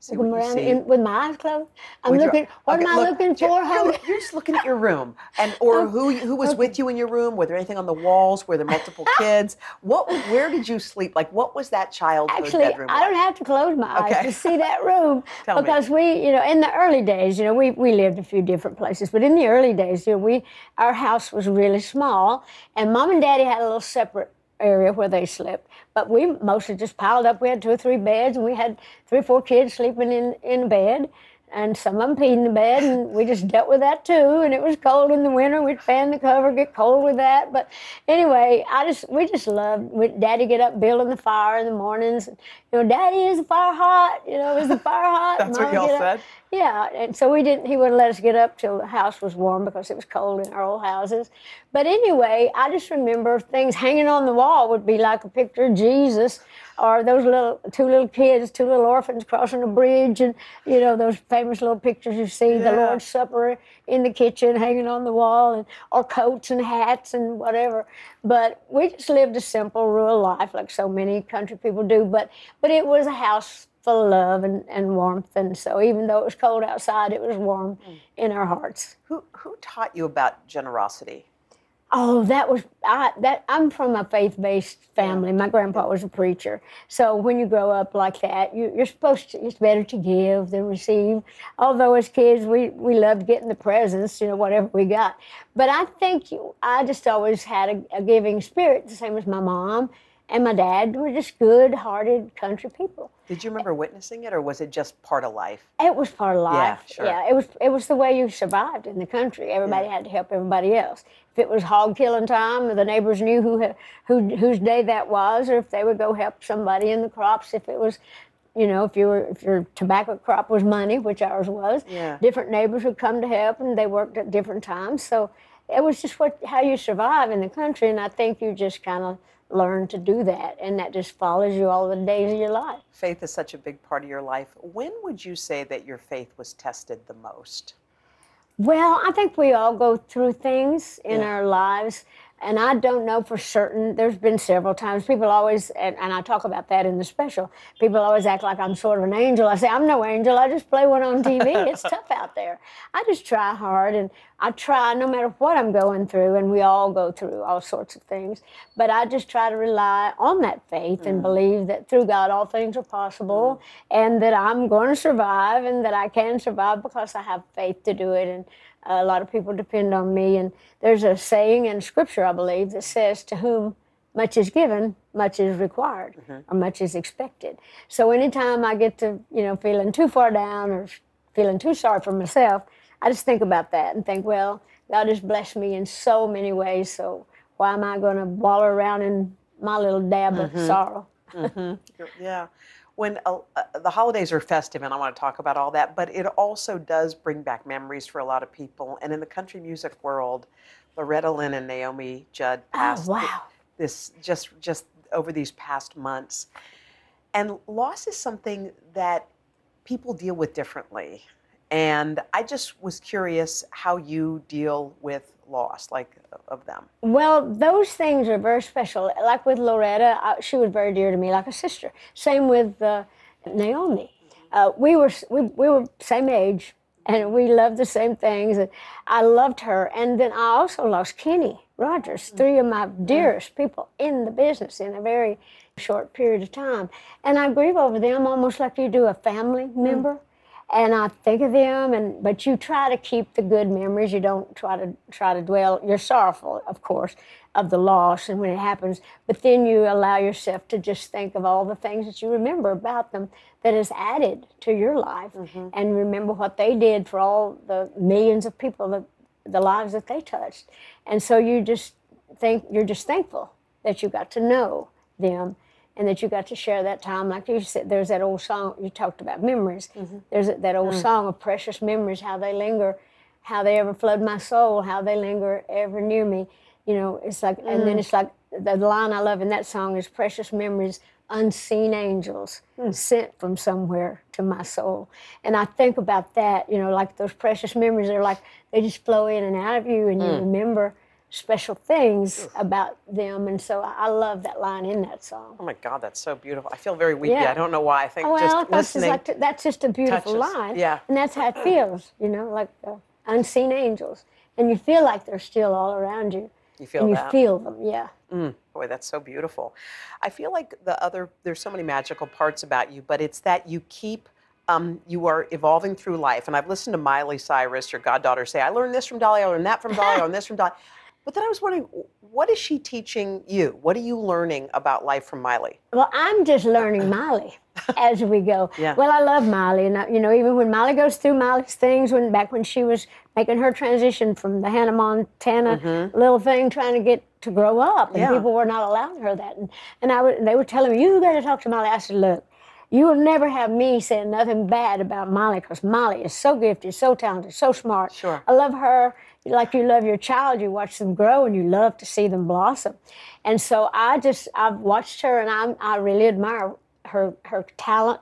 See Looking around in, with my eyes closed. I'm With your- looking. what Okay, am I look, looking for, You're, you're just looking at your room, and or oh, who who was with you in your room? Were there anything on the walls? Were there multiple kids? What? Where did you sleep? Like, what was that childhood Actually, bedroom? I don't have to close my eyes Okay. to see that room Tell me. because we, you know, in the early days, you know, we, we lived a few different places, but in the early days, you know, we our house was really small, and Mom and Daddy had a little separate area where they slept, but we mostly just piled up. We had two or three beds, and we had three or four kids sleeping in in bed. And some of them peed in the bed, and we just dealt with that too. And it was cold in the winter. We'd fan the cover, get cold with that. But anyway, I just we just loved. We, Daddy get up building the fire in the mornings. You know, Daddy is the fire hot. You know, is the fire hot? That's what y'all get up- said? Yeah, and so we didn't. He wouldn't let us get up till the house was warm because it was cold in our old houses. But anyway, I just remember things hanging on the wall would be like a picture of Jesus or those little two little kids, two little orphans crossing a bridge, and you know those famous little pictures you see, the Lord's Supper in the kitchen, hanging on the wall, and or coats and hats and whatever. But we just lived a simple rural life, like so many country people do. But but it was a house full of love and, and warmth, and so even though it was cold outside, it was warm mm. in our hearts. Who who taught you about generosity? Oh, that was I. That I'm from a faith-based family. My grandpa was a preacher, so when you grow up like that, you, you're supposed to. It's better to give than receive. Although as kids, we we loved getting the presents, you know, whatever we got. But I think you, I just always had a, a giving spirit, the same as my mom and my dad were just good-hearted country people. Did you remember witnessing it, or was it just part of life? It was part of Yeah, life. sure. Yeah, it was. It was the way you survived in the country. Everybody had to help everybody else. If it was hog killing time, the neighbors knew who, who whose day that was, or if they would go help somebody in the crops. If it was, you know, if you were if your tobacco crop was money, which ours was, Yeah. different neighbors would come to help, and they worked at different times. So it was just what how you survive in the country, and I think you just kind of learn to do that, and that just follows you all the days of your life. Faith is such a big part of your life. When would you say that your faith was tested the most? Well, I think we all go through things in Yeah. our lives, and I don't know for certain. There's been several times people always, and, and I talk about that in the special. People always act like I'm sort of an angel. I say I'm no angel. I just play one on TV. it's tough out there. I just try hard, and I try no matter what I'm going through, and we all go through all sorts of things. But I just try to rely on that faith and Mm. believe that through God all things are possible, and that I'm going to survive, and that I can survive because I have faith to do it. And a lot of people depend on me. And there's a saying in Scripture, I believe, that says, "To whom much is given, much is required, or much is expected." So anytime I get to, you know, feeling too far down or feeling too sorry for myself, I just think about that and think, well, God has blessed me in so many ways. So why am I going to wallow around in my little dab of Mhm. sorrow? Mhm. Yeah. When uh, uh, the holidays are festive, and I want to talk about all that, but it also does bring back memories for a lot of people. And in the country music world, Loretta Lynn and Naomi Judd passed Oh, wow. this just just over these past months. And loss is something that people deal with differently. And I just was curious how you deal with loss, like of them. Well, those things are very special. Like with Loretta, I, she was very dear to me, like a sister. Same with uh, Naomi. Mm-hmm. Uh, we were we, we were same age, and we loved the same things. And I loved her. And then I also lost Kenny Rogers, mm-hmm. three of my mm-hmm. dearest people in the business in a very short period of time. And I grieve over them almost like you do a family member and I think of them, and but you try to keep the good memories. You don't try to try to dwell. You're sorrowful, of course, of the loss and when it happens, but then you allow yourself to just think of all the things that you remember about them that has added to your life, mm-hmm. and remember what they did for all the millions of people that the lives that they touched, and so you just think you're just thankful that you got to know them and that you got to share that time. Like you said, there's that old song you talked about memories. There's that old Mm. song of precious memories, how they linger, how they ever flood my soul, how they linger ever near me. You know, it's like, and then Mm. it's like the line I love in that song is precious memories, unseen angels sent from somewhere to my soul. And I think about that, you know, like those precious memories they're like they just flow in and out of you, and you Mm. remember special things about them. And so I I love that line in that song. Oh my God, that's so beautiful. I feel very weepy. Yeah. I don't know why. I think Oh, well, just that's just listening. like that's just a beautiful touches. line. Yeah. And that's how it feels, you know, like uh, unseen angels. And you feel like they're still all around you. You feel and you that? feel them, yeah. Mm, boy, that's so beautiful. I feel like the other, there's so many magical parts about you, but it's that you keep, um, you are evolving through life. And I've listened to Miley Cyrus, your goddaughter, say, I learned this from Dolly, I learned that from Dolly, I learned this from Dolly. But then I was wondering, what is she teaching you? What are you learning about life from Miley? Well, I'm just learning Miley as we go. Yeah. Well, I love Miley, and I, you know, even when Miley goes through Miley's things, when back when she was making her transition from the Hannah Montana little thing, trying to get to grow up, and Mm-hmm. Yeah. people were not allowing her that, and and I would, they were telling me, you got to talk to Miley. I said, look. You will never have me saying nothing bad about Miley because Miley is so gifted, so talented, so smart. Sure. I love her like you love your child. You watch them grow and you love to see them blossom. And so I just, I've watched her and I'm, I really admire her her talent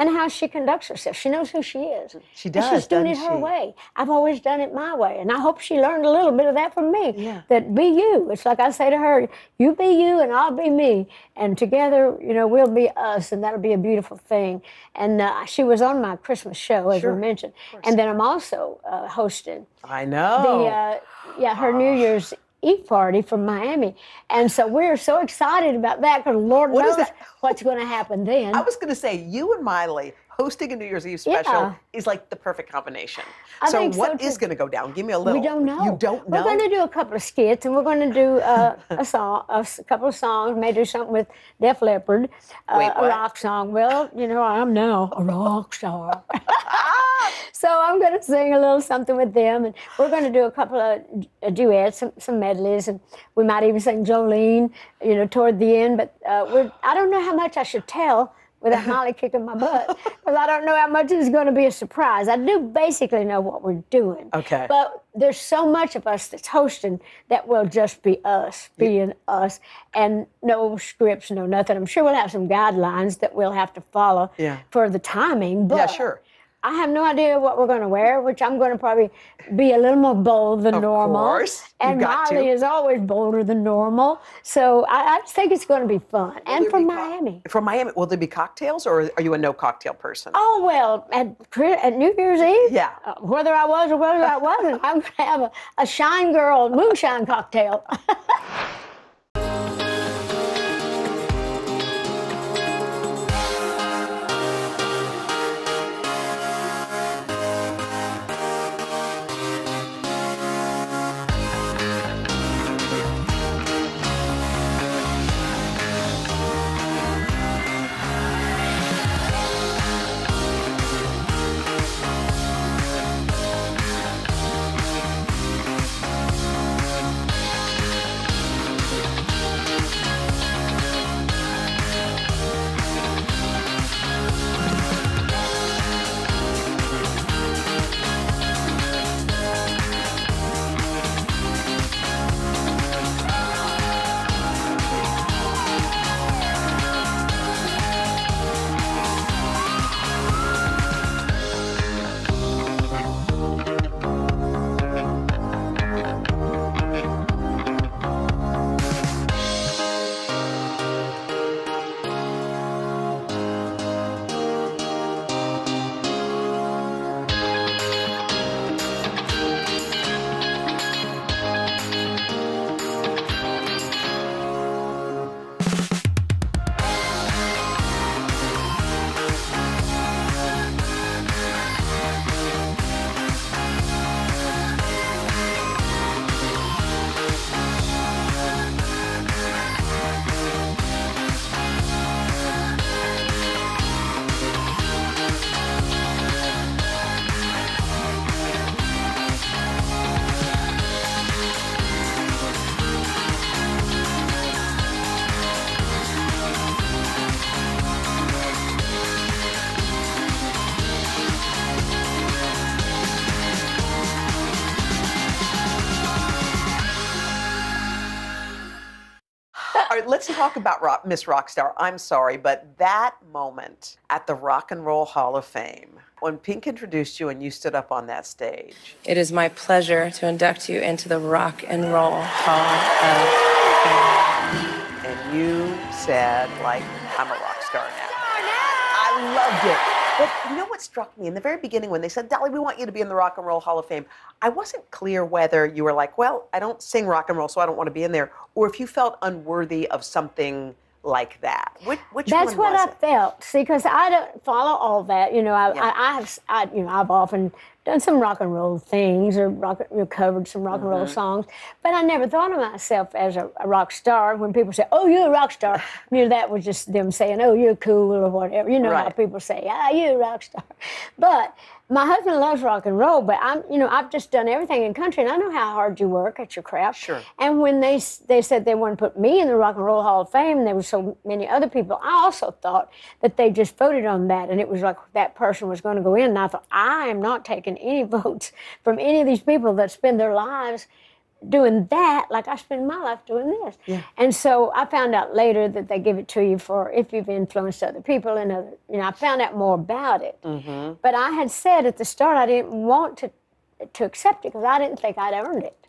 and how she conducts herself. She knows who she is. She And does, she's doing it her she? way. I've always done it my way. And I hope she learned a little bit of that from me. Yeah. That be you. It's like I say to her, you be you and I'll be me. And together, you know, we'll be us and that'll be a beautiful thing. And uh, she was on my Christmas show, as Sure, we mentioned. And then I'm also uh, hosting I know. the uh, yeah her New Year's Eve party from Miami, and so we're so excited about that because Lord What knows what's going to happen then. I was going to say, you and Miley hosting a New Year's Eve special Yeah. is like the perfect combination. I so think so, what is going to go down? Give me a little. We don't know. You don't know. We're going to do a couple of skits, and we're going to do uh, a song, a couple of songs. May do something with Def Leppard, uh, Wait, a rock song. Well, you know, I'm now a rock star. so I'm going to sing a little something with them, and we're going to do a couple of duets, some, some medleys, and we might even sing Jolene, you know, toward the end. But uh, we're, I don't know how much I should tell without Miley kicking my butt, because I don't know how much is going to be a surprise. I do basically know what we're doing. Okay. But there's so much of us that's hosting that will just be us, being us, and no scripts, no nothing. I'm sure we'll have some guidelines that we'll have to follow Yeah. for the timing. But Yeah, sure. I have no idea what we're going to wear, which I'm going to probably be a little more bold than Of normal. course. And Miley to. is always bolder than normal. So I, I think it's going to be fun. and from Miami. From Miami, will there be cocktails, or are you a no cocktail person? Oh well, at, at New Year's Eve, Yeah. uh, whether I was or whether I wasn't, I'm gonna have a, a Shine Girl moonshine cocktail. let's talk about rock, Miss Rockstar. I'm sorry, but that moment at the Rock and Roll Hall of Fame, when Pink introduced you and you stood up on that stage, It is my pleasure to induct you into the Rock and Roll Hall of Fame. and you said, like, I'm a rock star now. I loved it. But you know what struck me in the very beginning when they said, Dolly, we want you to be in the Rock and Roll Hall of Fame? I wasn't clear whether you were like, well, I don't sing rock and roll, so I don't want to be in there, or if you felt unworthy of something like that. Which, which That's what I it? felt. See, because I don't follow all that. You know, I, Yeah. I, I have, I, you know, I've often done some rock and roll things or rock, you know, covered some rock and roll Mhm. songs. But I never thought of myself as a, a rock star. When people say, "Oh, you're a rock star," you know that was just them saying, "Oh, you're cool" or whatever. You know how people say, "Ah, you're a rock star." But my husband loves rock and roll, but I'm, you know, I've just done everything in country, and I know how hard you work at your craft. Sure. And when they they said they wanted to put me in the Rock and Roll Hall of Fame, and there were so many other people, I also thought that they just voted on that, and it was like that person was going to go in. And I thought, I am not taking any votes from any of these people that spend their lives doing that like I spend my life doing this. Yeah. And so I found out later that they give it to you for if you've influenced other people and other, you know, I found out more about it. Mm-hmm. But I had said at the start I didn't want to to accept it because I didn't think I'd earned it.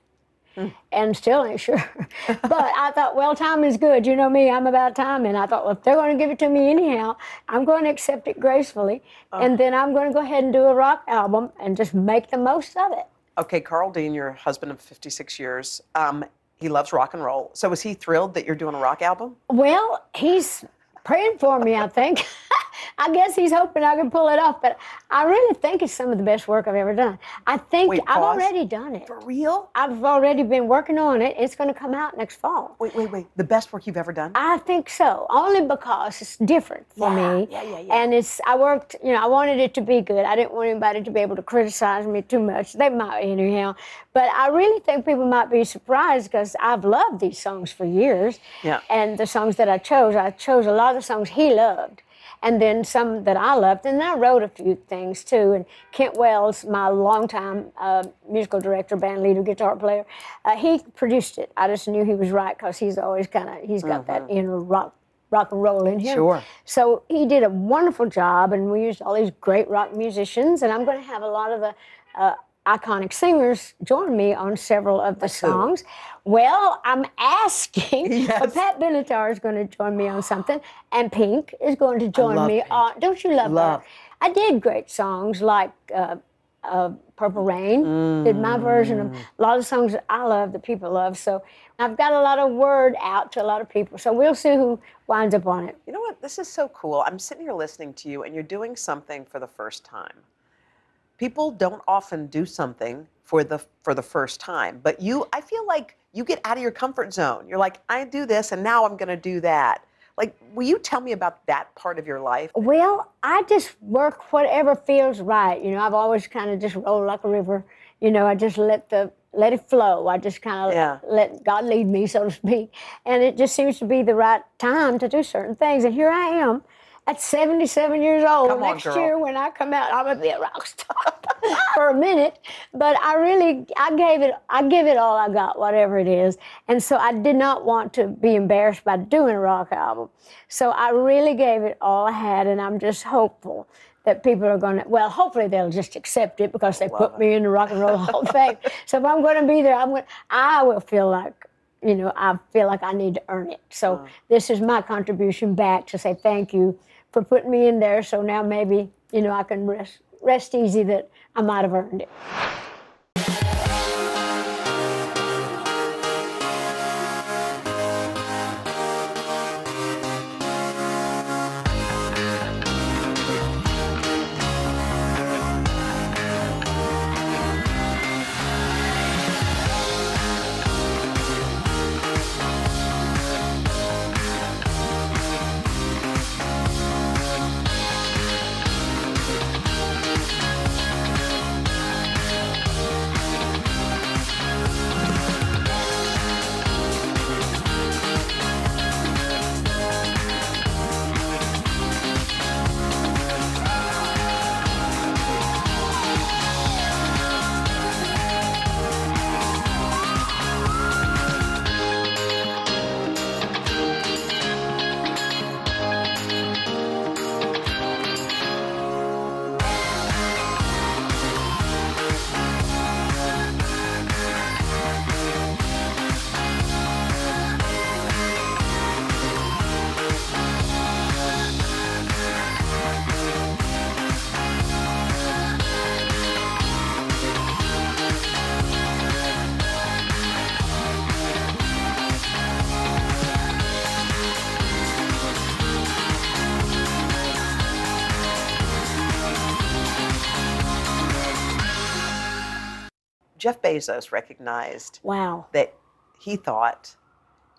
And still ain't sure. but I thought, well, time is good. You know me, I'm about time. And I thought, well, if they're going to give it to me anyhow, I'm going to accept it gracefully. And then I'm going to go ahead and do a rock album and just make the most of it. Okay, Carl Dean, your husband of 56 years, um, he loves rock and roll. So is he thrilled that you're doing a rock album? Well, he's praying for me, I think. I guess he's hoping I can pull it off, but I really think it's some of the best work I've ever done. I think Wait, I've pause. already done it. For real? I've already been working on it. It's going to come out next fall. Wait, wait, wait. The best work you've ever done? I think so, only because it's different for Yeah, me. yeah, yeah, yeah. And it's I worked, you know, I wanted it to be good. I didn't want anybody to be able to criticize me too much. They might anyhow, but I really think people might be surprised because I've loved these songs for years. Yeah. And the songs that I chose, I chose a lot of the songs he loved. And then some that I loved, and I wrote a few things too. And Kent Wells, my longtime uh, musical director, band leader, guitar player, uh, he produced it. I just knew he was right because he's always kind of he's got that inner rock rock and roll in him. Sure. So he did a wonderful job, and we used all these great rock musicians. And I'm going to have a lot of the uh, iconic singers join me on several of the songs. Well, I'm asking. but Pat Benatar is going to join me on something, and Pink is going to join me Pink. on. Don't you love, Love. her? I did great songs like. Uh, uh, Purple Rain did my version of a lot of songs that I love that people love. So I've got a lot of word out to a lot of people. So we'll see who winds up on it. You know what? This is so cool. I'm sitting here listening to you, and you're doing something for the first time. People don't often do something for the for the first time, but you, I feel like you get out of your comfort zone. You're like, I do this, and now I'm going to do that. Like, will you tell me about that part of your life? Well, I just work whatever feels right. You know, I've always kind of just rolled like a river. You know, I just let the let it flow. I just kind of Yeah. let God lead me, so to speak. And it just seems to be the right time to do certain things. And here I am at 77 years old. On, Next girl. year, when I come out, I'm gonna be a rock star for a minute. But I really, I gave it, I give it all I got, whatever it is. And so I did not want to be embarrassed by doing a rock album. So I really gave it all I had, and I'm just hopeful that people are going to, well, hopefully they'll just accept it because they put me in the Rock and Roll Hall of Fame. So if I'm going to be there, I'm going, I will feel like, you know, I feel like I need to earn it. So uh-huh. this is my contribution back to say thank you for putting me in there. So now maybe, you know, I can rest, rest easy that I might have earned it. Jeff Bezos recognized Wow. that he thought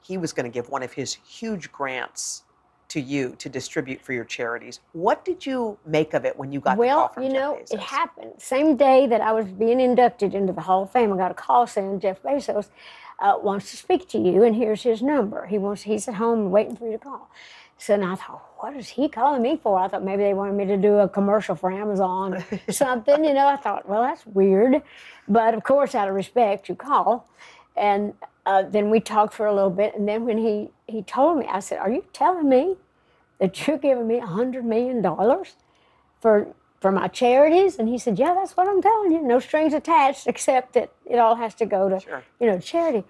he was going to give one of his huge grants to you to distribute for your charities. What did you make of it when you got the call well, from you Jeff know, Bezos? it happened. Same day that I was being inducted into the Hall of Fame, I got a call saying Jeff Bezos uh, wants to speak to you, and here's his number. He wants. He's at home waiting for you to call. So and I thought, what is he calling me for? I thought maybe they wanted me to do a commercial for Amazon or something. You know, I thought, well, that's weird. But of course, out of respect, you call. And uh, then we talked for a little bit. And then when he, he told me, I said, Are you telling me that you're giving me a $100 million for, for my charities? And he said, Yeah, that's what I'm telling you. No strings attached, except that it all has to go to, you know, charity.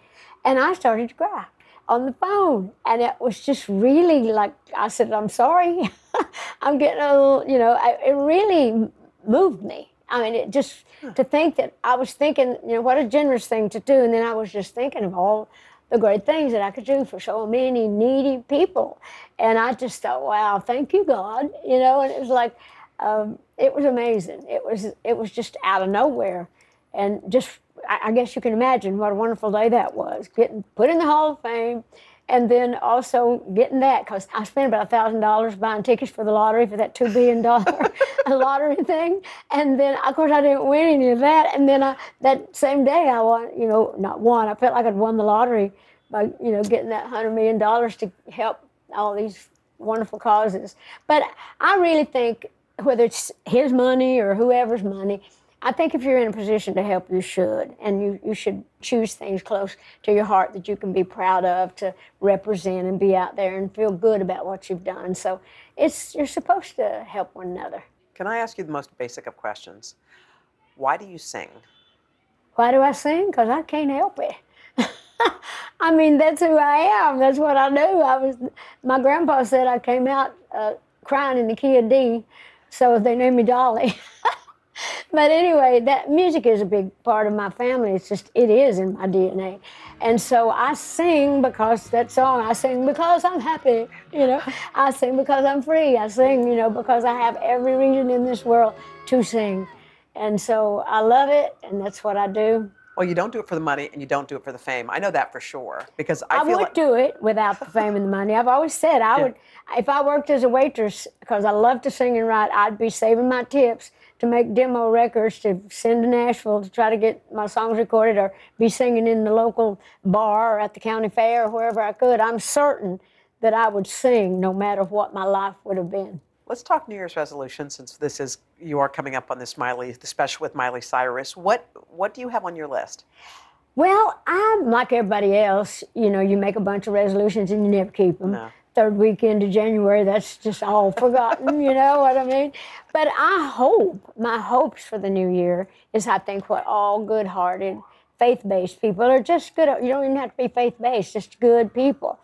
And I started to cry on the phone. And it was just really like, I said, I'm sorry. I'm getting a little, you know, I, it really moved me. I mean, it just to think that I was thinking, you know, what a generous thing to do. And then I was just thinking of all the great things that I could do for so many needy people. And I just thought, wow, thank you, God. You know, and it was like, um, it was amazing. It was, it was just out of nowhere. And just, I, I guess you can imagine what a wonderful day that was. Getting put in the Hall of Fame, and then also getting that because I spent about a thousand dollars buying tickets for the lottery for that two billion dollar lottery thing, and then of course I didn't win any of that. And then I, that same day I won, you know, not won. I felt like I'd won the lottery by you know getting that hundred million dollars to help all these wonderful causes. But I really think whether it's his money or whoever's money, I think if you're in a position to help, you should. And you, you should choose things close to your heart that you can be proud of to represent and be out there and feel good about what you've done. So it's you're supposed to help one another. Can I ask you the most basic of questions? Why do you sing? Why do I sing? Because I can't help it. I mean, that's who I am. That's what I do. I was. My grandpa said I came out uh, crying in the key of D, so they named me Dolly. but anyway, that music is a big part of my family. It's just it is in my DNA, and so I sing because that song. I sing because I'm happy. You know, I sing because I'm free. I sing, you know, because I have every reason in this world to sing, and so I love it, and that's what I do. Well, you don't do it for the money and you don't do it for the fame. I know that for sure because I, I, would like do it without the fame and the money. I've always said I would, if I worked as a waitress, because I love to sing and write, I'd be saving my tips to make demo records to send to Nashville to try to get my songs recorded or be singing in the local bar or at the county fair or wherever I could. I'm certain that I would sing no matter what my life would have been. Let's talk New Year's resolution since this is you are coming up on this Miley, the special with Miley Cyrus. What what do you have on your list? Well, I'm like everybody else. You know, you make a bunch of resolutions and you never keep them. No. Third weekend of January, that's just all forgotten. you know what I mean? But I hope my hopes for the new year is I think what all good-hearted, faith-based people are just good. You don't even have to be faith-based; just good people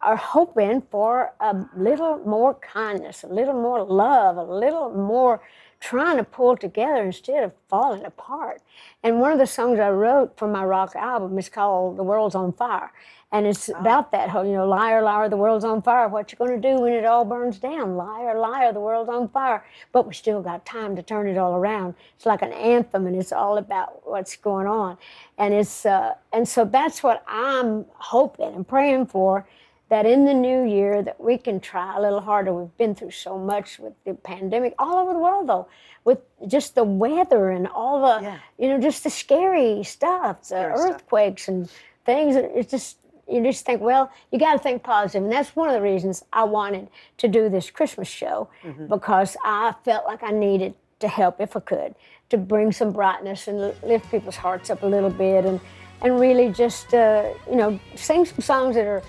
are hoping for a little more kindness, a little more love, a little more trying to pull together instead of falling apart. And one of the songs I wrote for my rock album is called The World's on Fire. And it's about that whole, you know, liar, liar, the world's on fire. What you gonna do when it all burns down? Liar, liar, the world's on fire. But we still got time to turn it all around. It's like an anthem, and it's all about what's going on. And it's uh, and so that's what I'm hoping and praying for that in the new year that we can try a little harder. We've been through so much with the pandemic all over the world though, with just the weather and all the you know, just the scary stuff, the Scary stuff. earthquakes and things. It's just you just think, well, you got to think positive, and that's one of the reasons I wanted to do this Christmas show Mhm. because I felt like I needed to help if I could to bring some brightness and lift people's hearts up a little bit, and and really just uh, you know sing some songs that are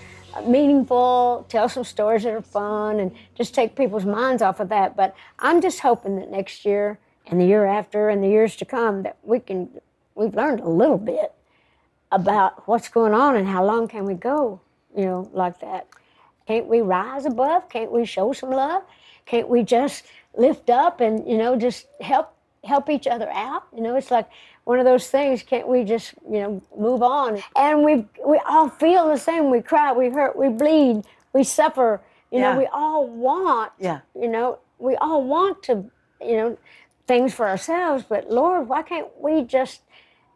meaningful, tell some stories that are fun, and just take people's minds off of that. But I'm just hoping that next year and the year after and the years to come that we can we've learned a little bit about what's going on and how long can we go, you know, like that. Can't we rise above? Can't we show some love? Can't we just lift up and, you know, just help help each other out? You know, it's like one of those things, can't we just, you know, move on? And we we all feel the same. We cry, we hurt, we bleed, we suffer. You Yeah. know, we all want, Yeah. you know, we all want to, you know, things for ourselves, but Lord, why can't we just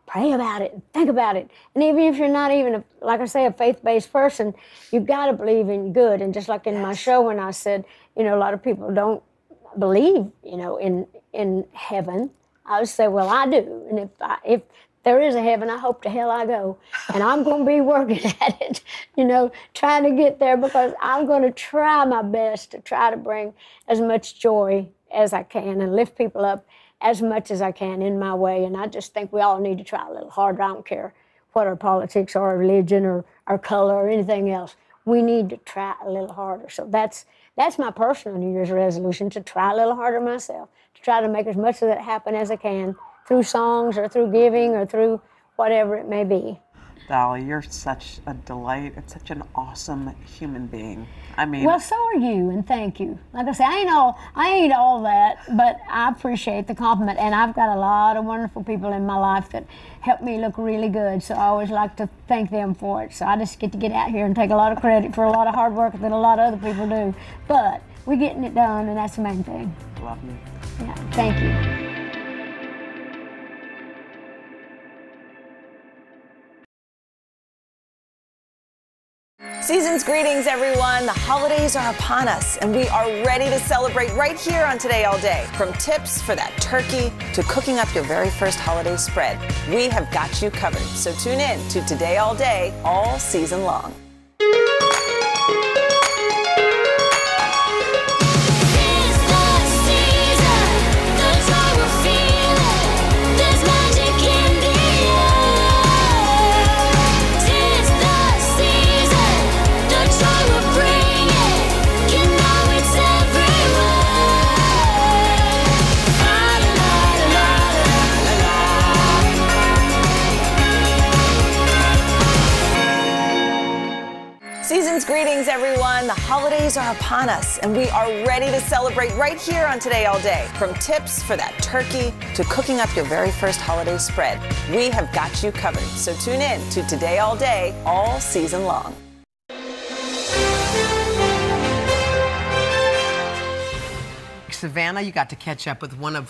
pray about it, think about it. And even if you're not even, a, like I say, a faith based person, you've got to believe in good. And just like in my show, when I said, you know, a lot of people don't believe, you know, in in heaven, I would say, well, I do. And if I, if there is a heaven, I hope to hell I go. And I'm going to be working at it, you know, trying to get there because I'm going to try my best to try to bring as much joy as I can and lift people up as much as I can in my way. And I just think we all need to try a little harder. I don't care what our politics or our religion or our color or anything else. We need to try a little harder. So that's that's my personal New Year's resolution to try a little harder myself, to try to make as much of that happen as I can through songs or through giving or through whatever it may be. Dolly, you're such a delight and such an awesome human being. I mean, Well, so are you, and thank you. Like I say, I ain't all I ain't all that, but I appreciate the compliment, and I've got a lot of wonderful people in my life that help me look really good. So I always like to thank them for it. So I just get to get out here and take a lot of credit for a lot of hard work that a lot of other people do. But we're getting it done, and that's the main thing. love you. Yeah, thank you. Season's greetings, everyone. The holidays are upon us, and we are ready to celebrate right here on Today All Day. From tips for that turkey to cooking up your very first holiday spread, we have got you covered. So tune in to Today All Day all season long. Greetings, everyone. The holidays are upon us, and we are ready to celebrate right here on Today All Day. From tips for that turkey to cooking up your very first holiday spread, we have got you covered. So tune in to Today All Day all season long. Savannah, you got to catch up with one of